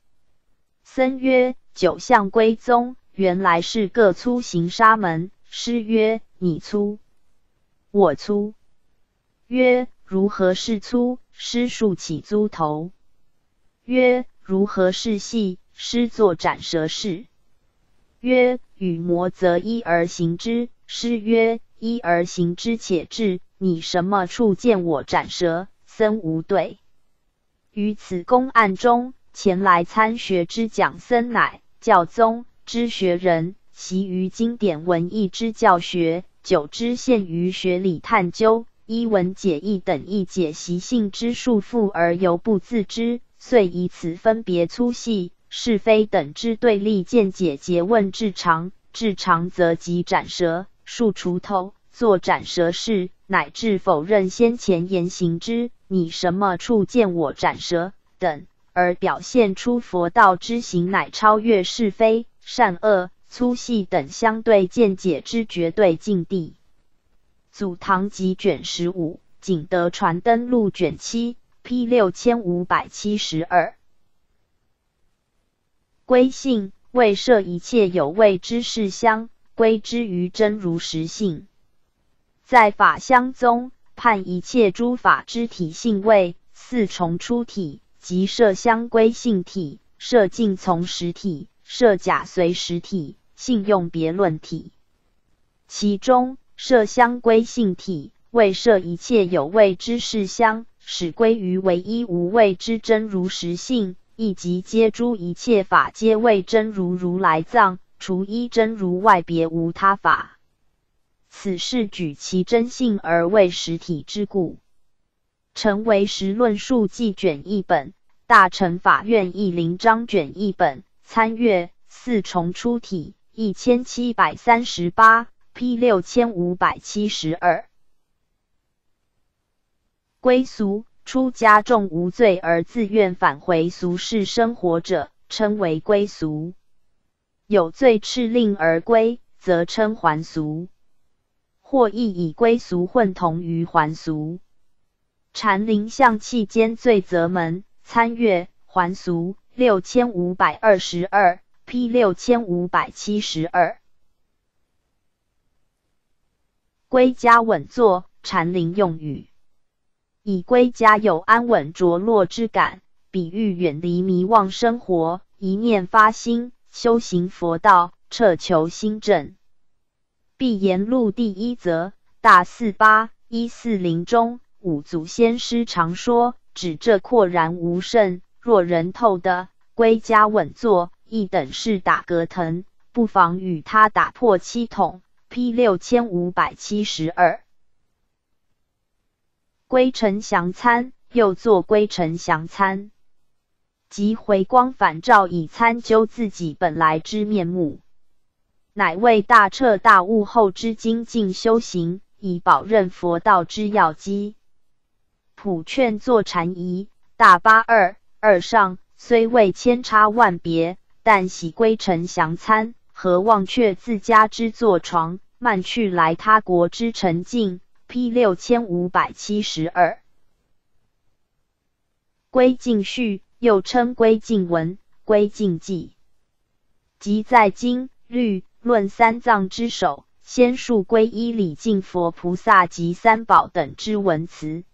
僧曰：“九相归宗，原来是各粗行沙门。”师曰：“你粗，我粗。”曰：“如何是粗？”师竖起猪头。曰：“如何是细？”师作斩蛇事。曰：“与魔则一而行之。”师曰：“一而行之，且至。你什么处见我斩蛇？”僧无对。于此公案中，前来参学之讲僧乃教宗之学人，习于经典文义之教学，久之陷于学理探究、一文解义等义解习性之束缚而犹不自知，遂以此分别粗细、是非等之对立见解诘问至长，至长则即斩蛇。竖锄头，作斩蛇事，乃至否认先前言行之。你什么处见我斩蛇等，而表现出佛道之行，乃超越是非、善恶、粗细等相对见解之绝对境地。祖堂集卷十五，景德传灯录卷七，P 六千五百七十二。归性为摄一切有味之事相。归之于真如实性，在法相宗判一切诸法之体性为四重出体，即摄相归性体、摄尽从实体、设假随实体、性用别论体。其中设相归性体为设一切有味之事相，使归于唯一无味之真如实性，亦即皆诸一切法皆为真如如来藏，除一真如外别无他法。此事举其真性而为实体之故。成为实论述记卷一本，大乘法院一零章卷一本，参阅四重出体一千七百三十八，P 六千五百七十二。归俗，出家众无罪而自愿返回俗世生活者，称为归俗；有罪敕令而归，则称还俗，或亦以归俗混同于还俗。禅林相气间罪责门参阅还俗六千五百二十二 P 六千五百七十二。归家稳坐禅林用语，以归家有安稳着落之感，比喻远离迷妄生活，一念发心修行佛道，彻求心正。必言录第一则大四八一四零中。五祖先师常说，指这阔然无甚，若人透的归家稳坐，一等是打格藤，不妨与他打破七筒。P 六千五百七十二，归尘降参，又作归尘降参，即回光返照，以参究自己本来之面目，乃为大彻大悟后之精进修行，以保任佛道之要机。普劝坐禅仪大八二二上，虽未千差万别，但喜归尘降参，何忘却自家之坐床，慢去来他国之沉静。P 六千五百七十二。归敬序又称归敬文、归敬记，即在经律论三藏之首，先述皈依礼敬佛菩萨及三宝等之文辞。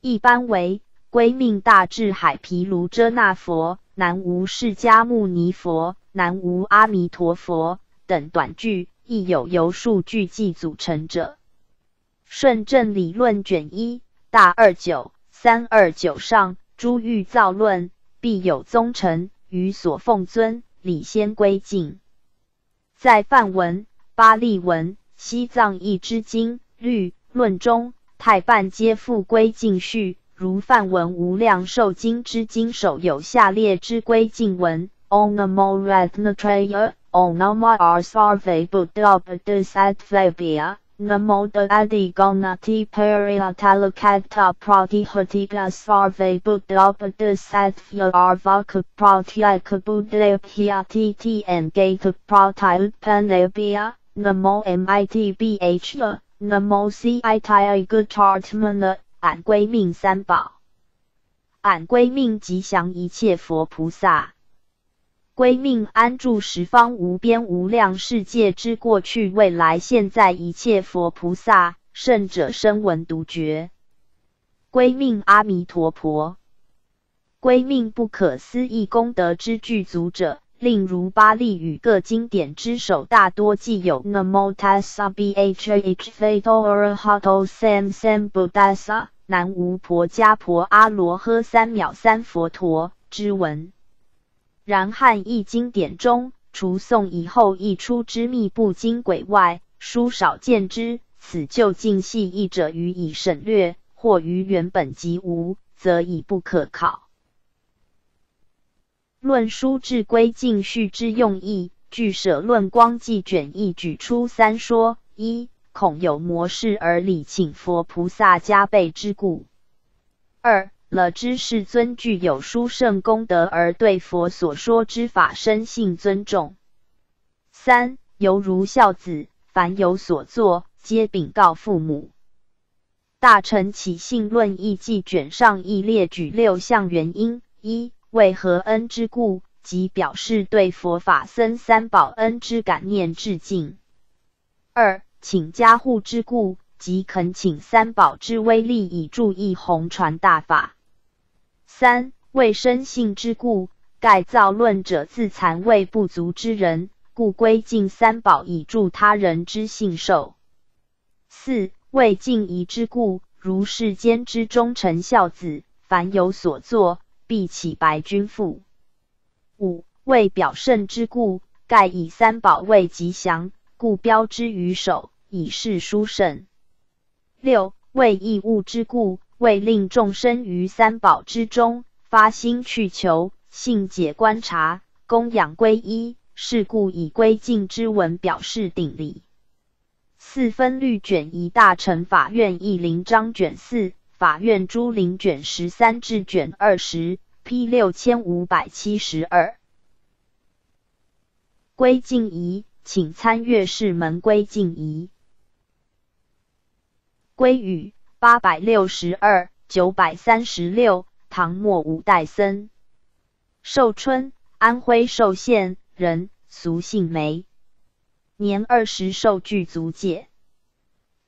一般为归命大智海毗卢遮那佛、南无释迦牟尼佛、南无阿弥陀佛等短句，亦有由数句记组成者。顺正理论卷一大二九三二九上诸欲造论，必有宗臣于所奉尊礼先归敬。在梵文、巴利文、西藏译之经律论中。太半皆复归敬序，如梵文《无量寿经》之经首有下列之归敬文：Om Namo Ratnatraya，Om Namo Arsarve Buddha Bodhisattva Namo the Adiganati Pariyatalakata Pratihatiga Sarve Buddha Bodhisattva Arvaka Pratyaka Buddha Hyatiti and Gata Pratyupanabhya, Namo Mitbh Namo Caitanya Gurtmane 俺归命三宝，俺归命吉祥一切佛菩萨，归命安住十方无边无量世界之过去未来现在一切佛菩萨，圣者声闻独觉，归命阿弥陀佛，归命不可思议功德之具足者。另如巴利语各经典之首，大多记有。Namo Tassa Bhah Fato Arahato Sam Sam Buddhasa 南无婆伽婆阿罗诃三藐三佛陀之文。然汉译经典中，除宋以后译出之密不经轨外，书少见之。此就近系译者予以省略，或于原本即无，则已不可考。论书至归尽序之用意，据舍论光记卷一举出三说：一、恐有魔事而礼请佛菩萨加倍之故；二、了知世尊具有殊胜功德而对佛所说之法深信尊重；三、犹如孝子，凡有所作，皆禀告父母。大乘起信论义记卷上亦列举六项原因：一、为何恩之故，即表示对佛法僧三宝恩之感念致敬；二，请家护之故，即恳请三宝之威力以助益弘传大法；三，为生信之故，盖造论者自残为不足之人，故归敬三宝以助他人之信受；四，为敬仪之故，如世间之忠臣孝子，凡有所作，必起白君父。五为表圣之故，盖以三宝为吉祥，故标之于手，以示殊胜。六为义物之故，为令众生于三宝之中发心去求，信解观察，供养皈依，是故以归敬之文表示顶礼。四分律卷一大乘法院一零章卷四法院诸陵卷十三至卷二十 P 六千五百七十二。归敬仪，请参阅释门归敬仪。归语八百六十二九百三十六，唐末五代僧。寿春，安徽寿县人，俗姓梅。年二十受具足戒，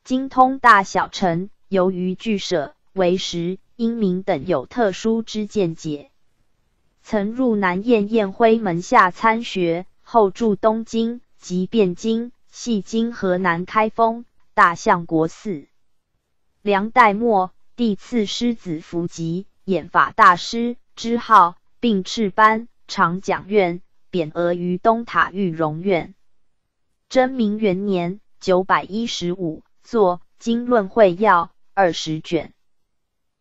精通大小乘，由于俱舍、为识、英明等有特殊之见解，曾入南燕燕辉门下参学，后住东京及汴京、系今河南开封大相国寺。梁代末，帝赐师子福吉演法大师之号，并敕颁长讲院，匾额于东塔玉容院。真明元年（九百一十五）作《经论会要》二十卷。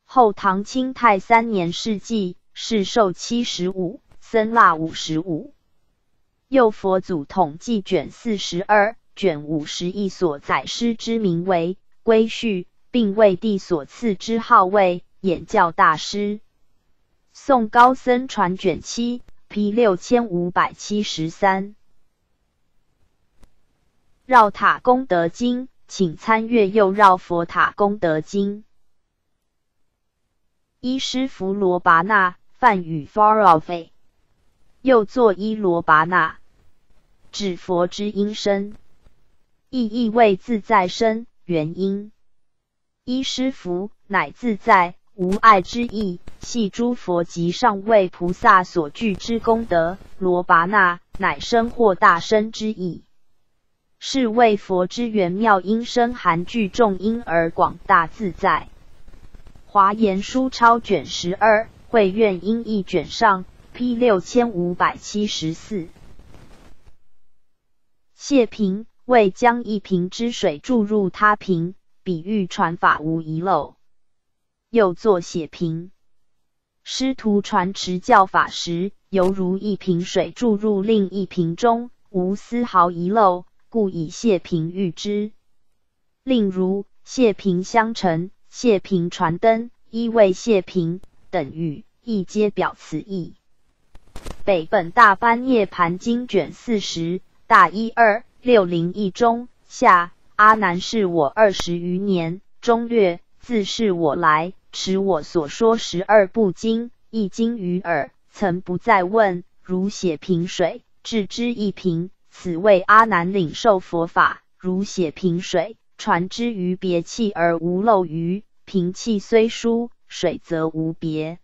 后唐清泰三年世纪，世寿七十五，僧腊五十五。又佛祖统计卷四十二、卷五十一所载师之名为归序，并为帝所赐之号为演教大师。宋高僧传卷七，P 六千五百七十三。绕塔功德经，请参阅又绕佛塔功德经。一师弗罗拔那，梵语 far off，又作伊罗拔那，指佛之音声，意意为自在身原因。一师弗乃自在无碍之意，系诸佛及上位菩萨所具之功德。罗拔那乃生或大身之意。是为佛之圆妙音声含具众音而广大自在。华严书抄卷十二，会愿音译卷上 P 六千五百七十四。谢瓶为将一瓶之水注入他瓶，比喻传法无遗漏。又作写瓶，师徒传持教法时，犹如一瓶水注入另一瓶中，无丝毫遗漏。故以谢平喻之。另如谢平相承、谢平传灯、一为谢平等语，亦皆表此意。北本大般涅盘经卷四十大一二六零一中下阿难是我二十余年中略自是我来持我所说十二部经一经于耳，曾不再问。如写瓶水，置之一瓶。此谓阿难领受佛法，如写瓶水，传之于别器而无漏于。瓶器虽疏，水则无别。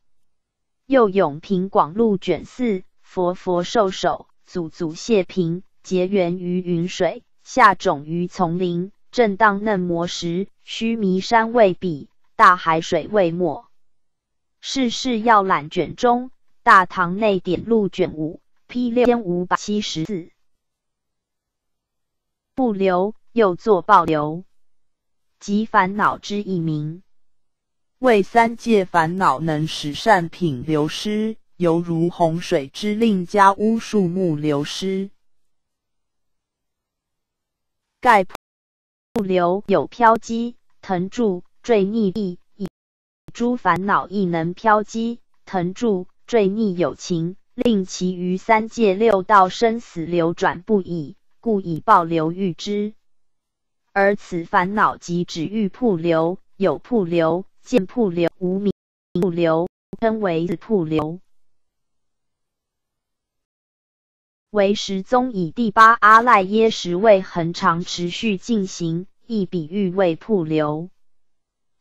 又永平广录卷四，佛佛受手，祖祖谢平，结缘于云水，下种于丛林，正当嫩磨时，须弥山未比，大海水未没。世事要览卷中，大唐内典录卷五，P 六千五百七十四。不留，又作暴流，即烦恼之一名。为三界烦恼能使善品流失，犹如洪水之令家屋树木流失。盖不流有飘积、腾住、坠溺意，以诸烦恼亦能飘积、腾住、坠溺有情，令其余三界六道生死流转不已。故以暴流喻之，而此烦恼即指欲瀑流，有瀑流、见瀑流、无名瀑流，称为自瀑流。为十宗以第八阿赖耶识位恒常持续进行，亦比喻为瀑流。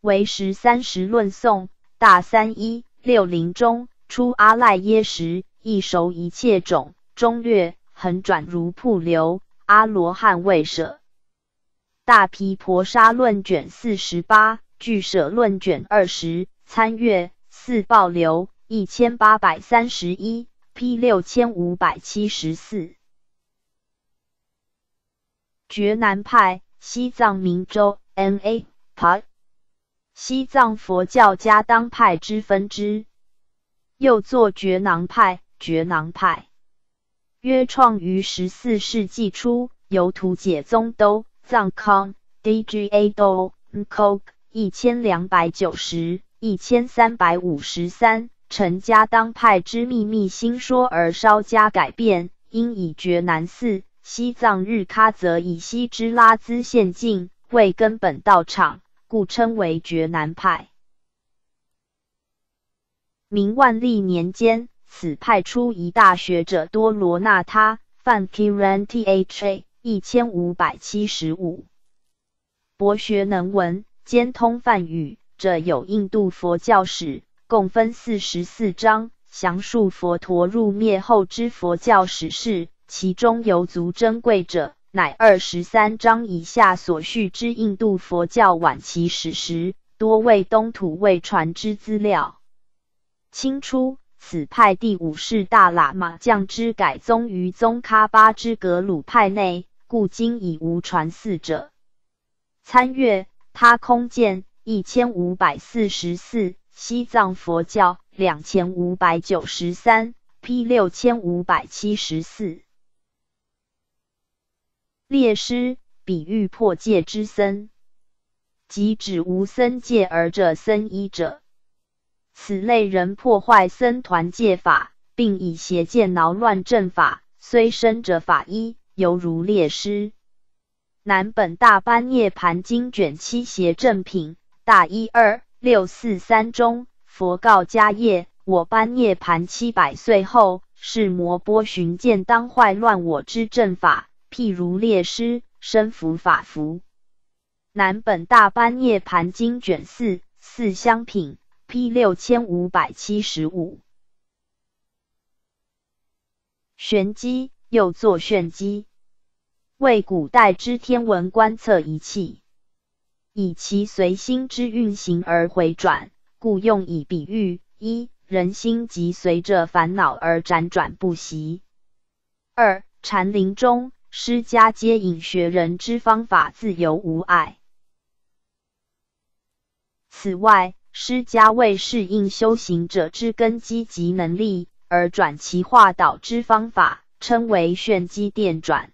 为十三十论颂大三一六零中出阿赖耶识，亦熟一切种，中略恒转如瀑流。阿罗汉未舍，大毗婆沙论卷四十八，俱舍论卷二十，参阅四报流一千八百三十一，P 六千五百七十四。觉南派，西藏明州 N.A. 派，西藏佛教家当派之分支，又作觉囊派。觉囊派约创于十四世纪初，由图解宗都。藏康 DGA 都 Nkok 一千两百九十一千三百五十三，陈家当派之秘密新说而稍加改变，因以觉南寺、西藏日喀则以西之拉孜县境为根本道场，故称为觉南派。明万历年间，此派出一大学者多罗那他范 Kiran Tha。一千五百七十五，博学能文，兼通梵语者有印度佛教史，共分四十四章，详述佛陀入灭后之佛教史事。其中尤足珍贵者，乃二十三章以下所叙之印度佛教晚期史实，多为东土未传之资料。清初，此派第五世大喇嘛降之改宗于宗喀巴之格鲁派内。故今已无传四者。参阅他空见一千五百四十四，西藏佛教两千五百九十三，P 六千五百七十四。列师比喻破戒之僧，即指无僧戒而者僧衣者。此类人破坏僧团戒法，并以邪见挠乱正法，虽生者法医。犹如列师。南本大般涅盘经卷七邪正品大一二六四三中，佛告迦叶：我般涅盘七百岁后，是摩波寻见当坏乱我之正法，譬如列师身服法服。南本大般涅盘经卷四四相品 P 六千五百七十五。玄机又作炫机。为古代之天文观测仪器，以其随心之运行而回转，故用以比喻：一、人心即随着烦恼而辗转不息；二、禅林中施家皆引学人之方法自由无碍。此外，施家为适应修行者之根基及能力而转其化导之方法，称为炫机电转。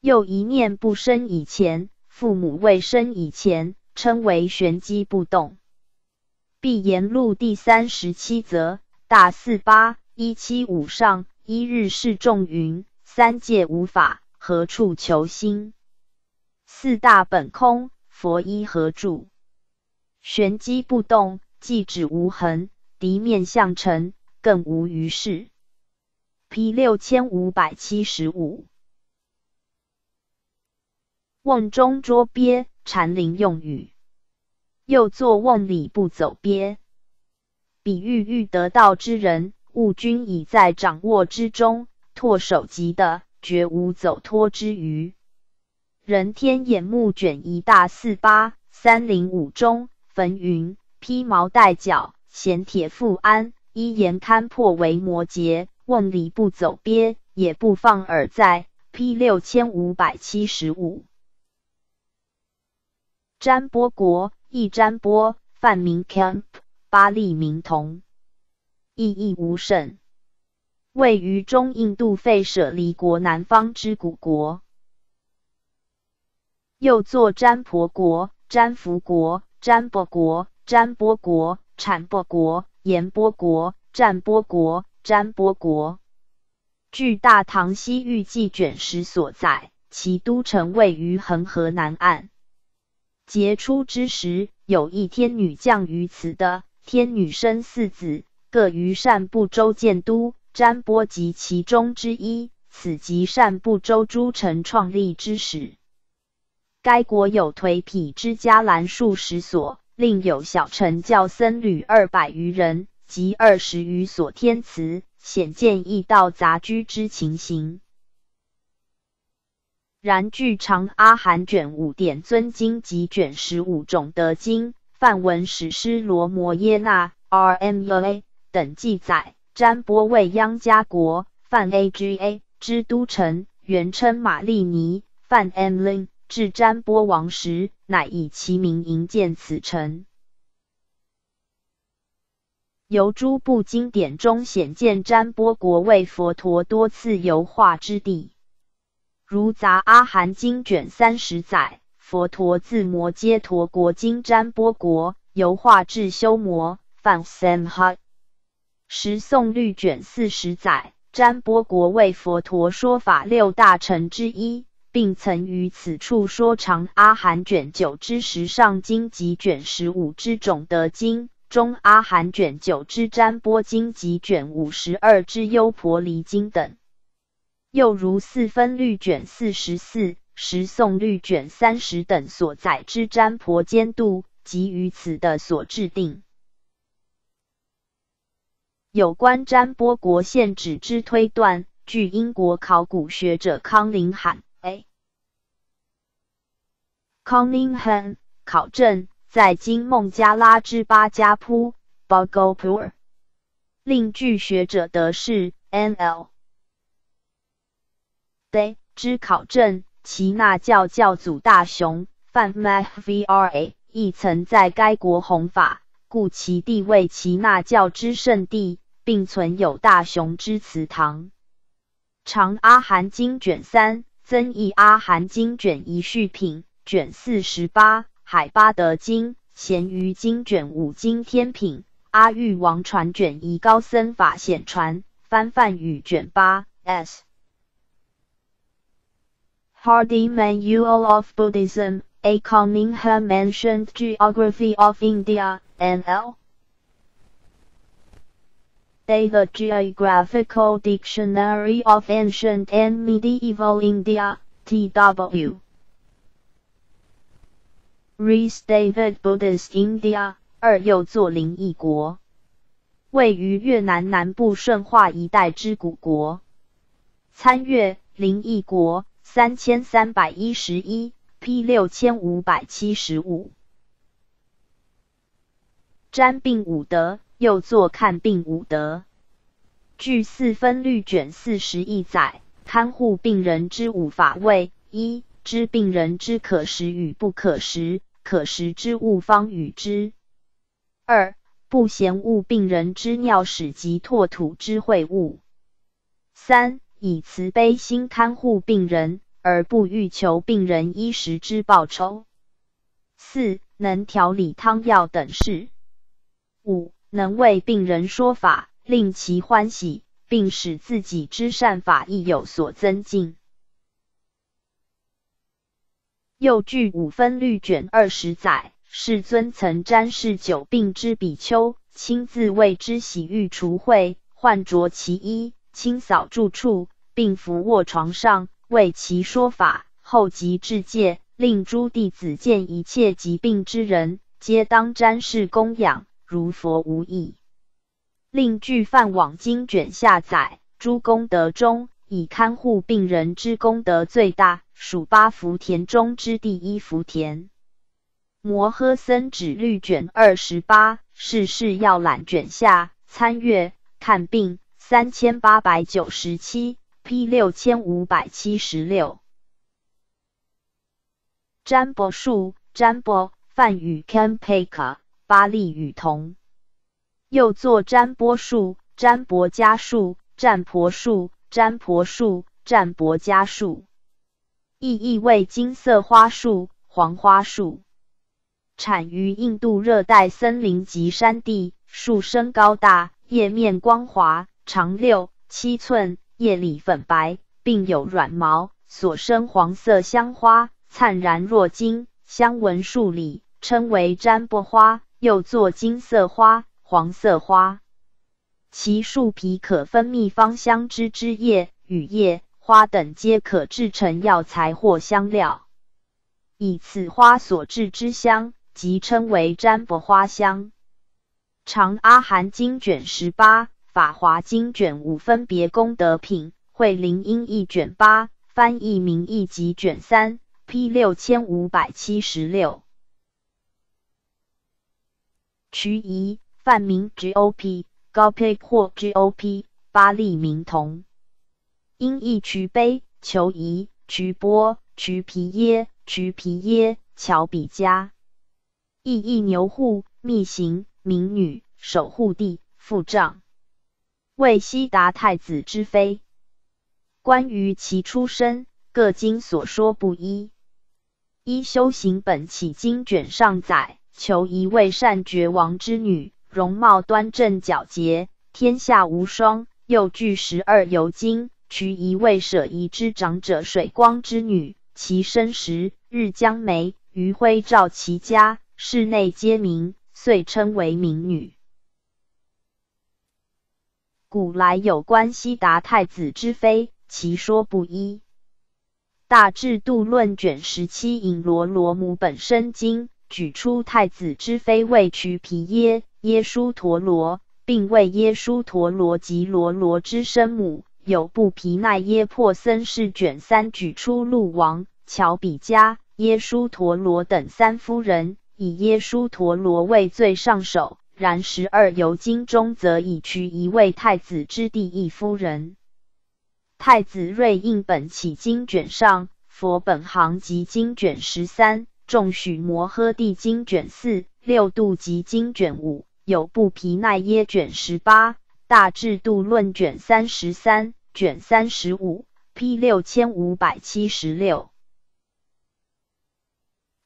又一念不生以前，父母未生以前，称为玄机不动。闭言录第三十七则大四八一七五上一日示众云：三界无法，何处求心？四大本空，佛依何住？玄机不动，即指无痕，敌面相尘，更无余事。P 六千五百七十五。瓮中捉鳖，禅林用语，又作瓮里不走鳖，比喻欲得道之人，物均已在掌握之中，唾手即得，绝无走脱之余。人天眼目卷一大四八三零五中，焚云披毛戴角，衔铁覆鞍，一言堪破为摩诘，瓮里不走鳖，也不放耳在。P 六千五百七十五。占波国，亦占波，梵名 Camp，巴利名同，意义无甚。位于中印度吠舍离国南方之古国，又作占婆国、占福国、占波国、占波国、产波国、延波国、占波国、占波国。据《大唐西域记》卷十所载，其都城位于恒河南岸。杰出之时，有一天女降于此的天女生四子，各于善部州建都，占波及其中之一。此即善部州诸城创立之始。该国有颓圮之家兰数十所，另有小乘教僧侣二百余人，及二十余所天祠，显见异道杂居之情形。然据长阿含卷五点尊经及卷十五种德经、梵文史诗罗摩耶那 （RMA） 等记载，占波为央家国梵 AGA 之都城，原称玛丽尼梵 Mlin。至占波王时，乃以其名营建此城。由诸部经典中显见，占波国为佛陀多次游化之地。如《杂阿含经》卷三十载，佛陀自摩揭陀国经占波国游化至修摩梵 Samha。十颂律卷四十载，占波国为佛陀说法六大臣之一。并曾于此处说长阿含卷九之十上经及卷十五之种德经，中阿含卷九之占波经及卷五十二之优婆离经等。又如四分律卷四十四、十颂律卷三十等所载之占婆监度及于此的所制定。有关占波国现址之推断，据英国考古学者康林罕。Cunningham 考证，在今孟加拉之巴加铺 （Bogopur）。另据学者德士 （N.L.） 的之考证，其那教教祖大雄范 （Mahvra） 亦曾在该国弘法，故其地位其那教之圣地，并存有大雄之祠堂。长阿含经卷三，增益阿含经卷一续品。卷四十八，海巴德经、咸鱼经卷五经天品，阿育王传卷一高僧法显传，翻梵语卷八 s。Hardy Manual of Buddhism, A Cunningham Mentioned Geography of India, N.L. A The Geographical Dictionary of Ancient and Medieval India, T.W. Restated Buddhist India，二又作临邑国，位于越南南部顺化一带之古国。参阅临邑国 三千三百一十一，P 六千五百七十五。占病五德，又作看病五德。据四分律卷四十一载，看护病人之五法位：一、知病人之可食与不可食。可食之物方与之。二不嫌恶病人之尿屎及唾土之秽物。三以慈悲心看护病人，而不欲求病人衣食之报酬。四能调理汤药等事。五能为病人说法，令其欢喜，并使自己之善法亦有所增进。又据五分律卷二十载，世尊曾瞻视久病之比丘，亲自为之洗浴除秽，换着其衣，清扫住处，并伏卧床上为其说法。后即至戒，令诸弟子见一切疾病之人，皆当瞻视供养，如佛无异。另据梵网经卷下载，诸功德中，以看护病人之功德最大。属八福田中之第一福田。摩诃僧指律卷二十八，世事要览卷下参阅看病三千八百九十七，P 六千五百七十六。占卜术，占卜，梵语 Kampaka，巴利语同。又作占卜术、占卜家术、占婆术、占婆术、占卜家术。意义为金色花树、黄花树，产于印度热带森林及山地，树身高大，叶面光滑，长六七寸，叶里粉白，并有软毛，所生黄色香花，灿然若金，香闻数里，称为占卜花，又作金色花、黄色花。其树皮可分泌芳香之汁液羽叶。花等皆可制成药材或香料，以此花所制之香，即称为占卜花香。长阿含经卷十八、法华经卷五分别功德品，慧灵音译卷八、翻译名义集卷三，P 六千五百七十六。瞿夷，梵名 Gop，高配或 Gop，巴利名同。音译瞿卑、求夷、瞿波、瞿皮耶、瞿皮耶、乔比加。意义牛户，密行，民女，守护地，父丈。为悉达太子之妃。关于其出身，各经所说不一。依修行本起经卷上载。求一位善绝王之女，容貌端正皎洁，天下无双。又具十二游经，娶一位舍夷之长者水光之女，其身时日将眉，余晖照其家，室内皆明，遂称为明女。古来有关悉达太子之妃，其说不一。大智度论卷十七引罗罗母本身经。举出太子之妃为瞿皮耶耶输陀罗，并为耶输陀罗及罗罗之生母。有布皮奈耶破僧氏卷三举出陆王、乔比迦、耶输陀罗等三夫人，以耶输陀罗为最上首。然十二由经中则以取一位太子之第一夫人。太子瑞应本起经卷上，佛本行及经卷十三。众许摩诃帝经卷四六度集经卷五有布皮奈耶卷十八大智度论卷三十三卷三十五 P 六千五百七十六。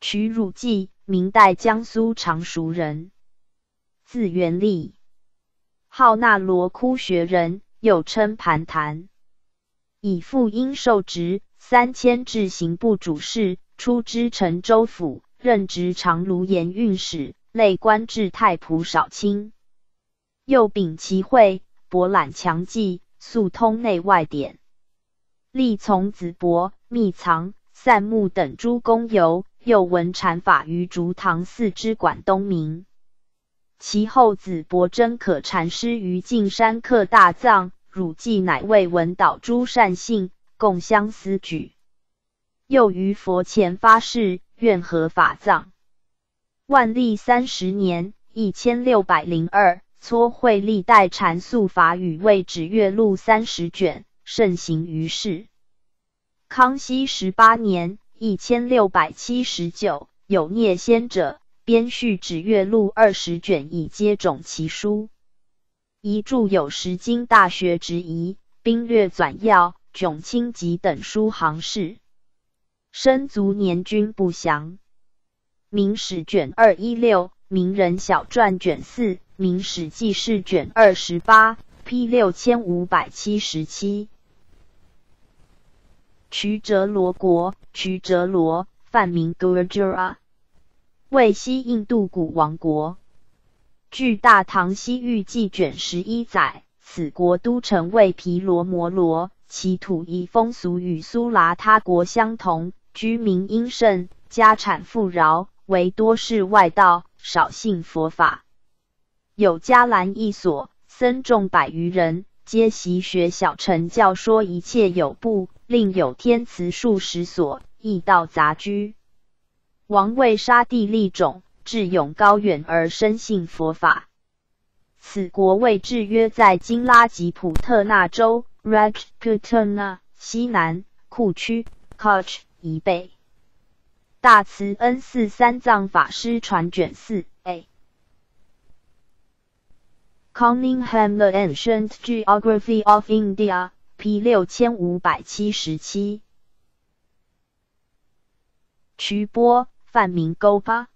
取汝记，明代江苏常熟人，字元立，号那罗窟学人，又称盘坛，以父因受职三千至刑部主事。出知陈州府，任职长卢盐运使，累官至太仆少卿。又秉其会，博览强记，速通内外典。历从子伯、密藏、散木等诸公游，又闻禅法于竹堂寺之广东明。其后子伯真可禅师于径山刻大藏，汝记乃为闻导诸善信，共相思举。又于佛前发誓，愿合法藏。万历三十年（一千六百零二），撮会历代禅素法语为指月录三十卷，盛行于世。康熙十八年（一千六百七十九），有聂仙者编续指月录二十卷，以接种其书。遗著有《十经大学直疑》《兵略纂要》《囧清集》等书行事。生卒年均不详。明史卷二一六，名人小传卷四，明史记事卷二十八，P 六千五百七十七。曲折罗国，曲折罗，范名 Gurjara，为西印度古王国。据《大唐西域记》卷十一载，此国都城为毗罗摩罗，其土仪风俗与苏拉他国相同。居民殷盛，家产富饶，唯多是外道，少信佛法。有伽蓝一所，僧众百余人，皆习学小乘教说一切有部。另有天慈数十所，异道杂居。王为沙地利种，智勇高远而深信佛法。此国位置约在今拉吉普特纳州 （Rajputana） 西南库区 （Kutch）。一倍。大慈恩寺三藏法师传卷四 A。Cunningham The Ancient Geography of India P 六千五百七十七。瞿波，梵名勾巴，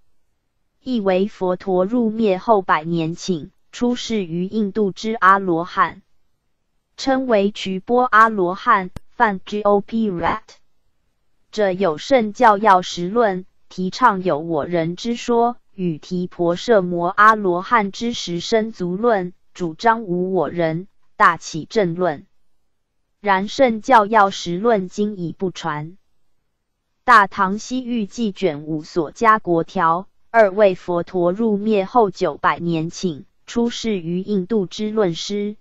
意为佛陀入灭后百年请，出世于印度之阿罗汉，称为瞿波阿罗汉，梵 Gop Rat。这有圣教要实论，提倡有我人之说，与提婆舍摩阿罗汉之时身足论，主张无我人，大起正论。然圣教要实论经已不传。大唐西域记卷五所加国条二位佛陀入灭后九百年请出世于印度之论师，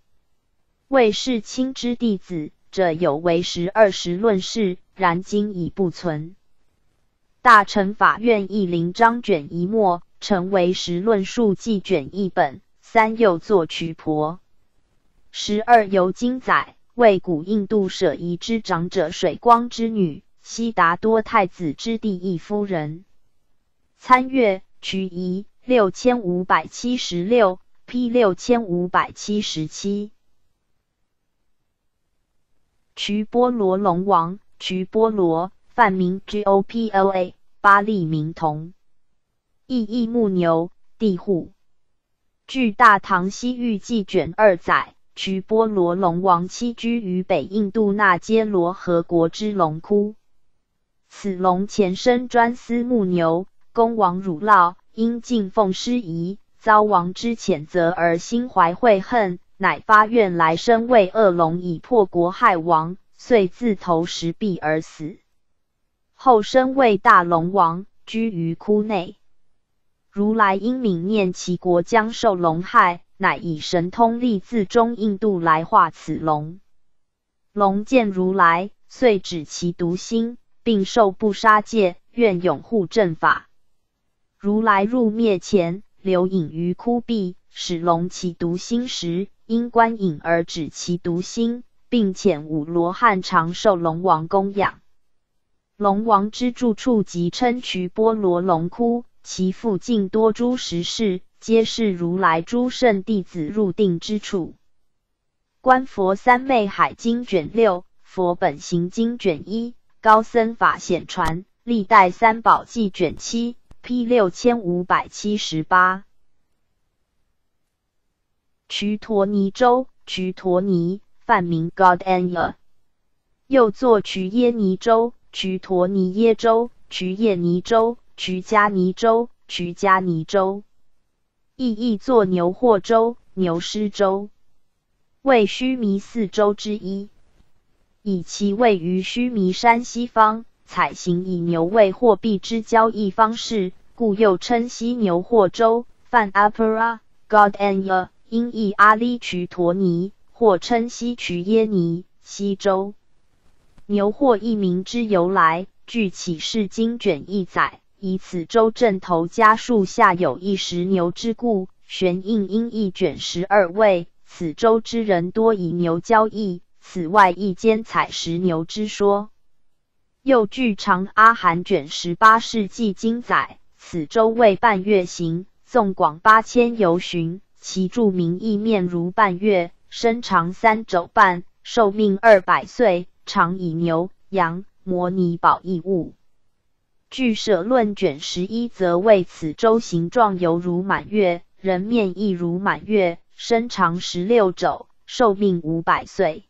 为世亲之弟子，者有为十二十论事，然今已不存。大乘法院一临章卷一末，成为时论述记卷一本。三又作渠婆。十二由经载，为古印度舍夷之长者水光之女，悉达多太子之第一夫人。参阅渠夷六千五百七十六，P 六千五百七十七。渠波罗龙王，渠波罗，梵名 Gopla，巴利名童，意义木牛，地户。据《大唐西域记》卷二载，瞿波罗龙王栖居于北印度那揭罗河国之龙窟。此龙前身专司牧牛，公王辱闹，因敬奉失仪，遭王之谴责而心怀悔恨，乃发愿来生为恶龙，以破国害王，遂自投石壁而死。后身为大龙王，居于窟内。如来因悯念其国将受龙害，乃以神通力自中印度来化此龙。龙见如来，遂止其毒心，并受不杀戒，愿永护正法。如来入灭前，留影于窟壁，使龙起毒心时，因观影而止其毒心，并遣五罗汉长寿龙王供养。龙王之住处即称瞿波罗龙窟。其附近多诸石室，皆是如来诸圣弟子入定之处。观佛三昧海经卷六，佛本行经卷一，高僧法显传，历代三宝记卷七，P 六千五百七十八。瞿陀尼州，瞿陀尼，梵名 God Anya，又作瞿耶尼州、瞿陀尼耶州、瞿耶尼州。瞿迦尼州，瞿迦尼州，意译作牛货州、牛师州，为须弥四州之一。以其位于须弥山西方，采行以牛为货币之交易方式，故又称西牛货州。梵 Apara God Anya，音译阿利瞿陀尼，或称西瞿耶尼西州。牛货一名之由来，据启示经卷一载。以此州镇头家树下有一石牛之故，玄印因一卷十二位。此州之人多以牛交易。此外，亦兼采石牛之说。又据长阿含卷十八世纪经载，此州为半月形，纵广八千由旬，其著名意面如半月，身长三肘半，寿命二百岁，常以牛、羊、摩尼宝异物。据舍论卷十一，则为此舟形状犹如满月，人面亦如满月，身长十六肘，寿命五百岁。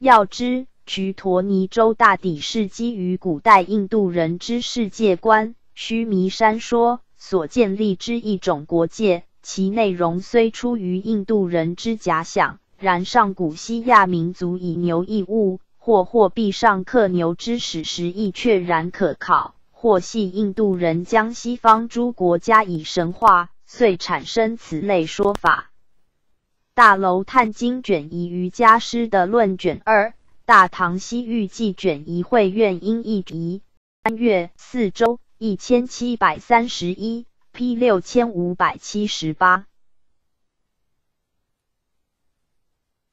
要知瞿陀尼州大抵是基于古代印度人之世界观，须弥山说所建立之一种国界，其内容虽出于印度人之假想，然上古西亚民族以牛易物或货币上刻牛之史实亦确然可考。或系印度人将西方诸国加以神化，遂产生此类说法。大楼探经卷一瑜伽师的论卷二，大唐西域记卷一会院音译题，三月四周一千七百三十一，P 六千五百七十八。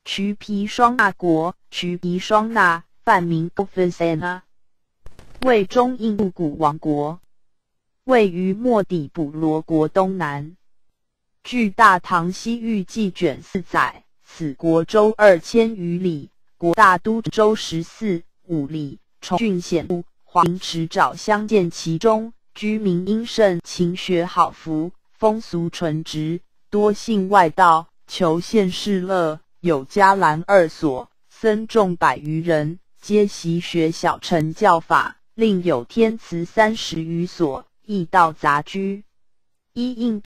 瞿皮双那国，瞿皮双那，梵名 o f i s a n a 为中印度古王国，位于莫底补罗国东南。据《大唐西域记》卷四载，此国周二千余里，国大都周十四五里，重峻险路，华林池沼相见其中，居民殷盛，勤学好服，风俗淳直，多信外道，求现世乐。有伽蓝二所，僧众百余人，皆习学小乘教法。另有天祠三十余所，异道杂居。一印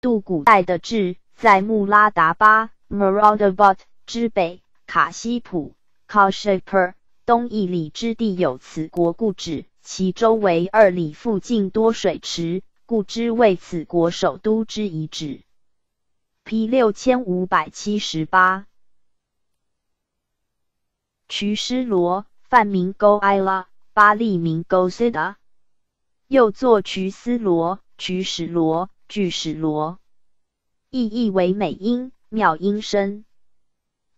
度古代的志，在穆拉达巴 （Moradabad） 之北，卡西普 （Kashipur） 东一里之地有此国故址，其周围二里附近多水池，故之为此国首都之遗址。P 六千五百七十八。瞿师罗，梵名勾埃拉，巴利名勾斯达，又作瞿斯罗、瞿史罗、瞿史罗，意义为美音妙音声，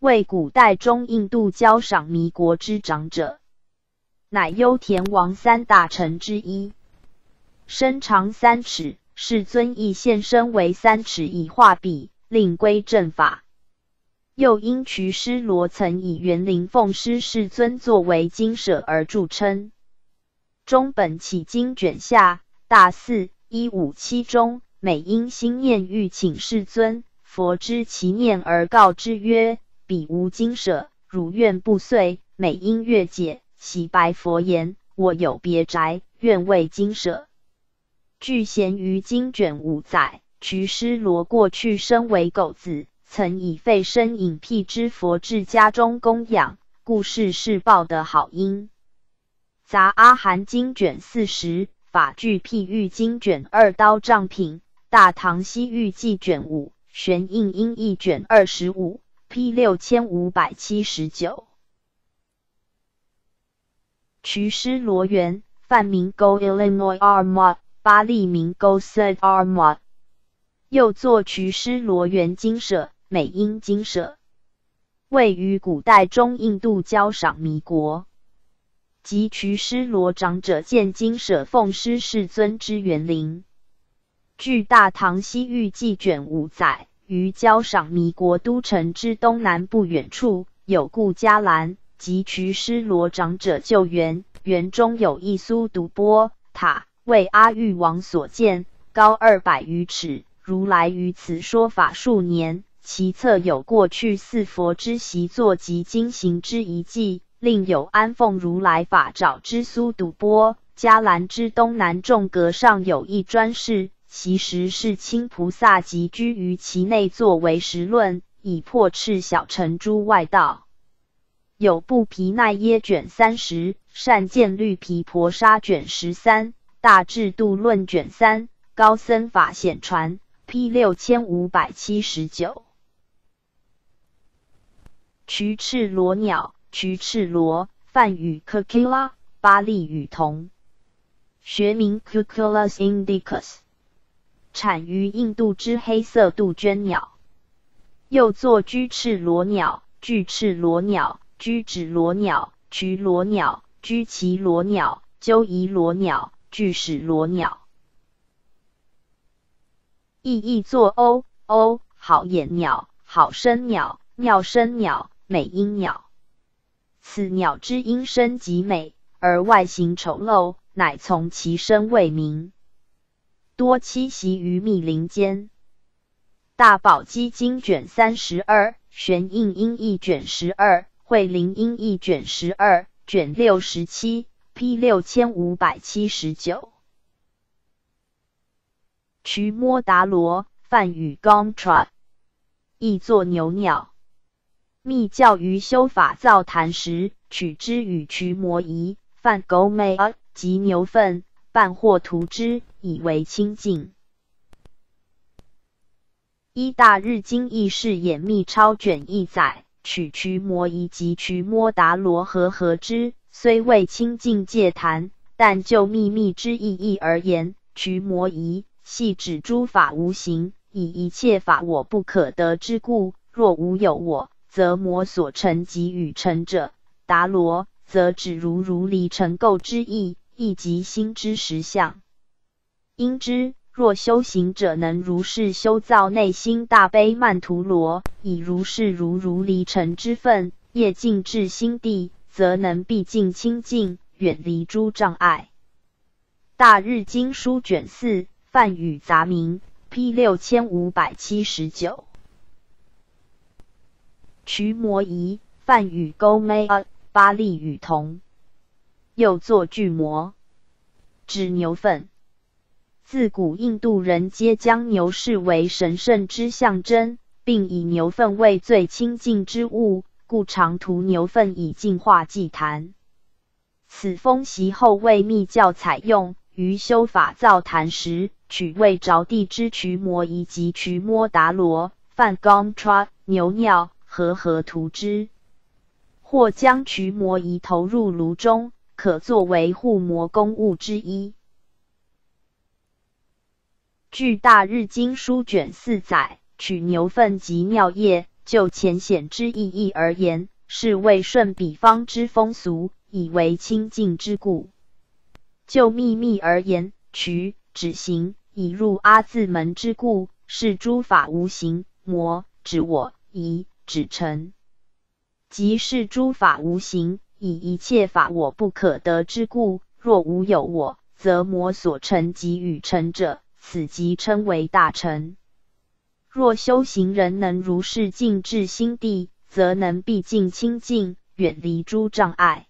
为古代中印度交赏弥国之长者，乃优田王三大臣之一，身长三尺。世尊亦现身为三尺以画笔，令归正法。又因瞿师罗曾以园林奉师世尊作为经舍而著称。中本起经卷下大四一五七中，每因心念欲请世尊，佛知其念而告之曰：“彼无经舍，汝愿不遂。”每因月解，喜白佛言：“我有别宅，愿为经舍。”据贤于经卷五载，瞿师罗过去身为狗子，曾以废身隐辟之佛至家中供养，故事是报的好因。杂阿含经卷四十，法句譬喻经卷二刀杖品，大唐西域记卷五，玄印音译卷二十五，P 六千五百七十九。瞿师罗元，梵名 Go Illinois Arma。巴利名 Gosed Arma，又作瞿师罗园经舍、美英经舍，位于古代中印度交赏弥国。及瞿师罗长者见经舍奉师世尊之园林。据《大唐西域记》卷五载，于交赏弥国都城之东南不远处，有故迦兰，及瞿师罗长者救园，园中有一苏独波塔。为阿育王所建，高二百余尺。如来于此说法数年，其侧有过去四佛之习坐及经行之遗迹，另有安奉如来法爪之苏堵波。迦兰之东南众阁上有一砖室，其实是清菩萨集居于其内，作为实论，以破斥小乘诸外道。有布皮奈耶卷三十，善见律皮婆沙卷十三。大智度论卷三，高僧法显传，P 六千五百七十九。瞿赤罗鸟，瞿赤罗，梵语 k k i l a 巴利语同，学名 Cuculus indicus，产于印度之黑色杜鹃鸟，又作居赤罗鸟、巨赤罗鸟、居指罗鸟、瞿罗鸟、居奇罗鸟、鸠夷罗鸟。巨齿罗鸟，意译作鸥鸥，好眼鸟，好声鸟，妙声鸟，美音鸟。此鸟之音声极美，而外形丑陋，乃从其声为名。多栖息于密林间。大宝积经卷三十二，玄印音译卷十二，慧灵音译卷十二，卷六十七。P 六千五百七十九，瞿摩达罗，梵语 Gomtra，译作牛鸟。密教于修法造坛时，取之与瞿摩夷，梵 Gome 及牛粪，半或涂之，以为清净。一大日经义士演密超卷一载，取渠摩夷及瞿摩达罗合合之。虽未清净戒坛，但就秘密之意义而言，渠摩夷系指诸法无形，以一切法我不可得之故。若无有我，则魔所成即与成者；达罗则指如如离尘垢之意，亦即心之实相。因之，若修行者能如是修造内心大悲曼陀罗，以如是如如离尘之分，业尽至心地。则能毕竟清净，远离诸障碍。大日经书卷四，梵语杂名，P 六千五百七十九。瞿摩夷，梵语 Gome，巴利语同，又作巨魔，指牛粪。自古印度人皆将牛视为神圣之象征，并以牛粪为最清净之物。故常涂牛粪以净化祭坛。此风习后为密教采用，于修法造坛时，取为着地之瞿摩夷及瞿摩达罗，梵冈喘牛尿和合涂之。或将渠魔仪投入炉中，可作为护魔公物之一。据《大日经》书卷四载，取牛粪及尿液，就浅显之意义而言，是为顺彼方之风俗，以为清净之故。就秘密而言，取指行，以入阿字门之故，是诸法无形；魔指我，以指成，即是诸法无形，以一切法我不可得之故。若无有我，则魔所成即与成者。此即称为大成。若修行人能如是静至心地，则能毕竟清净，远离诸障碍。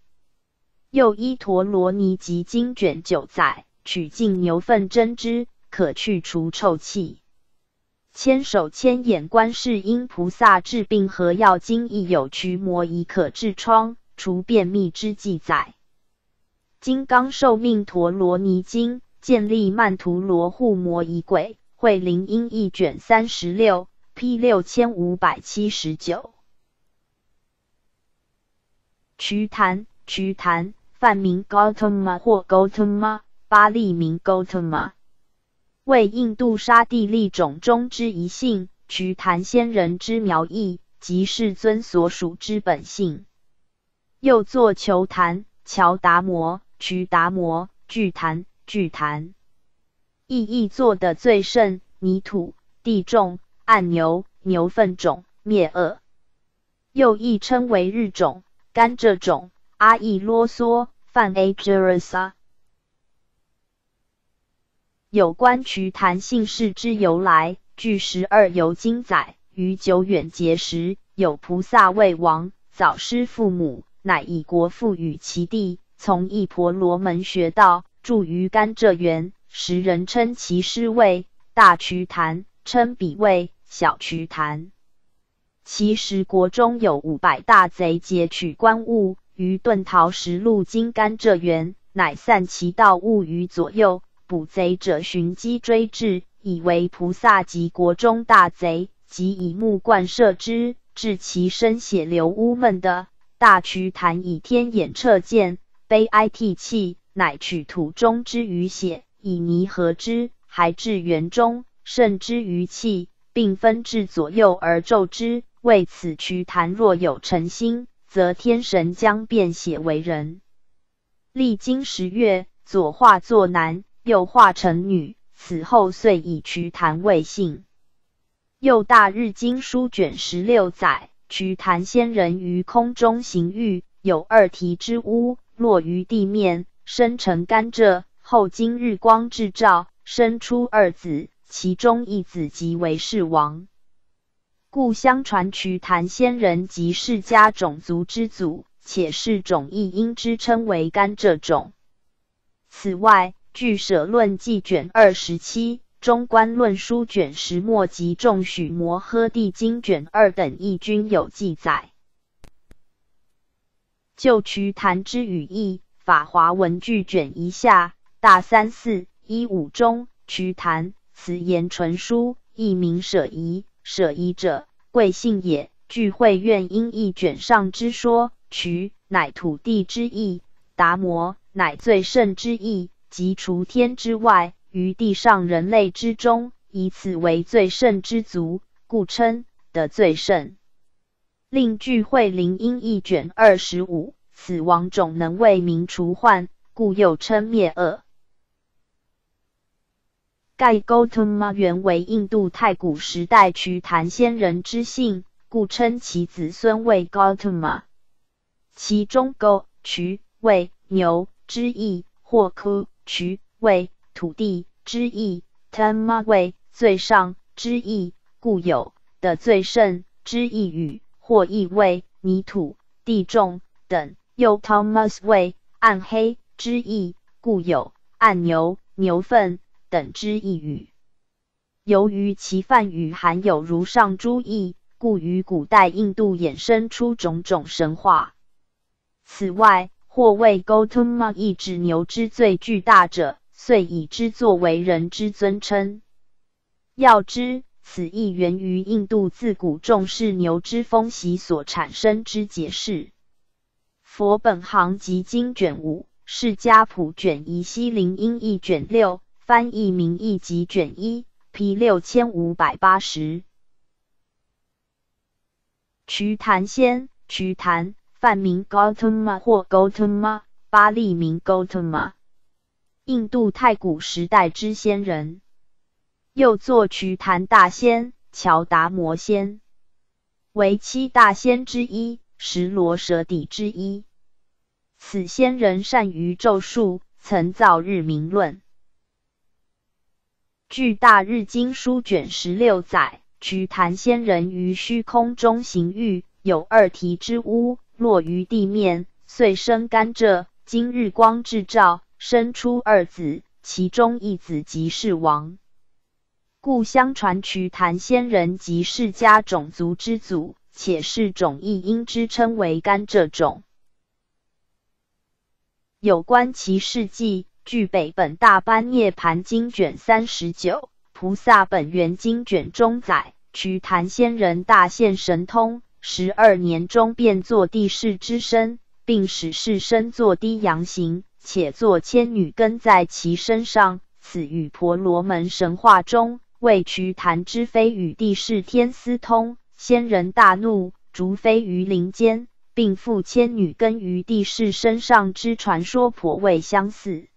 又依陀罗尼及经卷九载，取净牛粪蒸之，可去除臭气。千手千眼观世音菩萨治病和药经亦有驱魔仪可治疮除便秘之记载。金刚寿命陀罗尼经。建立曼陀罗护摩仪轨，慧灵音一卷三十六，P 六千五百七十九。瞿昙，瞿昙，梵名 Gautama 或 Gautama，巴利名 Gautama，为印度沙地利种中之一姓，瞿昙仙人之苗裔，即世尊所属之本姓。又作求昙、乔达摩、瞿达摩、具昙。巨坛，意义做的最甚，泥土地种，按牛牛粪种，灭恶。又亦称为日种、甘蔗种、阿亦啰嗦、梵 a g e r a s a 有关瞿昙姓氏之由来，据十二游经载，于久远劫时，有菩萨为王，早失父母，乃以国父与其弟，从一婆罗门学道。住于甘蔗园，时人称其师为大瞿昙，称彼为小瞿昙。其实国中有五百大贼劫取官物，于遁逃时路经甘蔗园，乃散其盗物于左右。捕贼者寻机追至，以为菩萨及国中大贼，即以木棍射之，致其身血流污闷的。大瞿昙以天眼彻见，悲哀涕泣。乃取土中之余血，以泥合之，还至园中，渗之于气，并分至左右而咒之。为此，瞿昙若有诚心，则天神将变血为人。历经十月，左化作男，右化成女。此后遂以瞿昙为姓。又大日经书卷十六载，瞿昙仙人于空中行欲，有二蹄之屋落于地面。生成甘蔗，后经日光制照，生出二子，其中一子即为世王。故相传瞿昙仙人即释迦种族之祖，且是种亦因之称为甘蔗种。此外，据《舍论记》卷二十七、《中观论书》卷十末及《众许摩诃帝经》卷二等亦均有记载。就瞿昙之语义。法华文具卷一下大三四一五中，瞿昙此言纯书，亦名舍疑。舍疑者，贵姓也。聚会愿因译卷上之说，瞿乃土地之意，达摩乃最圣之意，即除天之外，于地上人类之中，以此为最圣之族，故称的最圣。另聚会灵音译卷二十五。此王种能为民除患，故又称灭恶。盖 Gotama 原为印度太古时代瞿昙仙人之姓，故称其子孙为 Gotama。其中 Go 瞿为牛之意，或 Ku 瞿为土地之意，Tama 为最上之意，故有的最盛之意语，或意为泥土、地种等。又 Thomas 为暗黑之意，故有暗牛、牛粪等之意语。由于其梵语含有如上诸义，故于古代印度衍生出种种神话。此外，或谓 Gotama 意指牛之最巨大者，遂以之作为人之尊称。要知此意源于印度自古重视牛之风习所产生之解释。佛本行集经卷五，释迦谱卷一，西林音译卷六，翻译名义集卷一，P 六千五百八十。瞿昙仙，瞿昙，梵名 Gautama 或 Gautama，巴利名 Gautama，印度太古时代之仙人，又作瞿昙大仙、乔达摩仙，为七大仙之一。十罗舍底之一，此仙人善于咒术，曾造日明论。据《大日经》书卷十六载，瞿昙仙人于虚空中行欲，有二提之屋落于地面，遂生甘蔗。今日光至照，生出二子，其中一子即是王。故相传瞿昙仙人即释迦种族之祖。且是种亦因之称为甘蔗种。有关其事迹，据北本大般涅盘经卷三十九、菩萨本愿经卷中载，瞿昙仙人大现神通，十二年中便作地势之身，并使世身作低阳形，且作千女根在其身上。此与婆罗门神话中为瞿昙之妃与地势天私通。仙人大怒，逐飞于林间，并附千女根于帝释身上之传说颇为相似。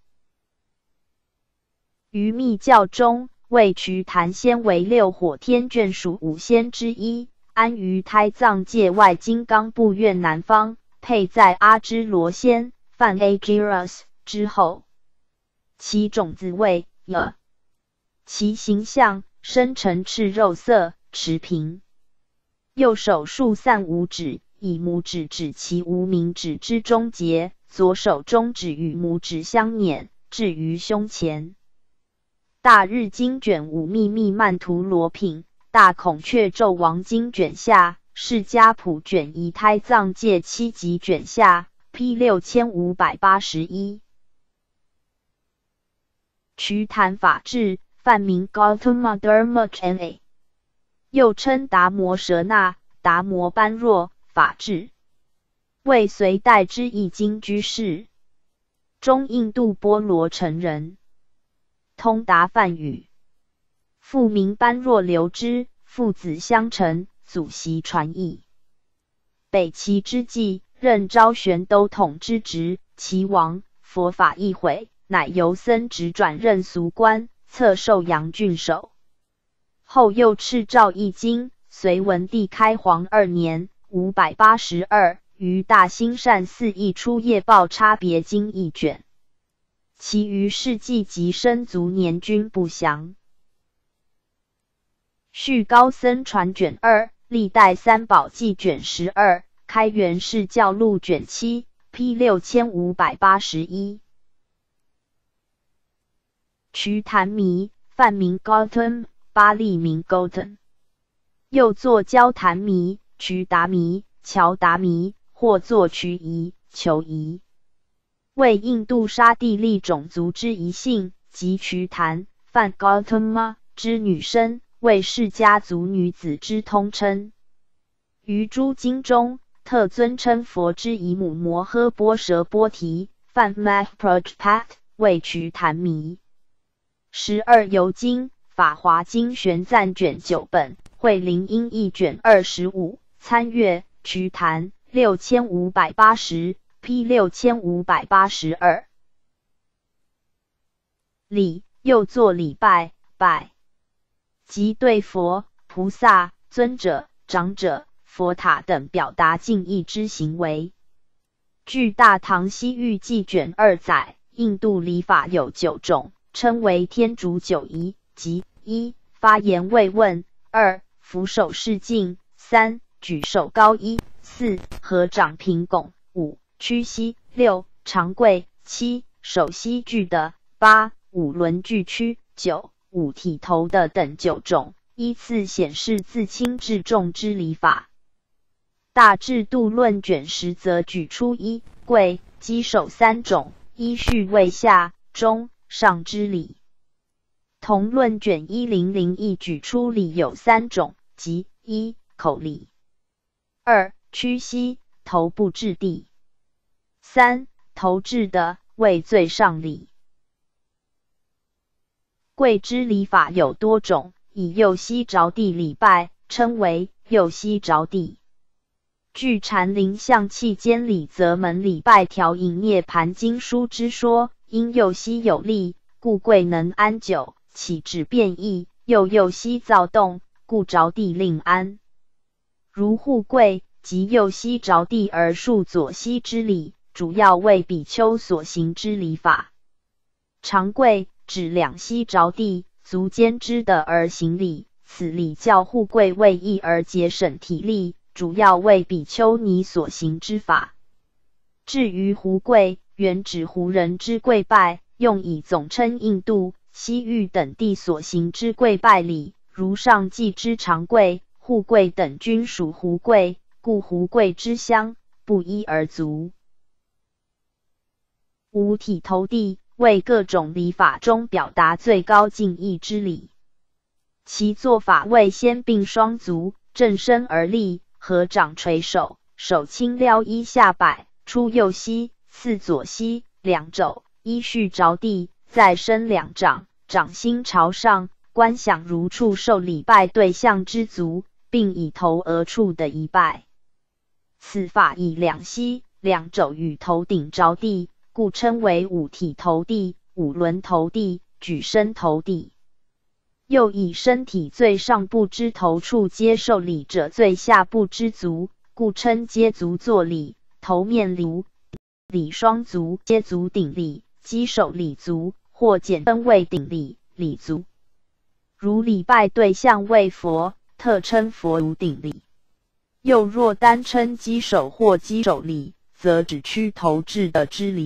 于密教中，为瞿昙仙为六火天眷属五仙之一，安于胎藏界外金刚部院南方，配在阿支罗仙梵 Agiras 之后。其种子为了，其形象深呈赤肉色，持平。右手竖散五指，以拇指指其无名指之中节，左手中指与拇指相捻，置于胸前。大日经卷五秘密曼陀罗品，大孔雀咒王经卷下，释迦普卷一胎藏界七级卷下，P 六千五百八十一。瞿昙法智，梵名 Gautama Dharma 又称达摩舍那、达摩般若法智，为隋代之易经居士，中印度波罗城人，通达梵语，父名般若流之，父子相承，祖习传译。北齐之际，任昭玄都统之职，齐王佛法一毁，乃由僧职转任俗官，侧授阳郡守。后又敕诏一经，隋文帝开皇二年（五百八十二）于大兴善寺译出夜报差别经一卷，其余事迹及生卒年均不详。续高僧传卷二，历代三宝记卷十二，开元释教录卷七，P 六千五百八十一。瞿昙弥，梵名 Gautam。巴利名 Golden，又作焦檀弥、瞿达弥、乔达弥，或作瞿夷、求夷，为印度沙地利种族之一姓，即瞿昙、梵 Gautam 之女生，为释家族女子之通称。于诸经中，特尊称佛之姨母摩诃波舍波提，梵 Mahprajpat 为瞿昙弥。十二游经。法华经玄赞卷九本，慧灵音译卷二十五，参阅瞿昙六千五百八十，P 六千五百八十二。礼又作礼拜拜，即对佛、菩萨、尊者、长者、佛塔等表达敬意之行为。据《大唐西域记》卷二载，印度礼法有九种，称为天竺九仪。即一发言慰问，二俯首示敬，三举手高一，四合掌平拱，五屈膝，六长跪，七手膝俱的，八五轮俱屈，九五体头的等九种，依次显示自轻至重之礼法。大制度论卷十则举出一跪稽首三种，依序为下中上之礼。同论卷一零零一举出礼有三种，即一口礼，二屈膝头部置地，三投掷的为最上礼。跪之礼法有多种，以右膝着地礼拜称为右膝着地。据禅林象气间礼则门礼拜调引涅盘经书之说，因右膝有力，故贵能安久；起止变异，又右膝躁动，故着地令安。如护贵即右膝着地而束左膝之礼，主要为比丘所行之礼法。长贵指两膝着地，足尖之的而行礼，此礼较护贵为易而节省体力。主要为比丘尼所行之法。至于胡跪，原指胡人之跪拜，用以总称印度、西域等地所行之跪拜礼，如上记之长跪、护跪等均属胡跪，故胡跪之乡不一而足。五体投地为各种礼法中表达最高敬意之礼，其做法为先并双足，正身而立。合掌垂手，手轻撩衣下摆，出右膝，次左膝，两肘依序着地，再伸两掌，掌心朝上，观想如处受礼拜对象之足，并以头额处的一拜。此法以两膝、两肘与头顶着地，故称为五体投地、五轮投地、举身投地。又以身体最上部之头处接受礼者最下部之足，故称接足作礼。头面礼礼双足接足顶礼，稽首礼足，或简分为顶礼、礼足。如礼拜对象为佛，特称佛足顶礼。又若单称稽首或稽首礼，则只区头至的之礼。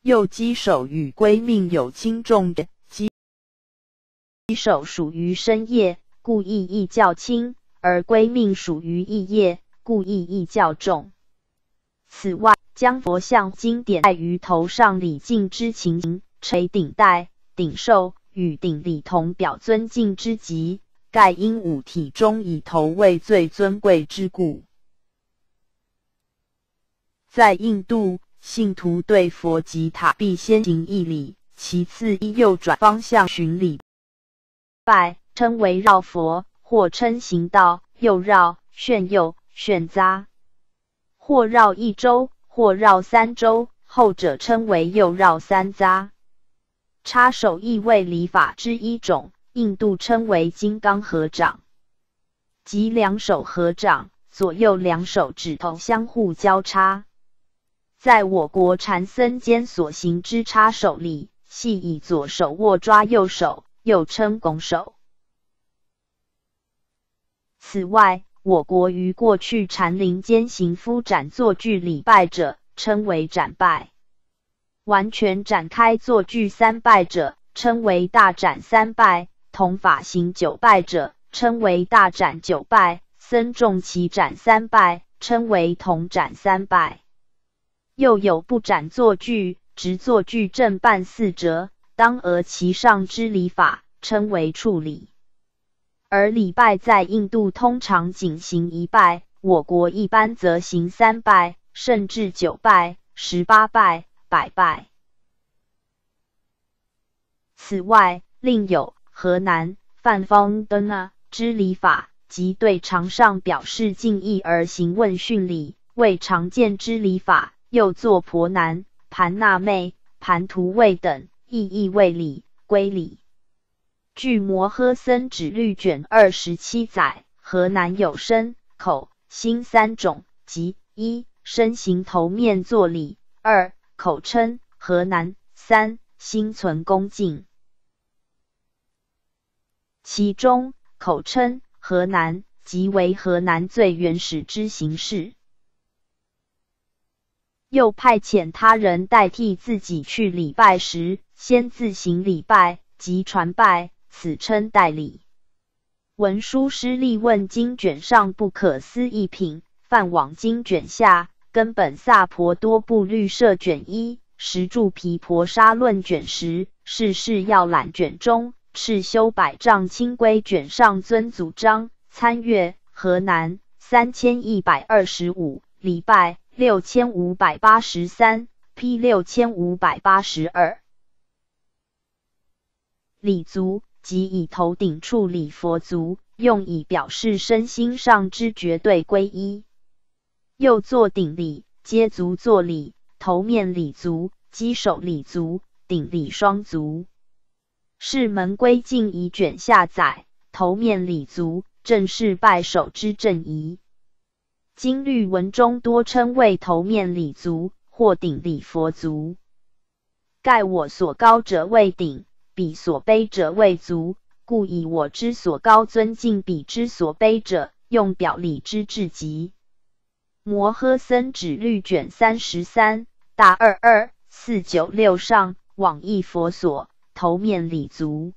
又稽首与归命有轻重的。稽首属于身业，故意义较轻；而归命属于意业，故意义较重。此外，将佛像经典戴于头上礼敬之情形，垂顶戴、顶受与顶礼同表尊敬之极，盖因五体中以头为最尊贵之故。在印度，信徒对佛及塔必先行一礼，其次依右转方向巡礼。拜称为绕佛，或称行道，右绕、旋右、旋匝，或绕一周，或绕三周，后者称为右绕三匝。插手亦为礼法之一种，印度称为金刚合掌，即两手合掌，左右两手指头相互交叉。在我国禅僧间所行之插手礼，系以左手握抓右手。又称拱手。此外，我国于过去禅林间行夫展坐具礼拜者，称为展拜；完全展开坐具三拜者，称为大展三拜；同法行九拜者，称为大展九拜；僧众齐展三拜，称为同展三拜。又有不展坐具，直坐具正半四折。当额其上之礼法称为处礼，而礼拜在印度通常仅行一拜，我国一般则行三拜，甚至九拜、十八拜、百拜。此外，另有河南范方登那之礼法，即对长上表示敬意而行问讯礼，为常见之礼法。又作婆南、盘那妹、盘图卫等。意义为礼归礼。据摩诃僧指律卷二十七载，河南有身、口、心三种，即一身形头面作礼，二口称河南，三心存恭敬。其中口称河南，即为河南最原始之形式。又派遣他人代替自己去礼拜时。先自行礼拜即传拜，此称代礼。文殊师利问经卷上不可思议品，梵网经卷下根本萨婆多部律舍卷一，石柱毗婆沙论卷十，世事要览卷中，赤修百丈清规卷上尊祖章参阅。河南三千一百二十五礼拜六千五百八十三，P 六千五百八十二。礼足即以头顶处礼佛足，用以表示身心上之绝对归一。又作顶礼，接足作礼，头面礼足，稽首礼足，顶礼双足。是门规进以卷下载，头面礼足，正是拜手之正仪。经律文中多称为头面礼足或顶礼佛足。盖我所高者为顶，彼所卑者为足，故以我之所高尊敬彼之所卑者，用表礼之至极。摩诃僧指律卷三十三大二二四九六上往诣佛所。头面礼足，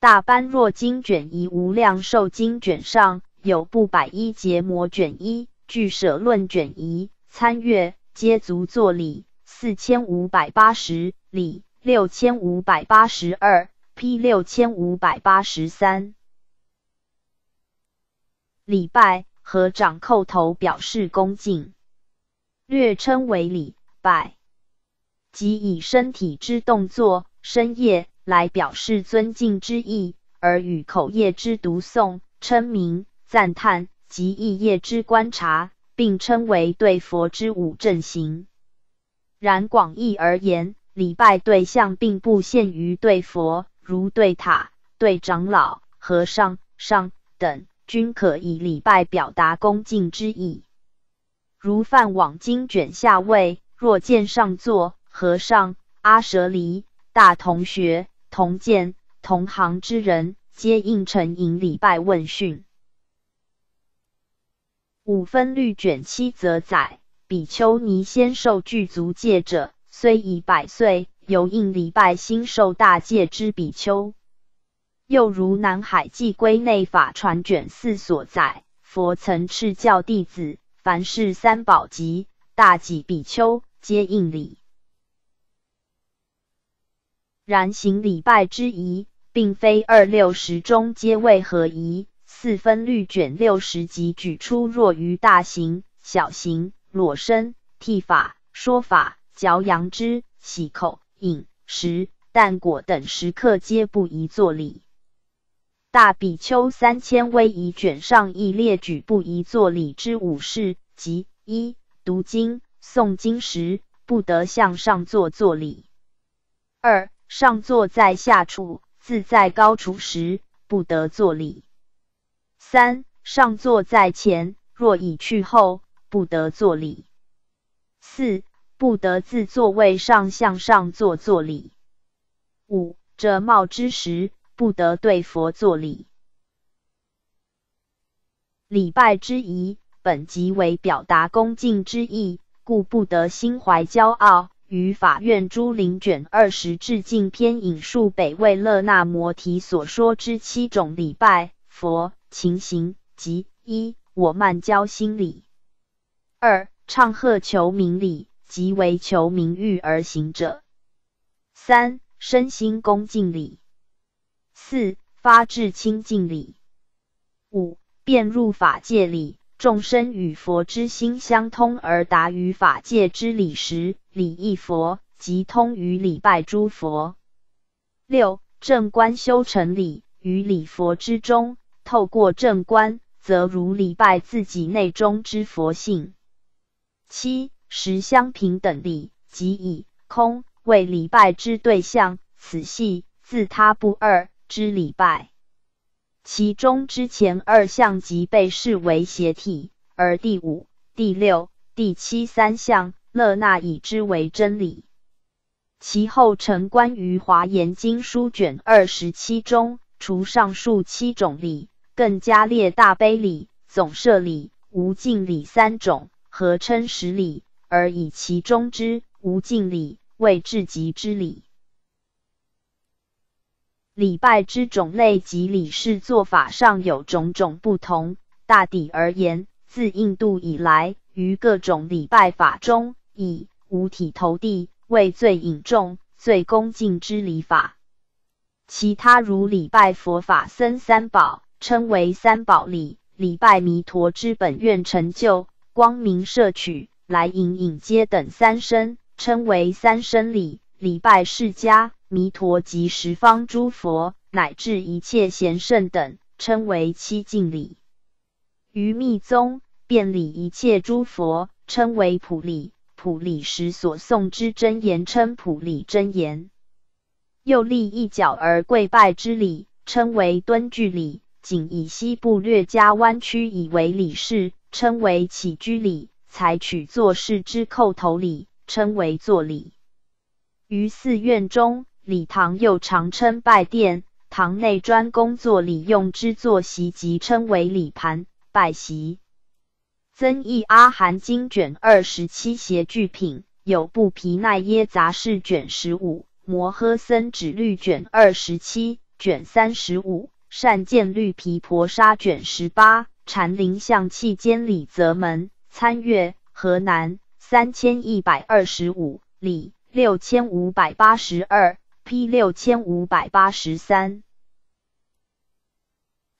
大般若经卷一无量寿经卷上有部百一结摩卷一俱舍论卷一参阅，皆足作礼四千五百八十礼六千五百八十二 P 六千五百八十三礼拜合掌叩头表示恭敬，略称为礼拜，即以身体之动作。深夜来表示尊敬之意，而与口业之读诵、称名、赞叹及意业之观察，并称为对佛之五正行。然广义而言，礼拜对象并不限于对佛，如对塔、对长老、和尚、上等，均可以礼拜表达恭敬之意。如梵网经卷下位，若见上座和尚、阿舍离。大同学、同见、同行之人，皆应承迎礼拜问讯。五分律卷七则载：比丘尼先受具足戒者，虽已百岁，犹应礼拜新受大戒之比丘。又如南海寄归内法传卷四所载：佛曾敕教弟子，凡是三宝及大己比丘，皆应礼。然行礼拜之仪，并非二六十中皆为合仪。四分律卷六十集举出若于大行、小行、裸身、剃发、说法、嚼杨枝、洗口、饮食、淡果等时刻，皆不宜作礼。大比丘三千威仪卷上亦列举不宜作礼之五事，即一读经、诵经时不得向上座作礼；二上座在下处，自在高处时不得坐礼。三上座在前，若已去后不得坐礼。四不得自座位上向上座坐礼。五折帽之时不得对佛作礼。礼拜之仪本即为表达恭敬之意，故不得心怀骄傲。于法院诸灵卷二十致敬篇引述北魏勒那摩提所说之七种礼拜佛情形，即一我慢交心理；二唱和求名理，即为求名誉而行者；三身心恭敬礼；四发至清净礼；五便入法界礼。众生与佛之心相通，而达于法界之理时，礼义佛，即通于礼拜诸佛。六正观修成礼，于礼佛之中，透过正观，则如礼拜自己内中之佛性。七十相平等理，即以空为礼拜之对象，此系自他不二之礼拜。其中之前二项即被视为邪体，而第五、第六、第七三项，勒那以之为真理。其后成关于华严经书卷二十七中，除上述七种理，更加列大悲礼、总摄礼、无尽礼三种，合称十礼，而以其中之无尽礼为至极之礼。礼拜之种类及礼事做法上有种种不同。大抵而言，自印度以来，于各种礼拜法中，以五体投地为最引重、最恭敬之礼法。其他如礼拜佛法僧三宝，称为三宝礼；礼拜弥陀之本愿成就、光明摄取、来隐隐接等三声，称为三声礼。礼拜释迦、弥陀及十方诸佛，乃至一切贤圣等，称为七敬礼。于密宗，遍礼一切诸佛，称为普礼。普礼时所诵之真言，称普礼真言。又立一角而跪拜之礼，称为蹲具礼。仅以西部略加弯曲以为礼事，称为起居礼。采取做事之叩头礼，称为坐礼。于寺院中，礼堂又常称拜殿；堂内专供作礼用之坐席，即称为礼盘、拜席。增益阿含经卷二十七协具品，有部皮奈耶杂事卷十五，摩诃僧指律卷二十七、卷三十五，善见绿皮婆沙卷十八，禅林相气监礼则门参阅河南三千一百二十五里。六千五百八十二，P 六千五百八十三。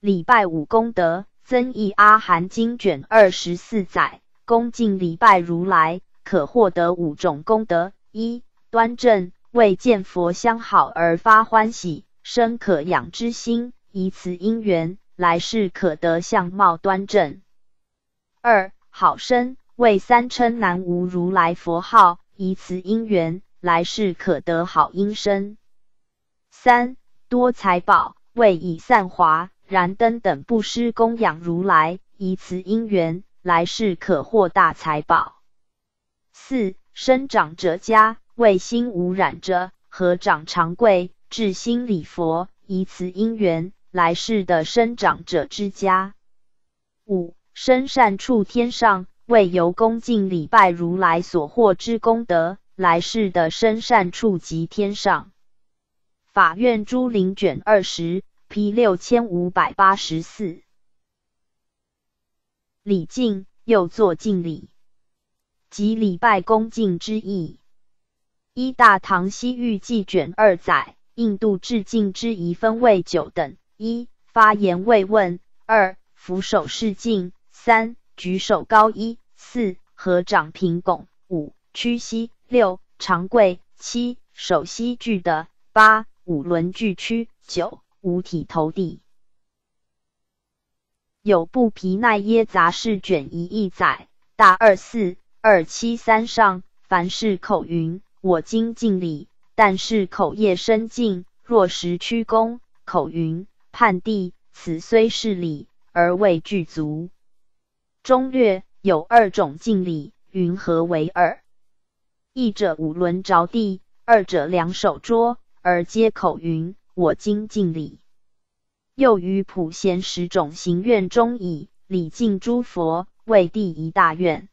礼拜五功德，增益阿含经卷二十四载，恭敬礼拜如来，可获得五种功德：一、端正，为见佛相好而发欢喜，生可养之心，以此因缘，来世可得相貌端正；二、好身，为三称南无如来佛号。以此因缘，来世可得好音声。三多财宝，为以散华、燃灯等布施供养如来。以此因缘，来世可获大财宝。四生长者家，为心无染者，合掌长贵，至心礼佛。以此因缘，来世的生长者之家。五生善处天上。为由恭敬礼拜如来所获之功德，来世的生善处及天上。法院诸灵卷二十，P 六千五百八十四。礼敬又作敬礼，即礼拜恭敬之意。一大唐西域记卷二载，印度致敬之仪分为九等：一发言慰问；二俯首示敬；三举手高一，四合掌平拱，五屈膝，六长跪，七手膝俱的，八五轮俱屈，九五体投地。有布皮奈耶杂事卷一亿载，大二四二七三上，凡是口云我今敬礼，但是口业深敬，若实屈躬，口云判地，此虽是礼，而未具足。中略有二种敬礼，云何为二？一者五轮着地，二者两手捉，而皆口云：“我今敬礼。”又于普贤十种行愿中，以礼敬诸佛为第一大愿。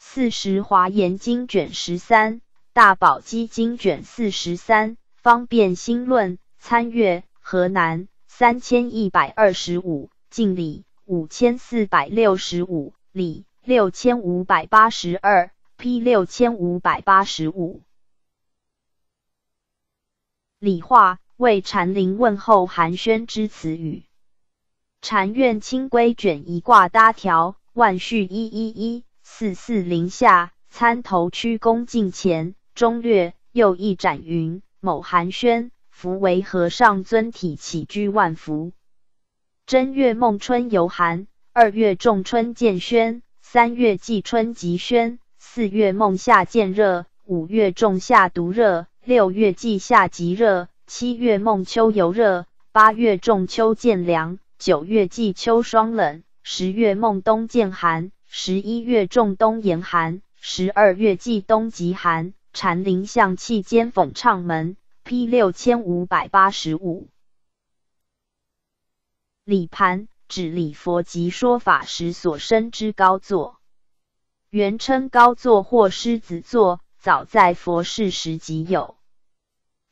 四十华严经卷十三，大宝积经卷四十三，方便心论参阅河南三千一百二十五敬礼。五千四百六十五礼六千五百八十二 P 六千五百八十五礼化为禅林问候寒暄之词语。禅院清规卷一挂搭条万序一一一四四零下参头屈躬敬前中略又一展云某寒暄福为和尚尊体起居万福。正月孟春犹寒，二月仲春渐宣，三月季春极宣，四月孟夏渐热，五月仲夏独热，六月季夏极热，七月孟秋尤热，八月仲秋渐凉，九月季秋霜冷，十月孟冬渐寒，十一月仲冬严寒，十二月季冬极寒。禅林象气间讽唱门 P 六千五百八十五。礼盘指礼佛及说法时所生之高座，原称高座或狮子座，早在佛世时即有。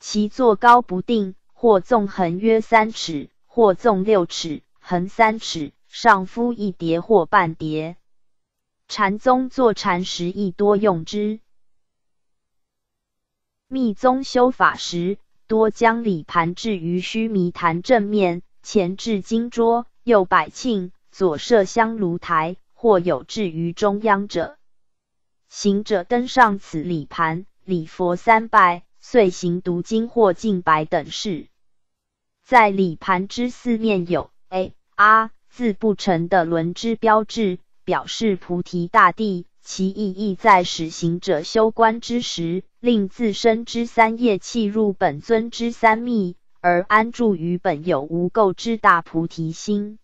其座高不定，或纵横约三尺，或纵六尺，横三尺，上敷一叠或半叠。禅宗坐禅时亦多用之。密宗修法时，多将礼盘置于须弥坛正面。前置金桌，右摆磬，左设香炉台，或有置于中央者。行者登上此礼盘，礼佛三拜，遂行读经或敬拜等事。在礼盘之四面有 a 阿字不成的轮之标志，表示菩提大帝。其意义在使行者修观之时，令自身之三业气入本尊之三密，而安住于本有无垢之大菩提心。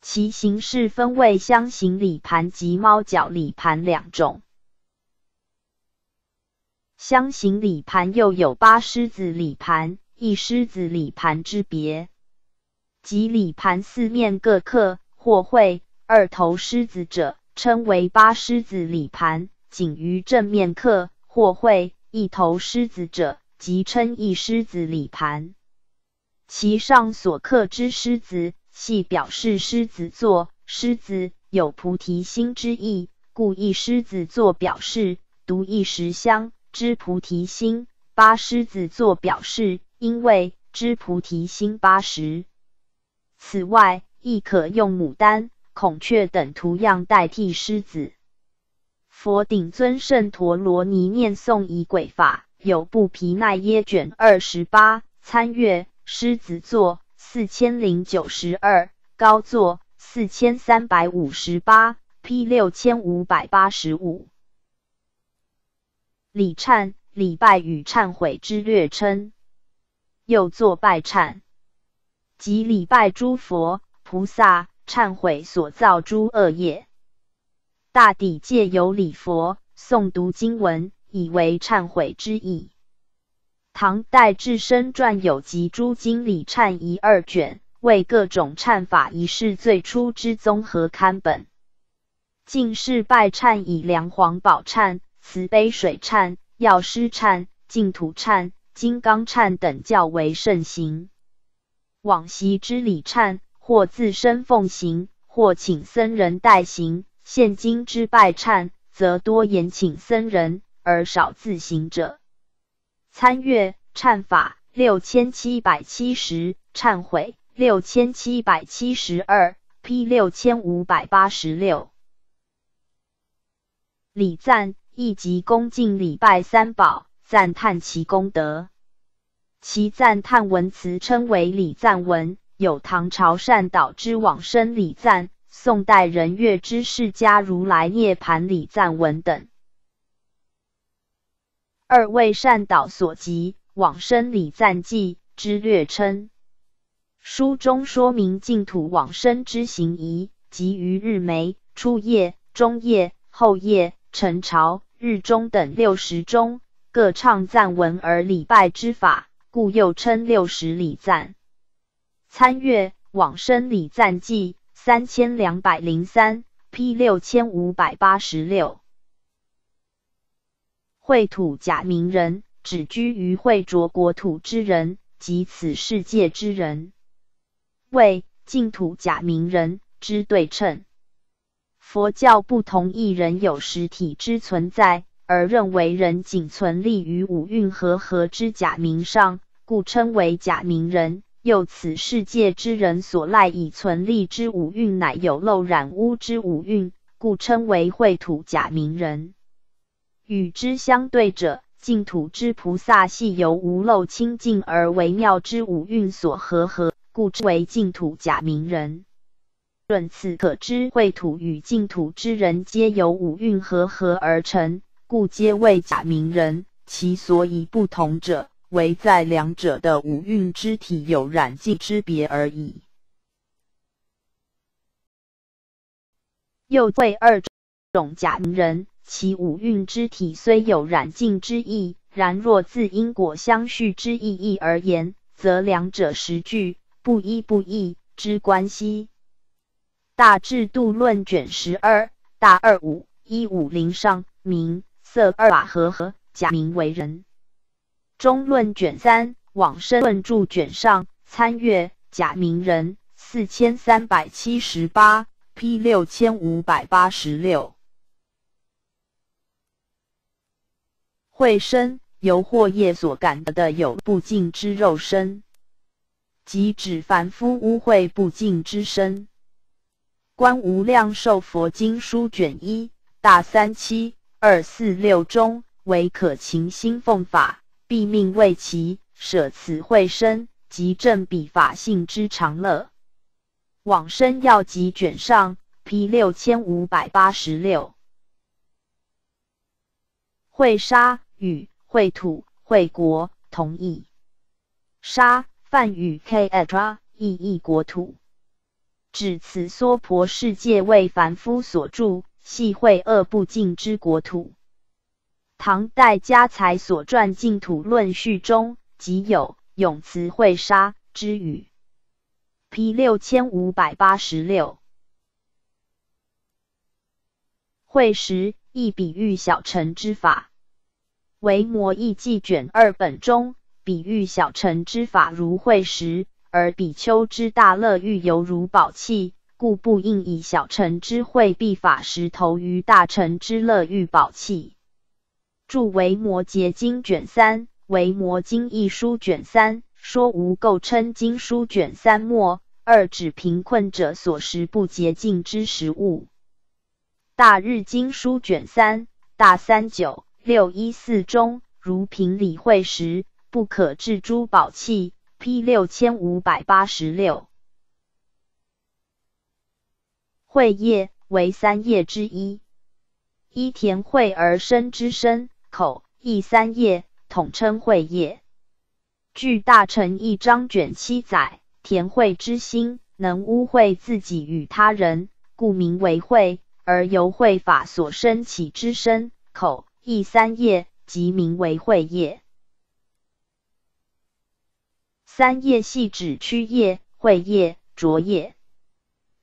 其形式分为香行礼盘及猫脚礼盘两种。香行礼盘又有八狮子礼盘、一狮子礼盘之别，即礼盘四面各刻或绘二头狮子者。称为八狮子礼盘，仅于正面刻或绘一头狮子者，即称一狮子礼盘。其上所刻之狮子，系表示狮子座。狮子有菩提心之意，故一狮子座表示独一时香之菩提心。八狮子座表示因为之菩提心八十。此外，亦可用牡丹。孔雀等图样代替狮子。佛顶尊圣陀罗尼念诵仪轨法，有布皮奈耶卷二十八，参阅狮子座四千零九十二，高座四千三百五十八，P 六千五百八十五。礼忏、礼拜与忏悔之略称，又作拜忏，即礼拜诸佛菩萨。忏悔所造诸恶业，大抵借由礼佛、诵读经文，以为忏悔之意。唐代智深传有集诸经礼忏仪二卷，为各种忏法仪式最初之综合刊本。近世拜忏以梁皇宝忏、慈悲水忏、药师忏、净土忏、金刚忏等较为盛行。往昔之礼忏。或自身奉行，或请僧人代行。现今之拜忏，则多言请僧人，而少自行者。参阅忏法六千七百七十，忏悔六千七百七十二，P 六千五百八十六。礼赞亦即恭敬礼拜三宝，赞叹其功德。其赞叹文词称为礼赞文。有唐朝善导之往生礼赞，宋代人月之释迦如来涅盘礼赞文等。二位善导所集《往生礼赞记》之略称。书中说明净土往生之行仪，即于日晷、初夜、中夜、后夜、晨朝、日中等六十中，各唱赞文而礼拜之法，故又称六十礼赞。参阅《往生礼赞记》三千两百零三，P 六千五百八十六。秽土假名人，指居于秽浊国土之人，及此世界之人，为净土假名人之对称。佛教不同一人有实体之存在，而认为人仅存立于五蕴和合之假名上，故称为假名人。又此世界之人所赖以存立之五蕴，乃有漏染污之五蕴，故称为秽土假名人。与之相对者，净土之菩萨系由无漏清净而微妙之五蕴所合合，故称为净土假名人。论此可知，秽土与净土之人皆由五蕴合合而成，故皆为假名人。其所以不同者，唯在两者的五蕴之体有染净之别而已。又谓二种假名人，其五蕴之体虽有染净之意，然若自因果相续之意义而言，则两者实具不一不异之关系。大智度论卷十二大二五一五零上名色二法合合假名为人。中论卷三往生论注卷上参阅假名人四千三百七十八 P 六千五百八十六。会身由惑业所感得的有不净之肉身，即指凡夫污秽不净之身。观无量寿佛经书卷一大三七二四六中为可勤心奉法，必命为其舍此会身及正彼法性之长乐。往生要集卷上 P 六千五百八十六。会沙与会土会国同义。沙梵语 k a t r a 意义国土，指此娑婆世界为凡夫所住。系会恶不尽之国土。唐代家财所传《净土论序》中即有永慈会沙之语。P 六千五百八十六。会时亦比喻小乘之法，为摩义记卷二本中比喻小乘之法如会时，而比丘之大乐欲犹如宝器。故不应以小乘之会必法石投于大乘之乐欲宝器。著为摩诘经卷三，为摩经一书卷三，说无垢称经书卷三末二指贫困者所食不洁净之食物。大日经书卷三大三九六一四中，如平理会时不可置诸宝器。P 六千五百八十六。会叶为三叶之一，依田会而生之身口，意三叶，统称会叶。据大成一章卷七载，田会之心能污秽自己与他人，故名为会，而由会法所生起之身口，意三叶，即名为会叶。三叶系指曲叶、会叶、浊叶、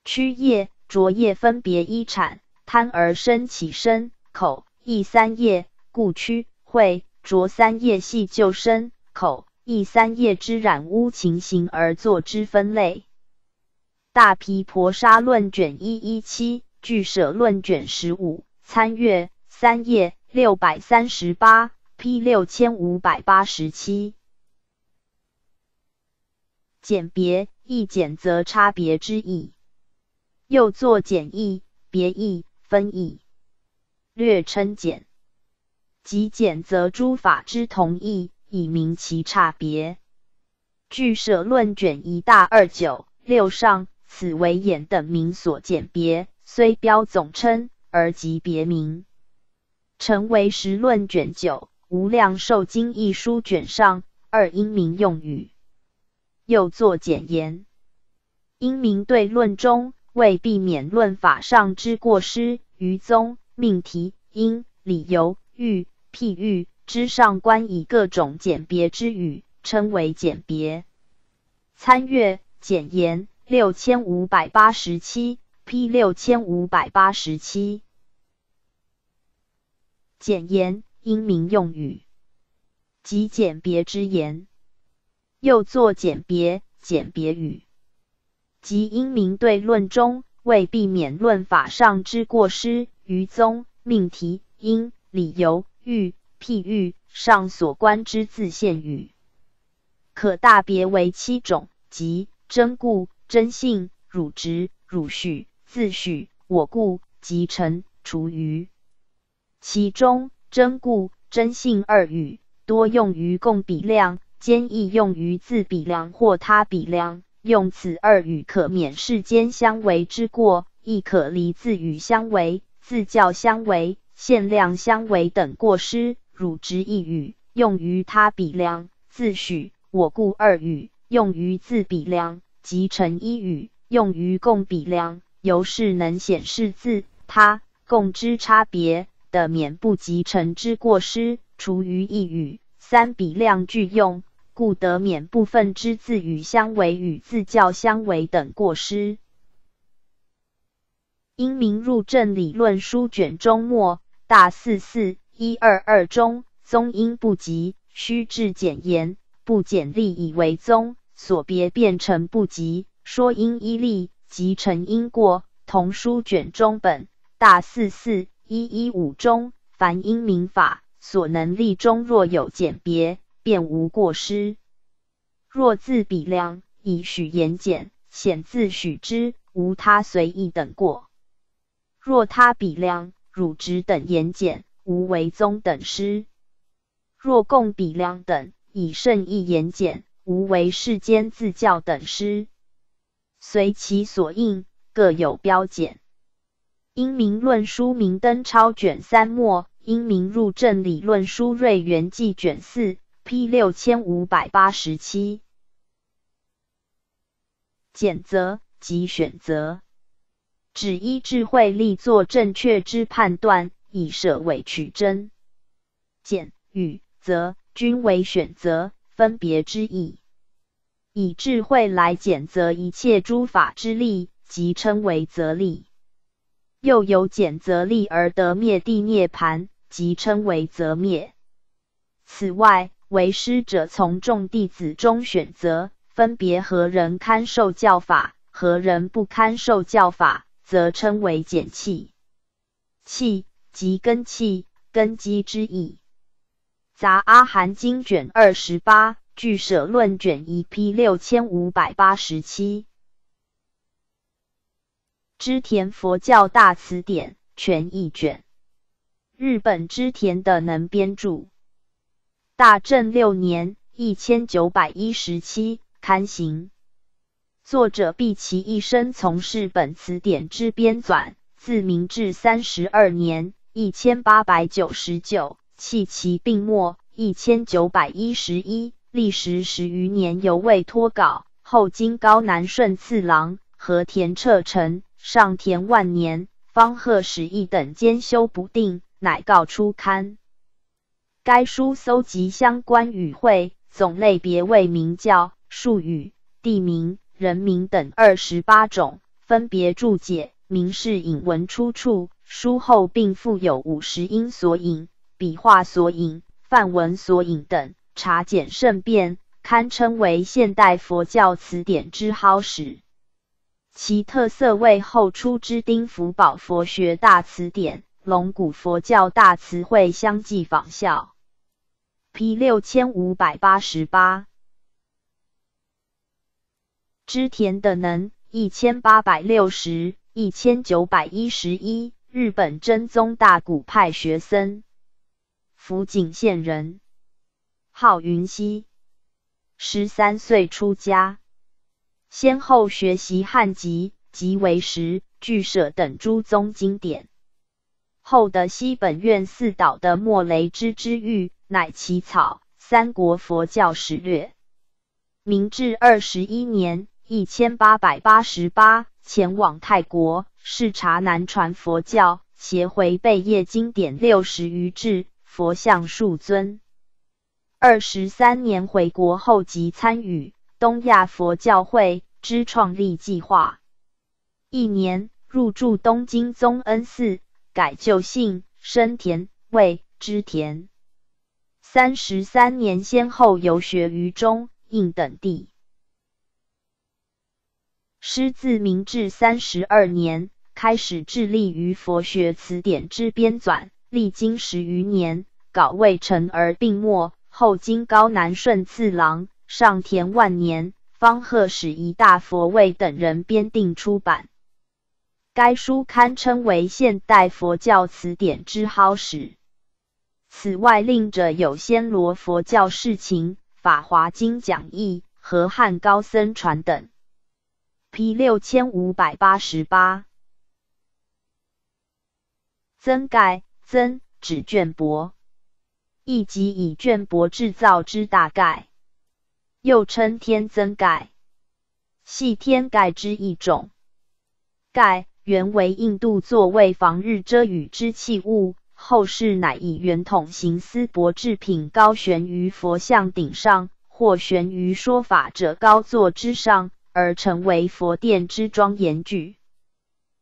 曲叶。浊叶分别依产贪而生起身口意三叶，故区会浊三叶系就身口意三叶之染污情形而作之分类。大毗婆沙论卷一一七，俱舍论卷十五，参阅三页六百三十八，P 六千五百八十七。简别亦简则差别之意。又作简易、别易、分易，略称简。即简则诸法之同义，以明其差别。据舍论卷一大二九六上，此为眼等名所简别，虽标总称，而即别名。成为实论卷九无量寿经一书卷上二因名用语。又作简言，因名对论中。为避免论法上之过失，于宗命题因理由喻譬喻之上，观以各种简别之语，称为简别。参阅简言六千五百八十七，P 六千五百八十七。简言因名用语，即简别之言，又作简别简别语。即因名对论中，为避免论法上之过失，于宗命题因理由喻譬喻上所观之自现语，可大别为七种，即真故、真性、汝直、汝许、自许、我故、即成、除余。其中真故、真性二语多用于共比量，兼亦用于自比量或他比量。用此二语可免世间相违之过，亦可离字语相违、字教相违、限量相违等过失。汝之一语用于他比量，自许我故二语用于自比量，即成一语用于共比量，由是能显示自他共之差别的免不及成之过失。除于一语三比量俱用。故得免部分之字语相违与字教相违等过失。因明入正理论书卷中末大四四一二二中宗因不及，须至简言不简立以为宗，所别变成不及，说因依例即成因过。同书卷中本大四四一一五中，凡因明法所能力中，若有简别。便无过失。若自比量以许言简，显自许之，无他随意等过。若他比量汝直等言简，无为宗等师。若共比量等，以圣意言简，无为世间自教等师。随其所应，各有标简。英明论书明登超卷三末，英明入正理论书瑞元记卷四，P 六千五百八十七。简则即选择，只依智慧力做正确之判断，以舍为取真。简与则均为选择分别之意，以智慧来检择一切诸法之力，即称为则力。又有检择力而得灭地涅盘，即称为则灭。此外，为师者从众弟子中选择。分别何人堪受教法，何人不堪受教法，则称为简气。气即根气、根基之意。杂阿含经卷二十八，俱舍论卷一 P 六千五百八十七。织田佛教大词典全译卷，日本织田的能编著。大正六年一千九百一十七。刊行，作者毕其一生从事本词典之编纂，自明治三十二年（一千八百九十九）弃其病没（一千九百一十一），历时十余年犹未脱稿。后经高南顺次郎、和田彻成、上田万年、方鹤史义等兼修不定，乃告出刊。该书搜集相关语汇，总类别为名教。术语、地名、人名等二十八种，分别注解、明示引文出处。书后并附有五十音索引、笔画索引、范文索引等，查检甚便，堪称为现代佛教词典之蒿史。其特色为后出之丁福宝佛学大词典、龙骨佛教大词汇相继仿效。P 六千五百八十八。织田的能一千八百六十一千九百一十一，日本真宗大古派学僧，福井县人，号云溪。十三岁出家，先后学习汉籍及为时俱舍等诸宗经典。后的西本院四岛的莫雷之之玉，乃其草《三国佛教史略》。明治二十一年。一千八百八十八，前往泰国视察南传佛教，携回贝叶经典六十余志，佛像数尊。二十三年回国后，即参与东亚佛教会之创立计划。一年入住东京宗恩寺，改旧姓，生田为织田。三十三年先后游学于中、印等地。师自明治三十二年开始致力于佛学词典之编纂，历经十余年，稿未成而病没。后经高南顺次郎、上田万年、方鹤史一大佛位等人编订出版。该书堪称为现代佛教词典之蒿史。此外，另者有《暹罗佛教释情》《法华经讲义》和《汉高僧传》等。P 六千五百八十八，增盖增指绢帛，亦即以绢帛制造之大盖，又称天增盖，系天盖之一种。盖原为印度作为防日遮雨之器物，后世乃以圆筒形丝帛制品，高悬于佛像顶上，或悬于说法者高座之上。而成为佛殿之庄严具。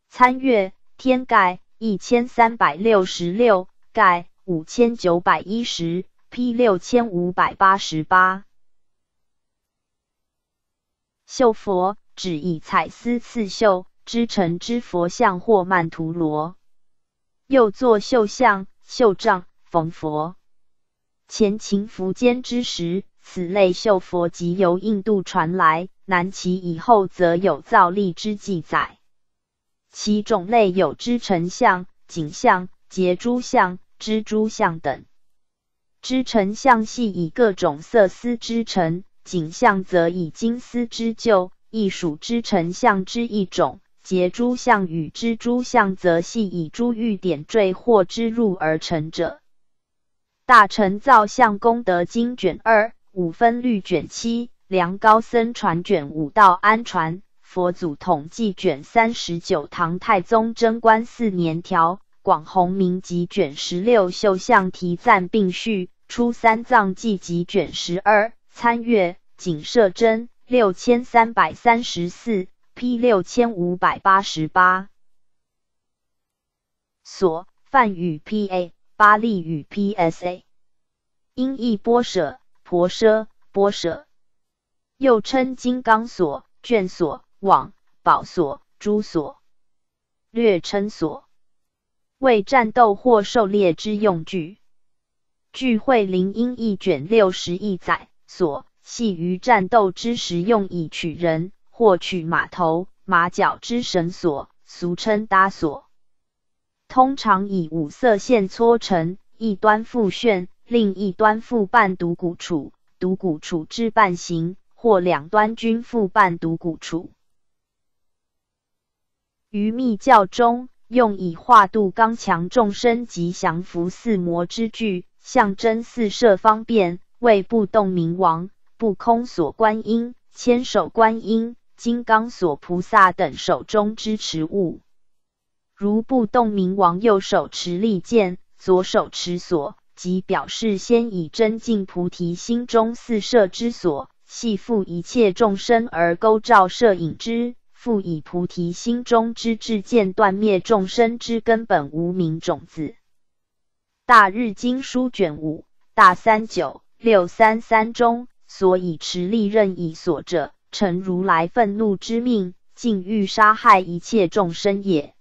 参阅天盖一千三百六十六，盖五千九百一十，P 六千五百八十八。绣佛指以彩丝刺绣织成之佛像或曼陀罗，又作绣像、绣杖、缝佛。前秦苻坚之时，此类绣佛即由印度传来。南齐以后，则有造历之记载，其种类有织成像、锦像、结珠像、蜘蛛像等。织成像系以各种色丝织成，锦像则以金丝织就，亦属织成像之一种。结珠像与蜘蛛像则系以珠玉点缀或织入而成者。大成造像功德经卷二五分律卷七梁高僧传卷五道安传佛祖统计卷三十九唐太宗贞观四年条广弘明集卷十六秀像题赞并序初三藏记集卷十二参阅景摄真六千三百三十四。P 六千五百八十八，所梵语 P.A. 巴利语 P.S.A. 音译波舍婆舍波舍，又称金刚锁、卷锁、网、宝锁、珠锁，略称锁，为战斗或狩猎之用具。聚会灵音一卷六十亿载，锁系于战斗之时用以取人。或取马头、马脚之绳索，俗称搭索，通常以五色线搓成，一端附旋，另一端附半独骨杵，独骨杵之半形，或两端均附半独骨杵。于密教中，用以化度刚强众生及降伏四魔之具，象征四摄方便，为不动明王、不空所观音、千手观音。金刚锁菩萨等手中之持物，如不动明王右手持利剑，左手持锁，即表示先以真净菩提心中四摄之所，系复一切众生而勾照摄引之；复以菩提心中之智见断灭众生之根本无明种子。大日经书卷五大三九六三三中，所以持利刃以锁者。成如来愤怒之命，竟欲杀害一切众生也。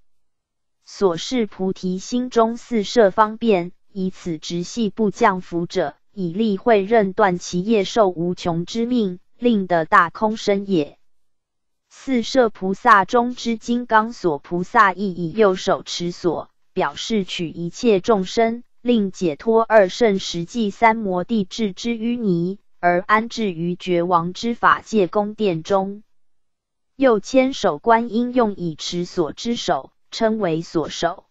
所是菩提心中四摄方便，以此直系不降伏者，以力会刃断其业受无穷之命，令得大空身也。四摄菩萨中之金刚锁菩萨亦以右手持锁，表示取一切众生，令解脱二圣实际三摩地置之淤泥。而安置于绝王之法界宫殿中，又千手观音用以持锁之手，称为锁手。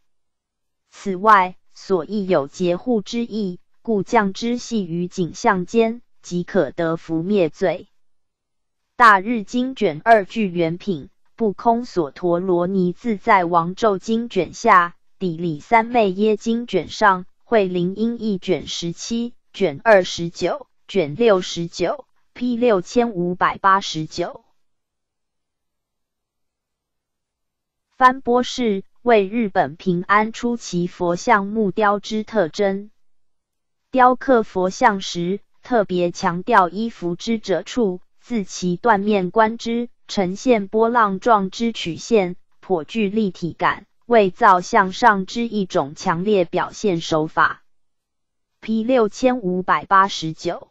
此外，锁亦有劫护之意，故将之系于景象间，即可得福灭罪。大日经卷二句原品，不空所陀罗尼自在王咒经卷下，底里三昧耶经卷上，慧灵音一卷十七卷二十九。卷六十九，P 六千五百八十九。翻波式为日本平安初期佛像木雕之特征。雕刻佛像时，特别强调衣服之褶处，自其断面观之，呈现波浪状之曲线，颇具立体感，为造像上之一种强烈表现手法。P 六千五百八十九。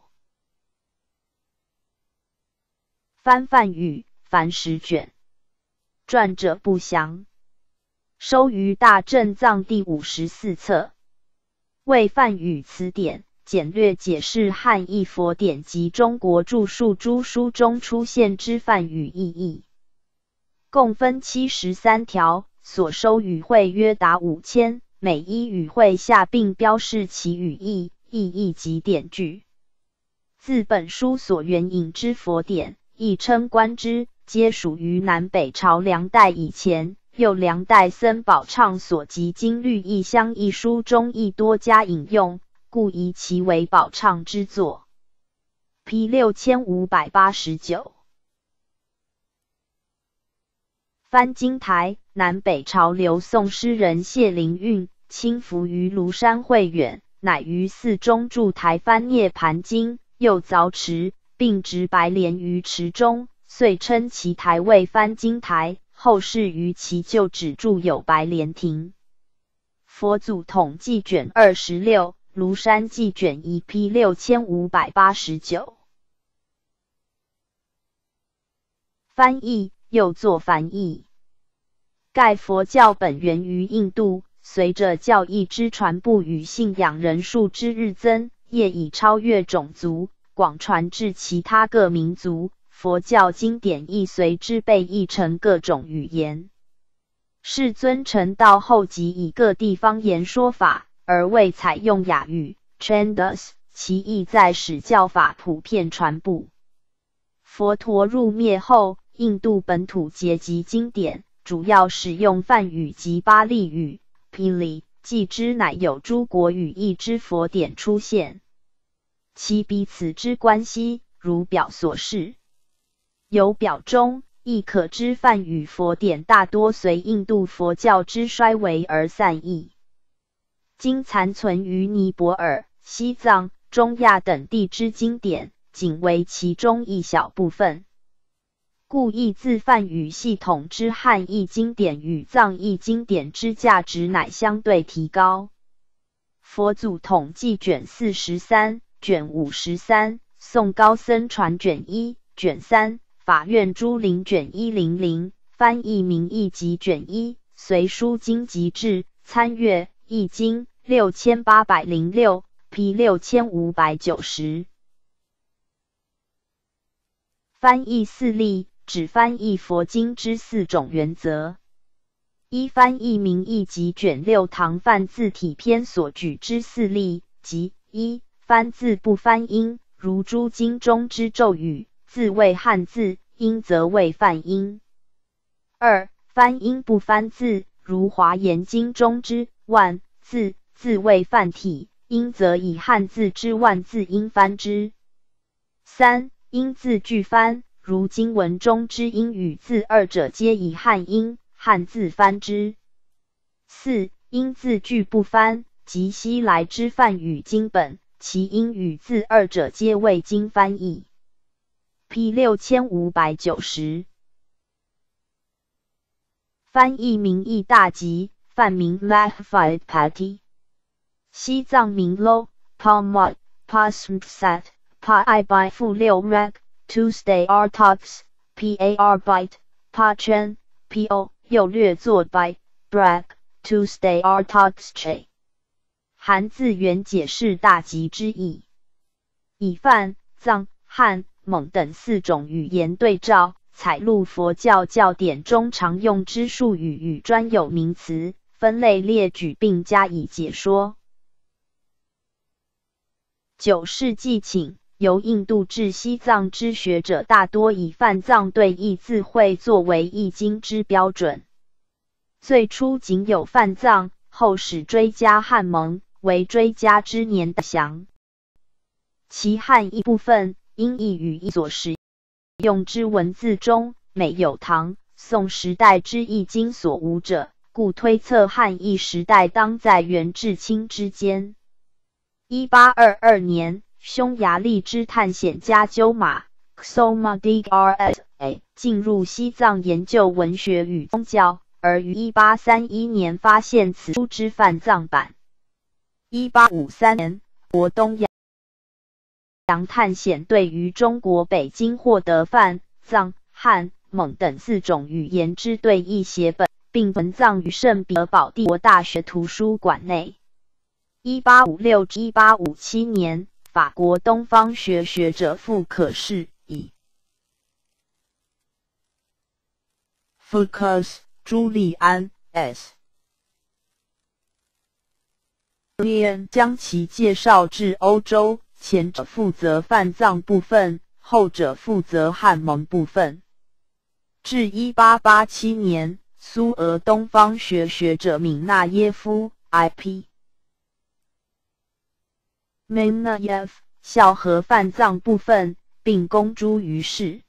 翻梵语，凡十卷，传者不详，收于大正藏第五十四册。为梵语词典，简略解释汉译佛典及中国著述诸书中出现之梵语意义。共分七十三条，所收语汇约达五千，每一语汇下并标示其语义、意义及典句。自本书所援引之佛典。亦称观之，皆属于南北朝梁代以前，又梁代僧宝畅所集《金律异香》一书中亦多加引用，故以其为宝畅之作。P 六千五百八十九。翻经台，南北朝刘宋诗人谢灵运亲伏于庐山慧远，乃于寺中筑台翻涅盘经，又凿池。并植白莲于池中，遂称其台为翻经台。后世于其旧址筑有白莲亭。佛祖统计卷二十六，庐山记卷一 P 六千五百八十九。翻译又作翻译。盖佛教本源于印度，随着教义之传播与信仰人数之日增，业已超越种族，广传至其他各民族。佛教经典亦随之被译成各种语言。世尊成道后，即以各地方言说法，而未采用雅语 （Chandas），其意在使教法普遍传播。佛陀入灭后，印度本土结集经典主要使用梵语及巴利语 （Pali），继之乃有诸国语义之佛典出现。其彼此之关系，如表所示。由表中亦可知，梵语佛典大多随印度佛教之衰微而散佚，今残存于尼泊尔、西藏、中亚等地之经典，仅为其中一小部分。故译自梵语系统之汉译经典与藏译经典之价值，乃相对提高。佛祖统计卷四十三、卷五十三，宋高僧传卷一、卷三。法院朱陵卷一零零翻译名义集卷一随书经集志参阅易经六千八百零六 P 六千五百九十翻译四例指翻译佛经之四种原则：一、翻译名义集卷六唐范字体篇所举之四例，即一翻字不翻音，如诸经中之咒语。字为汉字，音则为梵音。二翻音不翻字，如华严经中之万字，字为梵体，音则以汉字之万字音翻之。三音字俱翻，如经文中之音与字，二者皆以汉音汉字翻之。四音字俱不翻，即西来之梵语经本，其音与字二者皆未经翻译。P 六千五百九十，翻译名义大吉，梵名 Mahfai Pati，西藏名 Lo Palmat Pasmsat Pa I by 负六 Rag Tuesday Artox P A R Byte Pachen P O 又略作 by Brag Tuesday Artox Che，韩字原解释大吉之意，以梵、藏、汉。蒙等四种语言对照，采录佛教教典中常用之术语与专有名词，分类列举并加以解说。九世纪请由印度至西藏之学者大多以梵藏对译字会作为译经之标准，最初仅有梵藏，后始追加汉蒙为追加之年的详，其汉译部分。因译语义所使用之文字中，每有唐、宋时代之易经所无者，故推测汉译时代当在元至清之间。一八二二年，匈牙利之探险家鸠马 （Xomadigara） 进入西藏研究文学与宗教，而于一八三一年发现此书之梵藏版。一八五三年，国东亚。洋探险队于中国北京获得梵、藏、汉、蒙等四种语言之对译写本，并存藏于圣彼得堡帝国大学图书馆内。一八五六至一八五七年，法国东方学学者傅可士以 Focus 朱利安 S. 将其介绍至欧洲。前者负责梵藏部分，后者负责汉蒙部分。至一八八七年，苏俄东方学学者敏纳耶夫 （I.P. Minayev） 校和梵藏部分，并公诸于世。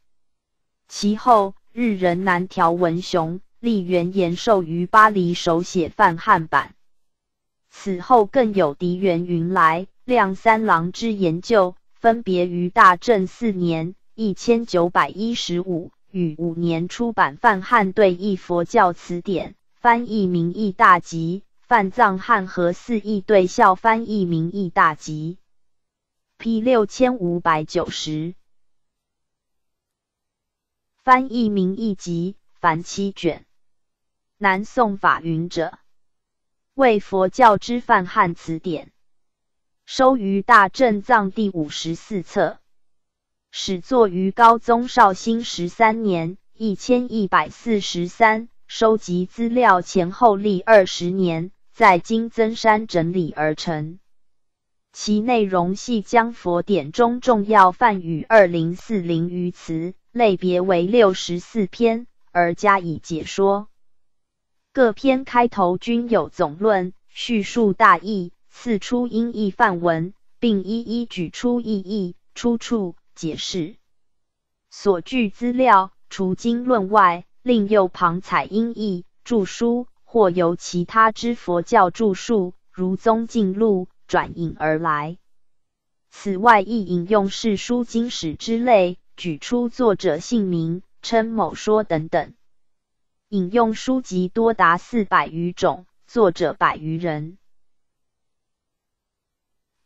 其后，日人南条文雄、立元延寿于巴黎手写梵汉版。此后，更有狄元云来。亮三郎之研究，分别于大正四年（一千九百一十五）与五年出版《梵汉对译佛教词典》，翻译名义大集；梵藏汉和四译对校翻译名义大集，P 六千五百九十。翻译名义集，凡七卷。南宋法云者。为佛教之梵汉词典，收于大正藏第五十四册，始作于高宗绍兴十三年（一千一百四十三），收集资料前后历二十年，在金增山整理而成。其内容系将佛典中重要梵语二零四零余词类别为六十四篇，而加以解说。各篇开头均有总论，叙述大意，四出音译范文，并一一举出意义、出处、解释。所据资料除经论外，另有旁采音译著书，或由其他之佛教著述，如宗镜录。转引而来。此外，亦引用世书经史之类，举出作者姓名，称某说等等。引用书籍多达四百余种，作者百余人。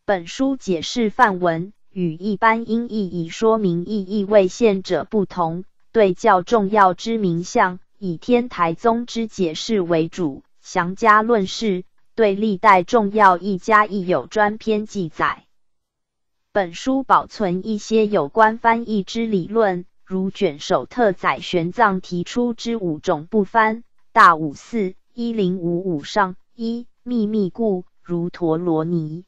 本书解释范文，与一般音译以说明意义未现者不同，对较重要之名相，以天台宗之解释为主，详加论释。对历代重要一家亦有专篇记载。本书保存一些有关翻译之理论，如卷首特载玄奘提出之五种不翻，大五四一零五五上一秘密故，如陀罗尼；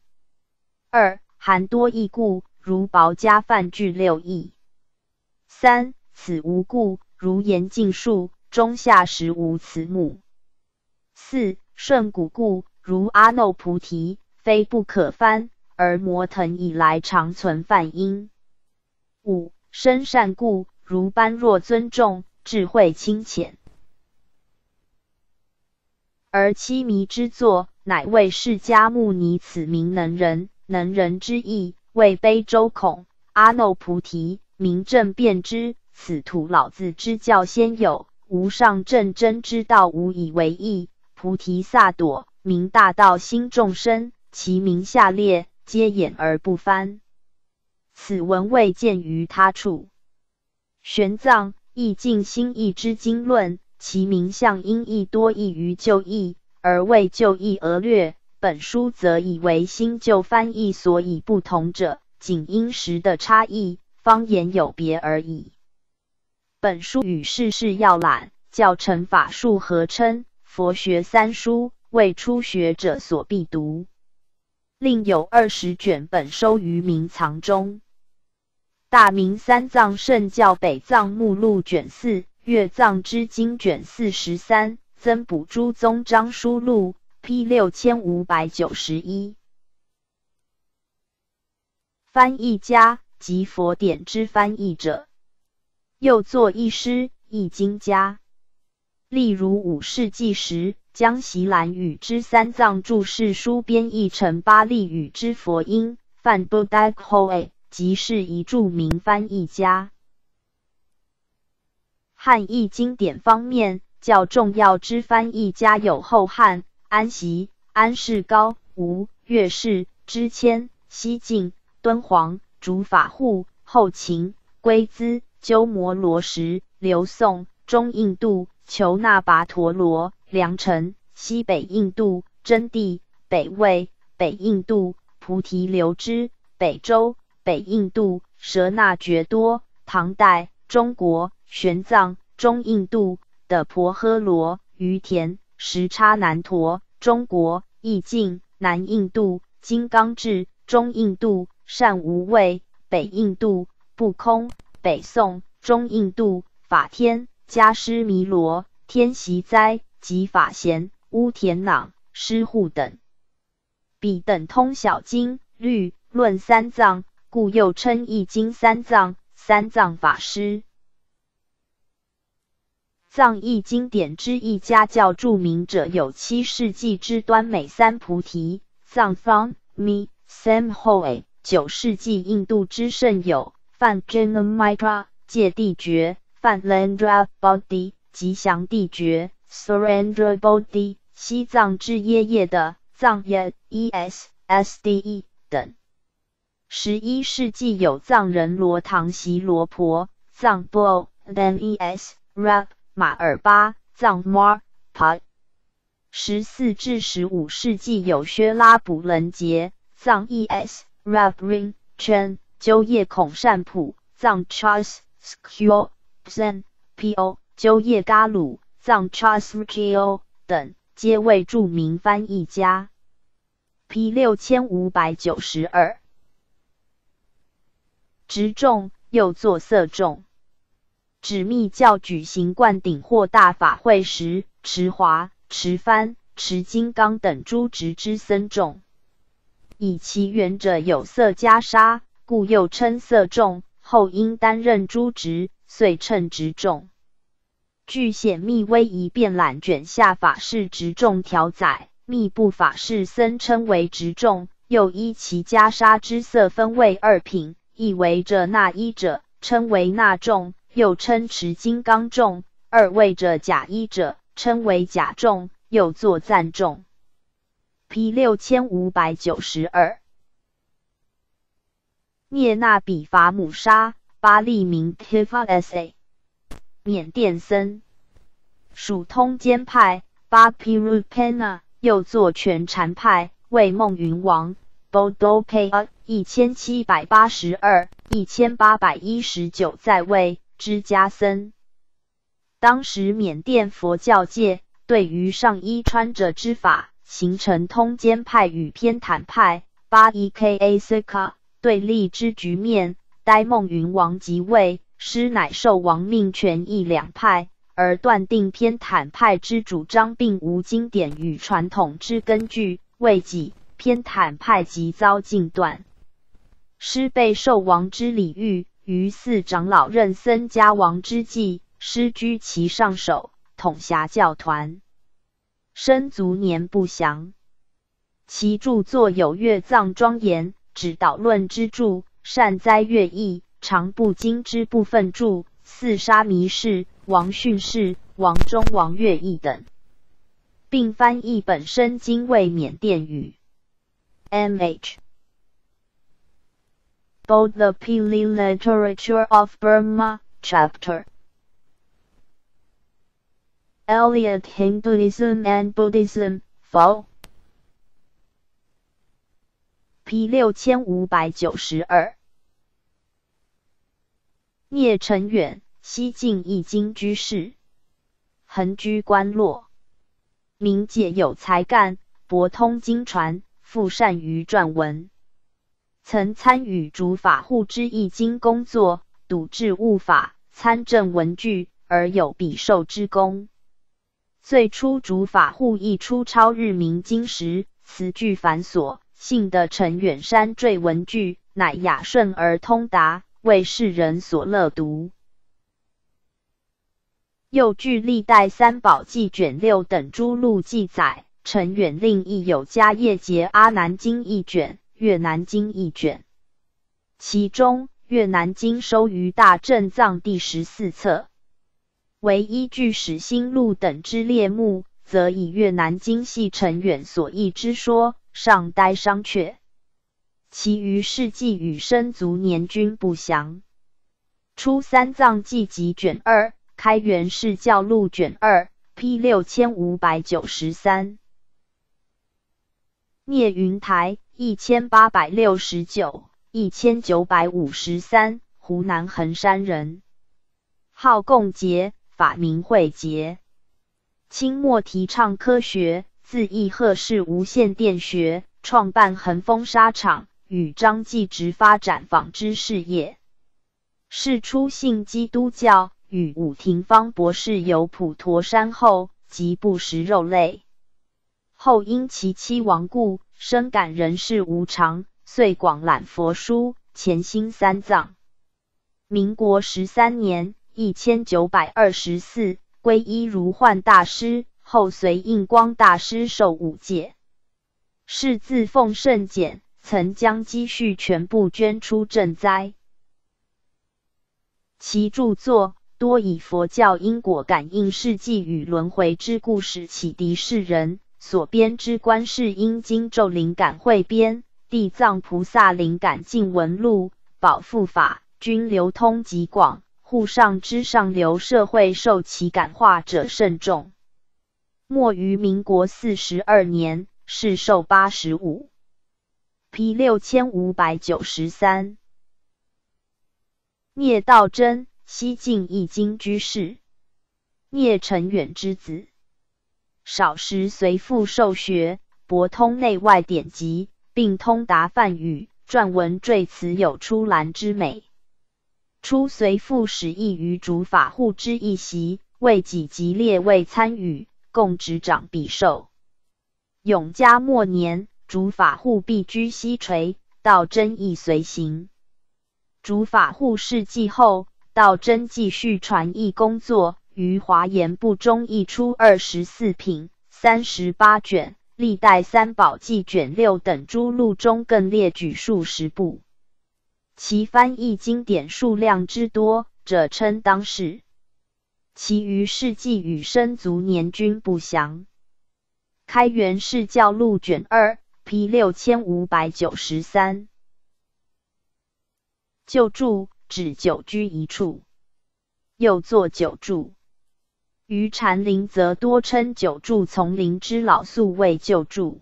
二含多义故，如薄家梵句六义；三此无故，如言尽数中下实无此母；四顺古故。如阿耨菩提，非不可翻，而摩腾以来常存梵音。五生善故，如般若尊重，智慧清浅。而七迷之作，乃为释迦牟尼此名能人，能人之意，为悲周孔阿耨菩提名正辩之。此徒老子之教先有，无上正真之道，无以为意。菩提萨埵。名大道心众生，其名下列，皆掩而不翻。此文未见于他处。玄奘译尽心意之经论，其名相因义多异于旧义，而为旧义而略。本书则以为新旧翻译所以不同者，仅因时的差异，方言有别而已。本书与世事要览、教程法术合称佛学三书。为初学者所必读，另有二十卷本收于明藏中。大明三藏圣教北藏目录卷四，月藏之经卷四十三，增补诸宗章书录 P 六千五百九十一。翻译家及佛典之翻译者，又作一师译经家，例如五世纪时。将习兰语之三藏注释书编译成巴利语之佛音，范布达科埃即是一著名翻译家。汉译经典方面，较重要之翻译家有后汉安习、安世高、吴越氏、支谦、西晋、敦煌、竺法护、后秦、龟兹、鸠摩罗什、刘宋、中印度、求那跋陀罗。良辰，西北印度，真谛，北魏，北印度，菩提流支，北周，北印度，舍那觉多，唐代，中国，玄奘，中印度的婆诃罗，于田，时差难陀，中国，易境，南印度，金刚智，中印度，善无畏，北印度，不空，北宋，中印度，法天，迦湿弥罗，天习哉。及法贤、乌田朗、师护等，彼等通晓经律论三藏，故又称易经三藏、三藏法师。藏译经典之一家教著名者有七世纪之端美三菩提藏方 Mi Sam Hoy，九世纪印度之圣友范 Janamitra 戒地诀范 Landra Body 吉祥地诀。Surrender Body，西藏之耶耶的藏耶 E S S D E 等。十一世纪有藏人罗唐席罗婆藏 Bo Then E S Rap 马尔巴藏 Mar Pa。十四至十五世纪有薛拉卜伦杰藏 E.S. Rabrin Chen 鸠叶孔善普藏 Charles Skule Sen P.O. 鸠叶嘎鲁藏 Charles Rikio 等，皆为著名翻译家。P 六千五百九十二，直众又作色众。指密教举行灌顶或大法会时，持华、持幡、持金刚等诸职之僧众，以其原者有色袈裟，故又称色众。后因担任诸职，遂称职众。据显密威仪变览卷下法事职众条载，密部法事僧称为职众，又依其袈裟之色分为二品，一为着那衣者，称为那众。又称持金刚众，二位者假衣者，称为假众，又作赞众。P 六千五百九十二，聂那比法母沙巴利明 Tifa sa，缅甸僧，属通坚派巴皮鲁潘纳又作全禅派，为梦云王 Bodo Pea 一千七百八十二一千八百一十九在位。之家僧，当时缅甸佛教界对于上衣穿着之法形成通奸派与偏袒派八一 K A C K 对立之局面。呆梦云王即位，师乃受王命权益两派，而断定偏袒派之主张并无经典与传统之根据。未几，偏袒派即遭禁断，师被受王之礼遇。于四长老任僧家王之际，师居其上首，统辖教团，生卒年不详。其著作有《乐藏庄严》《指导论》之著，善哉乐义》《常不经》之部分著，《四沙弥氏》《王训氏》《王中王乐义》等，并翻译本身经为缅甸语。M.H. Both the Pili Literature of Burma, Chapter Elliot Hinduism and Buddhism, Fall P 六千五百九十二，聂成远，西晋易经居士，恒居关落，明解有才干，博通经传，富善于撰文。曾参与主法护之易经工作，笃治物法，参政文具，而有笔授之功。最初主法护译出超日明经时，词句繁琐，幸得陈远山缀文具，乃雅顺而通达，为世人所乐读。又据历代三宝记卷六等诸录记载，陈远另译有迦叶节阿难经一卷。越南经一卷，其中越南经收于大正藏第十四册，唯依据史新录等之列目，则以越南经系陈远所译之说，尚待商榷。其余事迹与生卒年均不详。初三藏记集卷二，开元释教录卷二，P 六千五百九十三，聂云台。一千八百六十九，一千九百五十三，湖南衡山人，号共杰，法名慧杰。清末提倡科学，自义贺氏无线电学，创办恒丰纱厂，与张继直发展纺织事业。是初信基督教，与武廷芳博士游普陀山后，即不食肉类。后因其妻亡故。深感人世无常，遂广览佛书，潜心三藏。民国十三年（一千九百二十四），皈依如幻大师，后随印光大师受五戒。是自奉圣简，曾将积蓄全部捐出赈灾。其著作多以佛教因果感应事迹与轮回之故事启迪世人。所编之《观世音经咒灵感汇编》《地藏菩萨灵感净文录》《宝护法》均流通极广，沪上之上流社会受其感化者甚众。末于民国四十二年，世寿八十五。P 六千五百九十三。聂道真，西晋易经居士，聂成远之子。少时随父受学，博通内外典籍，并通达梵语，撰文缀词有出兰之美。初随父使役于主法护之一席，为己及列位参与，共执掌笔授。永嘉末年，主法护避居西陲，道真亦随行。主法护事继后，道真继续传译工作。于华严部中译出二十四品、三十八卷，历代三宝记卷六等诸录中更列举数十部。其翻译经典数量之多，者称当世。其余事迹与生卒年均不详。开元释教录卷二，P 六千五百九十三。旧住指久居一处，又作久住。于禅林则多称九住丛林之老宿为旧住。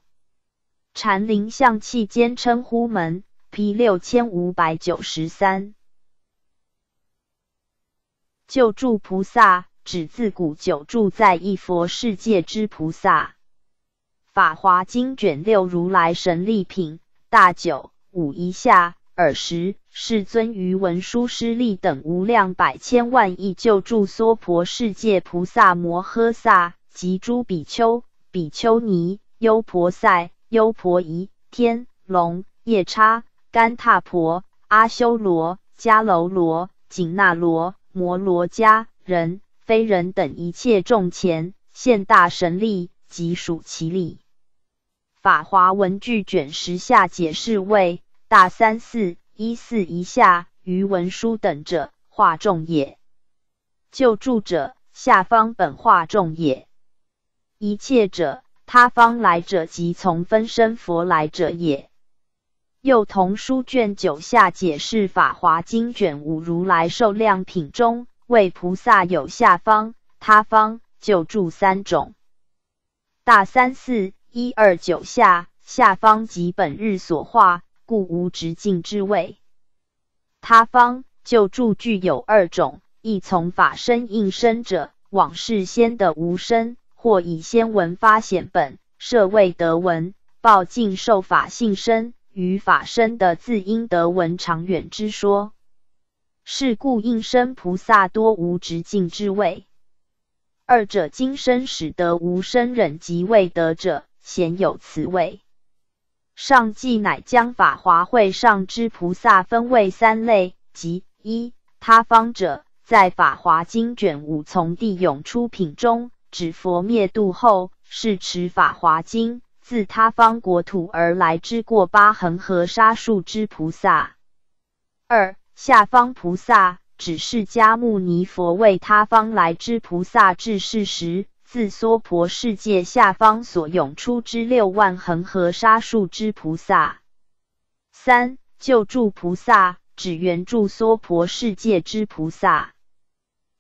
禅林象气间称呼门，P 六千五百九十三。旧住菩萨指自古久住在一佛世界之菩萨。法华经卷六如来神力品大九五一下尔时。世尊于文殊师利等无量百千万亿救助娑婆世界菩萨摩诃萨及诸比丘、比丘尼、优婆塞、优婆夷、天龙、夜叉、干闼婆、阿修罗、迦楼罗、紧那罗、摩罗迦人、非人等一切众前现大神力，及属其力。法华文具卷十下解释为大三四。一四一下于文书等者化众也，救助者下方本化众也，一切者他方来者即从分身佛来者也。又同书卷九下解释法华经卷五如来受量品中为菩萨有下方、他方救助三种，大三四一二九下下方即本日所化。故无直径之谓。他方救助具有二种：一从法身应身者，往事先的无身，或以先闻发显本，设未得闻，报尽受法性身，与法身的自应得闻长远之说。是故应身菩萨多无直径之位。二者今生使得无身忍即未得者，鲜有此位。上记乃将法华会上之菩萨分为三类，即一他方者，在法华经卷五从地涌出品中，指佛灭度后，是持法华经自他方国土而来之过八恒河沙数之菩萨。二下方菩萨，指释迦牟尼佛为他方来之菩萨至世时。自娑婆世界下方所涌出之六万恒河沙数之菩萨。三救助菩萨指援助娑婆世界之菩萨。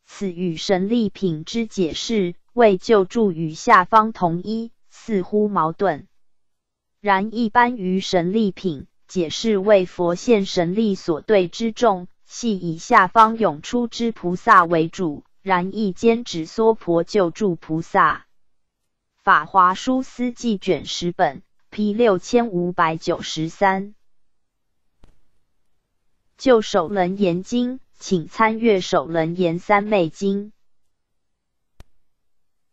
此与神力品之解释为救助与下方同一，似乎矛盾。然一般于神力品解释为佛现神力所对之众，系以下方涌出之菩萨为主。然亦兼指娑婆救助菩萨。法华书思记卷十本，P 六千五百九十三。就首楞严经，请参阅首楞严三昧经。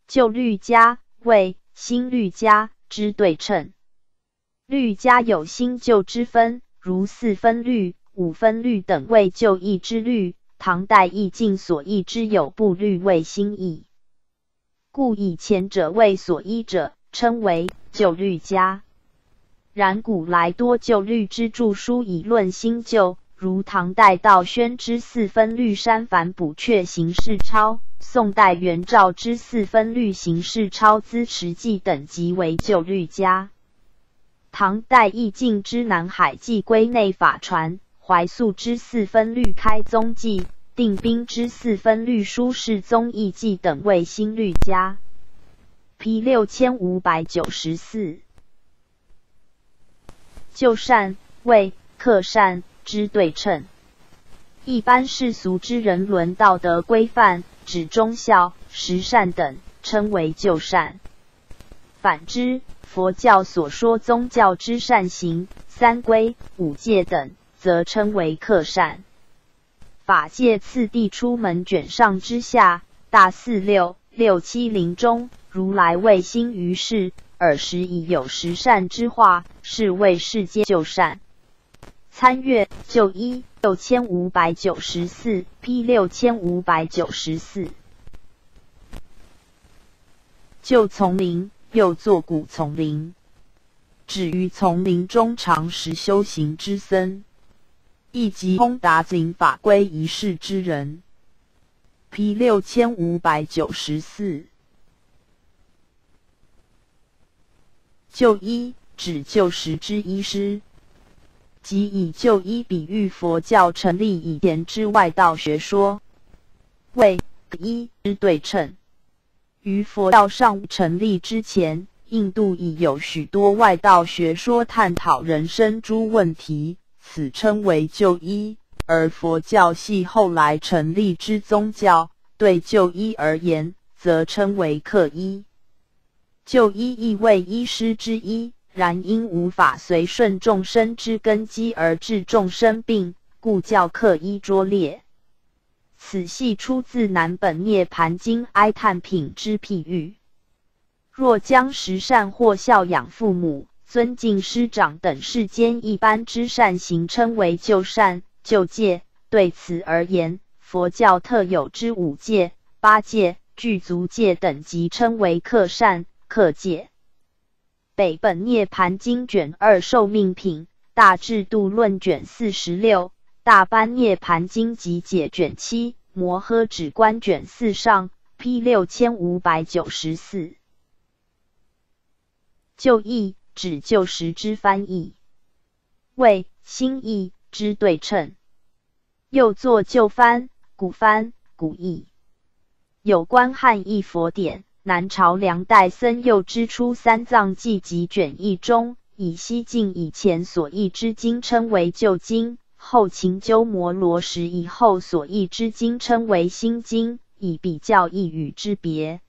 旧律家为新律家之对称。律家有新旧之分，如四分律、五分律等为旧义之律。唐代易经所译之有部律为新译，故以前者为所依者，称为旧律家。然古来多旧律之著书以论新旧，如唐代道宣之四分律删繁补阙形式抄，宋代元照之四分律形式抄资持记等即为旧律家。唐代易经之南海记归内法传。怀素之四分律开宗记，定兵之四分律书世宗义记等为新律家。P 六千五百九十四。就善为克善之对称。一般世俗之人伦道德规范，指忠孝、实善等，称为旧善。反之，佛教所说宗教之善行、三规、五戒等，则称为克善。法界次第出门卷上之下，大四六六七零中，如来未兴于世，尔时已有十善之化，是为世间就善。参阅就一六千五百九十四 P 六千五百九十四。旧丛林，又作古丛林，止于丛林中常时修行之僧，亦即通达经法规仪式之人。P 六千五百九十四。就医指就时之医师。即以就医比喻佛教成立以前之外道学说，为一之对称。于佛教尚未成立之前，印度已有许多外道学说探讨人生诸问题，此称为就医。而佛教系后来成立之宗教，对就医而言，则称为客医。就医亦为医师之一。然因无法随顺众生之根基而治众生病，故教客医拙劣。此系出自南本涅盘经哀叹品之譬喻。若将十善或孝养父母、尊敬师长等世间一般之善行称为救善、救戒，对此而言，佛教特有之五戒、八戒、具足戒等即称为克善、克戒。北本涅盘经卷二寿命品大智度论卷四十六大般涅盘经集解卷七摩诃止观卷四上 P 六千五百九十四就义指旧时之翻译为新义之对称又作旧翻古翻古译有关汉译佛典。南朝梁代僧佑之出三藏记集卷一中，以西晋以前所译之经称为旧经，后秦鸠摩罗什以后所译之经称为新经，以比较译语之别。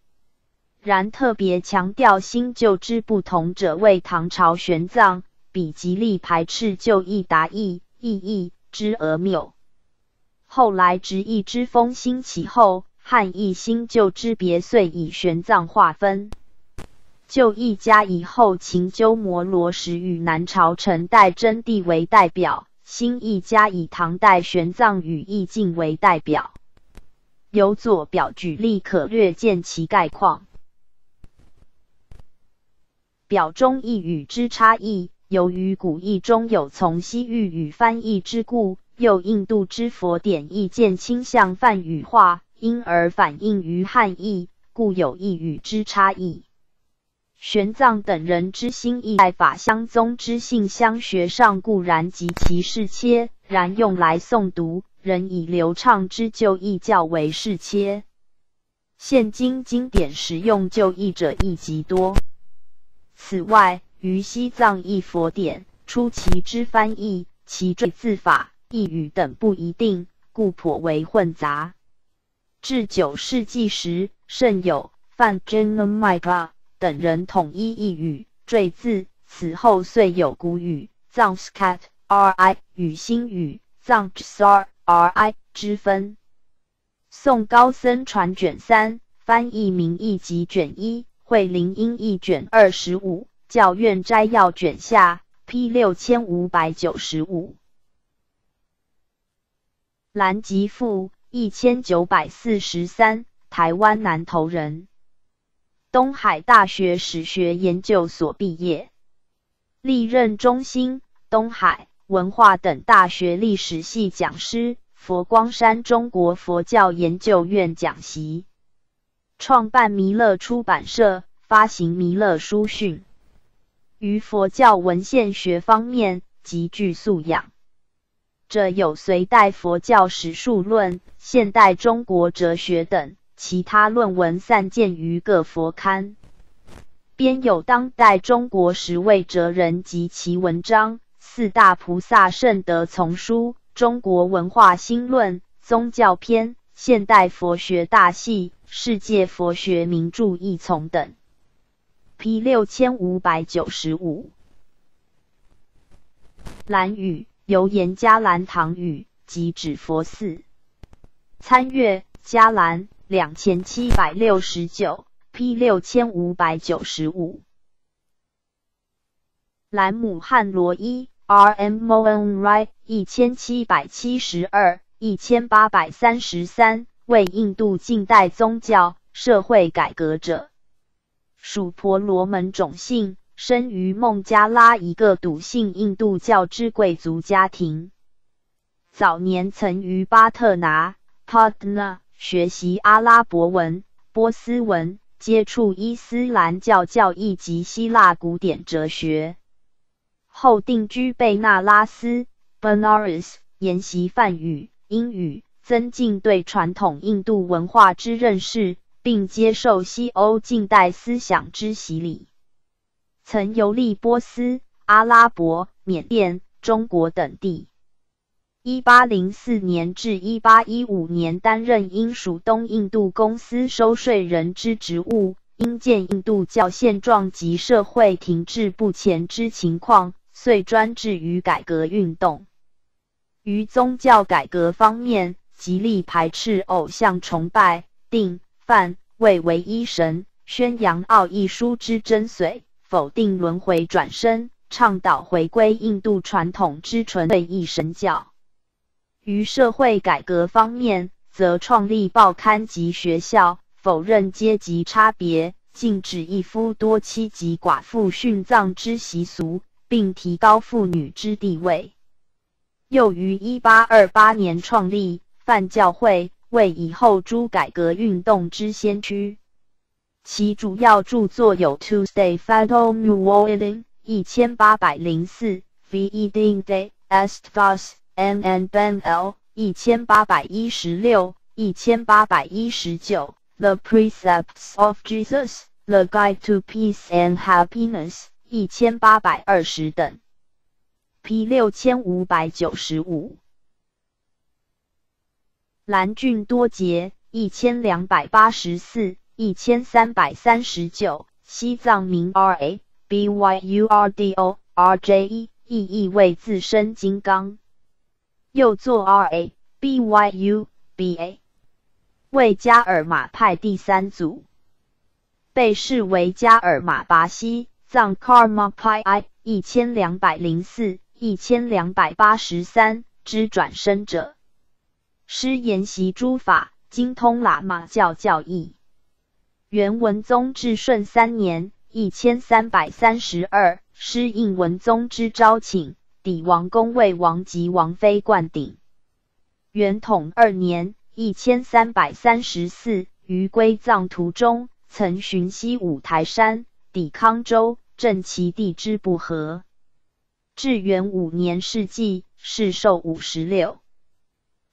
然特别强调新旧之不同者，为唐朝玄奘比极力排斥旧译达意，意义之讹谬。后来直译之风兴起后。汉译新旧之别，遂以玄奘划分。旧译家以后秦鸠摩罗什与南朝陈代真谛为代表，新译家以唐代玄奘与易经为代表。由左表举例可略见其概况。表中译语之差异，由于古译中有从西域语翻译之故，又印度之佛典意见倾向梵语化。因而反映于汉译，故有异语之差异。玄奘等人之心意在法相宗之性相学上固然极其适切，然用来诵读，仍以流畅之旧译较为适切。现今经典实用旧译者亦极多。此外，于西藏译佛典出其之翻译，其缀字法、意语等不一定，故颇为混杂。至九世纪时，甚有范真恩麦克等人统一一语缀字。此后遂有古语藏 skat ri 与新语藏 sar ri 之分。宋高僧传卷三，翻译名义集卷一，慧林音译卷二十五，教院摘要卷下 P 六千五百九十五。兰吉富。一千九百四十三，台湾南投人，东海大学史学研究所毕业，历任中兴、东海、文化等大学历史系讲师，佛光山中国佛教研究院讲席，创办弥勒出版社，发行弥勒书讯，于佛教文献学方面极具素养。这有隋代佛教史数论、现代中国哲学等其他论文散见于各佛刊。编有当代中国十位哲人及其文章，四大菩萨圣德丛书，中国文化新论，宗教篇，现代佛学大系，世界佛学名著译丛等。P 六千五百九十五。兰语由严家兰堂语，即指佛寺。参阅嘉兰两千七百六十九。P 六千五百九十五，兰姆汉罗伊 R M Moen Rai 一千七百七十二一千八百三十三，为印度近代宗教社会改革者，属婆罗门种姓，生于孟加拉一个笃信印度教之贵族家庭。早年曾于巴特拿 Patna 学习阿拉伯文、波斯文。接触伊斯兰教教义及希腊古典哲学，后定居贝纳拉斯 （Benares），研习梵语、英语，增进对传统印度文化之认识，并接受西欧近代思想之洗礼。曾游历波斯、阿拉伯、缅甸、中国等地。一八零四年至一八一五年，担任英属东印度公司收税人之职务。因见印度教现状及社会停滞不前之情况，遂专志于改革运动。于宗教改革方面，极力排斥偶像崇拜，定范为唯一神，宣扬奥义书之真髓，否定轮回转生，倡导回归印度传统之纯粹一神教。于社会改革方面，则创立报刊及学校，否认阶级差别，禁止一夫多妻及寡妇殉葬之习俗，并提高妇女之地位。又于1828年创立范教会，为以后诸改革运动之先驱。其主要著作有《Tuesday Fatal New Orleans》1804，《Feeding the Estvas》。M N Ben L 一千八百一十六、一千八百一十九，The Precepts of Jesus，The Guide to Peace and Happiness 一千八百二十等，P 六千五百九十五，蓝俊多杰一千两百八十四、一千三百三十九，西藏名 R A B Y U R D O R J E，意义为自身金刚。又作 R A B Y U B A，为加尔马派第三组，被视为加尔马巴西藏 Karma Pi I 一千两百零四一千两百八十三之转生者，师研习诸法，精通喇嘛教教义。元文宗至顺三年一千三百三十二，师应文宗之招请。抵王宫为王及王妃灌顶。元统二年（一千三百三十四），于归藏途中，曾寻西五台山，抵康州，镇其地之不和。至元五年世纪，世寿五十六。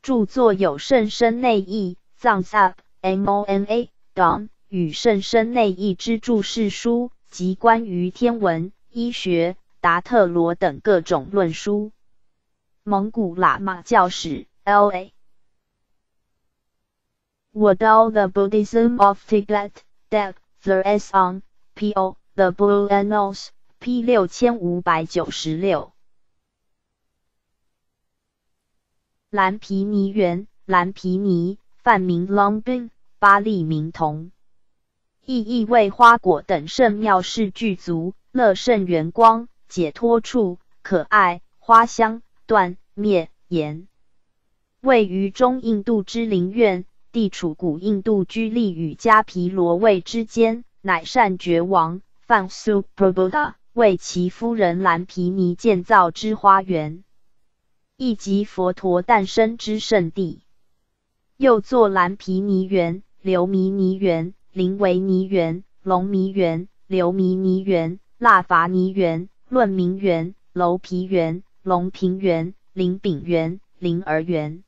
著作有《圣身内义》藏 up mona dom 与《圣身内义》之注释书及关于天文医学。达特罗等各种论书。蒙古喇嘛教史 L.A. What all the Buddhism of Tibet that there is on P.O. The Blue Annals P 六千五百九十六。蓝皮尼园，蓝皮尼，梵名 Longbin，巴利名童，意意为花果等圣庙式具足，乐圣圆光。解脱处，可爱花香，断灭言。位于中印度之林苑，地处古印度居利与迦毗罗卫之间，乃善觉王范苏婆波达为其夫人蓝皮尼建造之花园，亦即佛陀诞生之圣地。又作蓝毗尼园、流弥尼园、灵维尼园、龙弥园、流弥尼园、腊伐尼园。论明园、楼皮园、龙平园、灵炳园、灵儿园。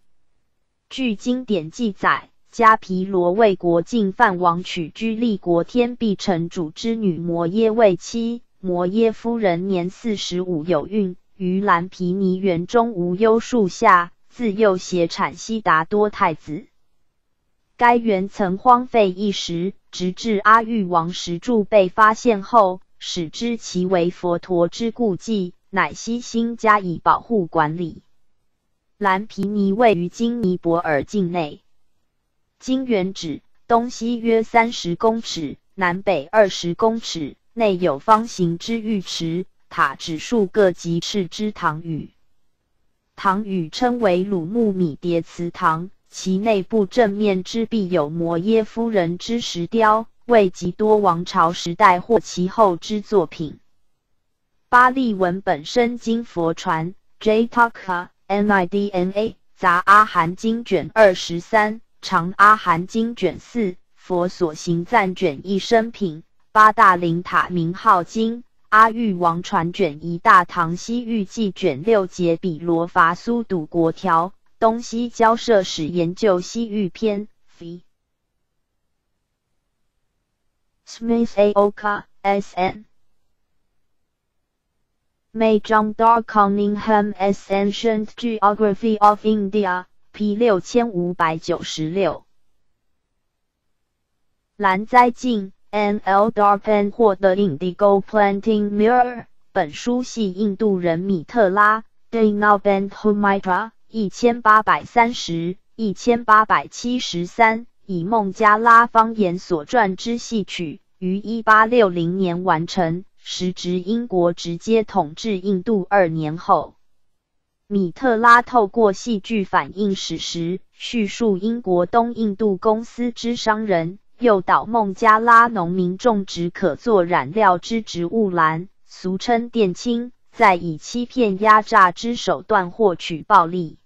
据经典记载，迦毗罗卫国净饭王娶居利国天臂城主之女摩耶为妻。摩耶夫人年四十五有孕，于蓝毗尼园中无忧树下，自幼携产悉达多太子。该园曾荒废一时，直至阿育王石柱被发现后，始知其为佛陀之故迹，乃悉心加以保护管理。蓝毗尼位于今尼泊尔境内，经园址东西约三十公尺，南北二十公尺，内有方形之浴池，塔指数各及尺之堂宇。堂宇称为鲁木米迭祠堂。其内部正面之壁有摩耶夫人之石雕，为极多王朝时代或其后之作品。巴利文本身经佛传，Jataka Nidna 杂阿含经卷二十三，长阿含经卷四，佛所行赞卷一生品，八大灵塔名号经，阿育王传卷一，大唐西域记卷六，节比罗伐苏堵国条。东西交涉史研究西域篇，v. Smith A. Oka S. N. May John Dar Cunningham S. Ancient Geography of India P. 六千五百九十六。蓝栽镜 N. L. Darpan 获得 Indigo Planting Mirror。本书系印度人米特拉 Dina Ben Humitra。一千八百三十，一千八百七十三，以孟加拉方言所撰之戏曲，于一八六零年完成，时值英国直接统治印度二年后。米特拉透过戏剧反映史实，叙述英国东印度公司之商人诱导孟加拉农民种植可做染料之植物蓝，俗称靛青。再以欺骗、压榨之手段获取暴利，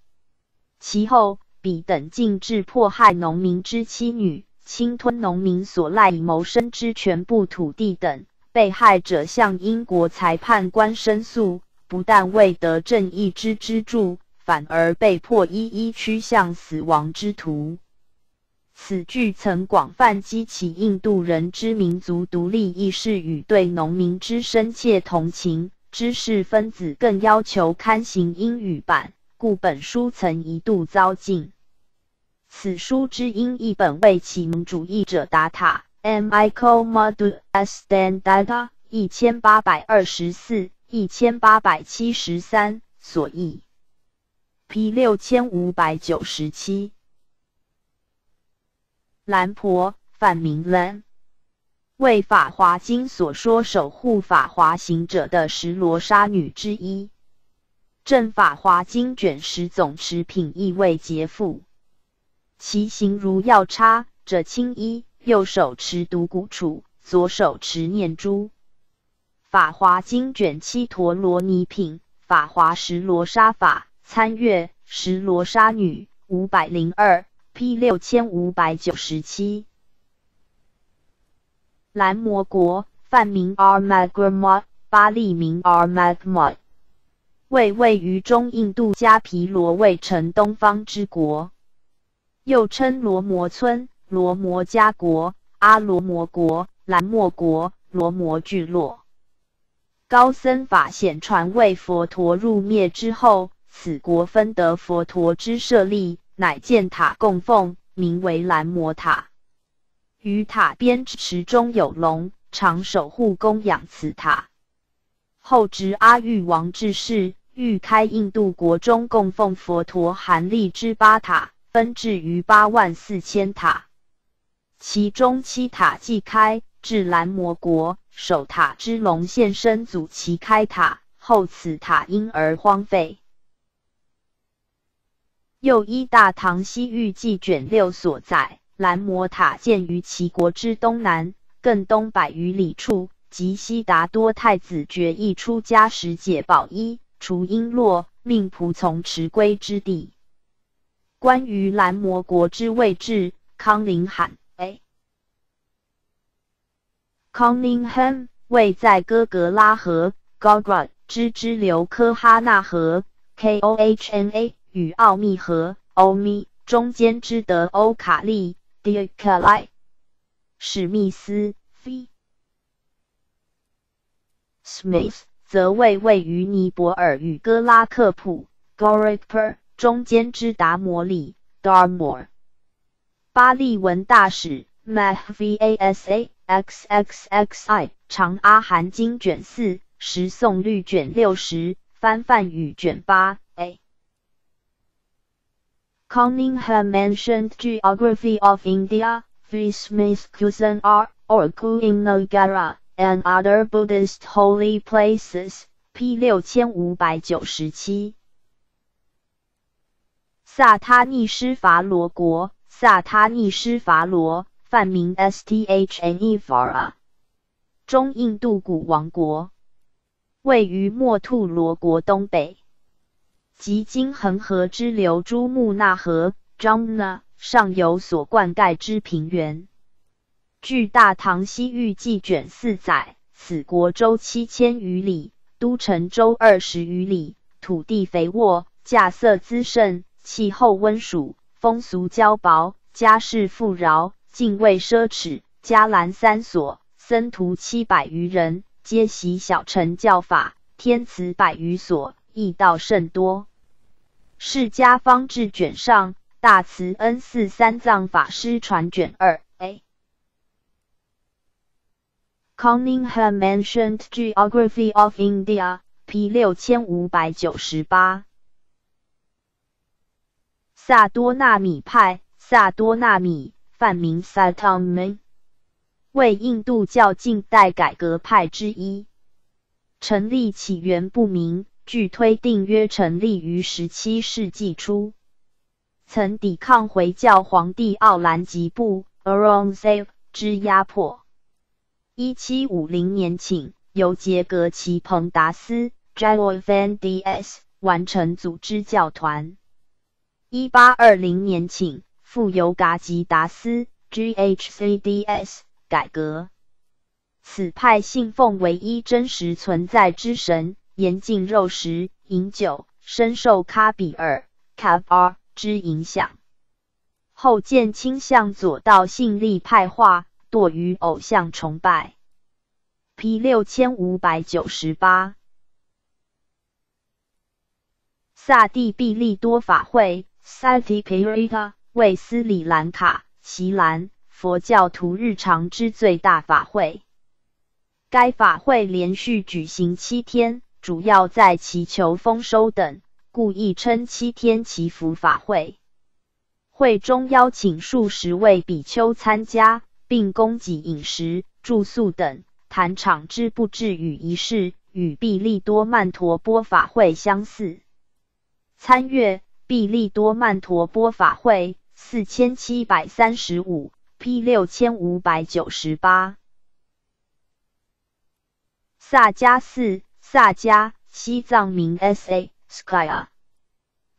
其后彼等禁制迫害农民之妻女，侵吞农民所赖以谋生之全部土地等。被害者向英国裁判官申诉，不但未得正义之支柱，反而被迫一一趋向死亡之途。此剧曾广泛激起印度人之民族独立意识与对农民之深切同情。知识分子更要求刊行英语版，故本书曾一度遭禁。此书之英译本为启蒙主义者达塔 （Michael Madu S. Dandada） 一千八百二十四、一千八百七十三所译，P 六千五百九十七。兰婆，梵名兰。为《法华经》所说守护法华行者的十罗刹女之一，《正法华经》卷十总持品亦为劫富，其形如药叉，者青衣，右手持独骨杵，左手持念珠。《法华经》卷七陀罗尼品，《法华十罗刹法》参阅十罗刹女五百零二，P 六千五百九十七。蓝摩国，梵名 a r m a g r m a 巴利名 Armagma，为位于中印度迦毗罗卫城东方之国，又称罗摩村、罗摩迦国、阿罗摩国、蓝摩国、罗摩聚落。高僧法显传为佛陀入灭之后，此国分得佛陀之舍利，乃建塔供奉，名为蓝摩塔。于塔边池中有龙，常守护供养此塔。后值阿育王治世，欲开印度国中供奉佛陀含力之八塔，分置于八万四千塔，其中七塔即开，至蓝摩国，守塔之龙现身阻其开塔，后此塔因而荒废。又依《大唐西域记》卷六所载。蓝摩塔建于齐国之东南，更东百余里处，即悉达多太子决意出家时解宝衣，除璎珞，命仆从持归之地。关于蓝摩国之位置，康宁罕 A. Cunningham 位在哥格拉河 （Gogra） 之支流科哈纳河 （Kohna） 与奥密河 （Omi） 中间之德欧卡利。d i k a l i 史密斯 Smith 则位位于尼泊尔与哥拉克普 Gorakhpur 中间之达摩里 Darmor。巴利文大使 Mahvasa XXXI 长阿含经卷四，十诵律卷六十，翻梵语卷八。Cunningham mentioned Geography of India, V. Smith Kusan R. or Kuinagara. and other Buddhist holy places. P 六千五百九十七。萨他尼施伐罗国，萨他尼施伐罗，梵名 Sthanefara，中印度古王国，位于墨吐罗国东北，即今恒河之流珠穆纳河 （Jamuna） 上游所灌溉之平原。据《大唐西域记》卷四载，此国周七千余里，都城周二十余里，土地肥沃，稼穑滋盛，气候温暑，风俗骄薄，家世富饶，敬畏奢侈，伽蓝三所，僧徒七百余人，皆习小乘教法，天祠百余所，异道甚多。释迦方志卷上，大慈恩寺三藏法师传卷二 A。Cunningham mentioned Geography of India, p. 六千五百九十八。萨多纳米派，萨多纳米，泛名 Satami，为印度教近代改革派之一，成立起源不明，据推定约成立于十七世纪初，曾抵抗回教皇帝奥兰吉布 Aurangzeb 之压迫。一七五零年请由杰格奇彭达斯 （Jaloi Van D.S.） 完成组织教团。一八二零年请复由嘎吉达斯 （G.H.C.D.S.） 改革。此派信奉唯一真实存在之神，严禁肉食、饮酒，深受卡比尔 （Kabr） 之影响。后渐倾向左道信力派化。堕于偶像崇拜。P 六千五百九十八。萨蒂毕利多法会 （Satipirita） 为斯里兰卡锡兰佛教徒日常之最大法会。该法会连续举行七天，主要在祈求丰收等，故意称七天祈福法会。会中邀请数十位比丘参加。并供给饮食、住宿等，谈场之布置与仪式，与毕利多曼陀波法会相似。参阅毕利多曼陀波法会四千七百三十五，P 六千五百九十八。萨迦寺，萨迦，西藏名 S.A. Skya，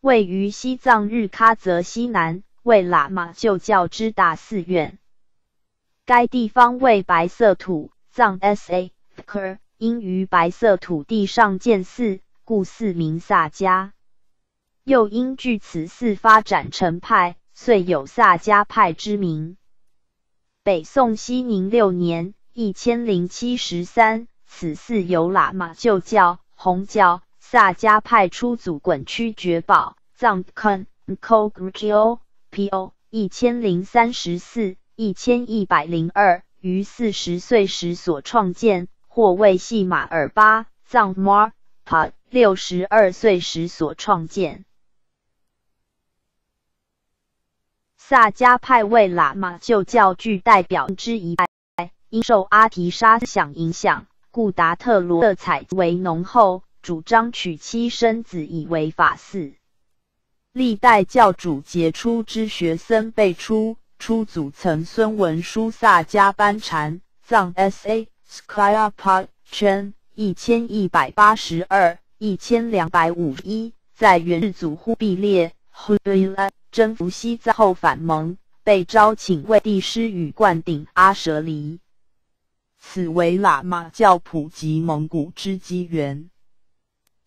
位于西藏日喀则西南，为喇嘛旧教之大寺院。该地方为白色土藏 S.A. Ker，因于白色土地上建寺，故寺名萨迦。又因据此寺发展成派，遂有萨迦派之名。北宋熙宁六年（一千零七十三），此寺由喇嘛旧教、红教、萨迦派出祖滚区绝宝藏 Kun Kogyo Po 一千零三十四。一千一百零二于四十岁时所创建，或为系马尔巴藏 Mar Pa 六十二岁时所创建。萨迦派为喇嘛旧教具代表之一派，因受阿提沙思想影响，故达特罗的彩为浓厚，主张娶妻生子以为法寺。历代教主杰出之学僧辈出。初祖曾孙文殊萨迦班禅藏 S.A. Skyapa Chen 一千一百八十二一千两百五一，在元世祖忽必烈征服西藏后反蒙，被招请为帝师与灌顶阿舍离，此为喇嘛教普及蒙古之机缘。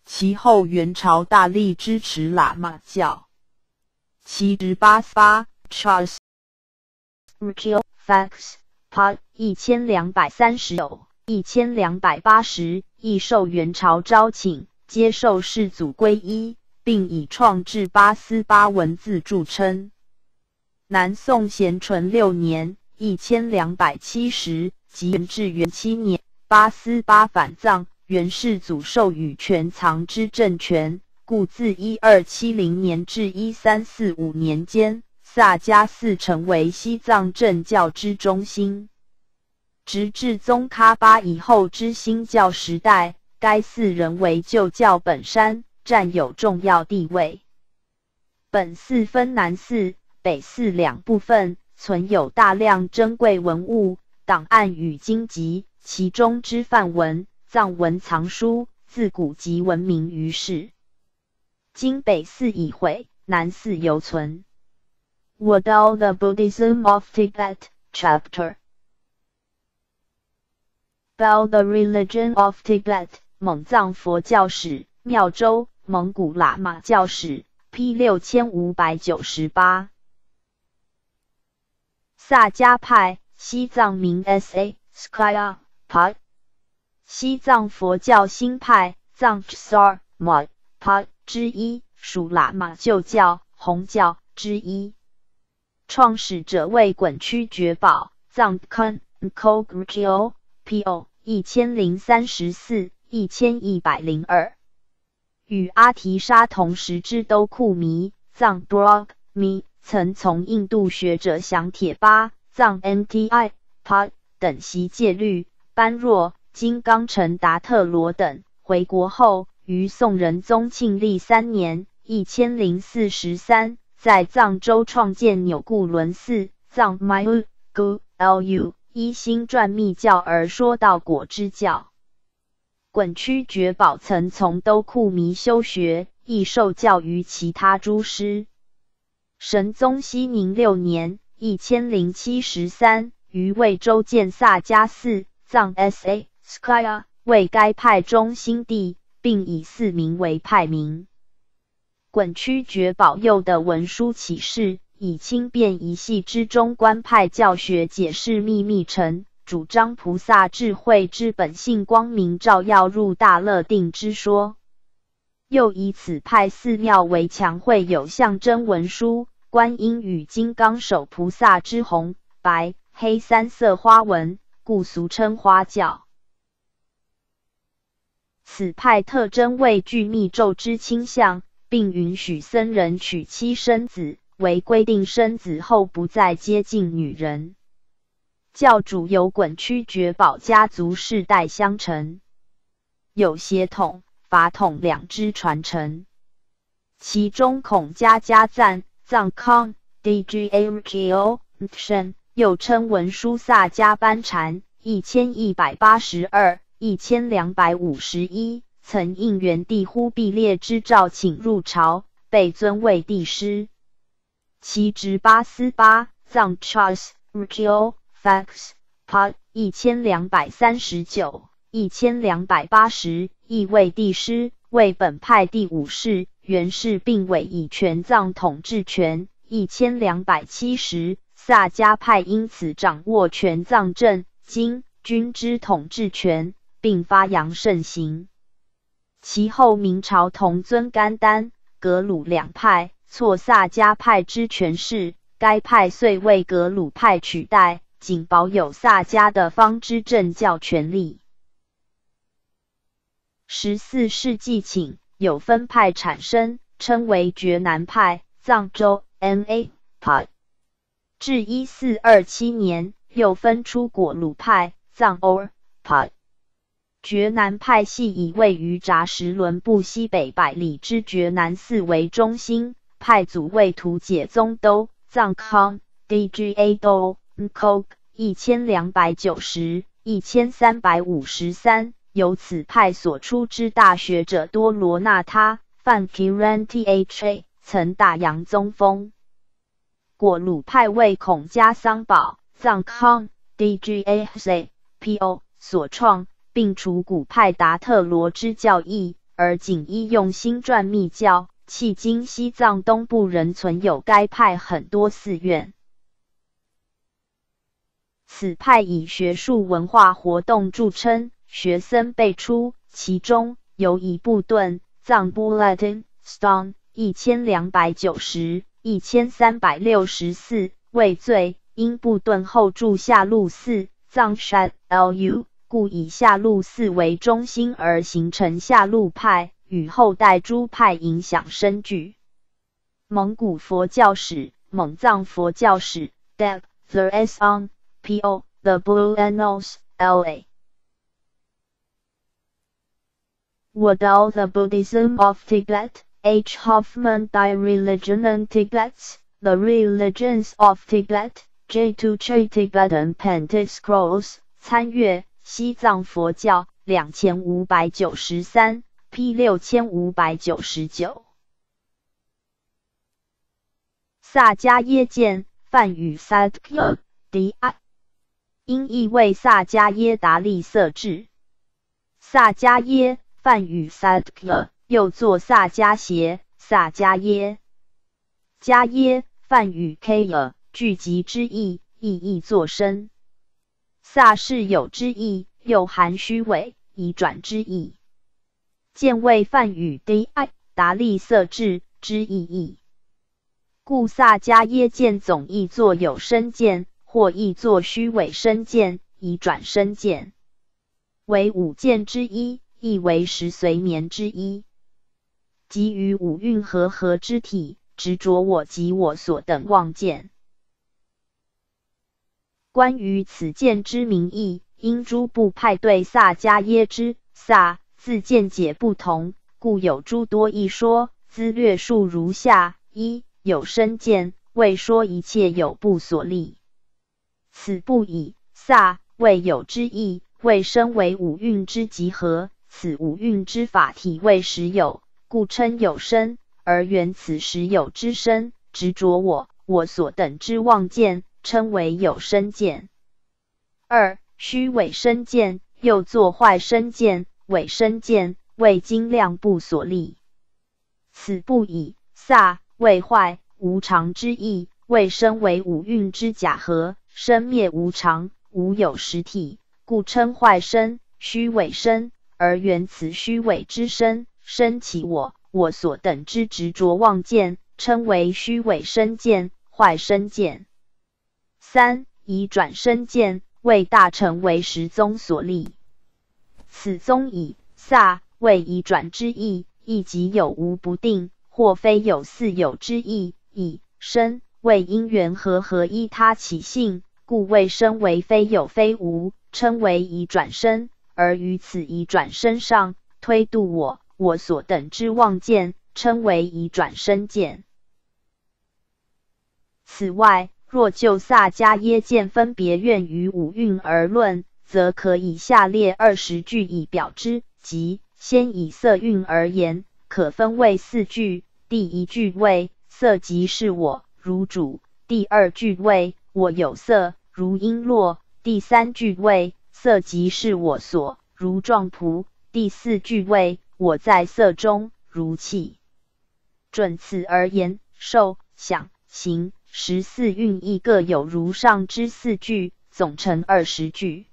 其后元朝大力支持喇嘛教，其十八发 Charles。Fax Part 一千两百三十九、一千两百八十，亦受元朝招请，接受世祖皈依，并以创制八思巴文字著称。南宋咸淳六年（一千两百七十）即元至元七年，八思巴反藏，元世祖授予全藏之政权，故自一二七零年至一三四五年间，萨迦寺成为西藏政教之中心。直至宗喀巴以后之新教时代，该寺仍为旧教本山，占有重要地位。本寺分南寺。北寺两部分存有大量珍贵文物、档案与经籍，其中之梵文、藏文藏书自古即闻名于世。今北寺已毁，南寺犹存。What all the Buddhism of Tibet Chapter About the religion of Tibet 蒙藏佛教史妙州蒙古喇嘛教史 P 六千五百九十八。萨迦派，西藏名 S.A. Skya Pat，西藏佛教新派藏 Sar Ma Pat 之一，属喇嘛旧教红教之一。创始者为滚曲觉宝藏 Kun Kogyo Po 一千零三十四一千一百零二，与阿提沙同时之都库迷藏 Drog Mi。曾从印度学者降铁巴藏 Nti Pa 等习戒律，般若金刚城达特罗等回国后，于宋仁宗庆历三年（一千零四十三）在藏州创建钮固伦寺藏 Myu Gu Lu，一心传密教而说道果之教。滚曲觉宝曾从都库弥修学，亦受教于其他诸师。神宗熙宁六年（一千零七十三），于魏州建萨迦寺藏 S.A. Skya 为该派中心地，并以寺名为派名。滚曲觉保佑的文书启示，以轻便一系之中观派教学解释秘密成，主张菩萨智慧之本性光明照耀入大乐定之说。又以此派寺庙为强会有象征文书。观音与金刚手菩萨之红、白、黑三色花纹，故俗称花教。此派特征为具密咒之倾向，并允许僧人娶妻生子，为规定生子后不再接近女人。教主由滚曲觉宝家族世代相承，有血统、法统两支传承，其中孔家家赞。藏康 Dgao Nshen，又称文殊萨迦班禅，一千一百八十二、一千两百五十一，曾应元帝忽必烈之召请入朝，被尊为帝师。其侄八思巴藏 Charles Rkyo Fax Part 一千两百三十九、一千两百八十，亦为帝师，为本派第五世。元氏并委以全藏统治权，一千两百七十，萨迦派因此掌握全藏政经军之统治权，并发扬盛行。其后明朝同尊甘丹、格鲁两派，挫萨迦派之权势，该派遂为格鲁派取代，仅保有萨迦的方之政教权力。十四世纪请。有分派产生，称为觉南派。藏州 M.A. 派至一四二七年，又分出果鲁派。藏欧派觉南派系以位于扎什伦布西北百里之觉南寺为中心，派祖为图解宗都藏康 D.G.A. 都 Nkog 一千两百九十一千三百五十三。由此派所出之大学者多罗那他、范提兰 Tha 曾大扬宗风。果鲁派为孔家桑宝藏康 Dgaz Po 所创，并除古派达特罗之教义，而仅依用新传密教。迄今西藏东部仍存有该派很多寺院。此派以学术文化活动著称，学僧辈出，其中有一部顿藏布勒丁 Stone 一千两百九十、一千三百六十四畏罪，因布顿后住下路寺藏沙 Lu，故以下路寺为中心而形成下路派，与后代诸派影响深具。蒙古佛教史、蒙藏佛教史 Deb The S on P.O. The Blue Annals L.A. Wadal The Buddhism of Tibet H. Hoffman Die Religion and Tibets, The Religions of Tibet J. J. Tibetan Painted Scrolls 参阅西藏佛教两千五百九十三 P 六千五百九十九萨迦耶见梵语 Sadhya D I 音译为萨迦耶达利色智，萨迦耶梵语 Sadka，又作萨迦邪、萨迦耶、迦耶梵语 Kya，聚集之意，意译作身。萨是有之意，又含虚伪，以转之意。见为梵语 D I 达利色智之意义，故萨迦耶见总译作有身见。或译作虚伪身见，以转身见，为五见之一，亦为十随眠之一。即于五蕴和合之体，执着我及我所等妄见。关于此见之名义，因诸部派对萨迦耶之萨字见解不同，故有诸多一说。资略述如下：一有身见，未说一切有部所立。此不以萨为有之意，为身为五蕴之集合。此五蕴之法体为实有，故称有身。而缘此实有之身，执着我我所等之妄见，称为有身见。二虚伪身见，又作坏身见、伪身见，为精量部所立。此不以萨为坏无常之意，为身为五蕴之假合。生灭无常，无有实体，故称坏身、虚伪身。而原此虚伪之身，生起我、我所等之执着妄见，称为虚伪身见、坏身见。三以转身见为大乘为实宗所立，此宗以萨为以转之意，亦即有无不定，或非有似有之意。以身。为因缘和合依他起性，故谓身为非有非无，称为以转身。而于此以转身上推度我我所等之望见，称为以转身见。此外，若就萨迦耶见分别愿于五蕴而论，则可以下列二十句以表之。即先以色蕴而言，可分为四句。第一句为色即是我。如主，第二句为我有色，如璎珞；第三句为色即是我所，如状仆；第四句为我在色中，如气。准此而言，受、想、行十四蕴意各有如上之四句，总成二十句。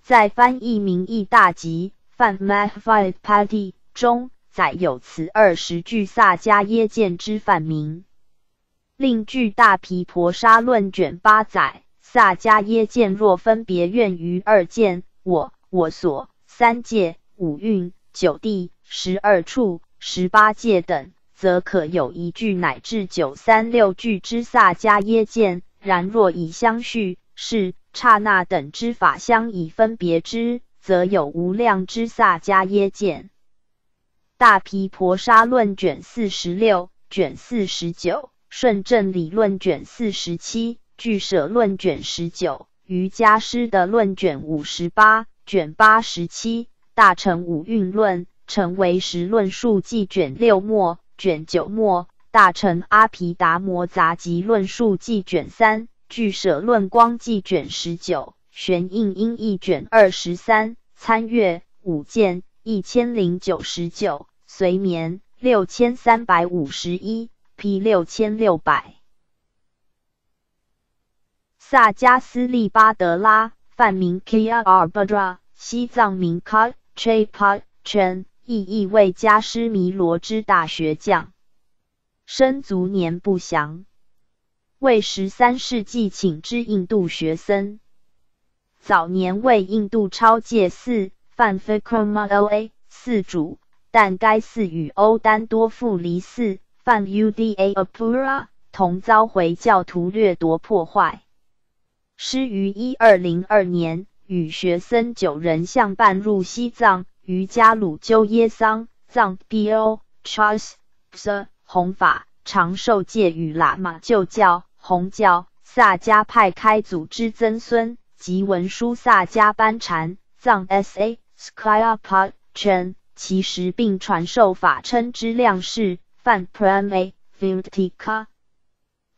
在翻译名义大集《范 Mahfid Padi》中，载有此二十句萨迦耶见之梵名。另据《大毗婆沙论》卷八载，萨迦耶见若分别愿于二见、我、我所、三界、五蕴、九地、十二处、十八界等，则可有一句乃至九三六句之萨迦耶见。然若以相续、是、刹那等之法相以分别之，则有无量之萨迦耶见。《大毗婆沙论》卷四十六、卷四十九。顺正理论卷四十七，俱舍论卷十九，瑜伽师的论卷五十八，卷八十七，大乘五蕴论，成为实论述记卷六末，卷九末，大乘阿毗达摩杂集论述记卷三，俱舍论光记卷十九，玄印音译卷二十三，参阅五件一千零九十九，随眠六千三百五十一。P 六千六百萨加斯利巴德拉，梵名 Kya Arbadra，西藏名 Ka Chapa Chen，意译为加施弥罗之大学将。生卒年不详，为十三世纪请之印度学僧。早年为印度超界寺范 Fikrama 寺主，但该寺与欧丹多富离寺范 Uda Apura 同遭回教徒掠夺破坏。师于一二零二年与学僧九人相伴入西藏，于加鲁鸠耶桑藏 B. O. Charsa 弘法长寿戒与喇嘛旧教红教萨迦派开祖之曾孙。及文殊萨迦班禅藏 S.A. Skyapa Chen，其实并传授法称之量士范 Prame Virtika。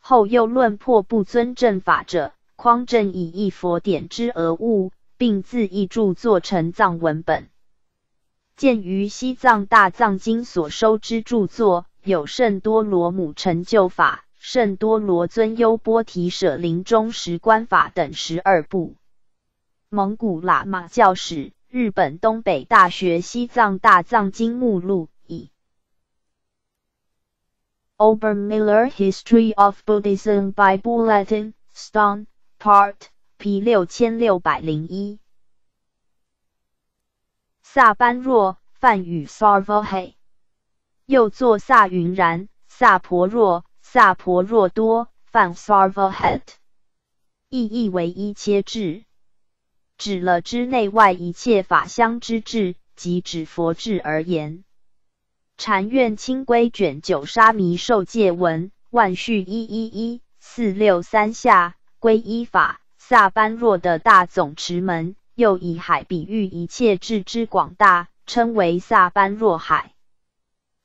后又论破不尊正法者，匡正以一佛典之讹误，并自译著作成藏文本。鉴于西藏大藏经所收之著作有圣多罗母成就法。圣多罗尊优波提舍林中十观法等十二部，蒙古喇嘛教史，日本东北大学西藏大藏经目录以 Obermiller History of Buddhism Bible Latin Stone Part P 六千六百零一，萨般若梵语 Sarvahe，又作萨云然萨婆若。萨婆若多，梵 Sarvahat，意义为一切智，指了之内外一切法相之智，即指佛智而言。禅院清规卷九沙弥受戒文万续一一一四六三下归依法萨般若的大总持门，又以海比喻一切智之广大，称为萨般若海。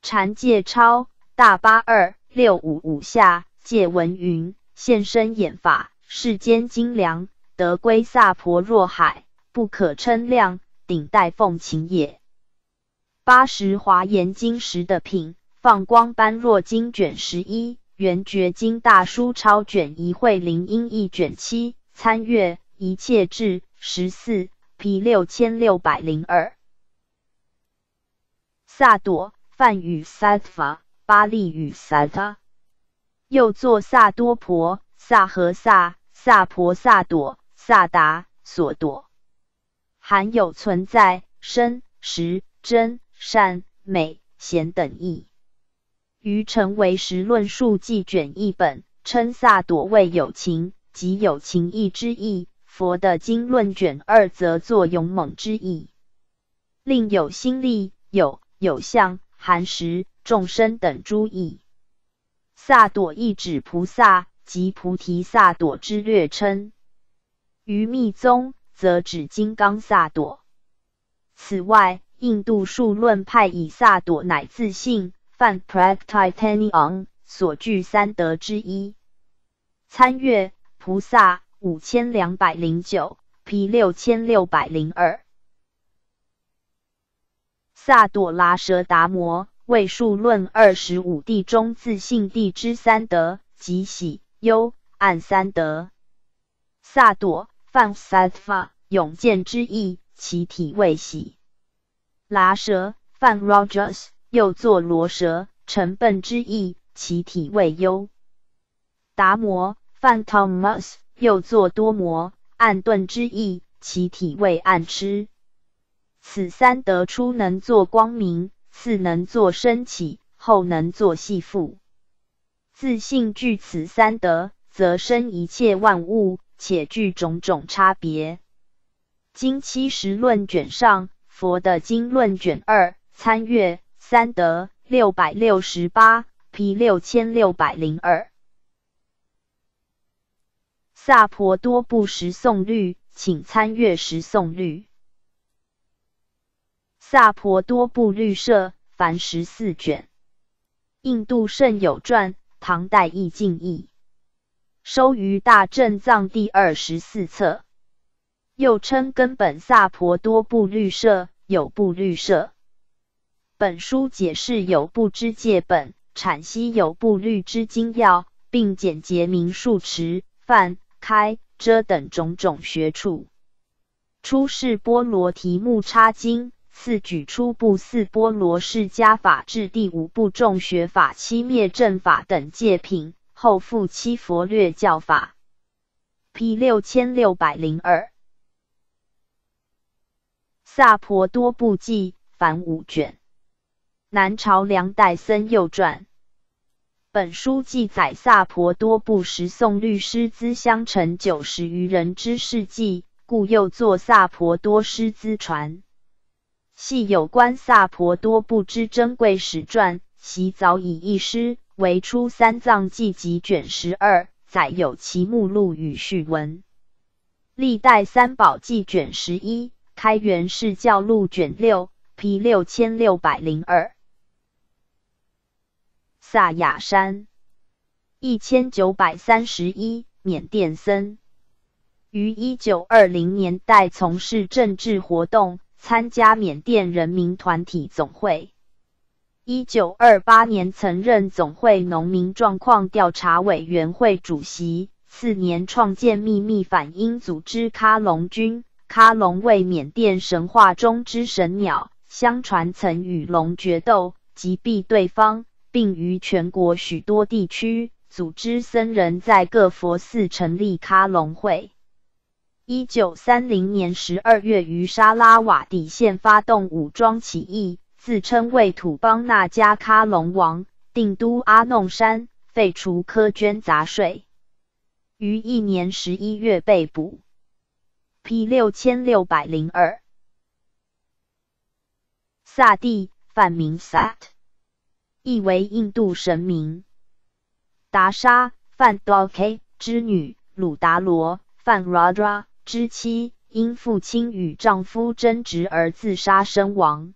禅戒抄大八二。六五五下借文云现身演法，世间精良，得归萨婆若海，不可称量，顶戴奉请也。八十华严经十的品，放光般若经卷十一，圆觉经大书抄卷一，会灵音一卷七，参阅一切志十四 P 六千六百零二。萨朵梵语 satva。巴利与萨他，又作萨多婆、萨和萨、萨婆、萨朵、萨达、所朵，含有存在、生、实、真、善、美、贤等义。于成为实论述记卷一本，称萨朵为有情，即有情义之意。佛的经论卷二则作勇猛之意，另有心力、有有相、含实。众生等诸义，萨朵意指菩萨及菩提萨朵之略称。于密宗则指金刚萨朵。此外，印度数论派以萨朵乃自性犯 Praktitanion 所具三德之一。参阅菩萨五千两百零九 P 六千六百零二。萨朵拉舍达摩。为数论二十五地中自信地之三德，即喜、忧、暗三德。萨朵梵 Sattva 永见之意，其体为喜。拉蛇梵 Rajas 又作罗蛇，沉笨之意，其体为忧。达摩梵 Thomas 又作多摩，暗钝之意，其体为暗痴。此三德初能作光明。次能作升起，后能作系复。自信具此三德，则生一切万物，且具种种差别。经七十论卷上，佛的经论卷二，参阅三德六百六十八 P 六千六百零二。萨婆多部十诵律，请参阅十诵律。萨婆多部律社，凡十四卷。印度圣有传，唐代译晋译，收于大正藏第二十四册。又称根本萨婆多部律社、有部律社。本书解释有部之戒本，阐析有部律之精要，并简洁明述持、范、开、遮等种种学处。初是波罗提木叉经，次举初部四波罗释迦法至第五部众学法、七灭正法等戒品，后复七佛略教法。P 六千六百零二。萨婆多部记，凡五卷。南朝梁代僧右传。本书记载萨婆多部十宋律师资相乘九十余人之事迹，故又作萨婆多师资传。系有关萨婆多部之珍贵史传，其早已一师，为出三藏记集卷十二，载有其目录与序文。历代三宝记卷十一。开元释教录卷六，P 六千六百零二。萨雅山，一千九百三十一，缅甸僧，于一九二零年代从事政治活动，参加缅甸人民团体总会。一九二八年曾任总会农民状况调查委员会主席，次年创建秘密反英组织喀龙军。喀龙为缅甸神话中之神鸟，相传曾与龙决斗，击毙对方，并于全国许多地区组织僧人在各佛寺成立喀隆会。一九三零年十二月，于沙拉瓦底县发动武装起义，自称为土邦那加喀隆王，定都阿弄山，废除苛捐杂税，于一年十一月被捕。P 六千六百零二，萨蒂，梵名 Sat，意为印度神明。达沙，梵 Dok 之女，鲁达罗，范 Radra 之妻，因父亲与丈夫争执而自杀身亡。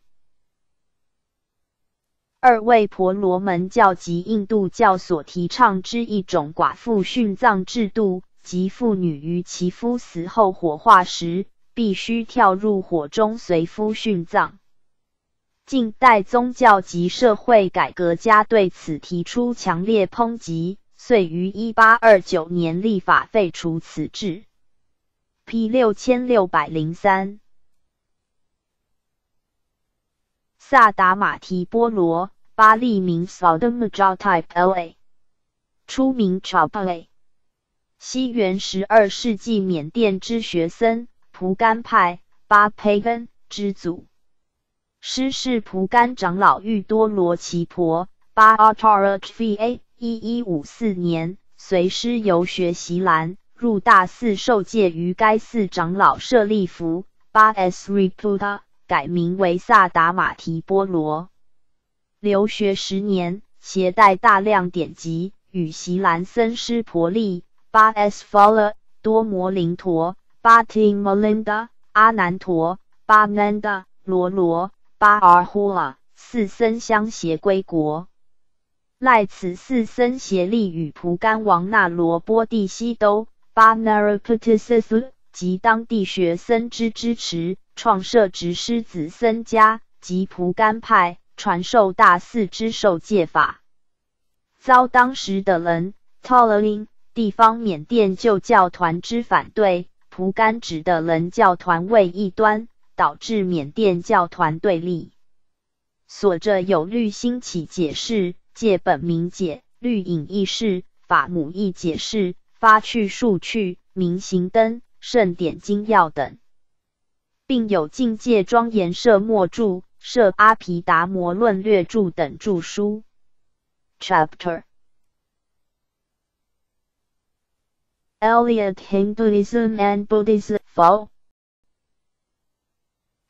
二位婆罗门教及印度教所提倡之一种寡妇殉葬制度。即妇女于其夫死后火化时，必须跳入火中随夫殉葬。近代宗教及社会改革家对此提出强烈抨击，遂于一八二九年立法废除此制。P 六千六百零三，萨达马提波罗，巴利名 Saudamajatype La，出名 Chapale。西元十二世纪缅甸之学僧，蒲甘派巴培根之祖，师是蒲甘长老玉多罗奇婆巴阿塔尔菲 A。一一五四年，随师游学习兰，入大寺受戒，于该寺长老舍利弗巴 S Reputa 改名为萨达马提波罗，留学十年，携带大量典籍，与席兰僧师婆利。巴 S Fala 多摩林陀，巴 Ting Melinda 阿难陀，巴 Nanda 罗罗，巴 Arhula 四僧相携归国。赖此四僧协力与蒲甘王那罗波帝西都巴 Narapatisus 及当地学僧之支持，创设执师子僧家及蒲甘派，传授大四之受戒法，遭当时的人 Toleling。地方缅甸旧教团之反对，蒲甘指的人教团为异端，导致缅甸教团对立。所着有律兴起解释，借本名解，律隐义释，法母义解释，发去数去，明行灯，圣典经要等，并有境界庄严摄末著、摄阿毗达摩论略著等著书。Chapter Eliot Hinduism and Buddhism Fall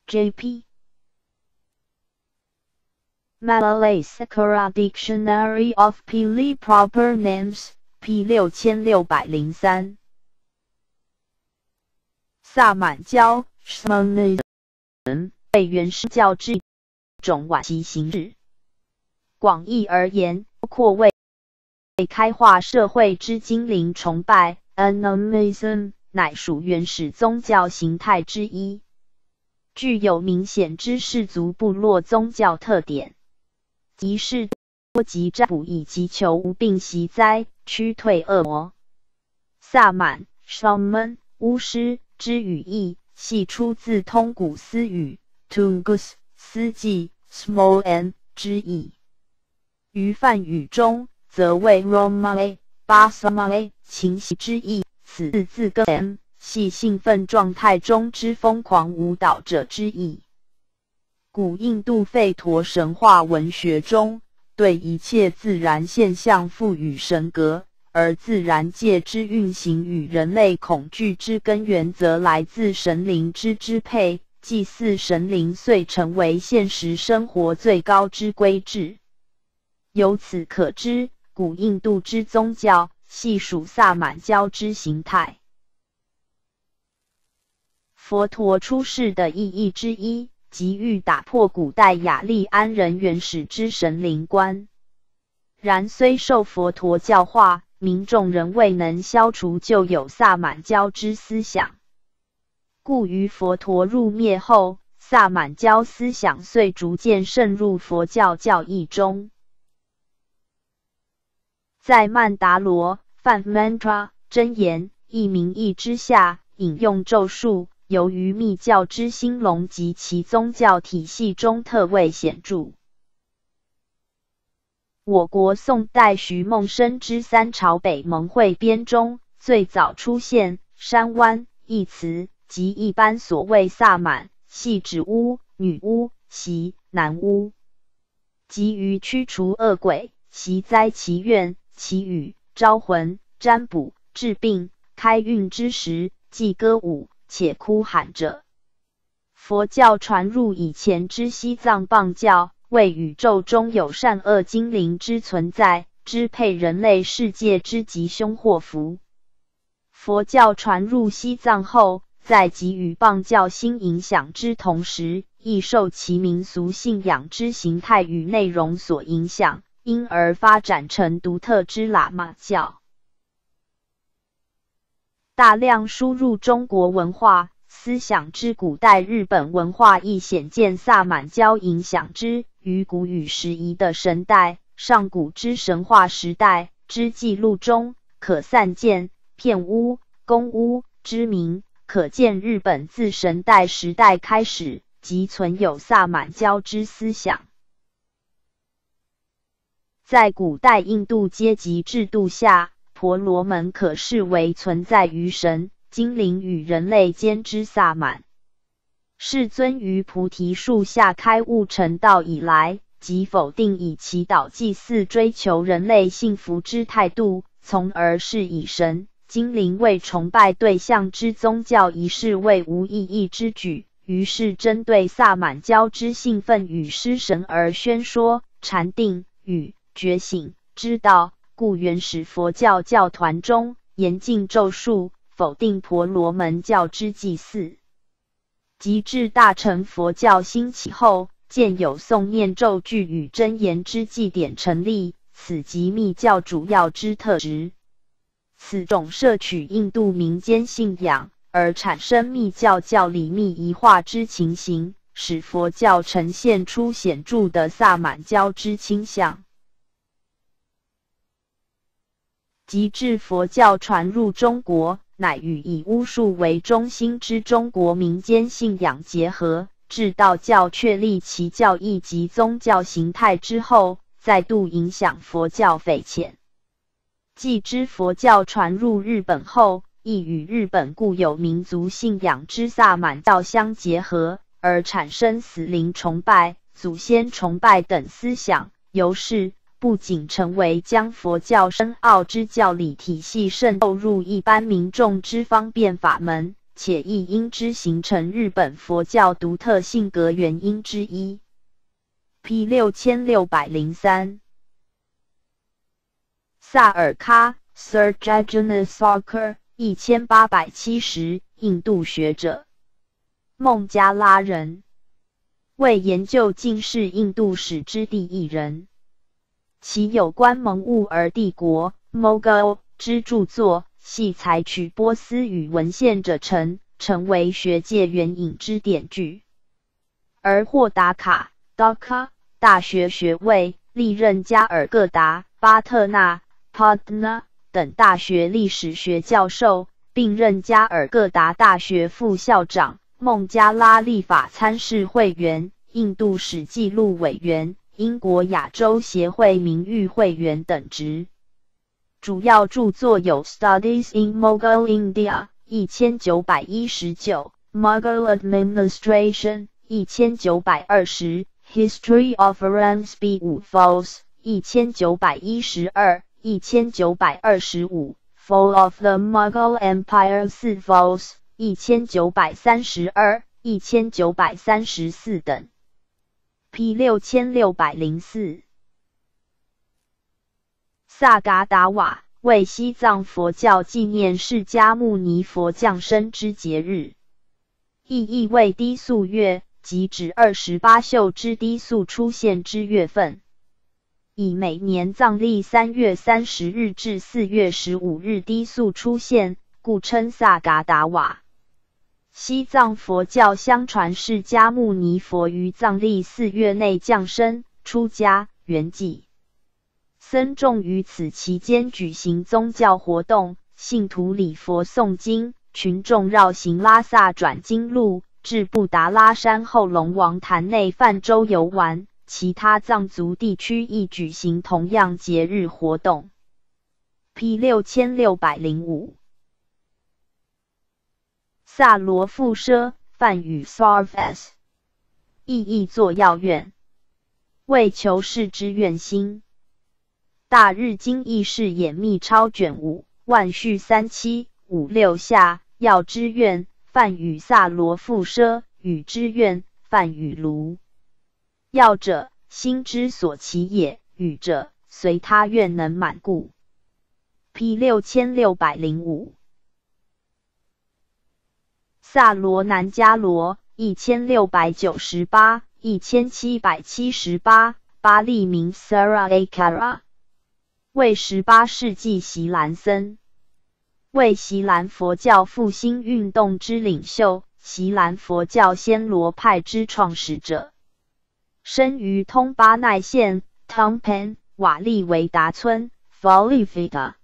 J.P. Malay Sakura Dictionary of Pili Proper Names P 六千六百零三。萨满教，Shamanism，为原始教之种晚期形式。广义而言，包括为开化社会之精灵崇拜。Animism 乃属原始宗教形态之一，具有明显之氏族部落宗教特点，即是多占卜以及求无病息灾、驱退恶魔。萨满 shaman 巫师之语义，系出自通古斯语 tungus 斯记 small n 之意。于梵语中，则为 romai basmai 情袭之意。此字字根 m 系兴奋状态中之疯狂舞蹈者之意。古印度吠陀神话文学中，对一切自然现象赋予神格，而自然界之运行与人类恐惧之根源，则来自神灵之支配。祭祀神灵遂成为现实生活最高之规制。由此可知，古印度之宗教系属萨满教之形态。佛陀出世的意义之一，即欲打破古代雅利安人原始之神灵观。然虽受佛陀教化，民众仍未能消除旧有萨满教之思想，故于佛陀入灭后，萨满教思想遂逐渐渗入佛教教义中。在曼达罗梵 mantra 真言一名义之下，引用咒术，由于密教之兴隆及其宗教体系中特位显著。我国宋代徐梦生之《三朝北盟会编》中最早出现“山湾”一词，即一般所谓萨满，系指巫、女巫、习男巫，急于驱除恶鬼，习灾祈愿。祈雨、招魂、占卜、治病、开运之时，既歌舞且哭喊着。佛教传入以前之西藏棒教，为宇宙中有善恶精灵之存在，支配人类世界之吉凶祸福。佛教传入西藏后，在给予棒教新影响之同时，亦受其民俗信仰之形态与内容所影响。因而发展成独特之喇嘛教。大量输入中国文化思想之古代日本文化，亦显见萨满教影响之。于古语时遗的神代、上古之神话时代之记录中，可散见片屋、公屋之名。可见日本自神代时代开始即存有萨满教之思想。在古代印度阶级制度下，婆罗门可视为存在于神、精灵与人类间之萨满。世尊于菩提树下开悟成道以来，即否定以祈祷、祭祀、追求人类幸福之态度，从而是以神、精灵为崇拜对象之宗教仪式为无意义之举。于是，针对萨满教之兴奋与失神而宣说禅定与。觉醒之道，故原始佛教教团中严禁咒术，否定婆罗门教之祭祀。及至大乘佛教兴起后，见有诵念咒句与真言之祭典成立，此即密教主要之特质。此种摄取印度民间信仰而产生密教教理密一化之情形，使佛教呈现出显著的萨满教之倾向。及至佛教传入中国，乃与以巫术为中心之中国民间信仰结合，至道教确立其教义及宗教形态之后，再度影响佛教匪浅。继之佛教传入日本后，亦与日本固有民族信仰之萨满教相结合，而产生死灵崇拜、祖先崇拜等思想，由是。不仅成为将佛教深奥之教理体系渗透入一般民众之方便法门，且亦因之形成日本佛教独特性格原因之一。P 六千六百零三，萨尔喀 （Sir Jagannath Sarkar） 一千八百七十，印度学者，孟加拉人，为研究近世印度史之第一人。其有关蒙兀儿帝国 （Mogul） 之著作，系采取波斯语文献者成，成为学界援引之典据。而霍达卡 （Dhaka） 大学学位，历任加尔各答、巴特纳 （Patna） 等大学历史学教授，并任加尔各答大学副校长、孟加拉立法参事会员、印度史记录委员、英国亚洲协会名誉会员等职。主要著作有《Studies in Mughal India》一千九百一十九，《Mughal Administration》一千九百二十，《History of Ramsby Falls》一千九百一十二、一千九百二十五，《Fall of the Mughal Empire》四 Falls 一千九百三十二、一千九百三十四等。P 六千六百零四。萨嘎达瓦为西藏佛教纪念释迦牟尼佛降生之节日，意义为低宿月，即指二十八宿之低宿出现之月份。以每年藏历三月三十日至四月十五日低宿出现，故称萨嘎达瓦。西藏佛教相传释迦牟尼佛于藏历四月内降生、出家、圆寂。僧众于此期间举行宗教活动，信徒礼佛诵经，群众绕行拉萨转经路，至布达拉山后龙王潭内泛舟游玩。其他藏族地区亦举行同样节日活动。P 六千六百零五，萨罗富奢，梵语 Sarvas，意译作药愿，为求世之愿心。大日经义释演密超卷五万续三七五六下药之愿梵语萨罗富奢与之愿梵语卢药者心之所起也语者随他愿能满故。P 六千六百零五萨罗南迦罗一千六百九十八一千七百七十八巴利名 Sara Akara。为十八世纪锡兰僧，为锡兰佛教复兴运动之领袖，锡兰佛教暹罗派之创始者。生于通巴奈县 （Tumpan） 瓦利维达村 f o l i f i t a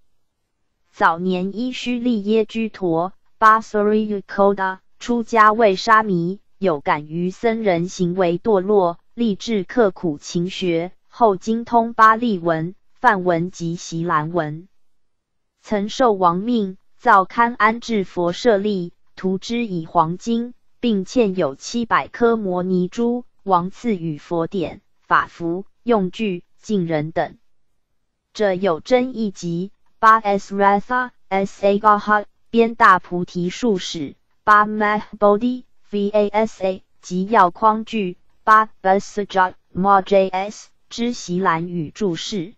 早年依须利耶居陀 （Basri Koda） 出家为沙弥，有感于僧人行为堕落，立志刻苦勤学，后精通巴利文。梵文及锡兰文，曾受王命造刊安置佛舍利，涂之以黄金，并嵌有七百颗摩尼珠。王赐予佛典、法符、用具、敬人等。这有真义集八 S Ratha S A Gaha 编大菩提树史八 Mahbodhi Vasa 及要框句八 Basajat Ma JS 之席兰语注释。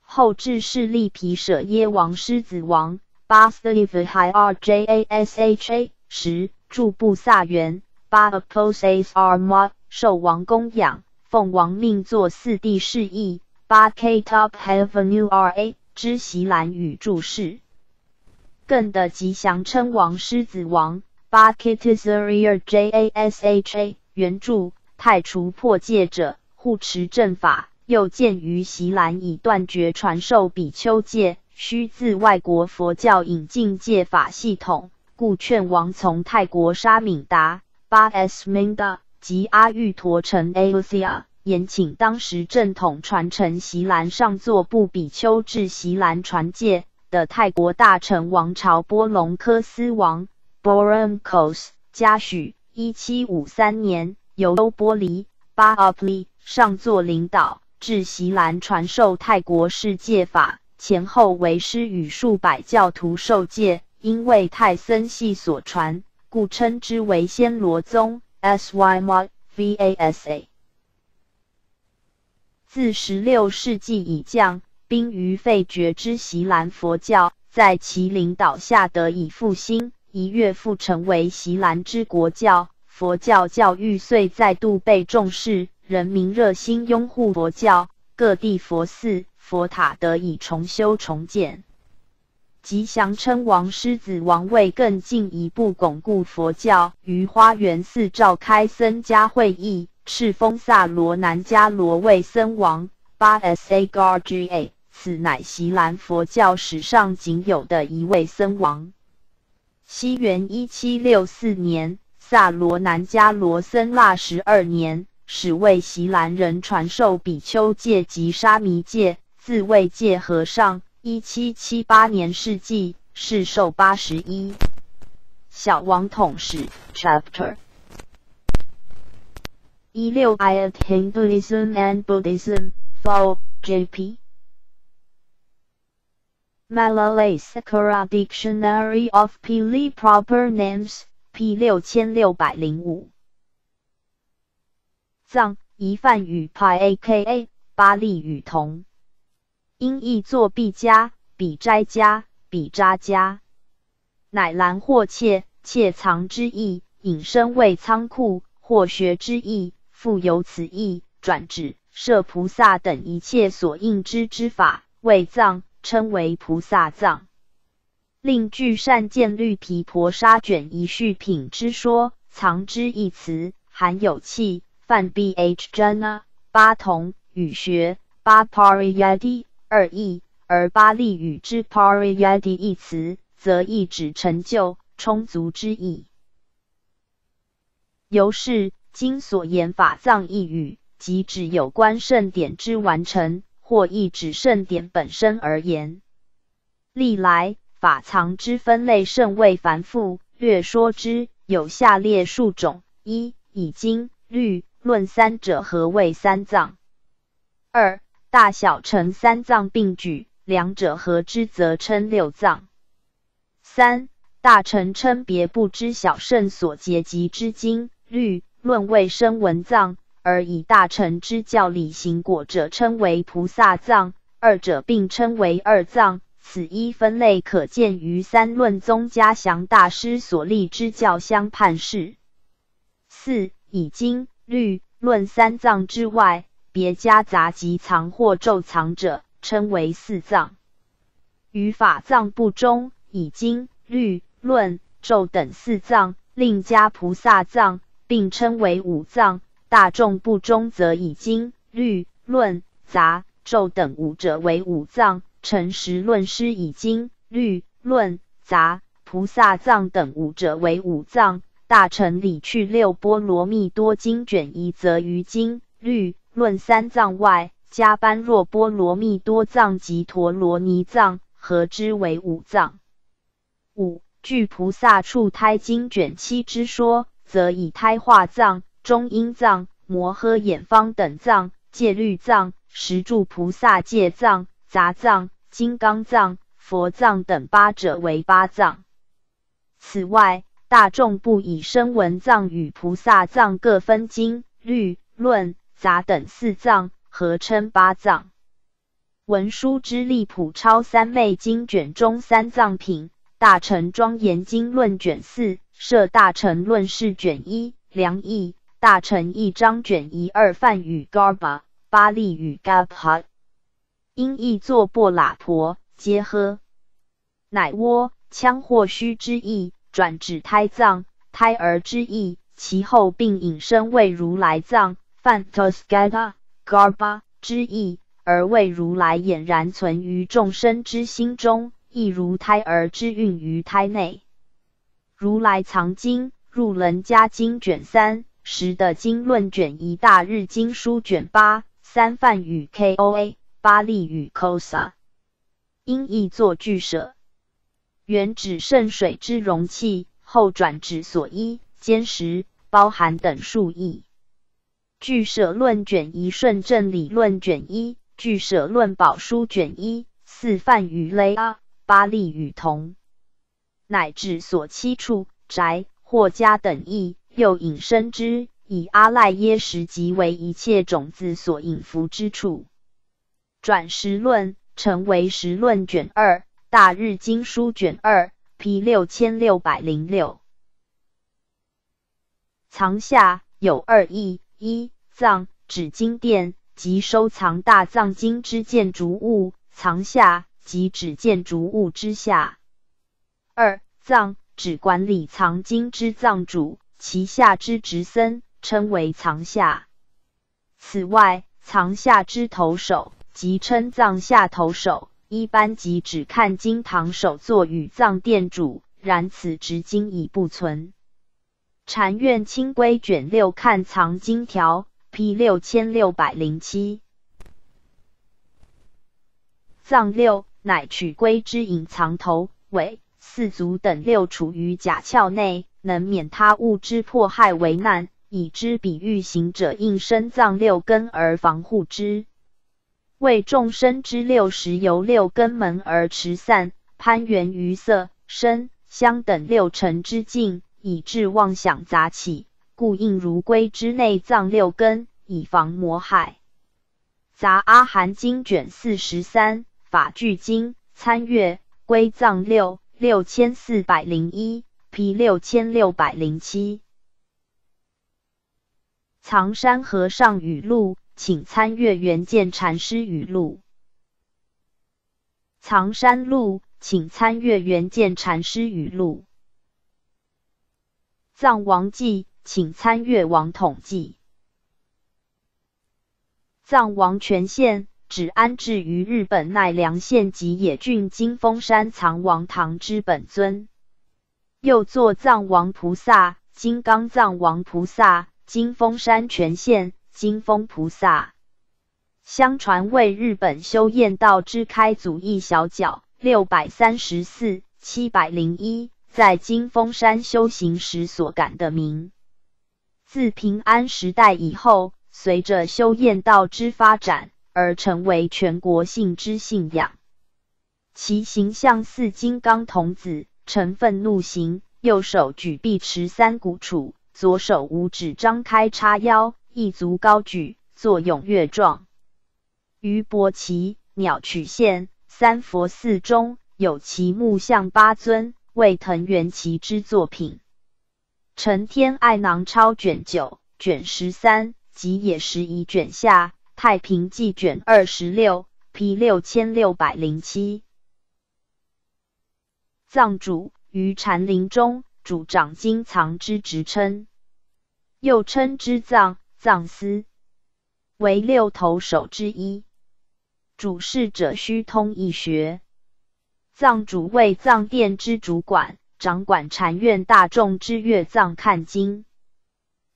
后至势力皮舍耶王狮子王八 s t i v h i r j a s h a 十住布萨园八 aposes arma 受王供养奉王命作四地示意八 k top heaven u r a 之席兰语注释更的吉祥称王狮子王八 kitisarier j a s h a 原著太除破戒者护持正法。又鉴于席兰已断绝传授比丘戒，须自外国佛教引进戒法系统，故劝王从泰国沙敏达巴 S Minda 及阿育陀城 Aosia 延请当时正统传承席兰上座部比丘至席兰传戒的泰国大臣王朝波隆科斯王 Boromkos 嘉许，一七五三年由欧波黎巴 Upli 上座领导。至席兰传授泰国世界法，前后为师与数百教徒受戒。因为泰森系所传，故称之为暹罗宗。S Y M V A S A。自十六世纪以降，濒于废绝之席兰佛教，在其领导下得以复兴，一跃复成为席兰之国教。佛教教育遂再度被重视。人民热心拥护佛教，各地佛寺、佛塔得以重修重建。吉祥称王狮子王位更进一步巩固佛教，于花园寺召开僧家会议，敕封萨罗南迦罗为僧王。八 S A G R G A，此乃锡兰佛教史上仅有的一位僧王。西元一七六四年，萨罗南迦罗僧腊十二年，始为席兰人传授比丘戒及沙弥戒，自卫戒和尚。一七七八年世纪，世寿八十一。小王统史 Chapter 一六 I at Hinduism and Buddhism for J.P. Malay Sakura Dictionary of Pili Proper Names P 六千六百零五。藏一梵语派 A.K.A. 巴利语同。音译作毕家、比斋家、比扎家，乃兰或窃、窃藏之意，引申为仓库或学之意，复有此意，转指摄菩萨等一切所应知之法，为藏，称为菩萨藏。另据善见律毗婆沙卷一序品之说，藏之一词含有气，梵 B H Jana 八同语学八 Pariyadi。二义，而巴利语之 pariyadi 一词，则意指成就、充足之意。由是今所言法藏一语，即指有关圣典之完成，或意指圣典本身而言。历来法藏之分类甚为繁复，略说之有下列数种：一、以经、律、论三者何谓三藏？二、大小乘三藏并举，两者合之则称六藏。三大乘称别不知小圣所结集之经律论为声闻藏，而以大乘之教理行果者称为菩萨藏，二者并称为二藏。此一分类可见于三论宗嘉祥大师所立之教相判事。四以经律论三藏之外。别加杂集藏或咒藏者，称为四藏。于法藏部中，以经、律、论、咒等四藏，另加菩萨藏，并称为五藏。大众部中，则以经、律、论、杂、咒等五者为五藏。诚实论师以经、律、论、杂、菩萨藏等五者为五藏。大乘理去六波罗蜜多经卷一，则于经、律。论三藏外，加般若波罗蜜多藏及陀罗尼藏，合之为五藏。五据菩萨处胎经卷七之说，则以胎化藏、中阴藏、摩诃眼方等藏、戒律藏、十住菩萨戒藏、杂藏、金刚藏、佛藏等八者为八藏。此外，大众不以声闻藏与菩萨藏各分经、律、论。杂等四藏合称八藏。文殊之利普超三昧经卷中三藏品，大乘庄严经论卷四，设大乘论释卷一，良译大乘一章卷一二梵语 garba，巴利语 gabha，音译作波喇婆，皆呵，乃窝腔或须之意，转指胎藏，胎儿之意，其后并引申为如来藏。梵 tosgata garba 之意，而为如来俨然存于众生之心中，亦如胎儿之孕于胎内。如来藏经入楞伽经卷三十的经论卷一大日经书卷八三梵语 koa 巴利语 kosa，音译作俱舍，原指圣水之容器，后转指所依、坚实、包含等数义。据舍论卷一顺正理论卷一，据舍论宝书卷一，四梵语雷阿巴利语同，乃至所栖处宅或家等义，又引申之，以阿赖耶识即为一切种子所引伏之处。转时论成为时论卷二，大日经书卷二，P 六千六百零六。藏下有二义。一藏指经殿及收藏大藏经之建筑物，藏下即指建筑物之下。二藏指管理藏经之藏主，其下之职僧称为藏下。此外，藏下之头首即称藏下头首，一般即指看经堂首座与藏殿主，然此直今已不存。禅院清规卷六看藏经条，P 六千六百零七。藏六乃取龟之隐藏头尾四足等六处于甲壳内，能免他物之迫害为难，以之比喻行者应身藏六根而防护之。为众生之六识由六根门而持散，攀缘于色、声、香等六尘之境，以致妄想杂起，故应如龟之内藏六根，以防魔害。杂阿含经卷四十三。法句经参阅归藏六六千四百零一 P 六千六百零七。藏山和尚语录，请参阅圆见禅师语录。藏山录，请参阅圆见禅师语录。藏王记，请参阅王统记。藏王权县。指安置于日本奈良县吉野郡金峰山藏王堂之本尊，又作藏王菩萨、金刚藏王菩萨、金峰山全县金峰菩萨。相传为日本修验道之开祖一小角，六百三十四七百零一，在金峰山修行时所感的名。自平安时代以后，随着修验道之发展。而成为全国性之信仰。其形象似金刚童子，呈愤怒形，右手举臂持三股杵，左手五指张开叉腰，一足高举，作踊跃状。于伯奇鸟曲线三佛寺中有其木像八尊，为藤原齐之作品。承天爱囊抄卷九卷十三及野十一卷下。太平记卷二十六，P 六千六百零七。藏主于禅林中主掌经藏之职称，又称之藏藏司，为六头首之一。主事者须通一学。藏主为藏殿之主管，掌管禅院大众之阅藏看经。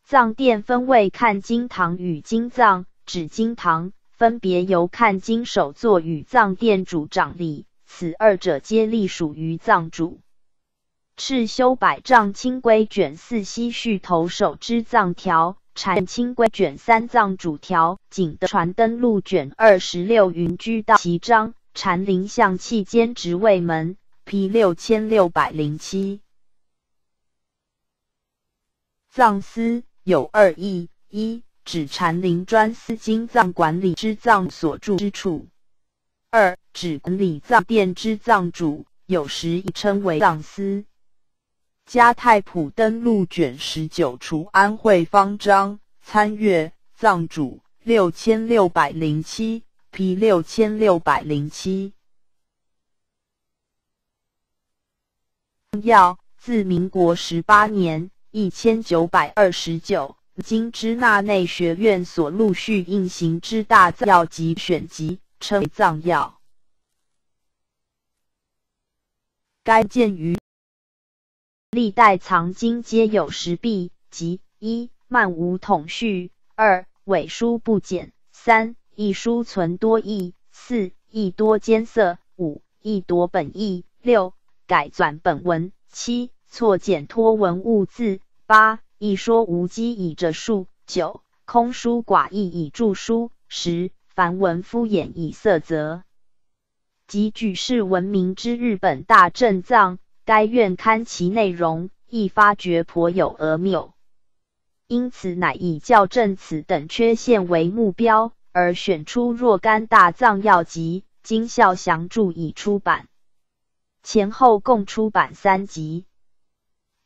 藏殿分为看经堂与经藏。指经堂分别由看经首座与藏殿主掌理，此二者皆隶属于藏主。赤修百丈清规卷四西序头首之藏条，禅清规卷三藏主条，景德传灯录卷二十六云居道齐章，禅林象器兼职位门，P 六千六百零七。藏司有二义一。指禅林专司经藏管理之藏所住之处；二指管理藏殿之藏主，有时亦称为藏司。加太普登录卷十九除安慧方章参阅藏主六千六百零七 P 六千六百零七。要自民国十八年一千九百二十九。经支那内学院所陆续印行之大藏要集选集，称为藏药。该见于历代藏经皆有实弊，即一漫无统序，二伪书不简，三一书存多义，四义多艰涩，五义夺本意，六改纂本文，七错简脱文物字，八。一说无机以着数，九空书寡义以著书，十繁文敷衍以色则。及举世闻名之日本大正藏，该院刊其内容，亦发觉颇有讹谬，因此乃以校正此等缺陷为目标，而选出若干大藏要集，经校详注以出版，前后共出版三集。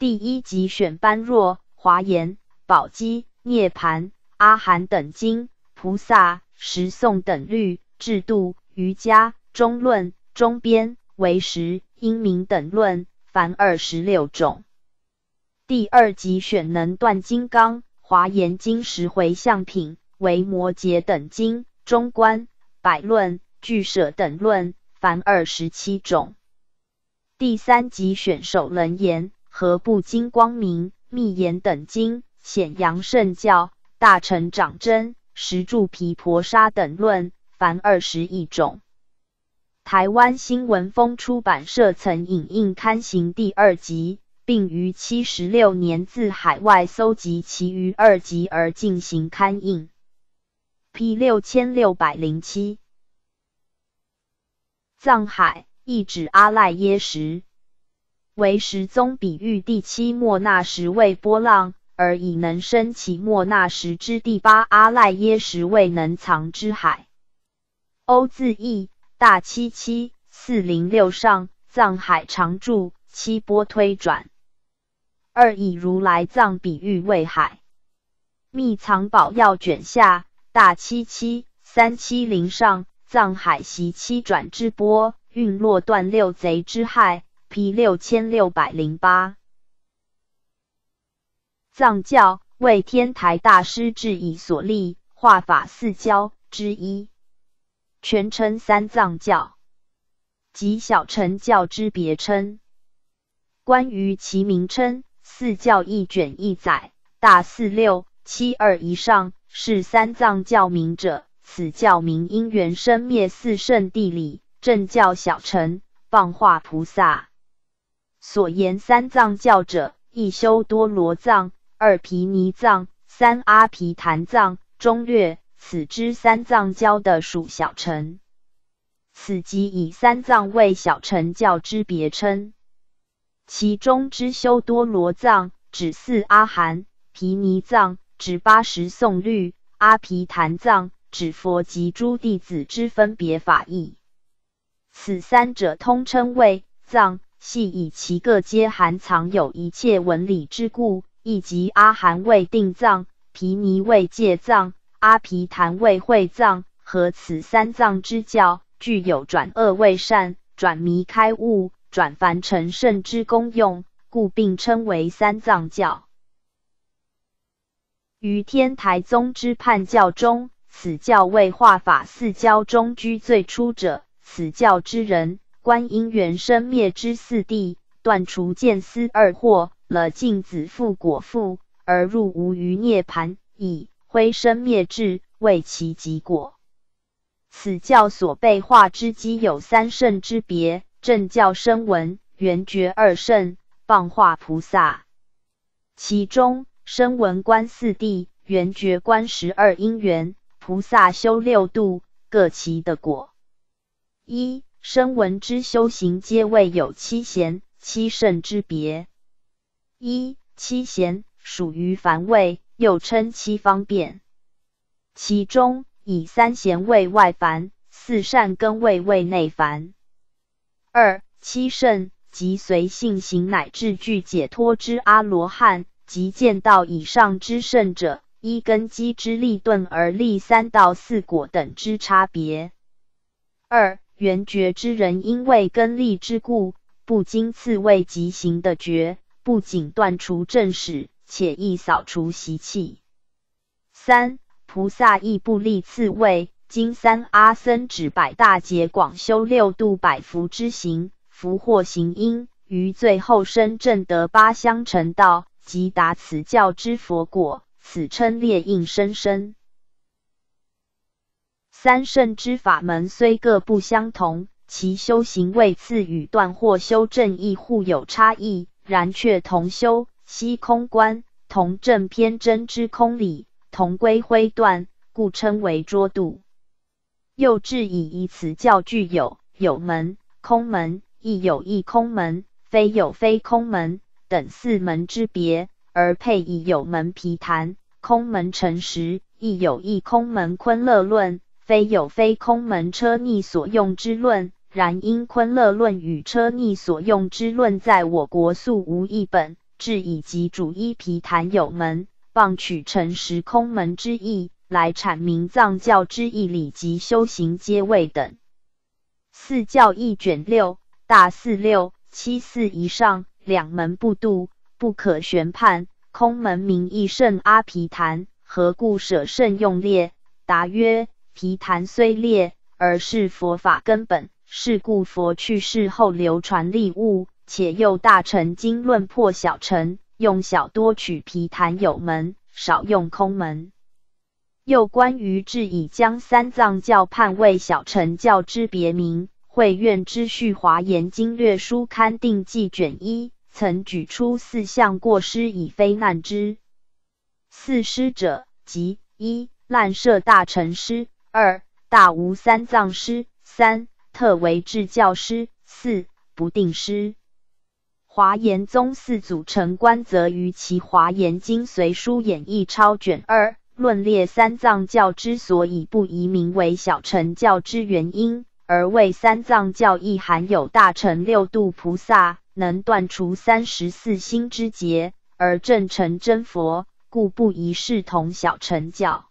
第一集选般若。华严、宝积、涅盘、阿含等经，菩萨、十颂等律、制度、瑜伽、中论、中编、唯识、因明等论，凡二十六种。第二集选能断金刚、华严经十回向品，为摩诘等经，中观、百论、俱舍等论，凡二十七种。第三集选手楞严、何不金光明、密言等经，显扬圣教、大成长真、石柱皮婆沙等论，凡二十一种。台湾新闻风出版社曾影印刊行第二集，并于七十六年自海外搜集其余二集而进行刊印。P 六千六百零七，藏海一指阿赖耶识，为十宗比喻第七莫那识为波浪，而以能生其莫那识之第八阿赖耶识为能藏之海。欧字义。大七七四零六上藏海常住七波推转，二以如来藏比喻为海。密藏宝要卷下大七七三七零上藏海习七转之波，运落断六贼之害。P 六千六百零八。藏教为天台大师制以所立化法四教之一。全称三藏教，即小乘教之别称。关于其名称，四教一卷一载，大四六七二以上是三藏教名者。此教名因缘生灭四圣地理正教小乘放化菩萨所言三藏教者，一修多罗藏，二皮尼藏，三阿毗昙藏。中略。此之三藏教的属小乘，此即以三藏为小乘教之别称。其中之修多罗藏指四阿含，毗尼藏指八十颂律，阿毗昙藏指佛及诸弟子之分别法义。此三者通称为藏，系以其各皆含藏有一切文理之故，亦即阿含为定藏，毗尼为戒藏。阿毗昙为会藏，和此三藏之教，具有转恶为善、转迷开悟、转凡成圣之功用，故并称为三藏教。于天台宗之判教中，此教为化法四教中居最初者。此教之人，观音缘生灭之四谛，断除见思二惑，了尽子复果复，而入无余涅盘矣。灰身灭智为其极果。此教所被化之机有三圣之别：正教声闻、缘觉二圣，谤化菩萨。其中声闻观四谛，缘觉观十二因缘，菩萨修六度，各其的果。一声闻之修行，皆未有七贤、七圣之别。一七贤属于凡位。又称七方便，其中以三贤位外凡，四善根位位内凡。二七圣即随性行乃至具解脱之阿罗汉，即见到以上之圣者，依根基之立顿而立三到四果等之差别。二圆觉之人，因为根利之故，不经次位即行的觉，不仅断除正始。且易扫除习气。三菩萨亦不立次位，经三阿僧指百大劫广修六度百福之行，福祸行因，于最后生正得八相成道，即达此教之佛果。此称列印生生。三圣之法门虽各不相同，其修行位次与断惑修正亦互有差异，然却同修。悉空观同正偏真之空理同归灰断，故称为捉度。又至以一词教具有有门、空门，亦有一空门，非有非空门等四门之别，而配以有门皮谈空门诚实，亦有一空门昆乐论，非有非空门车逆所用之论。然因昆乐论与车逆所用之论，在我国素无一本。至以及主一皮坛有门，傍取成时空门之意，来阐明藏教之义理及修行阶位等。四教一卷六，大四六七四以上，两门不度，不可悬判。空门名义圣阿毗昙，何故舍圣用列？答曰：毗昙虽列，而是佛法根本，是故佛去世后流传历物，且又大乘经论破小乘，用小多取皮坛有门，少用空门。又关于智以将三藏教判为小乘教之别名，会院之序华严经略书刊定记卷一曾举出四项过失以非难之。四失者，即一滥设大乘师，二大无三藏师，三特为智教师，四不定师。华严宗四祖成观则于其华严经随书演义抄卷二。论列三藏教之所以不移名为小乘教之原因，而为三藏教亦含有大乘六度菩萨，能断除三十四心之结，而正成真佛，故不宜视同小乘教。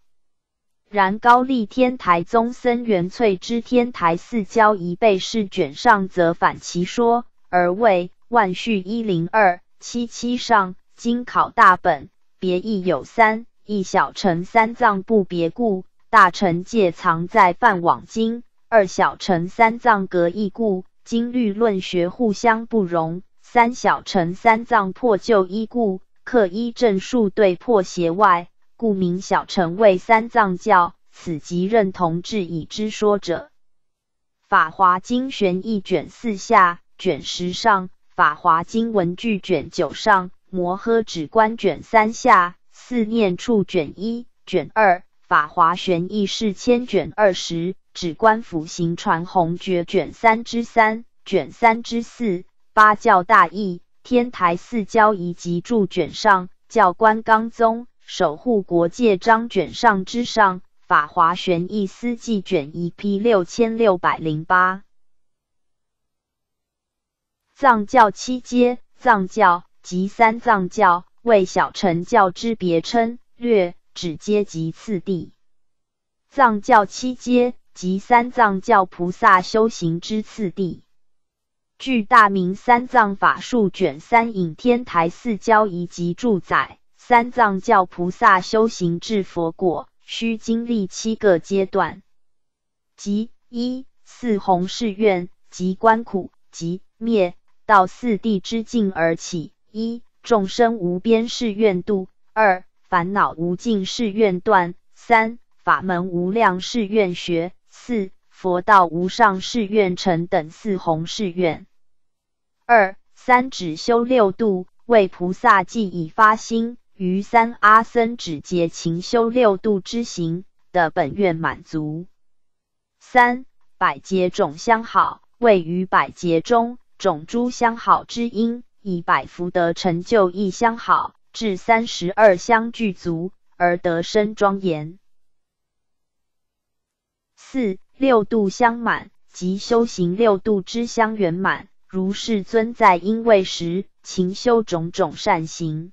然高丽天台宗僧元粹之天台四教一备是卷上，则反其说，而为万续一零二七七上经考大本，别义有三。一小乘三藏不别故，大乘戒藏在梵网经；二小乘三藏隔异故，经律论学互相不容；三小乘三藏破旧依故，刻依正数对破邪外，故名小乘为三藏教。此即认同至已之说者。法华经玄义卷四下卷十上，法华经文句卷九上，摩诃止观卷三下。四念处卷一、卷二，法华玄义释千卷二十，止观辅行传弘觉卷三之三、卷三之四，八教大义天台四教遗集注卷上，教官纲宗守护国界章卷上之上，法华玄义思记卷一 P 六千六百零八。藏教七阶，藏教即三藏教。为小乘教之别称，略指阶级次第。藏教七阶即三藏教菩萨修行之次第。据《大明三藏法术卷三》引天台四教遗集注载，三藏教菩萨修行至佛果，需经历七个阶段，即一四弘誓愿，即观苦，即灭到四地之境而起。一众生无边誓愿度，二烦恼无尽誓愿断，三法门无量誓愿学，四佛道无上誓愿成等四弘誓愿。二三只修六度，为菩萨既已发心，于三阿僧只结勤修六度之行的本愿满足。三百劫种相好，位于百劫中种诸相好之因。以百福德成就一相好，至三十二相具足，而得生庄严。四六度相满，即修行六度之相圆满。如世尊在因位时，勤修种种善行。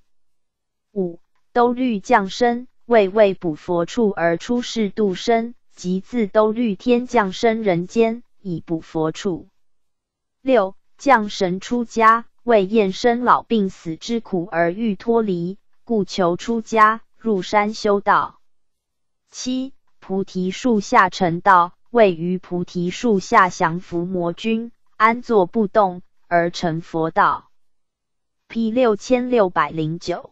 五兜率降生，为为补佛处而出世度生，即自兜率天降生人间，以补佛处。六降神出家。为厌生老病死之苦而欲脱离，故求出家入山修道。七菩提树下成道，位于菩提树下降伏魔君，安坐不动而成佛道。P 六千六百零九。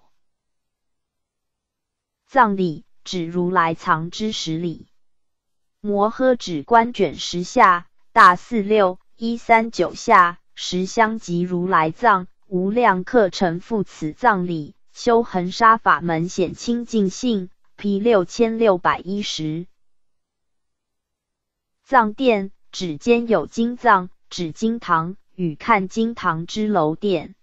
藏礼指如来藏之十礼。摩诃止观卷十下大四六一三九下。十相即如来藏，无量客成复此藏礼，修恒沙法门显清净性。P 六千六百一十。藏殿指间有金藏，指金堂与看金堂之楼殿。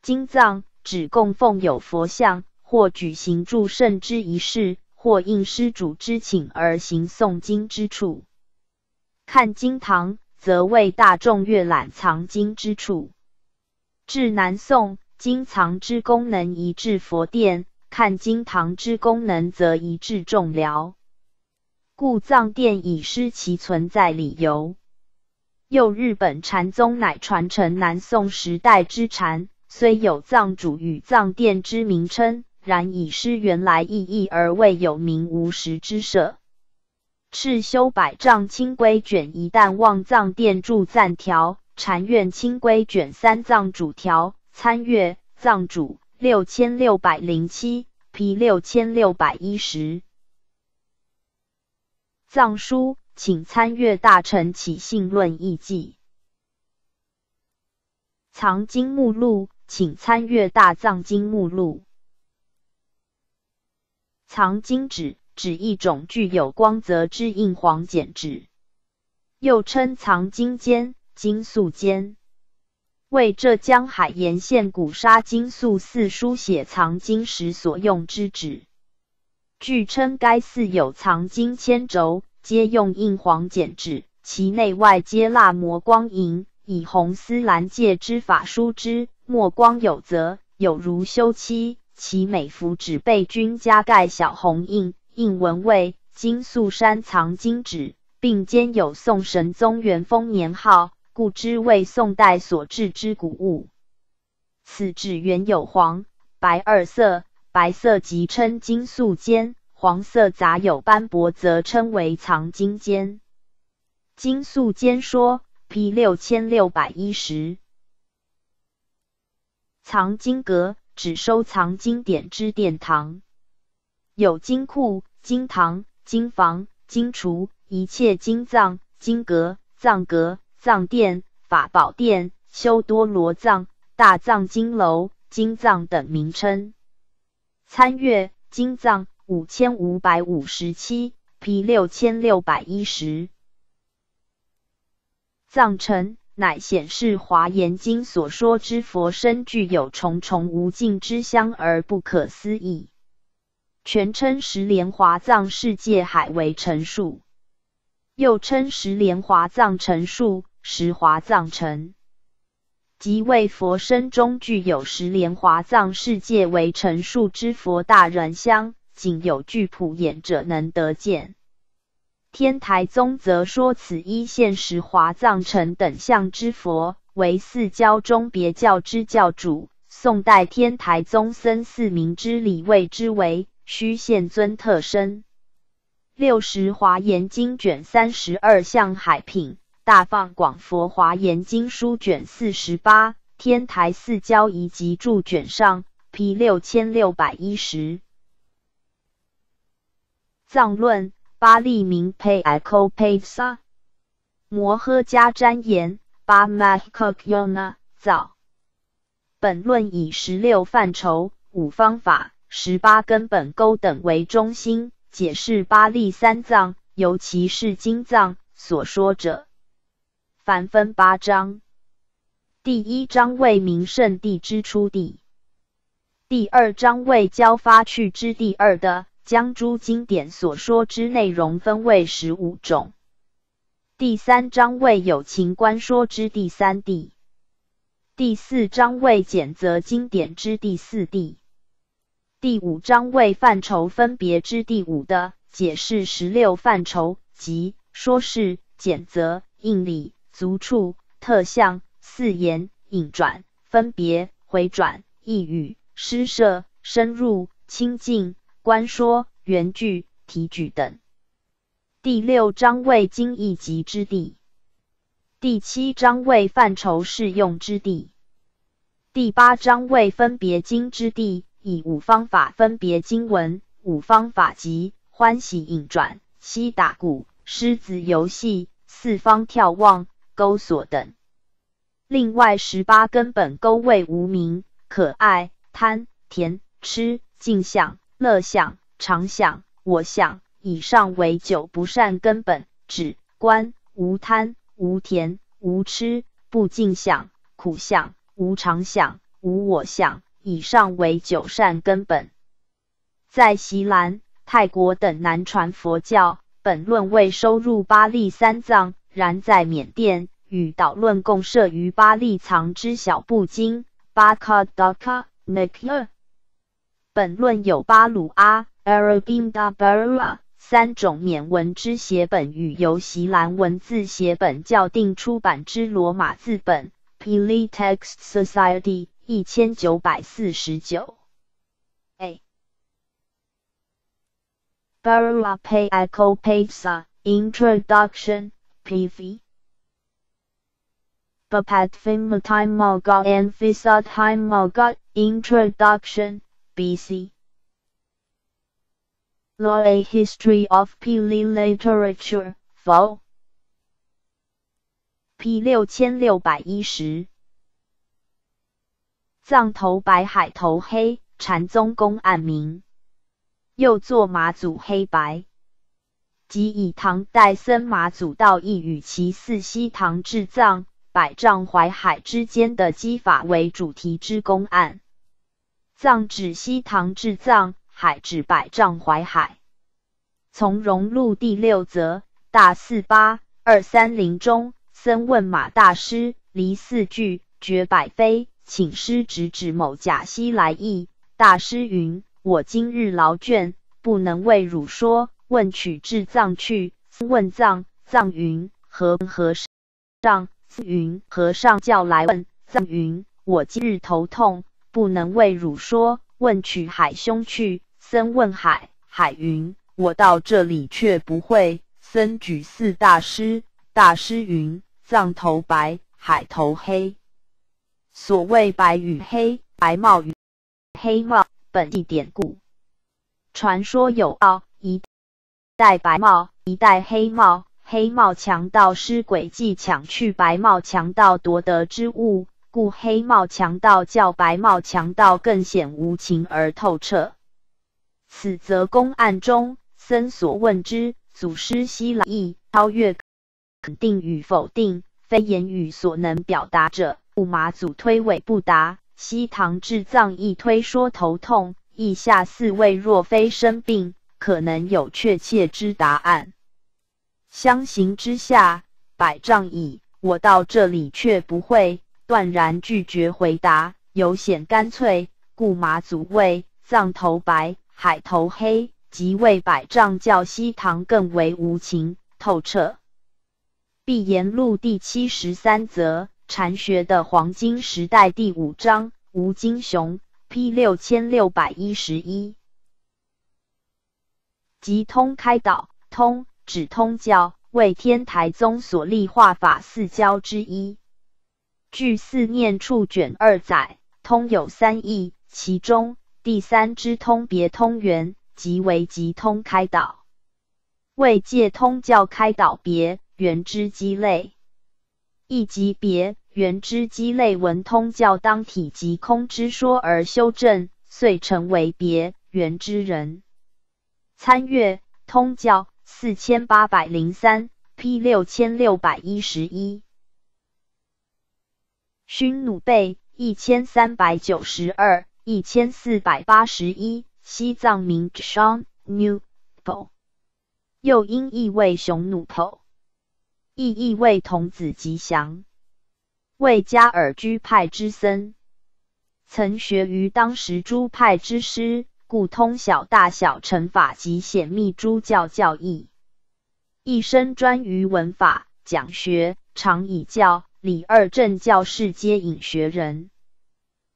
金藏指供奉有佛像，或举行祝圣之仪式，或应施主之请而行诵经之处。看经堂。则为大众阅览藏经之处。至南宋，经藏之功能移至佛殿，看经堂之功能则移至众寮。故藏殿已失其存在理由。又日本禅宗乃传承南宋时代之禅，虽有藏主与藏殿之名称，然已失原来意义而未有名无实之设。敕修百丈清规卷一旦望藏殿铸赞条，禅院清规卷三藏主条，参阅藏主六千六百零七，P 六千六百一十。藏书，请参阅大臣起信论义记。藏经目录，请参阅大藏经目录。藏经纸，指一种具有光泽之硬黄简纸，又称藏经笺、金素笺，为浙江海盐县古沙金素寺书写藏经时所用之纸。据称，该寺有藏经千轴，皆用硬黄简纸，其内外皆蜡磨光莹，以红丝蓝界之法书之，墨光有则，有如修漆。其每幅纸背均加盖小红印，印文为“金素山藏经纸”，并兼有宋神宗元丰年号，故知为宋代所制之古物。此纸原有黄、白二色，白色即称金素笺，黄色杂有斑驳，则称为藏经笺。金素笺说，P 六千六百一十。藏经阁。指收藏经典之殿堂，有金库、金堂、金房、金厨，一切金藏、金阁、藏阁、藏殿、法宝殿、修多罗藏、大藏经楼、金藏等名称。参阅金藏五千五百五十七，P 六千六百一十。藏臣。乃显示《华严经》所说之佛身具有重重无尽之香而不可思议，全称十莲华藏世界海为陈述，又称十莲华藏陈述、十华藏陈，即为佛身中具有十莲华藏世界为陈述之佛大人香，仅有具普眼者能得见。天台宗则说，此一现实华藏城等相之佛，为四教中别教之教主。宋代天台宗僧四明之礼谓之为虚现尊特身。六十华严经卷三十二相海品，大放广佛华严经书卷四十八，天台四教遗集注卷上，P 六千六百一十。藏论。巴利明佩埃科佩萨摩诃迦瞻言巴玛克尤那造。本论以十六范畴、五方法、十八根本钩等为中心，解释巴利三藏，尤其是经藏所说者，凡分八章。第一章为明圣地之初地，第二章为交发去之第二的。将诸经典所说之内容分为十五种。第三章为有情观说之第三地。第四章为简则经典之第四地。第五章为范畴分别之第五的解释十六范畴，即说是、简则、应理、足处、特相、四言、引转、分别、回转、意语、施设、深入、清净。观说、原句、题句等。第六章为经义集之地，第七章为范畴适用之地，第八章为分别经之地，以五方法分别经文。五方法即欢喜引转、西打鼓、狮子游戏、四方眺望、钩索等。另外十八根本勾为无名、可爱、贪、甜、吃、镜像。乐想、常想、我想，以上为九不善根本，指观无贪、无甜、无痴、不净想、苦想、无常想、无我想，以上为九善根本。在锡兰、泰国等南传佛教，本论未收入巴利三藏，然在缅甸与导论共设于巴利藏之小部经巴卡达卡 Nekla。本论有巴鲁阿 Arabinda Barua 三种缅文之写本与由锡兰文字写本校订出版之罗马字本 Pili Text Society 一千九百四十九。A Barua Pay Echo Pesa Introduction PV Bapatfim Time Mogot and Fisat Time Mogot Introduction BC Law A History of Pili Literature Vol P 六千六百一十，藏头白海头黑，禅宗公案名，又作马祖黑白。即以唐代僧马祖道义与其四西唐至藏百丈淮海之间的机法为主题之公案。藏指西唐至藏，海指百丈淮海。从容录第六则大四八二三零中，僧问马大师离四句绝百非，请师直指某甲西来意。大师云：我今日劳倦，不能为汝说。问取至藏去，问藏，藏云和和尚，云和尚叫来问藏云，我今日头痛，不能为汝说。问取海兄去，僧问海，海云我到这里却不会。僧举四大师，大师云藏头白，海头黑。所谓白与黑，白帽与黑帽，本地典故，传说有奥一。戴白帽，一戴黑帽。黑帽强盗施诡计抢去白帽强盗夺得之物，故黑帽强盗较白帽强盗更显无情而透彻。此则公案中僧所问之祖师西来意，超越肯定与否定，非言语所能表达者，故马祖推诿不答。西唐至藏亦推说头痛，意下四位若非生病。可能有确切之答案。相形之下，百丈矣。我到这里却不会，断然拒绝回答，有显干脆。故马祖谓藏头白，海头黑，即为百丈教西堂更为无情透彻。闭言录第七十三则，禅学的黄金时代第五章，吴金雄，P 六千六百一十一。即通开导，通指通教，为天台宗所立化法四教之一。据四念处卷二载，通有三义，其中第三之通别通缘，即为即通开导，为借通教开导别缘之机类。亦即别缘之机类闻通教当体即空之说而修正，遂成为别缘之人。参阅通教四千八百零三，P 六千六百一十一。勋努贝一千三百九十二，一千四百八十一。西藏名 Shang Nu Po，又因意为雄努头意意为童子吉祥，为加尔居派之僧，曾学于当时诸派之师。故通晓大小乘法及显密诸教教义，一生专于文法讲学，常以教李二正教士皆引学人。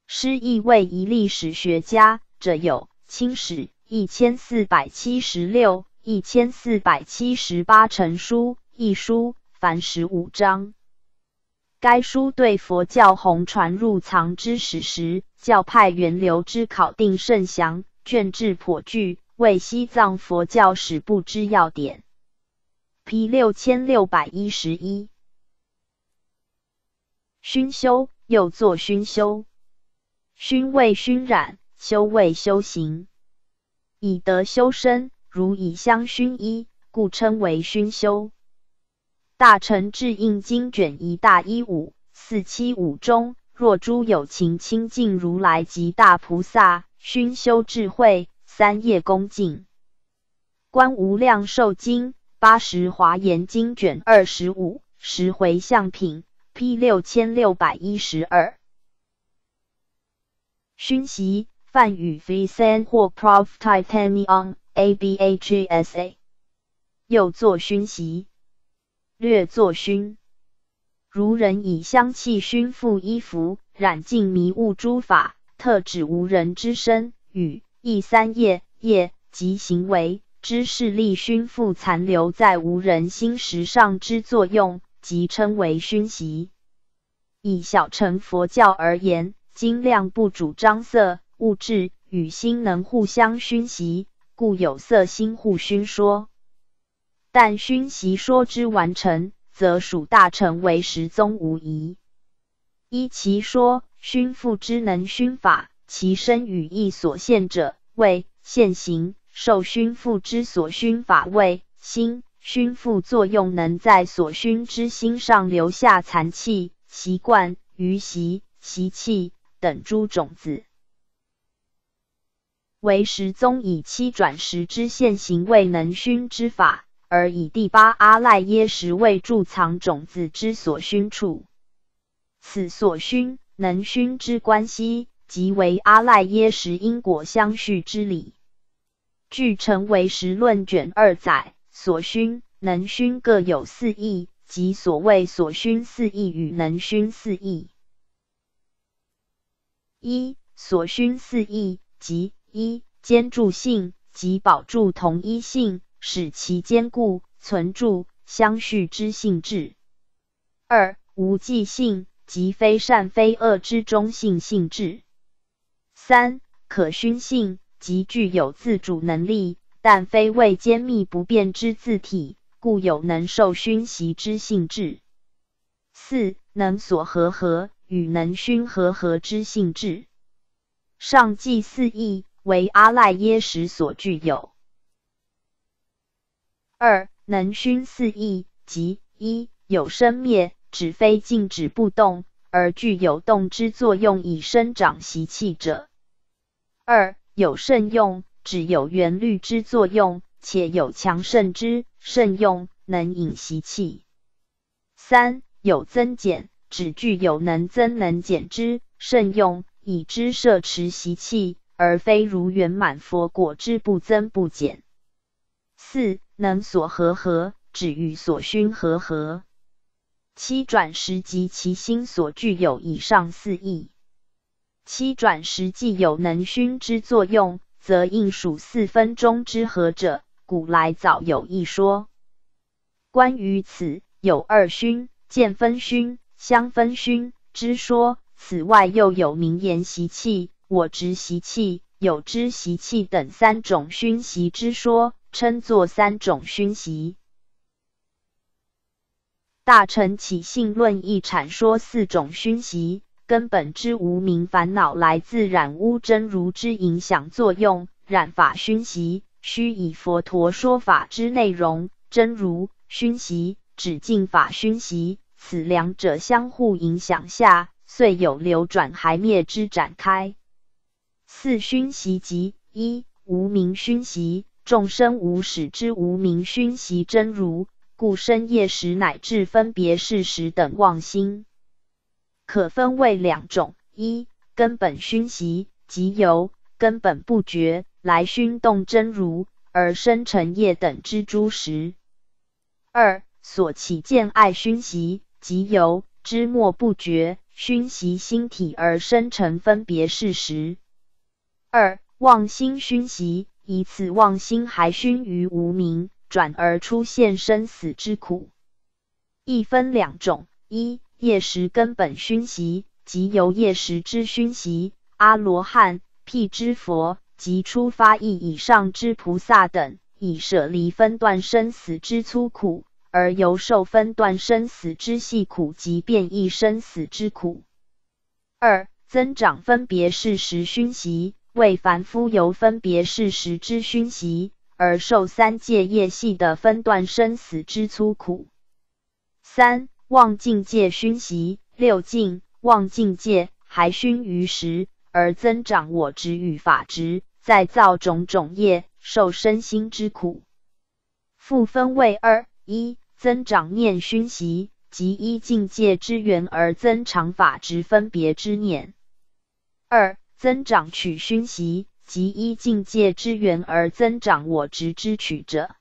师亦为一历史学家，者有《清史》一千四百七十六、一千四百七十八成书一书，凡十五章。该书对佛教红传入藏之史实、教派源流之考定甚详。卷质颇巨，为西藏佛教史部之要点。P 六千六百一十一。熏修又作熏修，熏谓熏染，修谓修行。以德修身，如以香熏衣，故称为熏修。大乘智印经卷一大一五四七五中，若诸有情清净如来及大菩萨。熏修智慧，三业恭敬。观无量寿经八十华严经卷二十五十回向品 P 六千六百一十二。熏习梵语 v s a n 或 Prof Titanium A B A G S A。又作熏习，略作熏。如人以香气熏覆衣服，染尽迷雾诸法。特指无人之身、与、意三业、业及行为，之势力熏附残留在无人心识上之作用，即称为熏习。以小乘佛教而言，精量不主张色物质与心能互相熏习，故有色心互熏说。但熏习说之完成，则属大乘为十宗无疑。依其说，熏复之能熏法，其身语意所现者为现行。受熏复之所熏法为心，熏附作用能在所熏之心上留下残气、习惯、余习、习气等诸种子。为十宗以七转十之现行未能熏之法，而以第八阿赖耶识为贮藏种子之所熏处。此所熏能熏之关系，即为阿赖耶识因果相续之理。据《成为时论》卷二载，所熏、能熏各有四义，即所谓所熏四义与能熏四义。一、所熏四义，即一、坚住性，即保住同一性，使其坚固存住相续之性质；二、无记性，即非善非恶之中性性质；三、可熏性。即具有自主能力，但非为坚密不变之字体，故有能受熏习之性质。四能所合合与能熏合合之性质。上记四义为阿赖耶识所具有。二能熏四义，即一有生灭，只非静止不动，而具有动之作用以生长习气者。二有慎用，只有原律之作用，且有强盛之慎用，能引习气。三有增减，只具有能增能减之慎用，以之摄持习气，而非如圆满佛果之不增不减。四能所和合，只与所熏和合。七转时及其心所具有以上四义。七转时既有能熏之作用，则应属四分钟之合者。古来早有一说。关于此，有二熏、见分熏、香分熏之说。此外，又有名言习气、我执习气、有知习气等三种熏习之说，称作三种熏习。大乘起信论亦阐说四种熏习。根本之无名烦恼来自染污真如之影响作用，染法熏习须以佛陀说法之内容真如熏习，止净法熏习，此两者相互影响下，遂有流转还灭之展开。四熏习即一无名熏习，众生无始之无名熏习真如，故深夜时乃至分别事实等妄心。可分为两种：一、根本熏习，即由根本不觉来熏动真如而生成业等之诸时；二、所起见爱熏习，即由知末不觉熏习心体而生成分别事实。二、妄心熏习，以此妄心还熏于无明，转而出现生死之苦。一分两种：一、业识根本熏习，即由业识之熏习；阿罗汉、辟支佛及出发意以上之菩萨等，以舍离分段生死之粗苦，而由受分段生死之细苦及变异生死之苦。二、增长分别事实熏习，为凡夫由分别事实之熏习，而受三界业系的分段生死之粗苦。三。望境界熏习六境望境界还熏于时，而增长我执与法执，再造种种业，受身心之苦。复分为二：一增长念熏习，即依境界之缘而增长法执分别之念；二增长取熏习，即依境界之缘而增长我执之取者。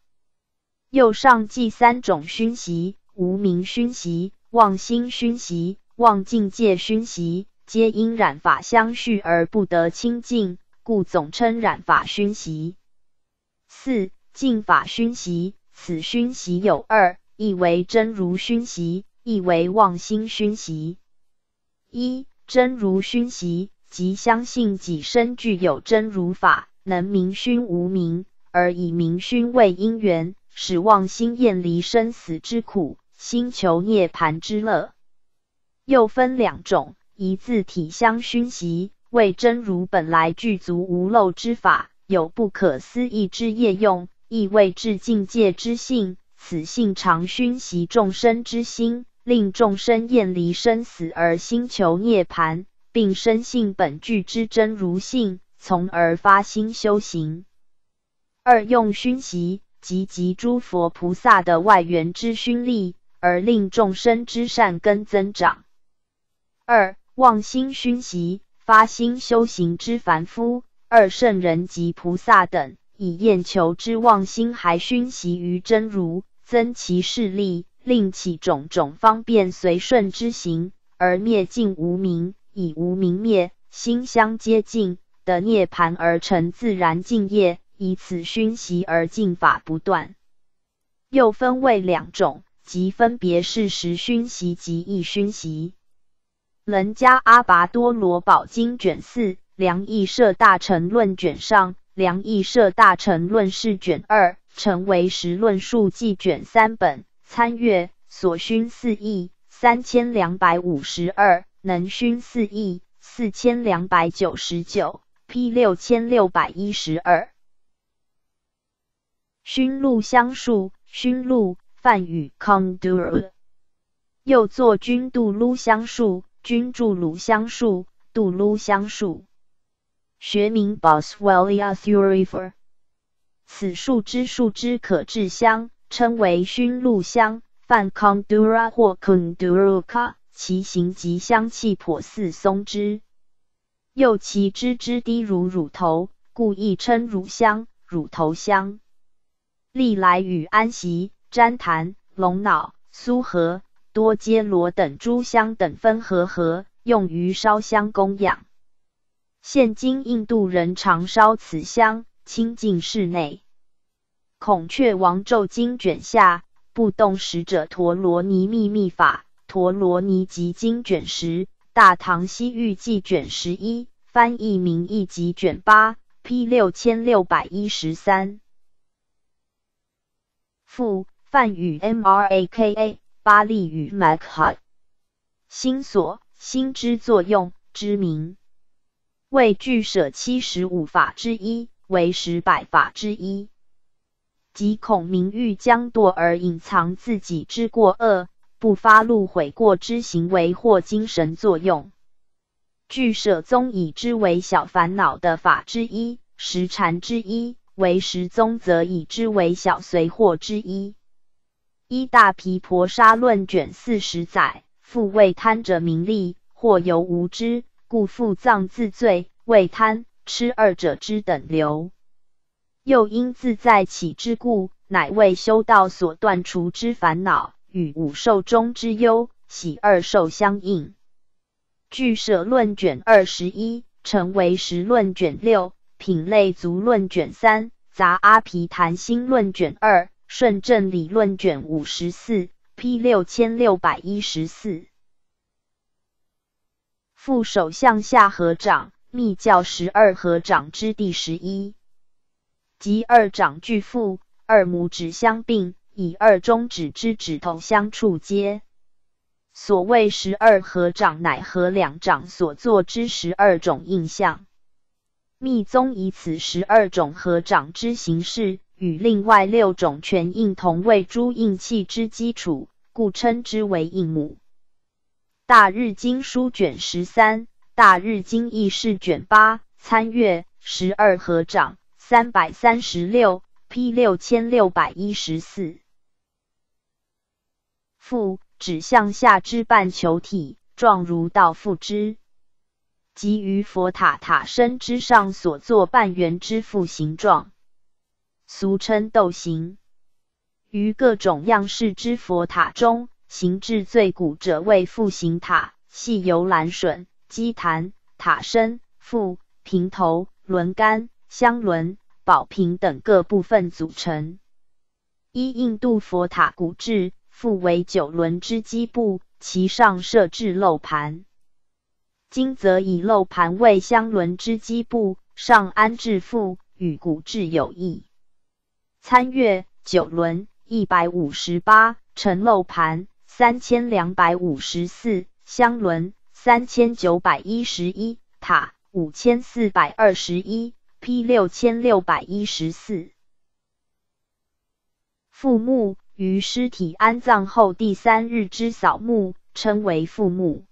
右上记三种熏习。无名熏习、妄心熏习、妄境界熏习，皆因染法相续而不得清净，故总称染法熏习。四净法熏习，此熏习有二，一为真如熏习，一为妄心熏习。一真如熏习，即相信己身具有真如法，能明熏无明，而以明熏为因缘，使妄心厌离生死之苦，心求涅盘之乐。又分两种，一自体相熏习，为真如本来具足无漏之法，有不可思议之业用。亦谓至境界之性，此性常熏习众生之心，令众生厌离生死而心求涅盘，并生性本具之真如性，从而发心修行。二用熏习，即集诸佛菩萨的外缘之熏力，而令众生之善根增长。二妄心熏习，发心修行之凡夫、二圣人及菩萨等。以厌求之妄心，还熏习于真如，增其势力，令其种种方便随顺之行，而灭尽无明，以无明灭心相接近的涅盘而成自然净业，以此熏习而净法不断。又分为两种，即分别是十熏习及意熏习。人家阿拔多罗宝经卷四，梁义舍大乘论卷上。梁义社大成论释卷二，成为实论述记卷三本，参阅所熏四亿三千两百五十二，能熏四亿四千两百九十九，P 六千六百一十二。熏录香树，熏录梵语 condur，又作君度撸香树，君住卢香树，度撸香树。学名 Boswellia thurifer，此树之树枝可制香，称为熏露香，泛 Condura 或 c o n d u r u k a 其形及香气颇似松枝，又其枝枝低如乳头，故亦称乳香、乳头香。历来与安息、旃檀、龙脑、苏合、多揭罗等诸香等分合合，用于烧香供养。现今印度人常烧此香，清净室内。孔雀王咒经卷下，不动使者陀罗尼秘密法，陀罗尼集经卷十，大唐西域记卷十一，翻译名义集卷八，P 六千六百一十三。附梵语 Mraka，巴利语 Makha，心所心之作用之名。为具舍七十五法之一，为十百法之一。即孔明欲将堕而隐藏自己之过恶，不发露悔过之行为或精神作用。具舍宗以之为小烦恼的法之一，十禅之一。为十宗则以之为小随惑之一。一大毗婆沙论卷四十载，复为贪者名利，或由无知。故复藏自罪，为贪吃二者之等流，又因自在起之故，乃为修道所断除之烦恼，与五受中之忧喜二受相应。俱舍论卷二十一，成为十论卷六，品类足论卷三，杂阿毗昙心论卷二，顺正理论卷五十四，P 六千六百一十四。副首相下合掌，密教十二合掌之第十一，即二掌俱负，二拇指相并，以二中指之指头相触接。所谓十二合掌，乃合两掌所作之十二种印象。密宗以此十二种合掌之形式，与另外六种全印同为诸印器之基础，故称之为印母。大日经书卷十三，大日经义释卷八，参阅十二合掌三百三十六，P 六千六百一十四。复指向下之半球体，状如道复之，即于佛塔塔身之上所作半圆之腹形状，俗称斗形。于各种样式之佛塔中。形制最古者为复形塔，系由蓝笋、基坛、塔身、覆、平头、轮杆、香轮、宝瓶等各部分组成。一印度佛塔古制，复为九轮之基部，其上设置漏盘。今则以漏盘为相轮之基部，上安置覆，与古制有异。参阅九轮一百五十八，承漏盘三千两百五十四，香轮三千九百一十一，塔五千四百二十一，P 六千六百一十四。复墓于尸体安葬后第三日之扫墓，称为复墓。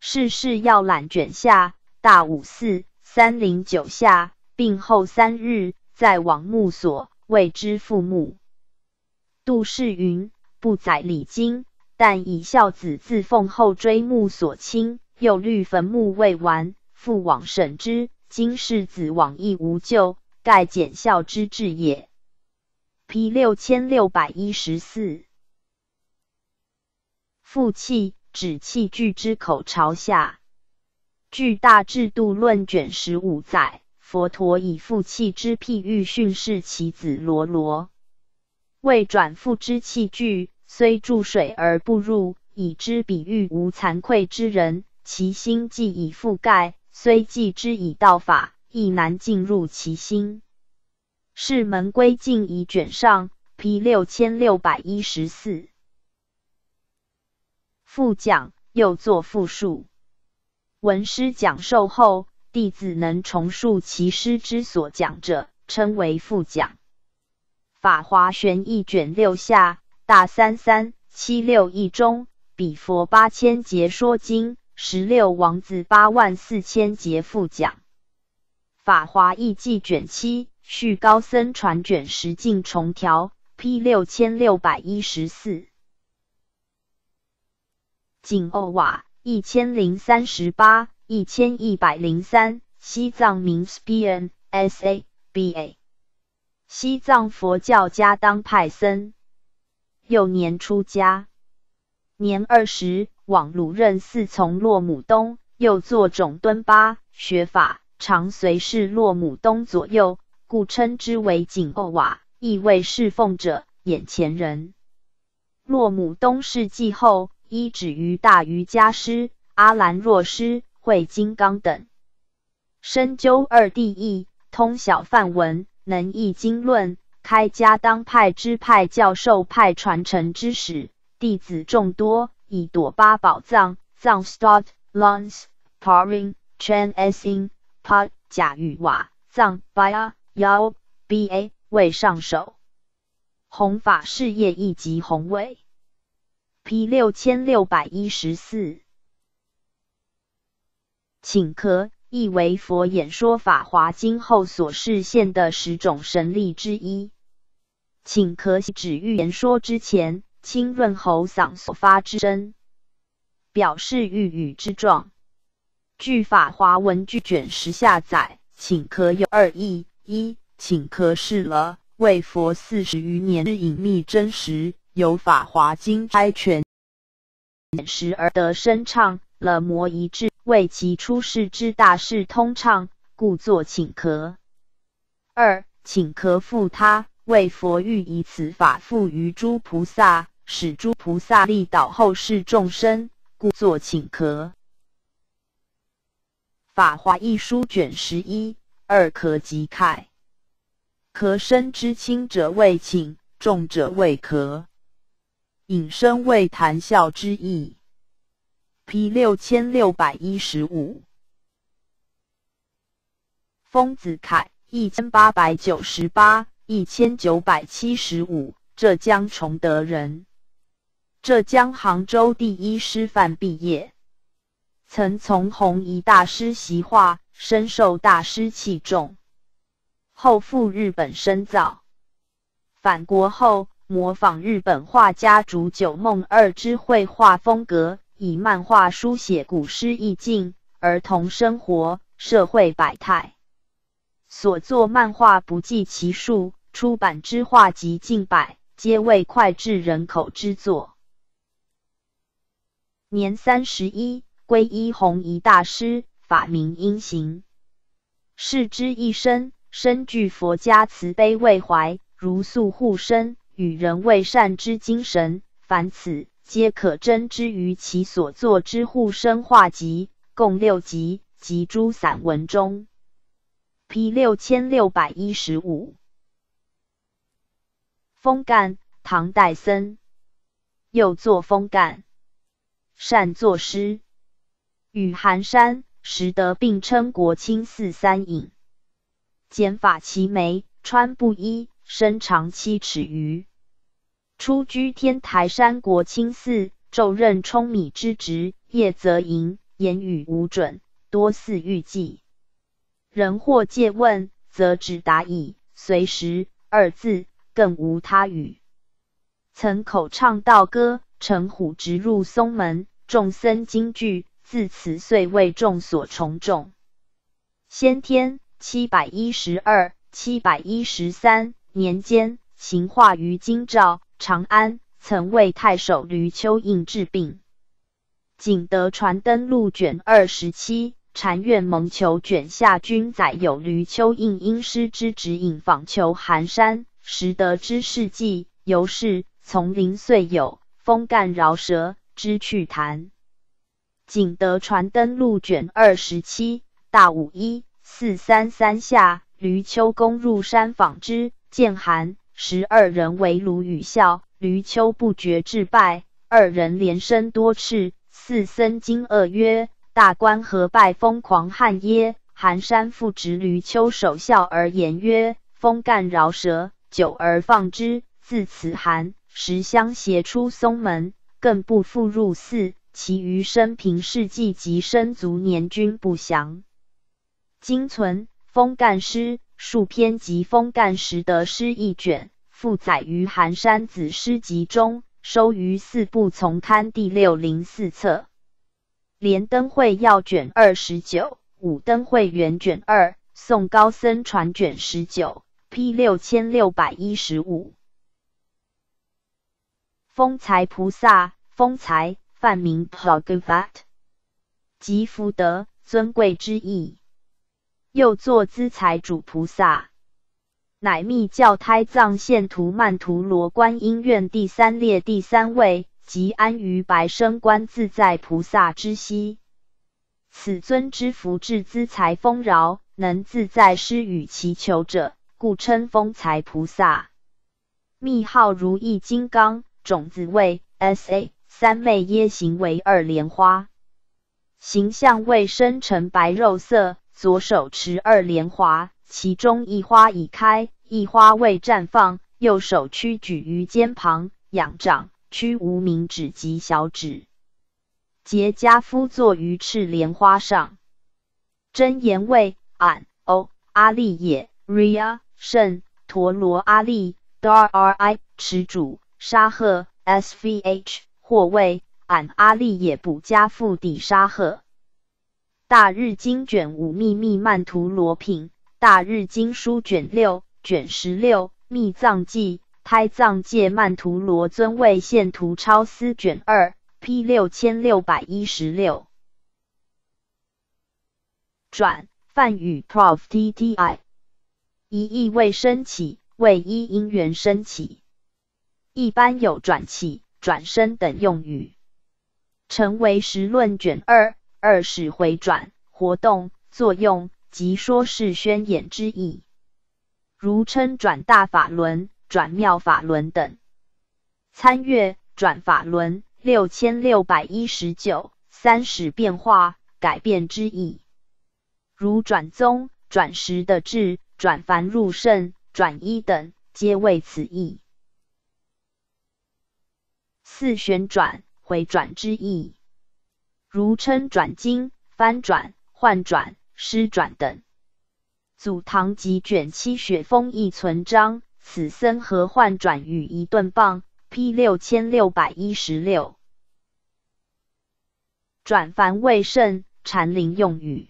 逝世要览卷下大五四三零九下，病后三日再往墓所，谓之父母。杜氏云：不载礼经，但以孝子自奉后追墓所亲，又虑坟墓未完，复往审之。今世子往亦无咎，盖简孝之至也。P 六千六百一十四，复气指器具之口朝下。据大制度论卷十五载，佛陀以复器之譬喻训示其子罗罗，为转复之器具，虽注水而不入，以之比喻无惭愧之人，其心既已覆盖，虽记之以道法，亦难进入其心。是门规进已卷上，P 六千六百一十四。复讲又作复述，文师讲授后，弟子能重述其师之所讲者，称为复讲。法华玄义卷六下大三三七六一中，比佛八千劫说经，十六王子八万四千劫复讲。法华义记卷七。续高僧传卷十进重条，P 六千六百一十四。景欧瓦一千零三十八，一千一百零三。西藏名 SPN SABA。西藏佛教家当派僧，幼年出家，年二十往鲁任寺从洛姆东，又作种敦巴学法，常随侍洛姆东左右。故称之为景欧瓦，意为侍奉者、眼前人。洛姆东世纪后，依止于大瑜伽师阿兰若师、会金刚等，深究二谛义，通晓梵文，能译经论，开家当派支派教授派传承之始，弟子众多，以朵巴宝藏藏 start lance paring chen sin pa 甲与瓦藏 bia yao ba 未上手，弘法事业一级宏伟。P 六千六百一十四，请科亦为佛演说法华经后所示现的十种神力之一。请科指欲言说之前，清润喉嗓所发之声，表示欲语之状。据法华文具卷十下载，请科有二义。一请可是了，为佛四十余年之隐秘真实，有法华经开权时而得声唱了摩一智，为其出世之大事通畅，故作请壳。二请壳复他，为佛欲以此法赋于诸菩萨，使诸菩萨力导后世众生，故作请壳。法华一书卷十一。二可即慨，壳身之轻者谓请，重者谓壳。引申为谈笑之意。P 六千六百一十五。丰子恺，一千八百九十八，一千九百七十五，浙江崇德人，浙江杭州第一师范毕业，曾从弘一大师习画。深受大师器重，后赴日本深造。返国后，模仿日本画家竹久梦二之绘画风格，以漫画书写古诗意境、儿童生活、社会百态。所作漫画不计其数，出版之画集近百，皆为脍炙人口之作。年三十一，皈依弘一大师。法名因行，视之一生，身具佛家慈悲为怀，如素护身，与人为善之精神。凡此皆可真之于其所作之护身画集，共六集及诸散文中。P 六千六百一十五。风干，唐代僧，又作风干，善作诗，与寒山、实得并称国清寺三隐。剪发齐眉，穿布衣，身长七尺余。初居天台山国清寺，昼任冲米之职，夜则吟，言语无准，多似欲记。人或借问，则只答以“随时”二字，更无他语。曾口唱道歌，乘虎直入松门，众僧惊惧，自此遂为众所崇重。先天七百一十二、七百一十三年间，行化于京兆。长安曾为太守吕秋应治病，景德传登录卷二十七，禅院蒙求卷下君载有吕秋应因师之指引访求寒山，识得之事迹。由是丛林遂有风干饶舌之趣谈。景德传登录卷二十七，大武一四三三下，吕秋公入山访之，见寒。十二人围炉语笑，闾丘不觉致败，二人连声多斥。四僧惊愕曰：“大官何拜疯狂汉耶？”寒山复执闾丘守笑而言曰：“风干饶舌，久而放之，自此寒时相携出松门，更不复入寺。其余生平事迹及生卒年均不详。今存风干诗。”数篇集风干时得诗一卷，附载于寒山子诗集中，收于四部丛刊第六零四册。莲灯会要卷二十九，五灯会圆卷二，宋高僧传卷十九，P 六千六百一十五。风财菩萨，风财梵名 Bhagavat，即福德尊贵之意。又作资财主菩萨，乃密教胎藏现图曼陀罗观音院第三列第三位，即安于白生观自在菩萨之西。此尊之福至资财丰饶，能自在施与祈求者，故称丰财菩萨。密号如意金刚，种子为 S.A. 三昧耶行为二莲花，形象为深沉白肉色。左手持二莲花，其中一花已开，一花未绽放；右手屈举于肩旁，仰掌，屈无名指及小指，结跏趺坐于赤莲花上。真言为：俺哦阿利也，Ria 圣陀罗阿利，Dar Ri 持主沙赫 Svh 或谓俺阿利也补加复底沙赫。大日经卷五秘密曼陀罗品，大日经书卷六卷十六密藏记胎藏界曼陀罗尊位现图超思卷二 P 六千六百一十六。转梵语 Prof T T I，一意为升起，为一因缘升起，一般有转起、转身等用语。成为时论卷二。二是回转、活动、作用及说是宣演之意，如称转大法轮、转妙法轮等。参阅转法轮六千六百一十九，三使变化、改变之意，如转宗、转时的智、转凡入圣、转一等，皆为此意。四旋转、回转之意。如称转经、翻转、换转、失转等。祖堂集卷七雪峰一存章，此僧合换转与一顿棒，P 六千六百一十六。转凡未圣，禅灵用语，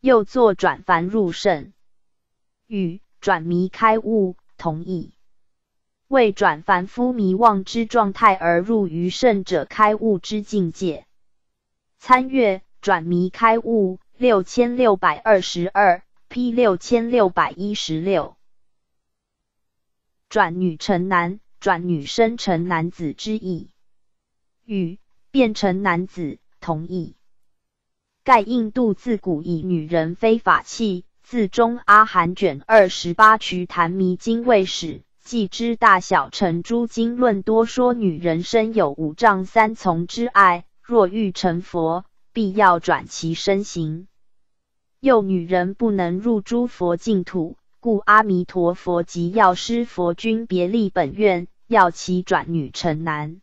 又作转凡入圣，与转迷开悟同义，为转凡夫迷妄之状态而入于圣者开悟之境界。参阅转迷开悟六千六百二十二 P 六千六百一十六。转女成男，转女生成男子之意，与变成男子同义。盖印度自古以女人非法器，自中阿含卷二十八瞿昙迷经未始，既知大小乘诸经论多说女人身有五丈三从之爱，若欲成佛，必要转其身形。又女人不能入诸佛净土。故阿弥陀佛及药师佛君别立本愿，要其转女成男。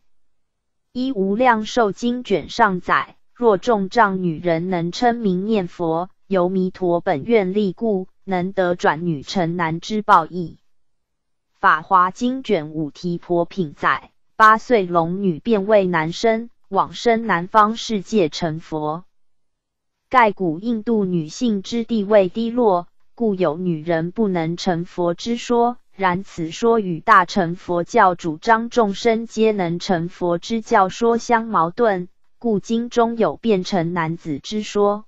一无量寿经卷上载：若众障女人能称名念佛，由弥陀本愿力故，能得转女成男之报矣。法华经卷五提婆品载：八岁龙女便为男生，往生南方世界成佛。盖古印度女性之地位低落。故有女人不能成佛之说，然此说与大乘佛教主张众生皆能成佛之教说相矛盾，故经中有变成男子之说。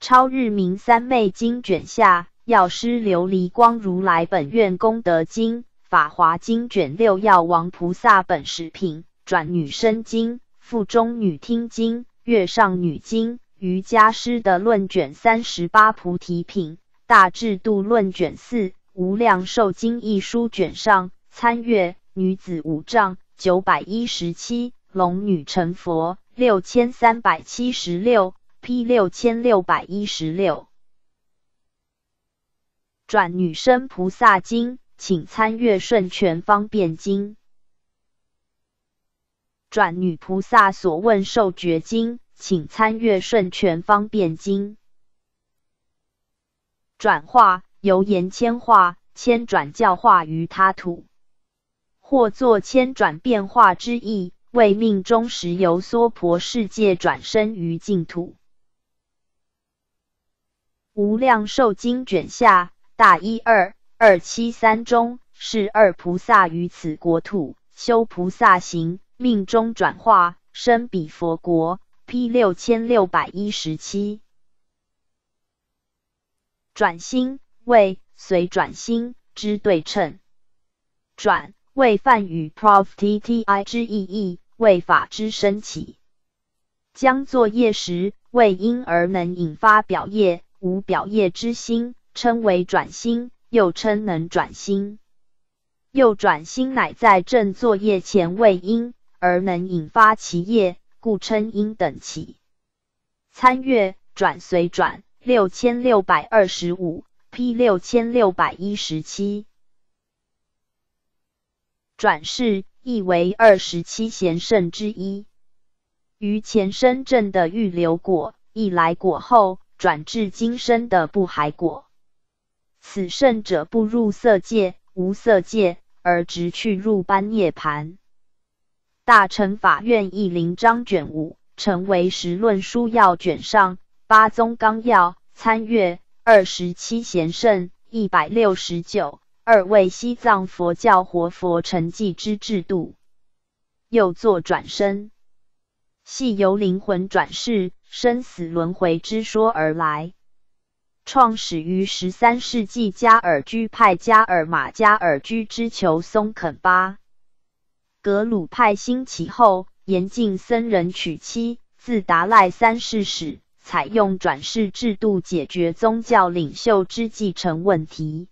超日明三昧经卷下，药师琉璃光如来本愿功德经，法华经卷六药王菩萨本事品，转女生经，腹中女听经，月上女经，瑜伽师的论卷三十八菩提品。大智度论卷四，无量寿经一书卷上参阅。女子五丈九百一十七，龙女成佛六千三百七十六，P 六千六百一十六。转女生菩萨经，请参阅顺全方便经。转女菩萨所问受觉经，请参阅顺全方便经。转化由言千化，千转教化于他土，或作千转变化之意，为命中时由娑婆世界转生于净土。无量寿经卷下大一二二七三中，是二菩萨于此国土修菩萨行，命中转化生彼佛国。P 六千六百一十七。转心为随转心之对称，转为梵语 proftti 之意义，为法之升起。将作业时，为因而能引发表业，无表业之心，称为转心，又称能转心。又转心乃在正作业前为因，而能引发其业，故称因等起。参阅转随转。六千六百二十五，P 六千六百一十七。转世亦为二十七贤圣之一，于前生证的预留果，一来果后转至今生的不还果。此圣者不入色界，无色界，而直去入般涅盘。大乘法院一零章卷五，成为十论书要卷上。八宗纲要参阅二十七贤圣一百六十九二位西藏佛教活佛成绩之制度，又作转生，系由灵魂转世、生死轮回之说而来，创始于十三世纪加尔居派加尔玛加尔居之求松肯巴。格鲁派兴起后，严禁僧人娶妻，自达赖三世始。采用转世制度解决宗教领袖之继承问题。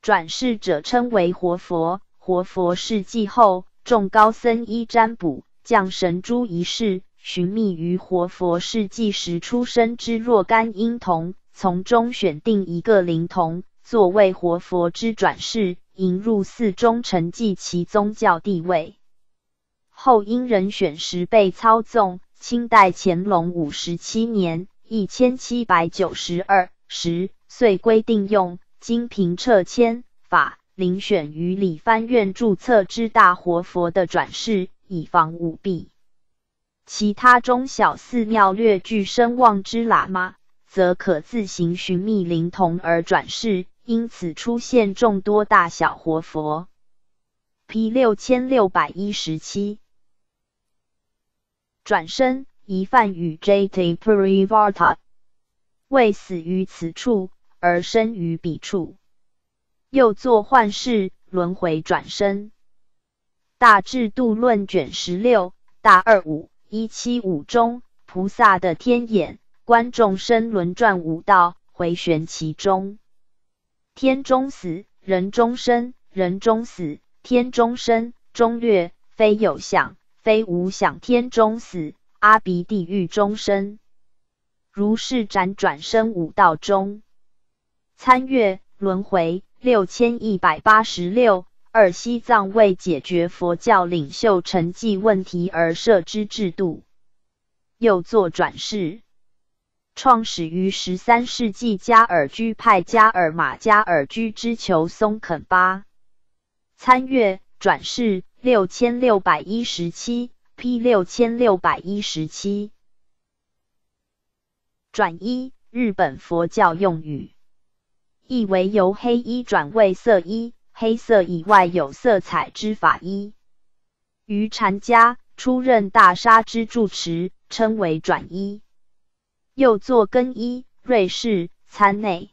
转世者称为活佛，活佛世继后，众高僧依占卜、降神珠仪式，寻觅于活佛世继时出生之若干婴童，从中选定一个灵童，作为活佛之转世，引入寺中，承继其宗教地位。后因人选时被操纵。清代乾隆五十七年（一千七百九十二）时，遂规定用金瓶撤迁法遴选于理藩院注册之大活佛的转世，以防舞弊。其他中小寺庙略具声望之喇嘛，则可自行寻觅灵童而转世，因此出现众多大小活佛。P 六千六百一十七。转身，疑犯与 J T Purivarta 为死于此处，而生于彼处。又作幻世轮回转生。大智度论卷十六大二五一七五中，菩萨的天眼观众生轮转五道，回旋其中。天中死，人中生；人中死，天中生。中略非有想，非无想，天中死，阿鼻地狱中生。如是辗转生五道中，参阅轮回六千一百八十六。二西藏为解决佛教领袖成绩问题而设之制度，又作转世，创始于十三世纪加尔居派加尔玛加尔居之求松肯巴。参阅转世六千六百一十七，P 六千六百一十七。转衣，日本佛教用语，意为由黑衣转为色衣。黑色以外有色彩之法衣，于禅家出任大沙之住持，称为转衣。又作更衣、瑞士参内。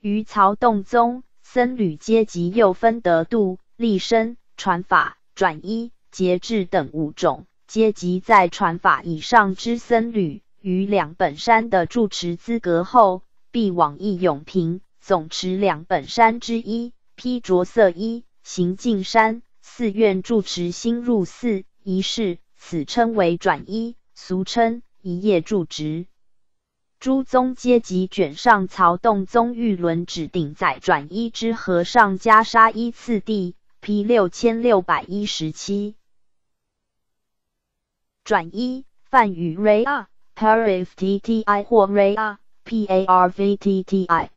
于曹洞宗僧侣阶级又分得度、立身、传法、转衣、节制等五种阶级，在传法以上之僧侣，于两本山的住持资格后，必往义永平总持两本山之一。披着色衣，行进山寺院，住持新入寺仪式，此称为转衣，俗称一夜住职。诸宗阶级卷上曹洞宗玉轮指定在转一之和尚袈裟依次第。P 六千六百一十七。转一梵语 Ray，Parvtti 或 Ray，Parvtti，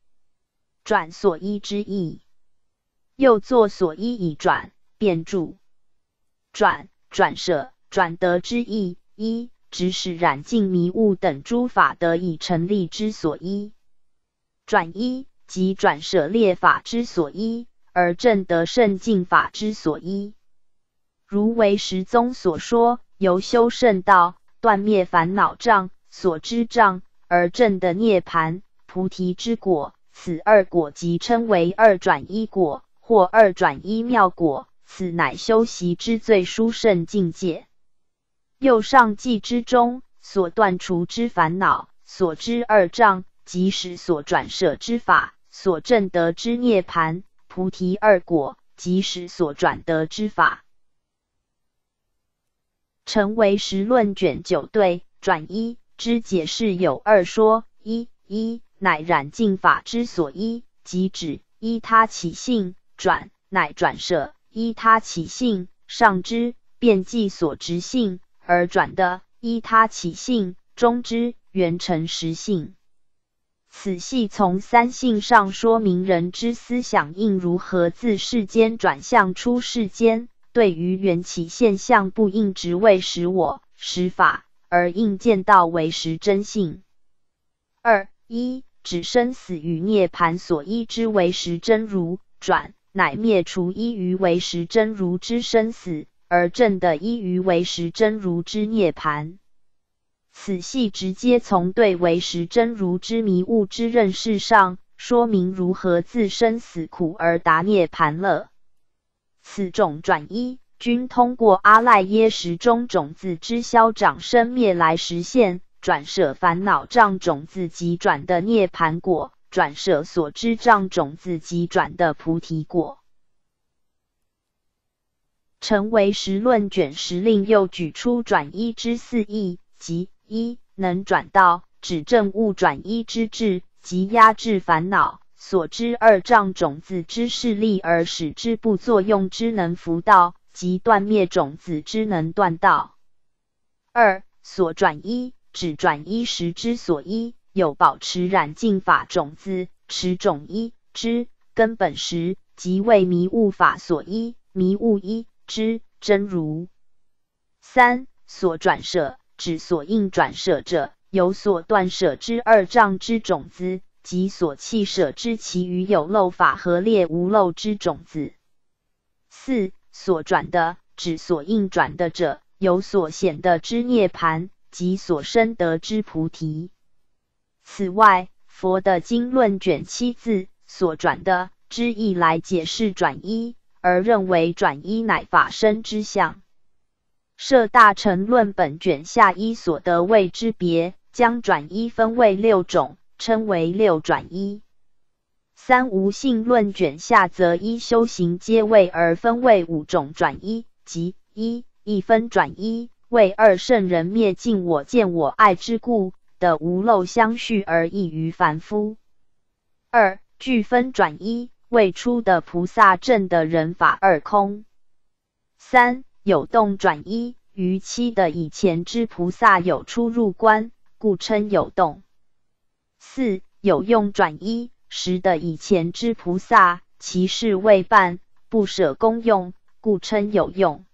转所依之意。又作所依以转，变注转转舍转得之意，一指使染净迷雾等诸法得以成立之所依。转依即转舍列法之所依，而正得圣净法之所依。如为十宗所说，由修圣道断灭烦恼障所知障而正的涅盘菩提之果，此二果即称为二转一果。或二转一妙果，此乃修习之最殊胜境界。右上记之中所断除之烦恼，所知二障，即时所转舍之法，所证得之涅盘菩提二果，即时所转得之法。成为十论卷九对转一之解释有二说：一一乃染净法之所依，即指依他起性。转乃转舍，依他起性上之，便即所执性而转的；依他起性中之，原成实性。此系从三性上说明人之思想应如何自世间转向出世间，对于缘起现象不应执为实我实法，而应见到为实真性。二一指生死与涅盘所依之为实真如转。乃灭除依于为实真如之生死，而正的依于为实真如之涅盘。此系直接从对为实真如之迷悟之认识上，说明如何自生死苦而达涅盘乐。此种转依，均通过阿赖耶识中种子之消长生灭来实现，转舍烦恼障种子即转的涅盘果。转舍所知障种子即转的菩提果，成为十论卷十令又举出转一之四义，即一能转道指正物转一之智，即压制烦恼所知二障种子之势力而使之不作用之能福道，即断灭种子之能断道。二所转一指转一时之所依。有保持染净法种子，持种一之根本时，即为迷悟法所依，迷悟一之真如。三所转舍，指所应转舍者，有所断舍之二障之种子，及所弃舍之其余有漏法和列无漏之种子。四所转的，指所应转的者，有所显的之涅盘，及所生得之菩提。此外，佛的经论卷七字所转的之意来解释转一，而认为转一乃法身之相。设大乘论本卷下一所得位之别，将转一分为六种，称为六转一。三无性论卷下则依修行阶位而分为五种转一，即一一分转一，为二圣人灭尽我见我爱之故的无漏相续而异于凡夫；二俱分转一，未出的菩萨证的人法二空；三有动转一，于七的以前之菩萨有出入关，故称有动；四有用转一。时的以前之菩萨，其事未办，不舍功用，故称有用。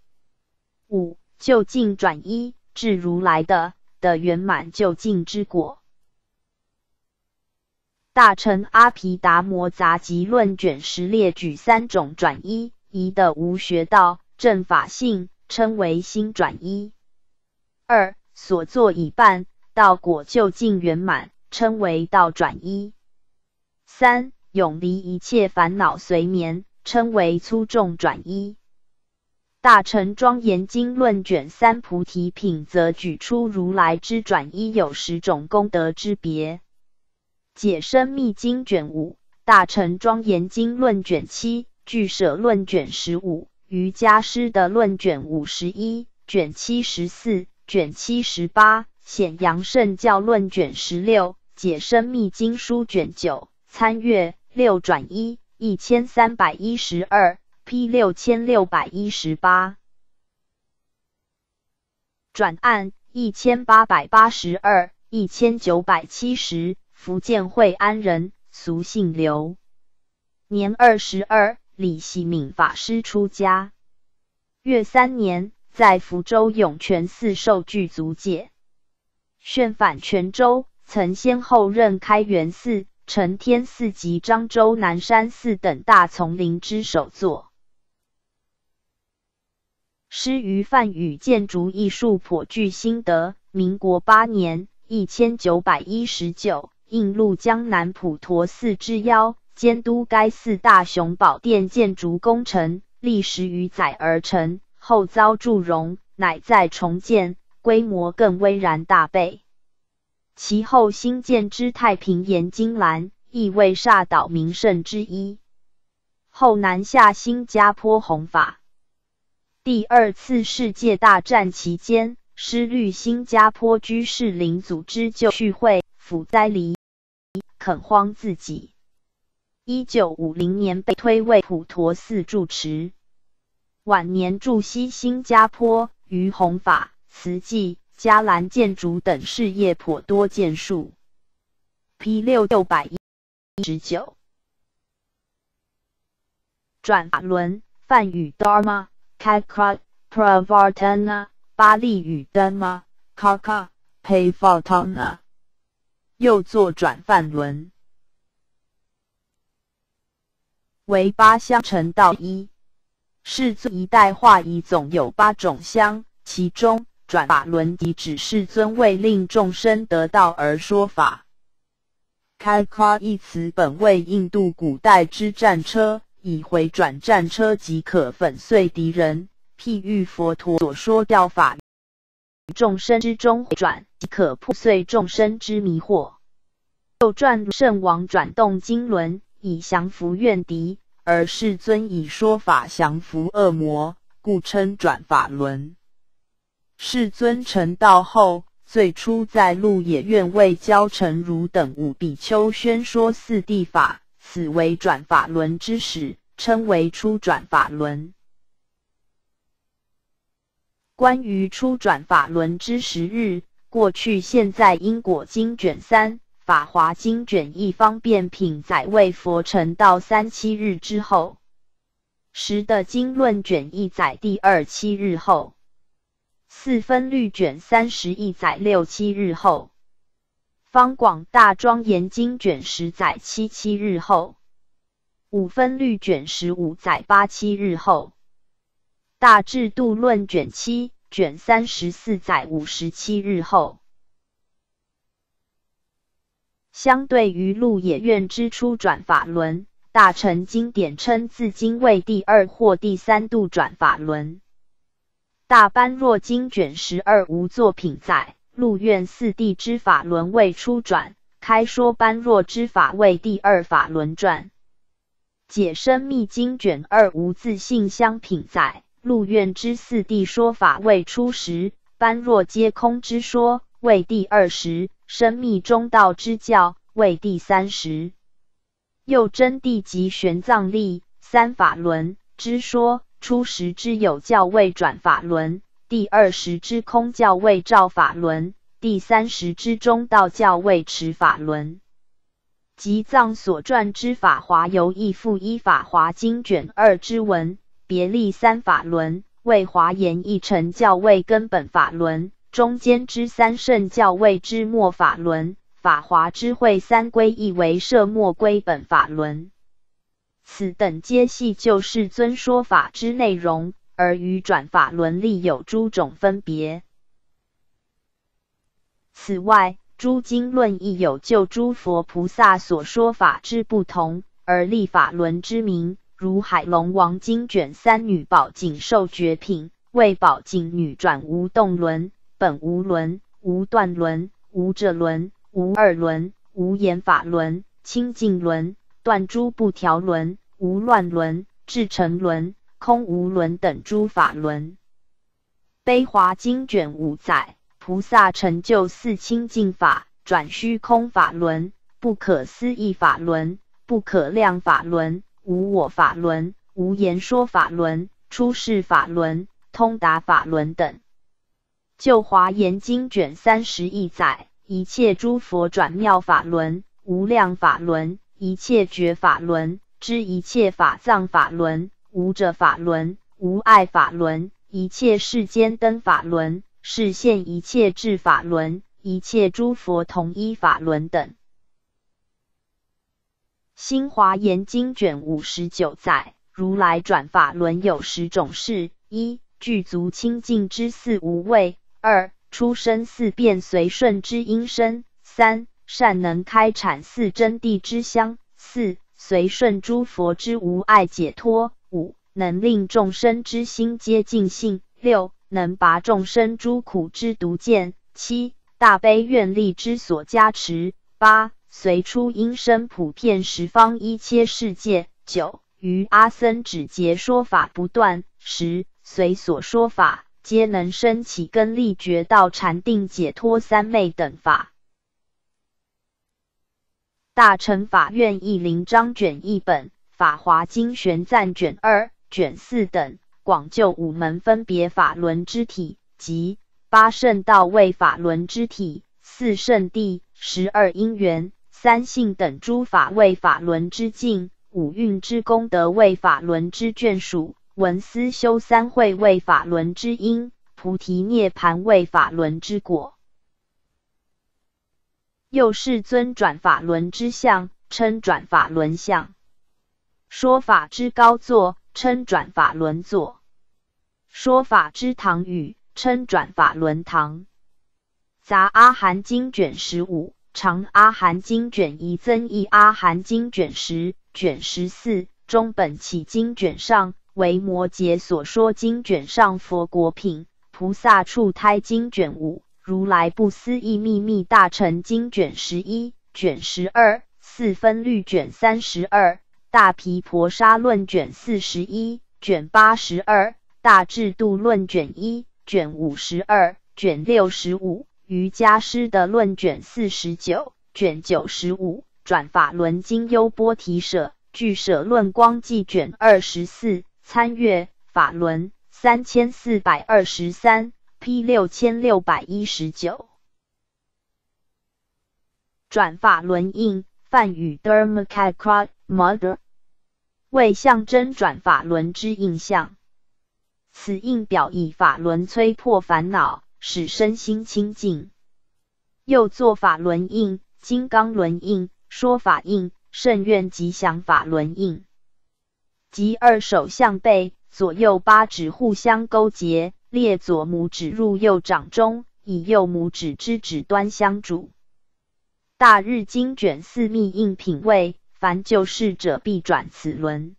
五就近转一，至如来的的圆满就近之果。大乘阿毗达摩杂集论卷十列举三种转一：一的无学道正法性，称为心转一；二所作已办，道果就近圆满，称为道转一。三永离一切烦恼随眠，称为粗重转一。大乘庄严经论卷三菩提品则举出如来之转一有十种功德之别。解深密经卷五，大乘庄严经论卷七，俱舍论卷十五，瑜伽师的论卷五十一，卷七十四，卷七十八，显扬圣教论卷十六，解深密经书卷九。参阅六转一一千三百一十二 P 六千六百一十八转案一千八百八十二一千九百七十福建惠安人，俗姓刘，年二十二，李希敏法师出家。月三年，在福州涌泉寺受具足戒，旋返泉州，曾先后任开元寺。承天寺及漳州南山寺等大丛林之首座，师于梵语建筑艺术颇具心得。民国八年（一千九百一十九），应入江南普陀寺之邀，监督该寺大雄宝殿建筑工程，历时余载而成。后遭祝融，乃再重建，规模更巍然大倍。其后新建之太平岩金兰，亦为煞岛名胜之一。后南下新加坡弘法。第二次世界大战期间，失律新加坡居士林组织就续会，辅灾离，垦荒自己。一九五零年被推为普陀寺住持，晚年驻西新加坡，于弘法、慈济。迦兰建筑等事业颇多建树。P 六六百一十九转法轮，梵语 Dharma Kakra Pravartana，巴利语 Dharma Kaka Payvatana，又作转梵轮，为八相成道一。世尊一代化仪总有八种香，其中。转法轮即指世尊为令众生得道而说法。开夸一词本为印度古代之战车，以回转战车即可粉碎敌人，譬喻佛陀所说教法众生之中回转，即可破碎众生之迷惑。又转圣王转动经轮，以降服怨敌，而世尊以说法降服恶魔，故称转法轮。世尊成道后，最初在鹿野苑为教成儒等五比丘宣说四谛法，此为转法轮之始，称为初转法轮。关于初转法轮之时日，过去现在因果经卷三、法华经卷一方便品载为佛成道三七日之后，时的经论卷一载第二七日后。四分律卷三十一载六七日后，方广大庄严经卷十载七七日后，五分律卷十五载八七日后，大智度论卷七卷三十四载五十七日后，相对于鹿野苑之初转法轮，大乘经典称自今为第二或第三度转法轮。大般若经卷十二无作品载，鹿苑四地之法轮未初转，开说般若之法为第二法轮转。解生密经卷二无自性相品载，入院之四地说法未初时，般若皆空之说为第二十。生密中道之教为第三十，又真谛及玄奘力三法轮之说，初十之有教为转法轮，第二十之空教为照法轮，第三十之中道教为持法轮。及藏所传之法华由义复一法华经卷二之文，别立三法轮，为华严一乘教位根本法轮。中间之三圣教位之末法轮，法华之会三归亦为摄末归本法轮。此等皆系救世尊说法之内容，而与转法轮立有诸种分别。此外，诸经论亦有就诸佛菩萨所说法之不同，而立法轮之名，如海龙王经卷三女宝景受绝品，为宝景女转无动轮。本无轮，无断轮，无者轮，无二轮，无眼法轮，清净轮，断诸不调轮，无乱轮，至成轮，空无轮等诸法轮。悲华经卷五载，菩萨成就四清净法，转虚空法轮，不可思议法轮，不可量法轮，无我法轮，无言说法轮，出世法轮，通达法轮等。就华严经卷三十亿载，一切诸佛转妙法轮、无量法轮、一切觉法轮、知一切法藏法轮、无者法轮、无爱法轮、一切世间灯法轮、示现一切智法轮、一切诸佛同一法轮等。新华严经卷五十九载，如来转法轮有十种事：一、具足清净之四无畏。二出生四变随顺之因身；三善能开阐四真谛之香；四随顺诸佛之无爱解脱；五能令众生之心皆净性；六能拔众生诸苦之毒箭；七大悲愿力之所加持；八随出因身普遍十方一切世界；九于阿僧只劫说法不断；十随所说法。皆能生起根力觉道禅定解脱三昧等法。大乘法院义林章卷一本，法华经玄赞卷二、卷四等，广就五门分别法轮之体，即八圣道位法轮之体，四圣地、十二因缘、三性等诸法为法轮之境，五蕴之功德为法轮之眷属。文思修三会为法轮之因，菩提涅盘为法轮之果。又世尊转法轮之相，称转法轮相；说法之高座，称转法轮座；说法之堂宇，称转法轮堂。杂阿含经卷十五，长阿含经卷一，增益阿含经卷十卷十四，中本起经卷上。为摩诘所说经卷上佛果品，菩萨处胎经卷五，如来不思议秘密大乘经卷十一卷十二，四分律卷三十二，大毗婆沙论卷四十一卷八十二，大智度论卷一卷五十二卷六十五，瑜伽师的论卷四十九卷九十五，转法轮经优波提舍俱舍论光记卷二十四。参阅法轮三千四百二十三，P 六千六百一十九。转法轮印，梵语 Dharmakara Mother，为象征转法轮之印象。此印表以法轮摧破烦恼，使身心清净。又作法轮印、金刚轮印、说法印、圣愿吉祥法轮印。即二手相背，左右八指互相勾结，列左拇指入右掌中，以右拇指之指端相拄。大日经卷四密印品位，凡救世者必转此轮。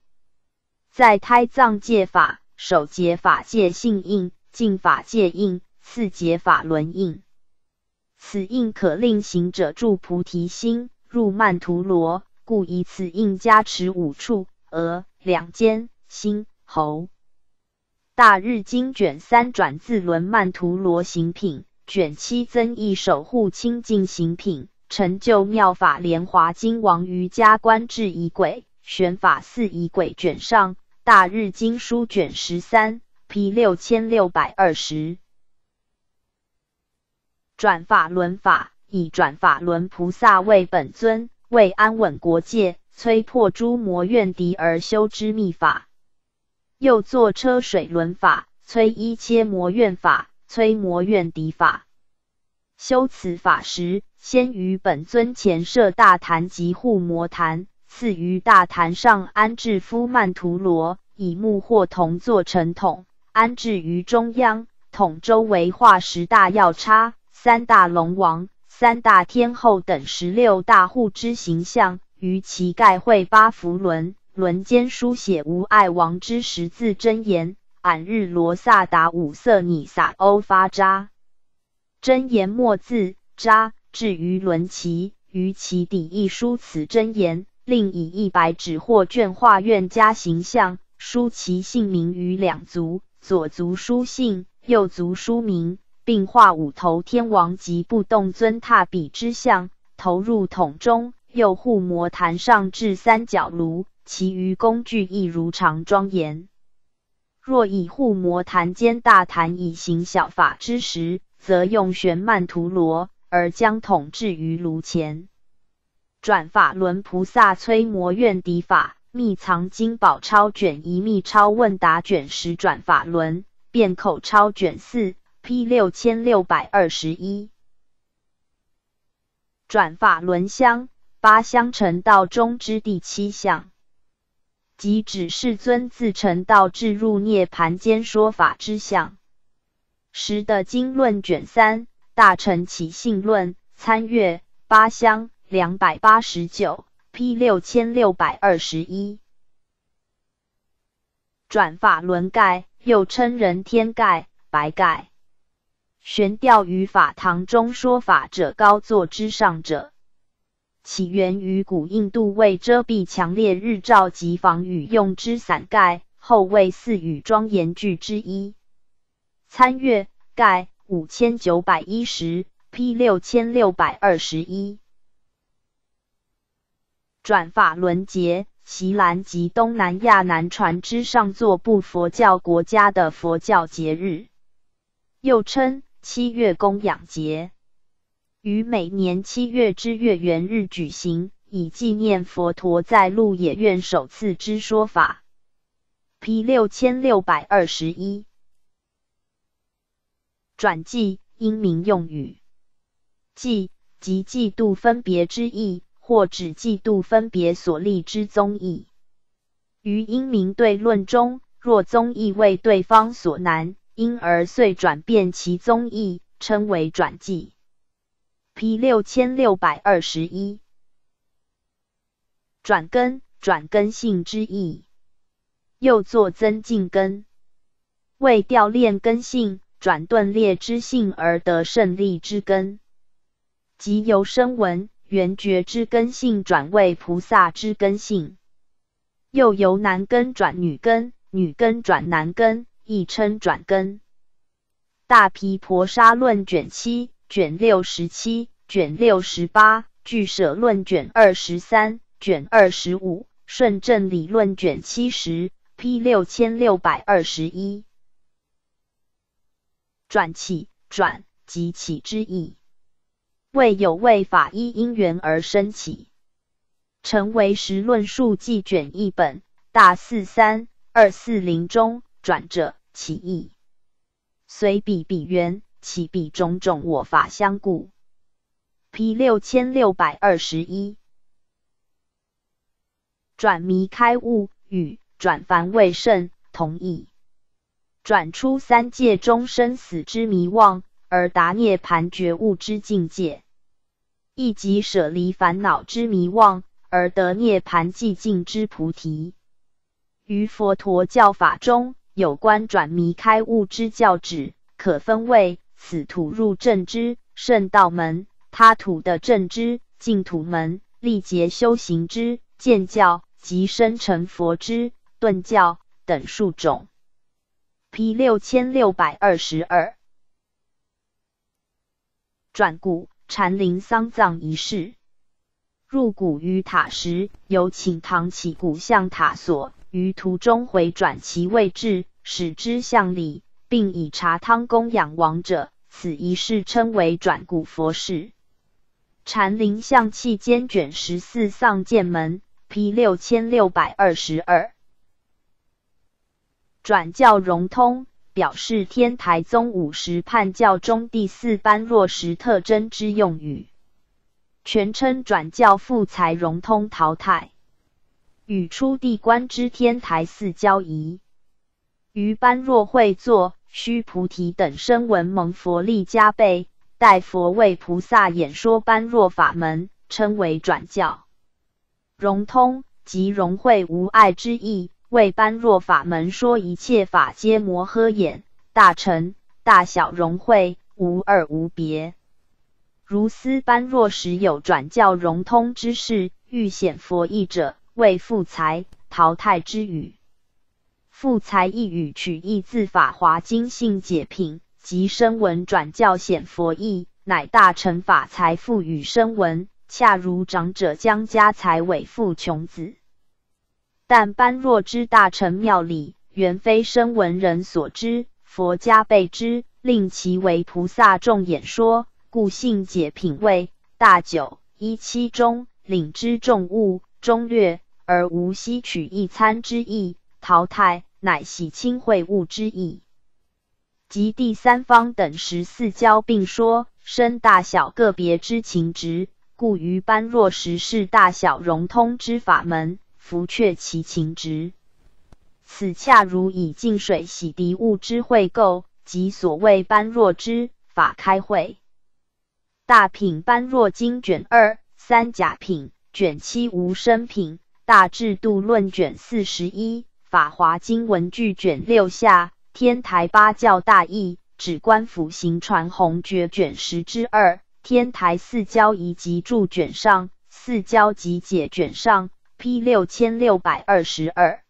在胎藏界法，首节法界性印，进法界印，次节法轮印。此印可令行者住菩提心，入曼陀罗，故以此印加持五处：额、两肩、心、喉。大日经卷三转自轮曼陀罗行品，卷七增益守护清净行品，成就妙法莲华经王瑜伽观智仪轨，玄法四仪轨卷上，大日经书卷十三，P 六千六百二十。转法轮法，以转法轮菩萨为本尊，为安稳国界、摧破诸魔怨敌而修之秘法。又作车水轮法、摧一切魔怨法、摧魔怨敌法。修此法时，先于本尊前设大坛及护魔坛，次于大坛上安置夫曼陀罗，以木或铜做成桶，安置于中央。桶周围画十大要叉、三大龙王、三大天后等十六大护之形象，于其盖绘八福轮。轮间书写无碍王之十字真言，俺日罗萨达五色尼撒欧发扎真言末字扎置于轮旗，于其底亦书此真言，另以一百纸或卷画院加形象，书其姓名于两足，左足书姓，右足书名，并画五头天王及不动尊踏比之像，投入桶中，又护魔坛上置三角炉。其余工具亦如常庄严。若以护摩坛间大坛以行小法之时，则用玄曼陀罗，而将桶置于炉前。转法轮菩萨摧魔怨敌法，密藏经宝钞卷一，密抄问答卷十，转法轮变口钞卷四，P 六千六百二十一。转法轮香八香成道中之第七项。即指世尊自成道至入涅盘间说法之相。十的经论卷三大乘起信论参阅八香两百八十九 P 六千六百二十一。转法轮盖又称人天盖、白盖，悬吊于法堂中说法者高座之上者。起源于古印度为遮蔽强烈日照及防雨用之伞盖，后为四语庄严具之一。参阅盖五千九百一十 P 六千六百二十一。转法轮节，锡兰及东南亚南传之上座部佛教国家的佛教节日，又称七月供养节。于每年七月之月圆日举行，以纪念佛陀在鹿野苑首次之说法。P 六千六百二十一。转记英名用语，记即嫉妒分别之意，或指嫉妒分别所立之宗义。于英明对论中，若宗义为对方所难，因而遂转变其宗义，称为转记。P 六千六百二十一，转根转根性之意，又作增进根，为调练根性，转钝劣之性而得胜利之根，即由声闻缘觉之根性转为菩萨之根性，又由男根转女根，女根转男根，亦称转根。大毗婆沙论卷七。卷六十七、卷六十八、俱舍论卷二十三、卷二十五、顺正理论卷七十，P 六千六百二十一。转起，转即起之意，为有为法依因缘而生起，成为实论述记卷一本大四三二四零中转者起义，随彼彼缘。其彼种种我法相故。P 六千六百二十一。转迷开悟与转凡未圣同义，转出三界中生死之迷妄，而达涅盘觉悟之境界。亦即舍离烦恼之迷妄，而得涅盘寂静之菩提。于佛陀教法中，有关转迷开悟之教旨，可分为此土入正之圣道门，他土的正之净土门，历劫修行之见教及生成佛之顿教等数种。P 六千六百二十二。转古禅林丧葬仪式。入古于塔时，有请唐起古像塔所，于途中回转其位置，使之向里，并以茶汤供养亡者。此仪式称为转古佛事。禅林象器间卷十四丧剑门 P 六千六百二十二。转教融通。表示天台宗五十判教中第四般若实特征之用语，全称转教复才融通淘汰，与初地观之天台寺交仪，于般若会作须菩提等身闻蒙佛力加倍，待佛为菩萨演说般若法门，称为转教。融通即融会无碍之意。为般若法门说一切法皆摩诃眼，大乘大小融会，无二无别。如斯般若时有转教融通之事，欲显佛意者，为复才淘汰之语。复才一语取义自《法华经》性解品，即声闻转教显佛意，乃大乘法才复与声闻，恰如长者将家财委付穷子。但般若之大乘妙理，原非声闻人所知，佛加倍之，令其为菩萨众演说，故信解品位大九一七中，领之众物中略，而无吸取一餐之意，淘汰乃洗清秽物之意。及第三方等十四教并说生大小个别之情执，故于般若时是大小融通之法门。拂却其情执，此恰如以净水洗涤物之会垢，即所谓般若之法开会。大品般若经卷二三甲品卷七无生品大制度论卷四十一法华经文句卷六下天台八教大义指官府行传弘觉卷十之二天台四教遗集注卷上四教集解卷上。P 六千六百二十二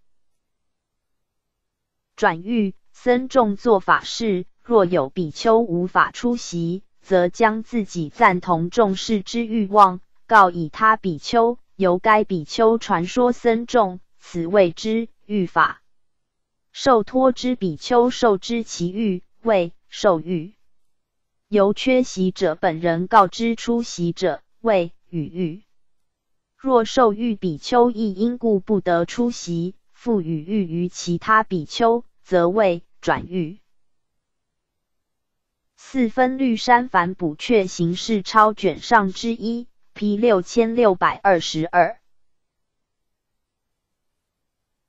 转遇僧众做法事，若有比丘无法出席，则将自己赞同众事之欲望告以他比丘，由该比丘传说僧众，此谓之欲法。受托之比丘受之其欲，谓受欲。由缺席者本人告知出席者，谓与欲。若受欲比丘亦因故不得出席，复与欲于其他比丘，则谓转欲。四分律山凡补阙形式抄卷上之一，P 六千六百二十二。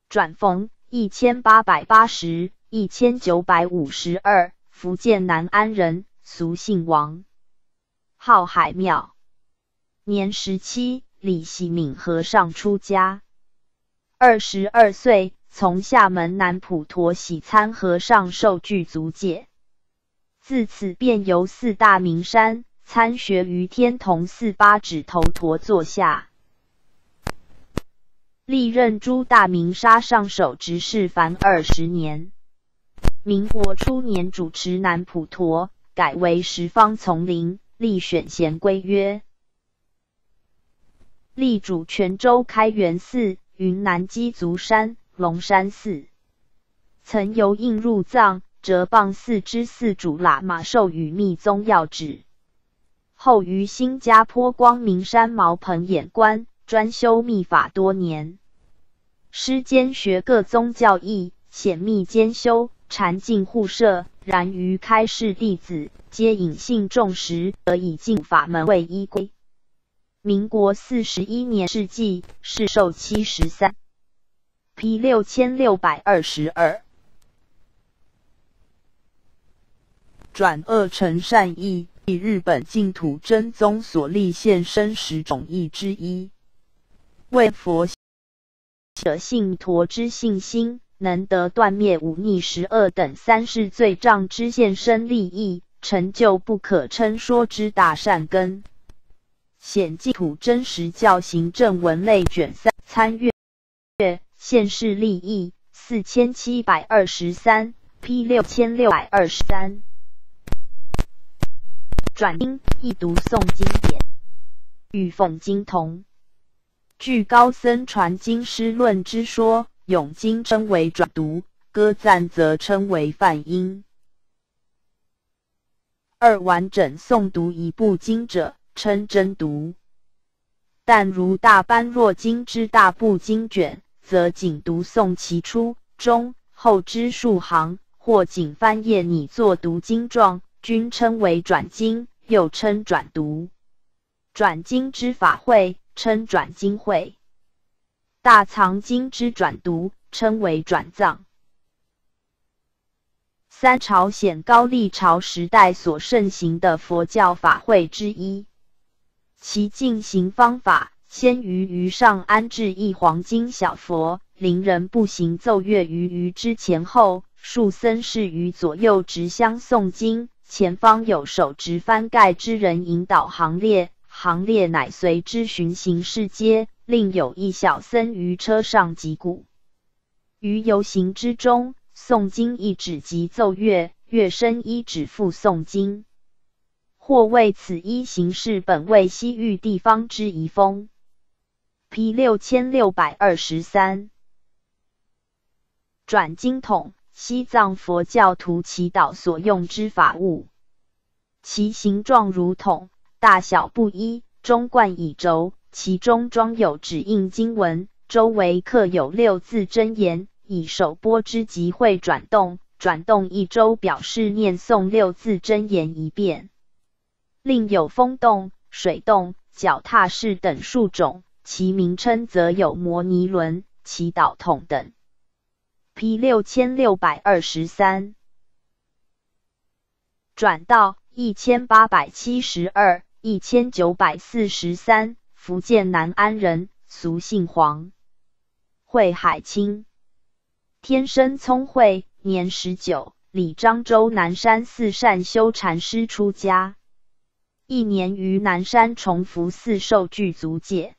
转逢一千八百八十一千九百五十二，福建南安人，俗姓王，号海庙，年十七。李喜敏和尚出家，二十二岁，从厦门南普陀喜参和尚受具足戒，自此便游四大名山，参学于天童寺八指头陀座下，历任诸大名沙上首执事凡二十年。民国初年主持南普陀，改为十方丛林，立选贤规约。立主泉州开元寺、云南鸡足山、龙山寺，曾由印入藏，折棒寺之寺主喇嘛授予密宗要旨，后于新加坡光明山茅棚演观，专修密法多年，师兼学各宗教义，显密兼修，禅净互摄。然于开示弟子，皆隐信众时，得以进法门为依归。民国四十一年世纪，世寿七十三。P 六千六百二十二。转恶成善意，以日本净土真宗所立现身十种义之一，为佛者信陀之信心，能得断灭忤逆十恶等三世罪障之现身利益，成就不可称说之大善根。显净土真实教行政文类卷三参阅。现世利益四千七百二十三，P 六千六百二十三。转经易读诵经典，与奉经同。据高僧传经师论之说，咏经称为转读，歌赞则称为梵音。二完整诵读一部经者，称真读。但如大般若经之大部经卷，则仅读诵其初、中、后之数行，或仅翻页拟作读经状。均称为转经，又称转读。转经之法会称转经会。大藏经之转读称为转藏。三朝鲜高丽朝时代所盛行的佛教法会之一，其进行方法先于于上安置一黄金小佛，邻人步行奏乐于于之前后，数僧士于左右执香诵经。前方有手执翻盖之人引导行列，行列乃随之循行世阶。另有一小僧于车上击鼓。于游行之中，诵经一指即奏乐，乐声一指复诵经。或谓此一形式本为西域地方之遗风。P 六千六百二十三转经筒。西藏佛教徒祈祷所用之法物，其形状如筒，大小不一，中贯以轴，其中装有指印经文，周围刻有六字真言，以手拨之即会转动，转动一周表示念诵六字真言一遍。另有风洞、水洞、脚踏式等数种，其名称则有摩尼轮、祈祷筒等。P 六千六百二十三，转到一千八百七十二，一千九百四十三，福建南安人，俗姓黄，会海清，天生聪慧，年十九，李漳州南山寺善修禅师出家，一年于南山崇福寺受具足戒，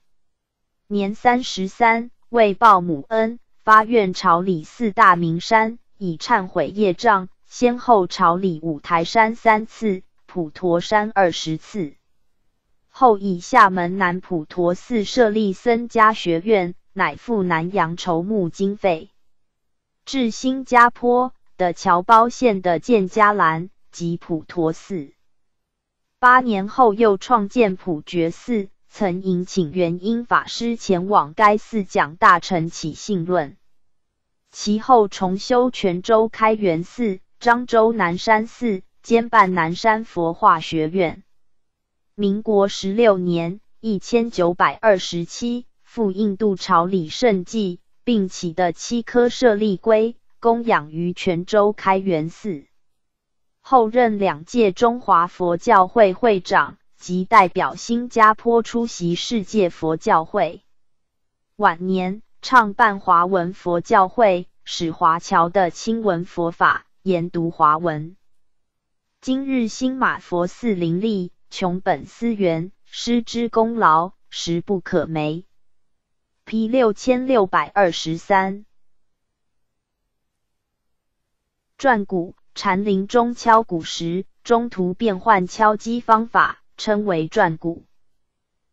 年三十三，为报母恩。发愿朝礼四大名山，以忏悔业障，先后朝礼五台山三次，普陀山二十次。后以厦门南普陀寺设立僧家学院，乃赴南洋筹募经费，至新加坡的侨胞县的建家兰及普陀寺。八年后又创建普觉寺。曾迎请元英法师前往该寺讲大乘起信论，其后重修泉州开元寺、漳州南山寺，兼办南山佛化学院。民国十六年（一千九百二十七），赴印度朝礼圣迹，并起的七颗舍利龟，供养于泉州开元寺。后任两届中华佛教会会长。及代表新加坡出席世界佛教会。晚年创办华文佛教会，使华侨的亲闻佛法，研读华文。今日新马佛寺林立，穷本思源，师之功劳实不可没。P 六千六百二十三。转鼓，禅林中敲鼓时，中途变换敲击方法。称为转鼓。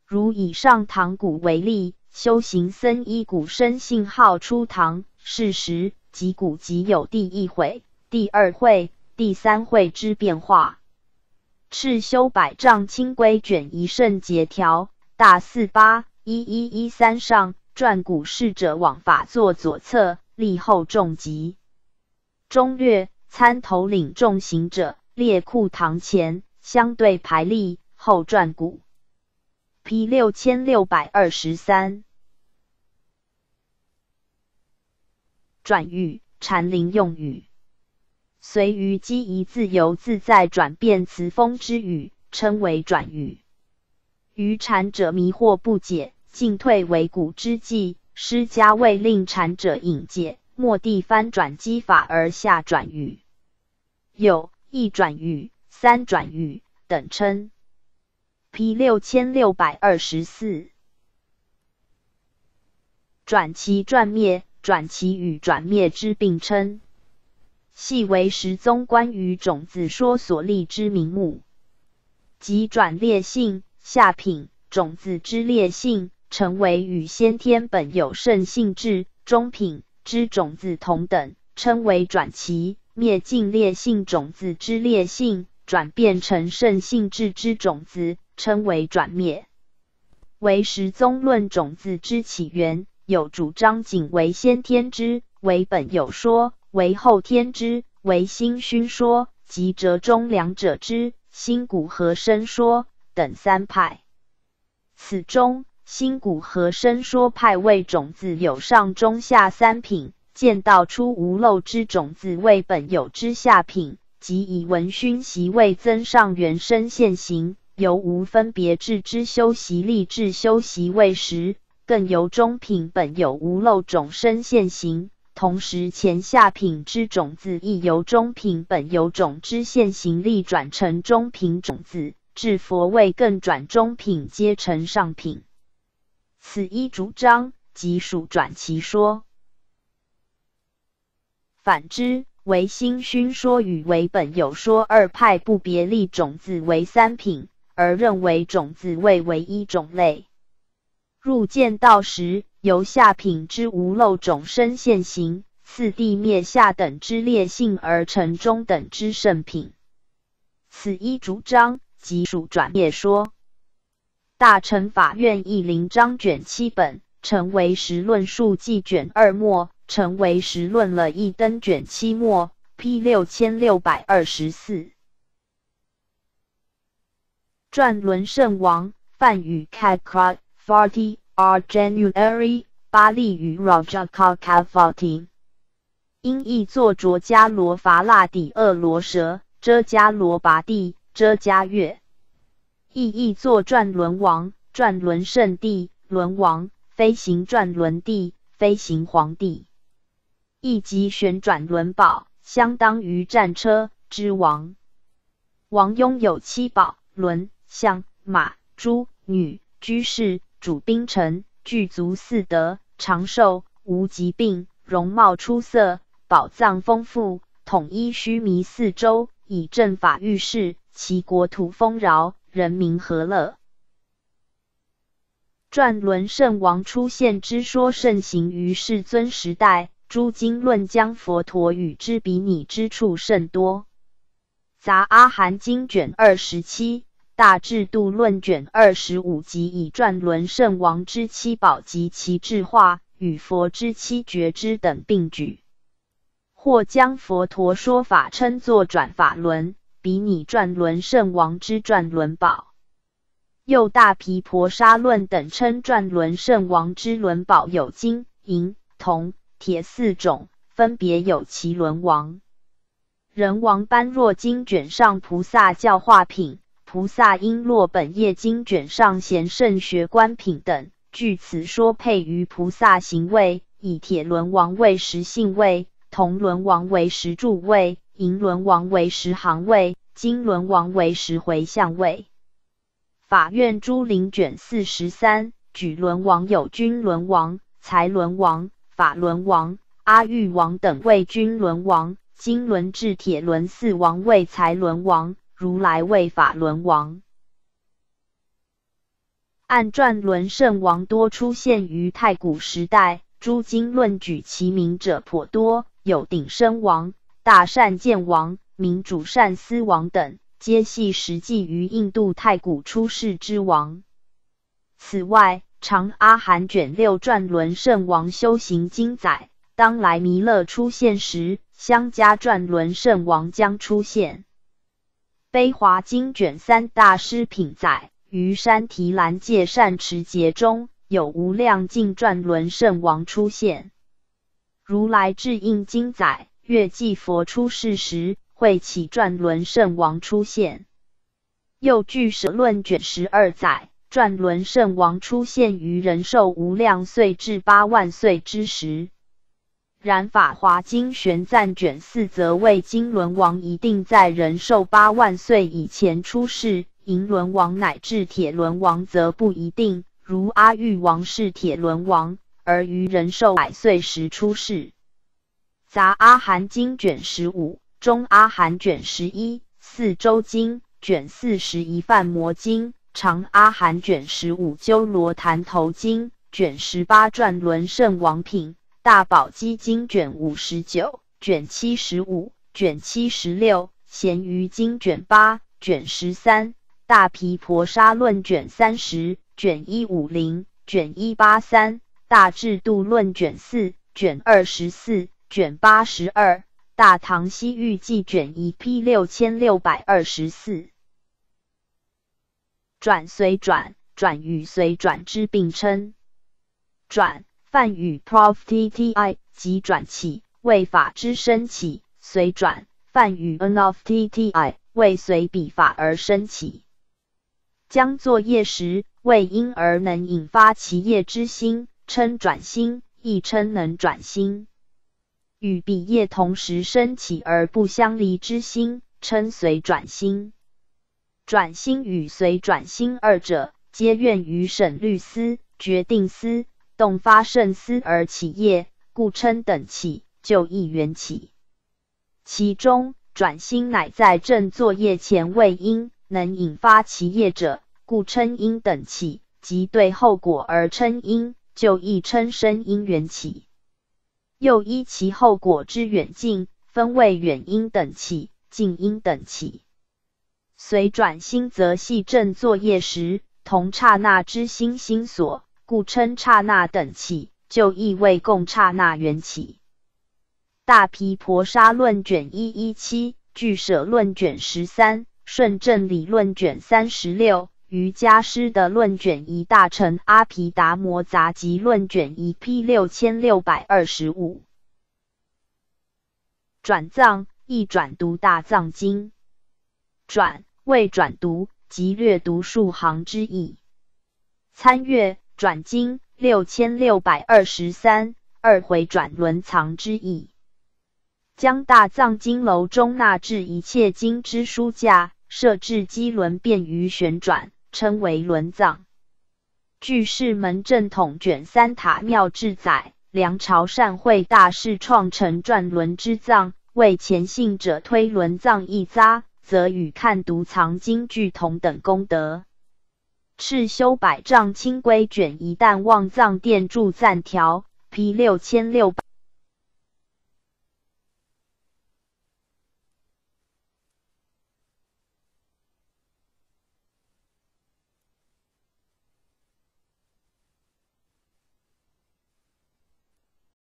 如以上堂鼓为例，修行僧依鼓声信号出堂，是时即古即有第一会、第二会、第三会之变化。赤修百丈清规卷一圣节条大四八一一一三上，转古侍者往法座左侧立后重疾，中略参头领众行者列库堂前相对排立。后转鼓，P 六千六百二十三。转语，禅林用语，随于机宜自由自在转变词风之语，称为转语。于禅者迷惑不解，进退维谷之际，师家为令禅者引解，末地翻转机法而下转语，有一转语、三转语等称。P 六千六百二十四，转其转灭，转其与转灭之并称，系为十宗关于种子说所立之名目，即转列性。下品种子之烈性，成为与先天本有圣性质；中品之种子同等，称为转其灭尽烈性种子之烈性，转变成圣性质之种子，称为转灭。为十宗论种子之起源，有主张仅为先天之，为本有说；为后天之，为心熏说；及折中两者之，心骨和生说。等三派，此中心骨和生说派为种子有上中下三品，见道出无漏之种子为本有之下品，即以文熏习为增上原生现行，由无分别智之修习立志修习为实，更由中品本有无漏种生现行，同时前下品之种子亦由中品本有种之现行力转成中品种子。至佛位更转中品，皆成上品。此一主张，即属转其说。反之，唯心熏说与唯本有说二派不别立种子为三品，而认为种子为唯一种类。入见道时，由下品之无漏种身现行，次第灭下等之烈性而成中等之圣品。此一主张。即属转业说，大乘法院一零章卷七本，成为实论述记卷二末，成为实论了一灯卷七末，P 六千六百二十四。转轮圣王，梵语 Kakra Forty R January，巴利语 Rajaka Kavati，音译作卓迦罗伐那底厄罗蛇，遮迦罗拔地。遮迦月，意译作转轮王、转轮圣帝、轮王、飞行转轮帝、飞行皇帝，亦即旋转轮宝，相当于战车之王。王拥有七宝：轮、象、马、猪、女、居士、主兵臣，具足四德，长寿，无疾病，容貌出色，宝藏丰富，统一须弥四周，以正法御世。其国土丰饶，人民和乐。转轮圣王出现之说盛行于世尊时代，诸经论将佛陀与之比拟之处甚多。杂阿含经卷二十七、大智度论卷二十五集以转轮圣王之七宝及其智化与佛之七觉之等并举，或将佛陀说法称作转法轮。比拟转轮圣王之转轮宝，又大毗婆沙论等称转轮圣王之轮宝有金、银、铜、铁四种，分别有其轮王、人王般若经卷上菩萨教化品、菩萨璎珞本业经卷上贤圣学观品等，据此说配于菩萨行位，以铁轮王为实性位，铜轮王为实住位。银轮王为十行位，金轮王为十回向位。法院诸灵卷四十三，举轮王有君轮王、财轮王、法轮王、阿育王等为君轮王，金轮至铁轮四王为财轮王，如来为法轮王。按转轮圣王多出现于太古时代，诸经论举其名者颇多，有顶生王。大善见王、明主善思王等，皆系实际于印度太古出世之王。此外，长阿含卷六转轮圣王修行经载，当来弥勒出现时，相加转轮圣王将出现。悲华经卷三大师品载，于山提兰界善持节中有无量净转轮圣王出现。如来智印经载。月季佛出世时，会起转轮圣王出现。又据舍论卷十二载，转轮圣王出现于人寿无量岁至八万岁之时。然法华经玄赞卷四则为金轮王一定在人寿八万岁以前出世，银轮王乃至铁轮王则不一定。如阿育王是铁轮王，而于人寿百岁时出世。杂阿含经卷十五、中阿含卷十一、四周经卷四十一、梵摩经长阿含卷十五、鸠罗坛头经卷十八、转轮圣王品。大宝积经卷五十九、卷七十五、卷七十六，咸鱼经卷八、卷十三，大毗婆沙论卷三十、卷一五零、卷一八三，大智度论卷四、卷二十四、卷八十二，大唐西域记卷一 P 六千六百二十四。转随转，转与随转之并称，转。梵语 prof tti 即转起，为法之升起；随转梵语 an of tti 为随彼法而升起。将作业时，为因而能引发其业之心，称转心，亦称能转心；与彼业同时升起而不相离之心，称随转心。转心与随转心二者，皆愿于审律思、决定思。动发甚思而起业，故称等起，就一缘起。其中转心乃在正作业前为因，能引发其业者，故称因等起；即对后果而称因，就亦称生因缘起。又依其后果之远近，分为远因等起、近因等起。随转心则系正作业时同刹那之心心所。故称刹那等起，就意为共刹那缘起。大毗婆沙论卷一一七，俱舍论卷十三，顺正理论卷三十六，瑜伽师的论卷一大乘阿毗达摩杂集论卷一 P 六千六百二十五。转藏亦转读大藏经，转为转读即略读数行之意。参阅。转经六千六百二十三二回转轮藏之意，将大藏经楼中纳置一切经之书架，设置机轮便于旋转，称为轮藏。据释门正统卷三塔庙志载，梁朝善会大士创成转轮之藏，为前信者推轮藏一匝，则与看读藏经具同等功德。赤修百丈清规卷一旦望藏殿柱赞条，批六千六百。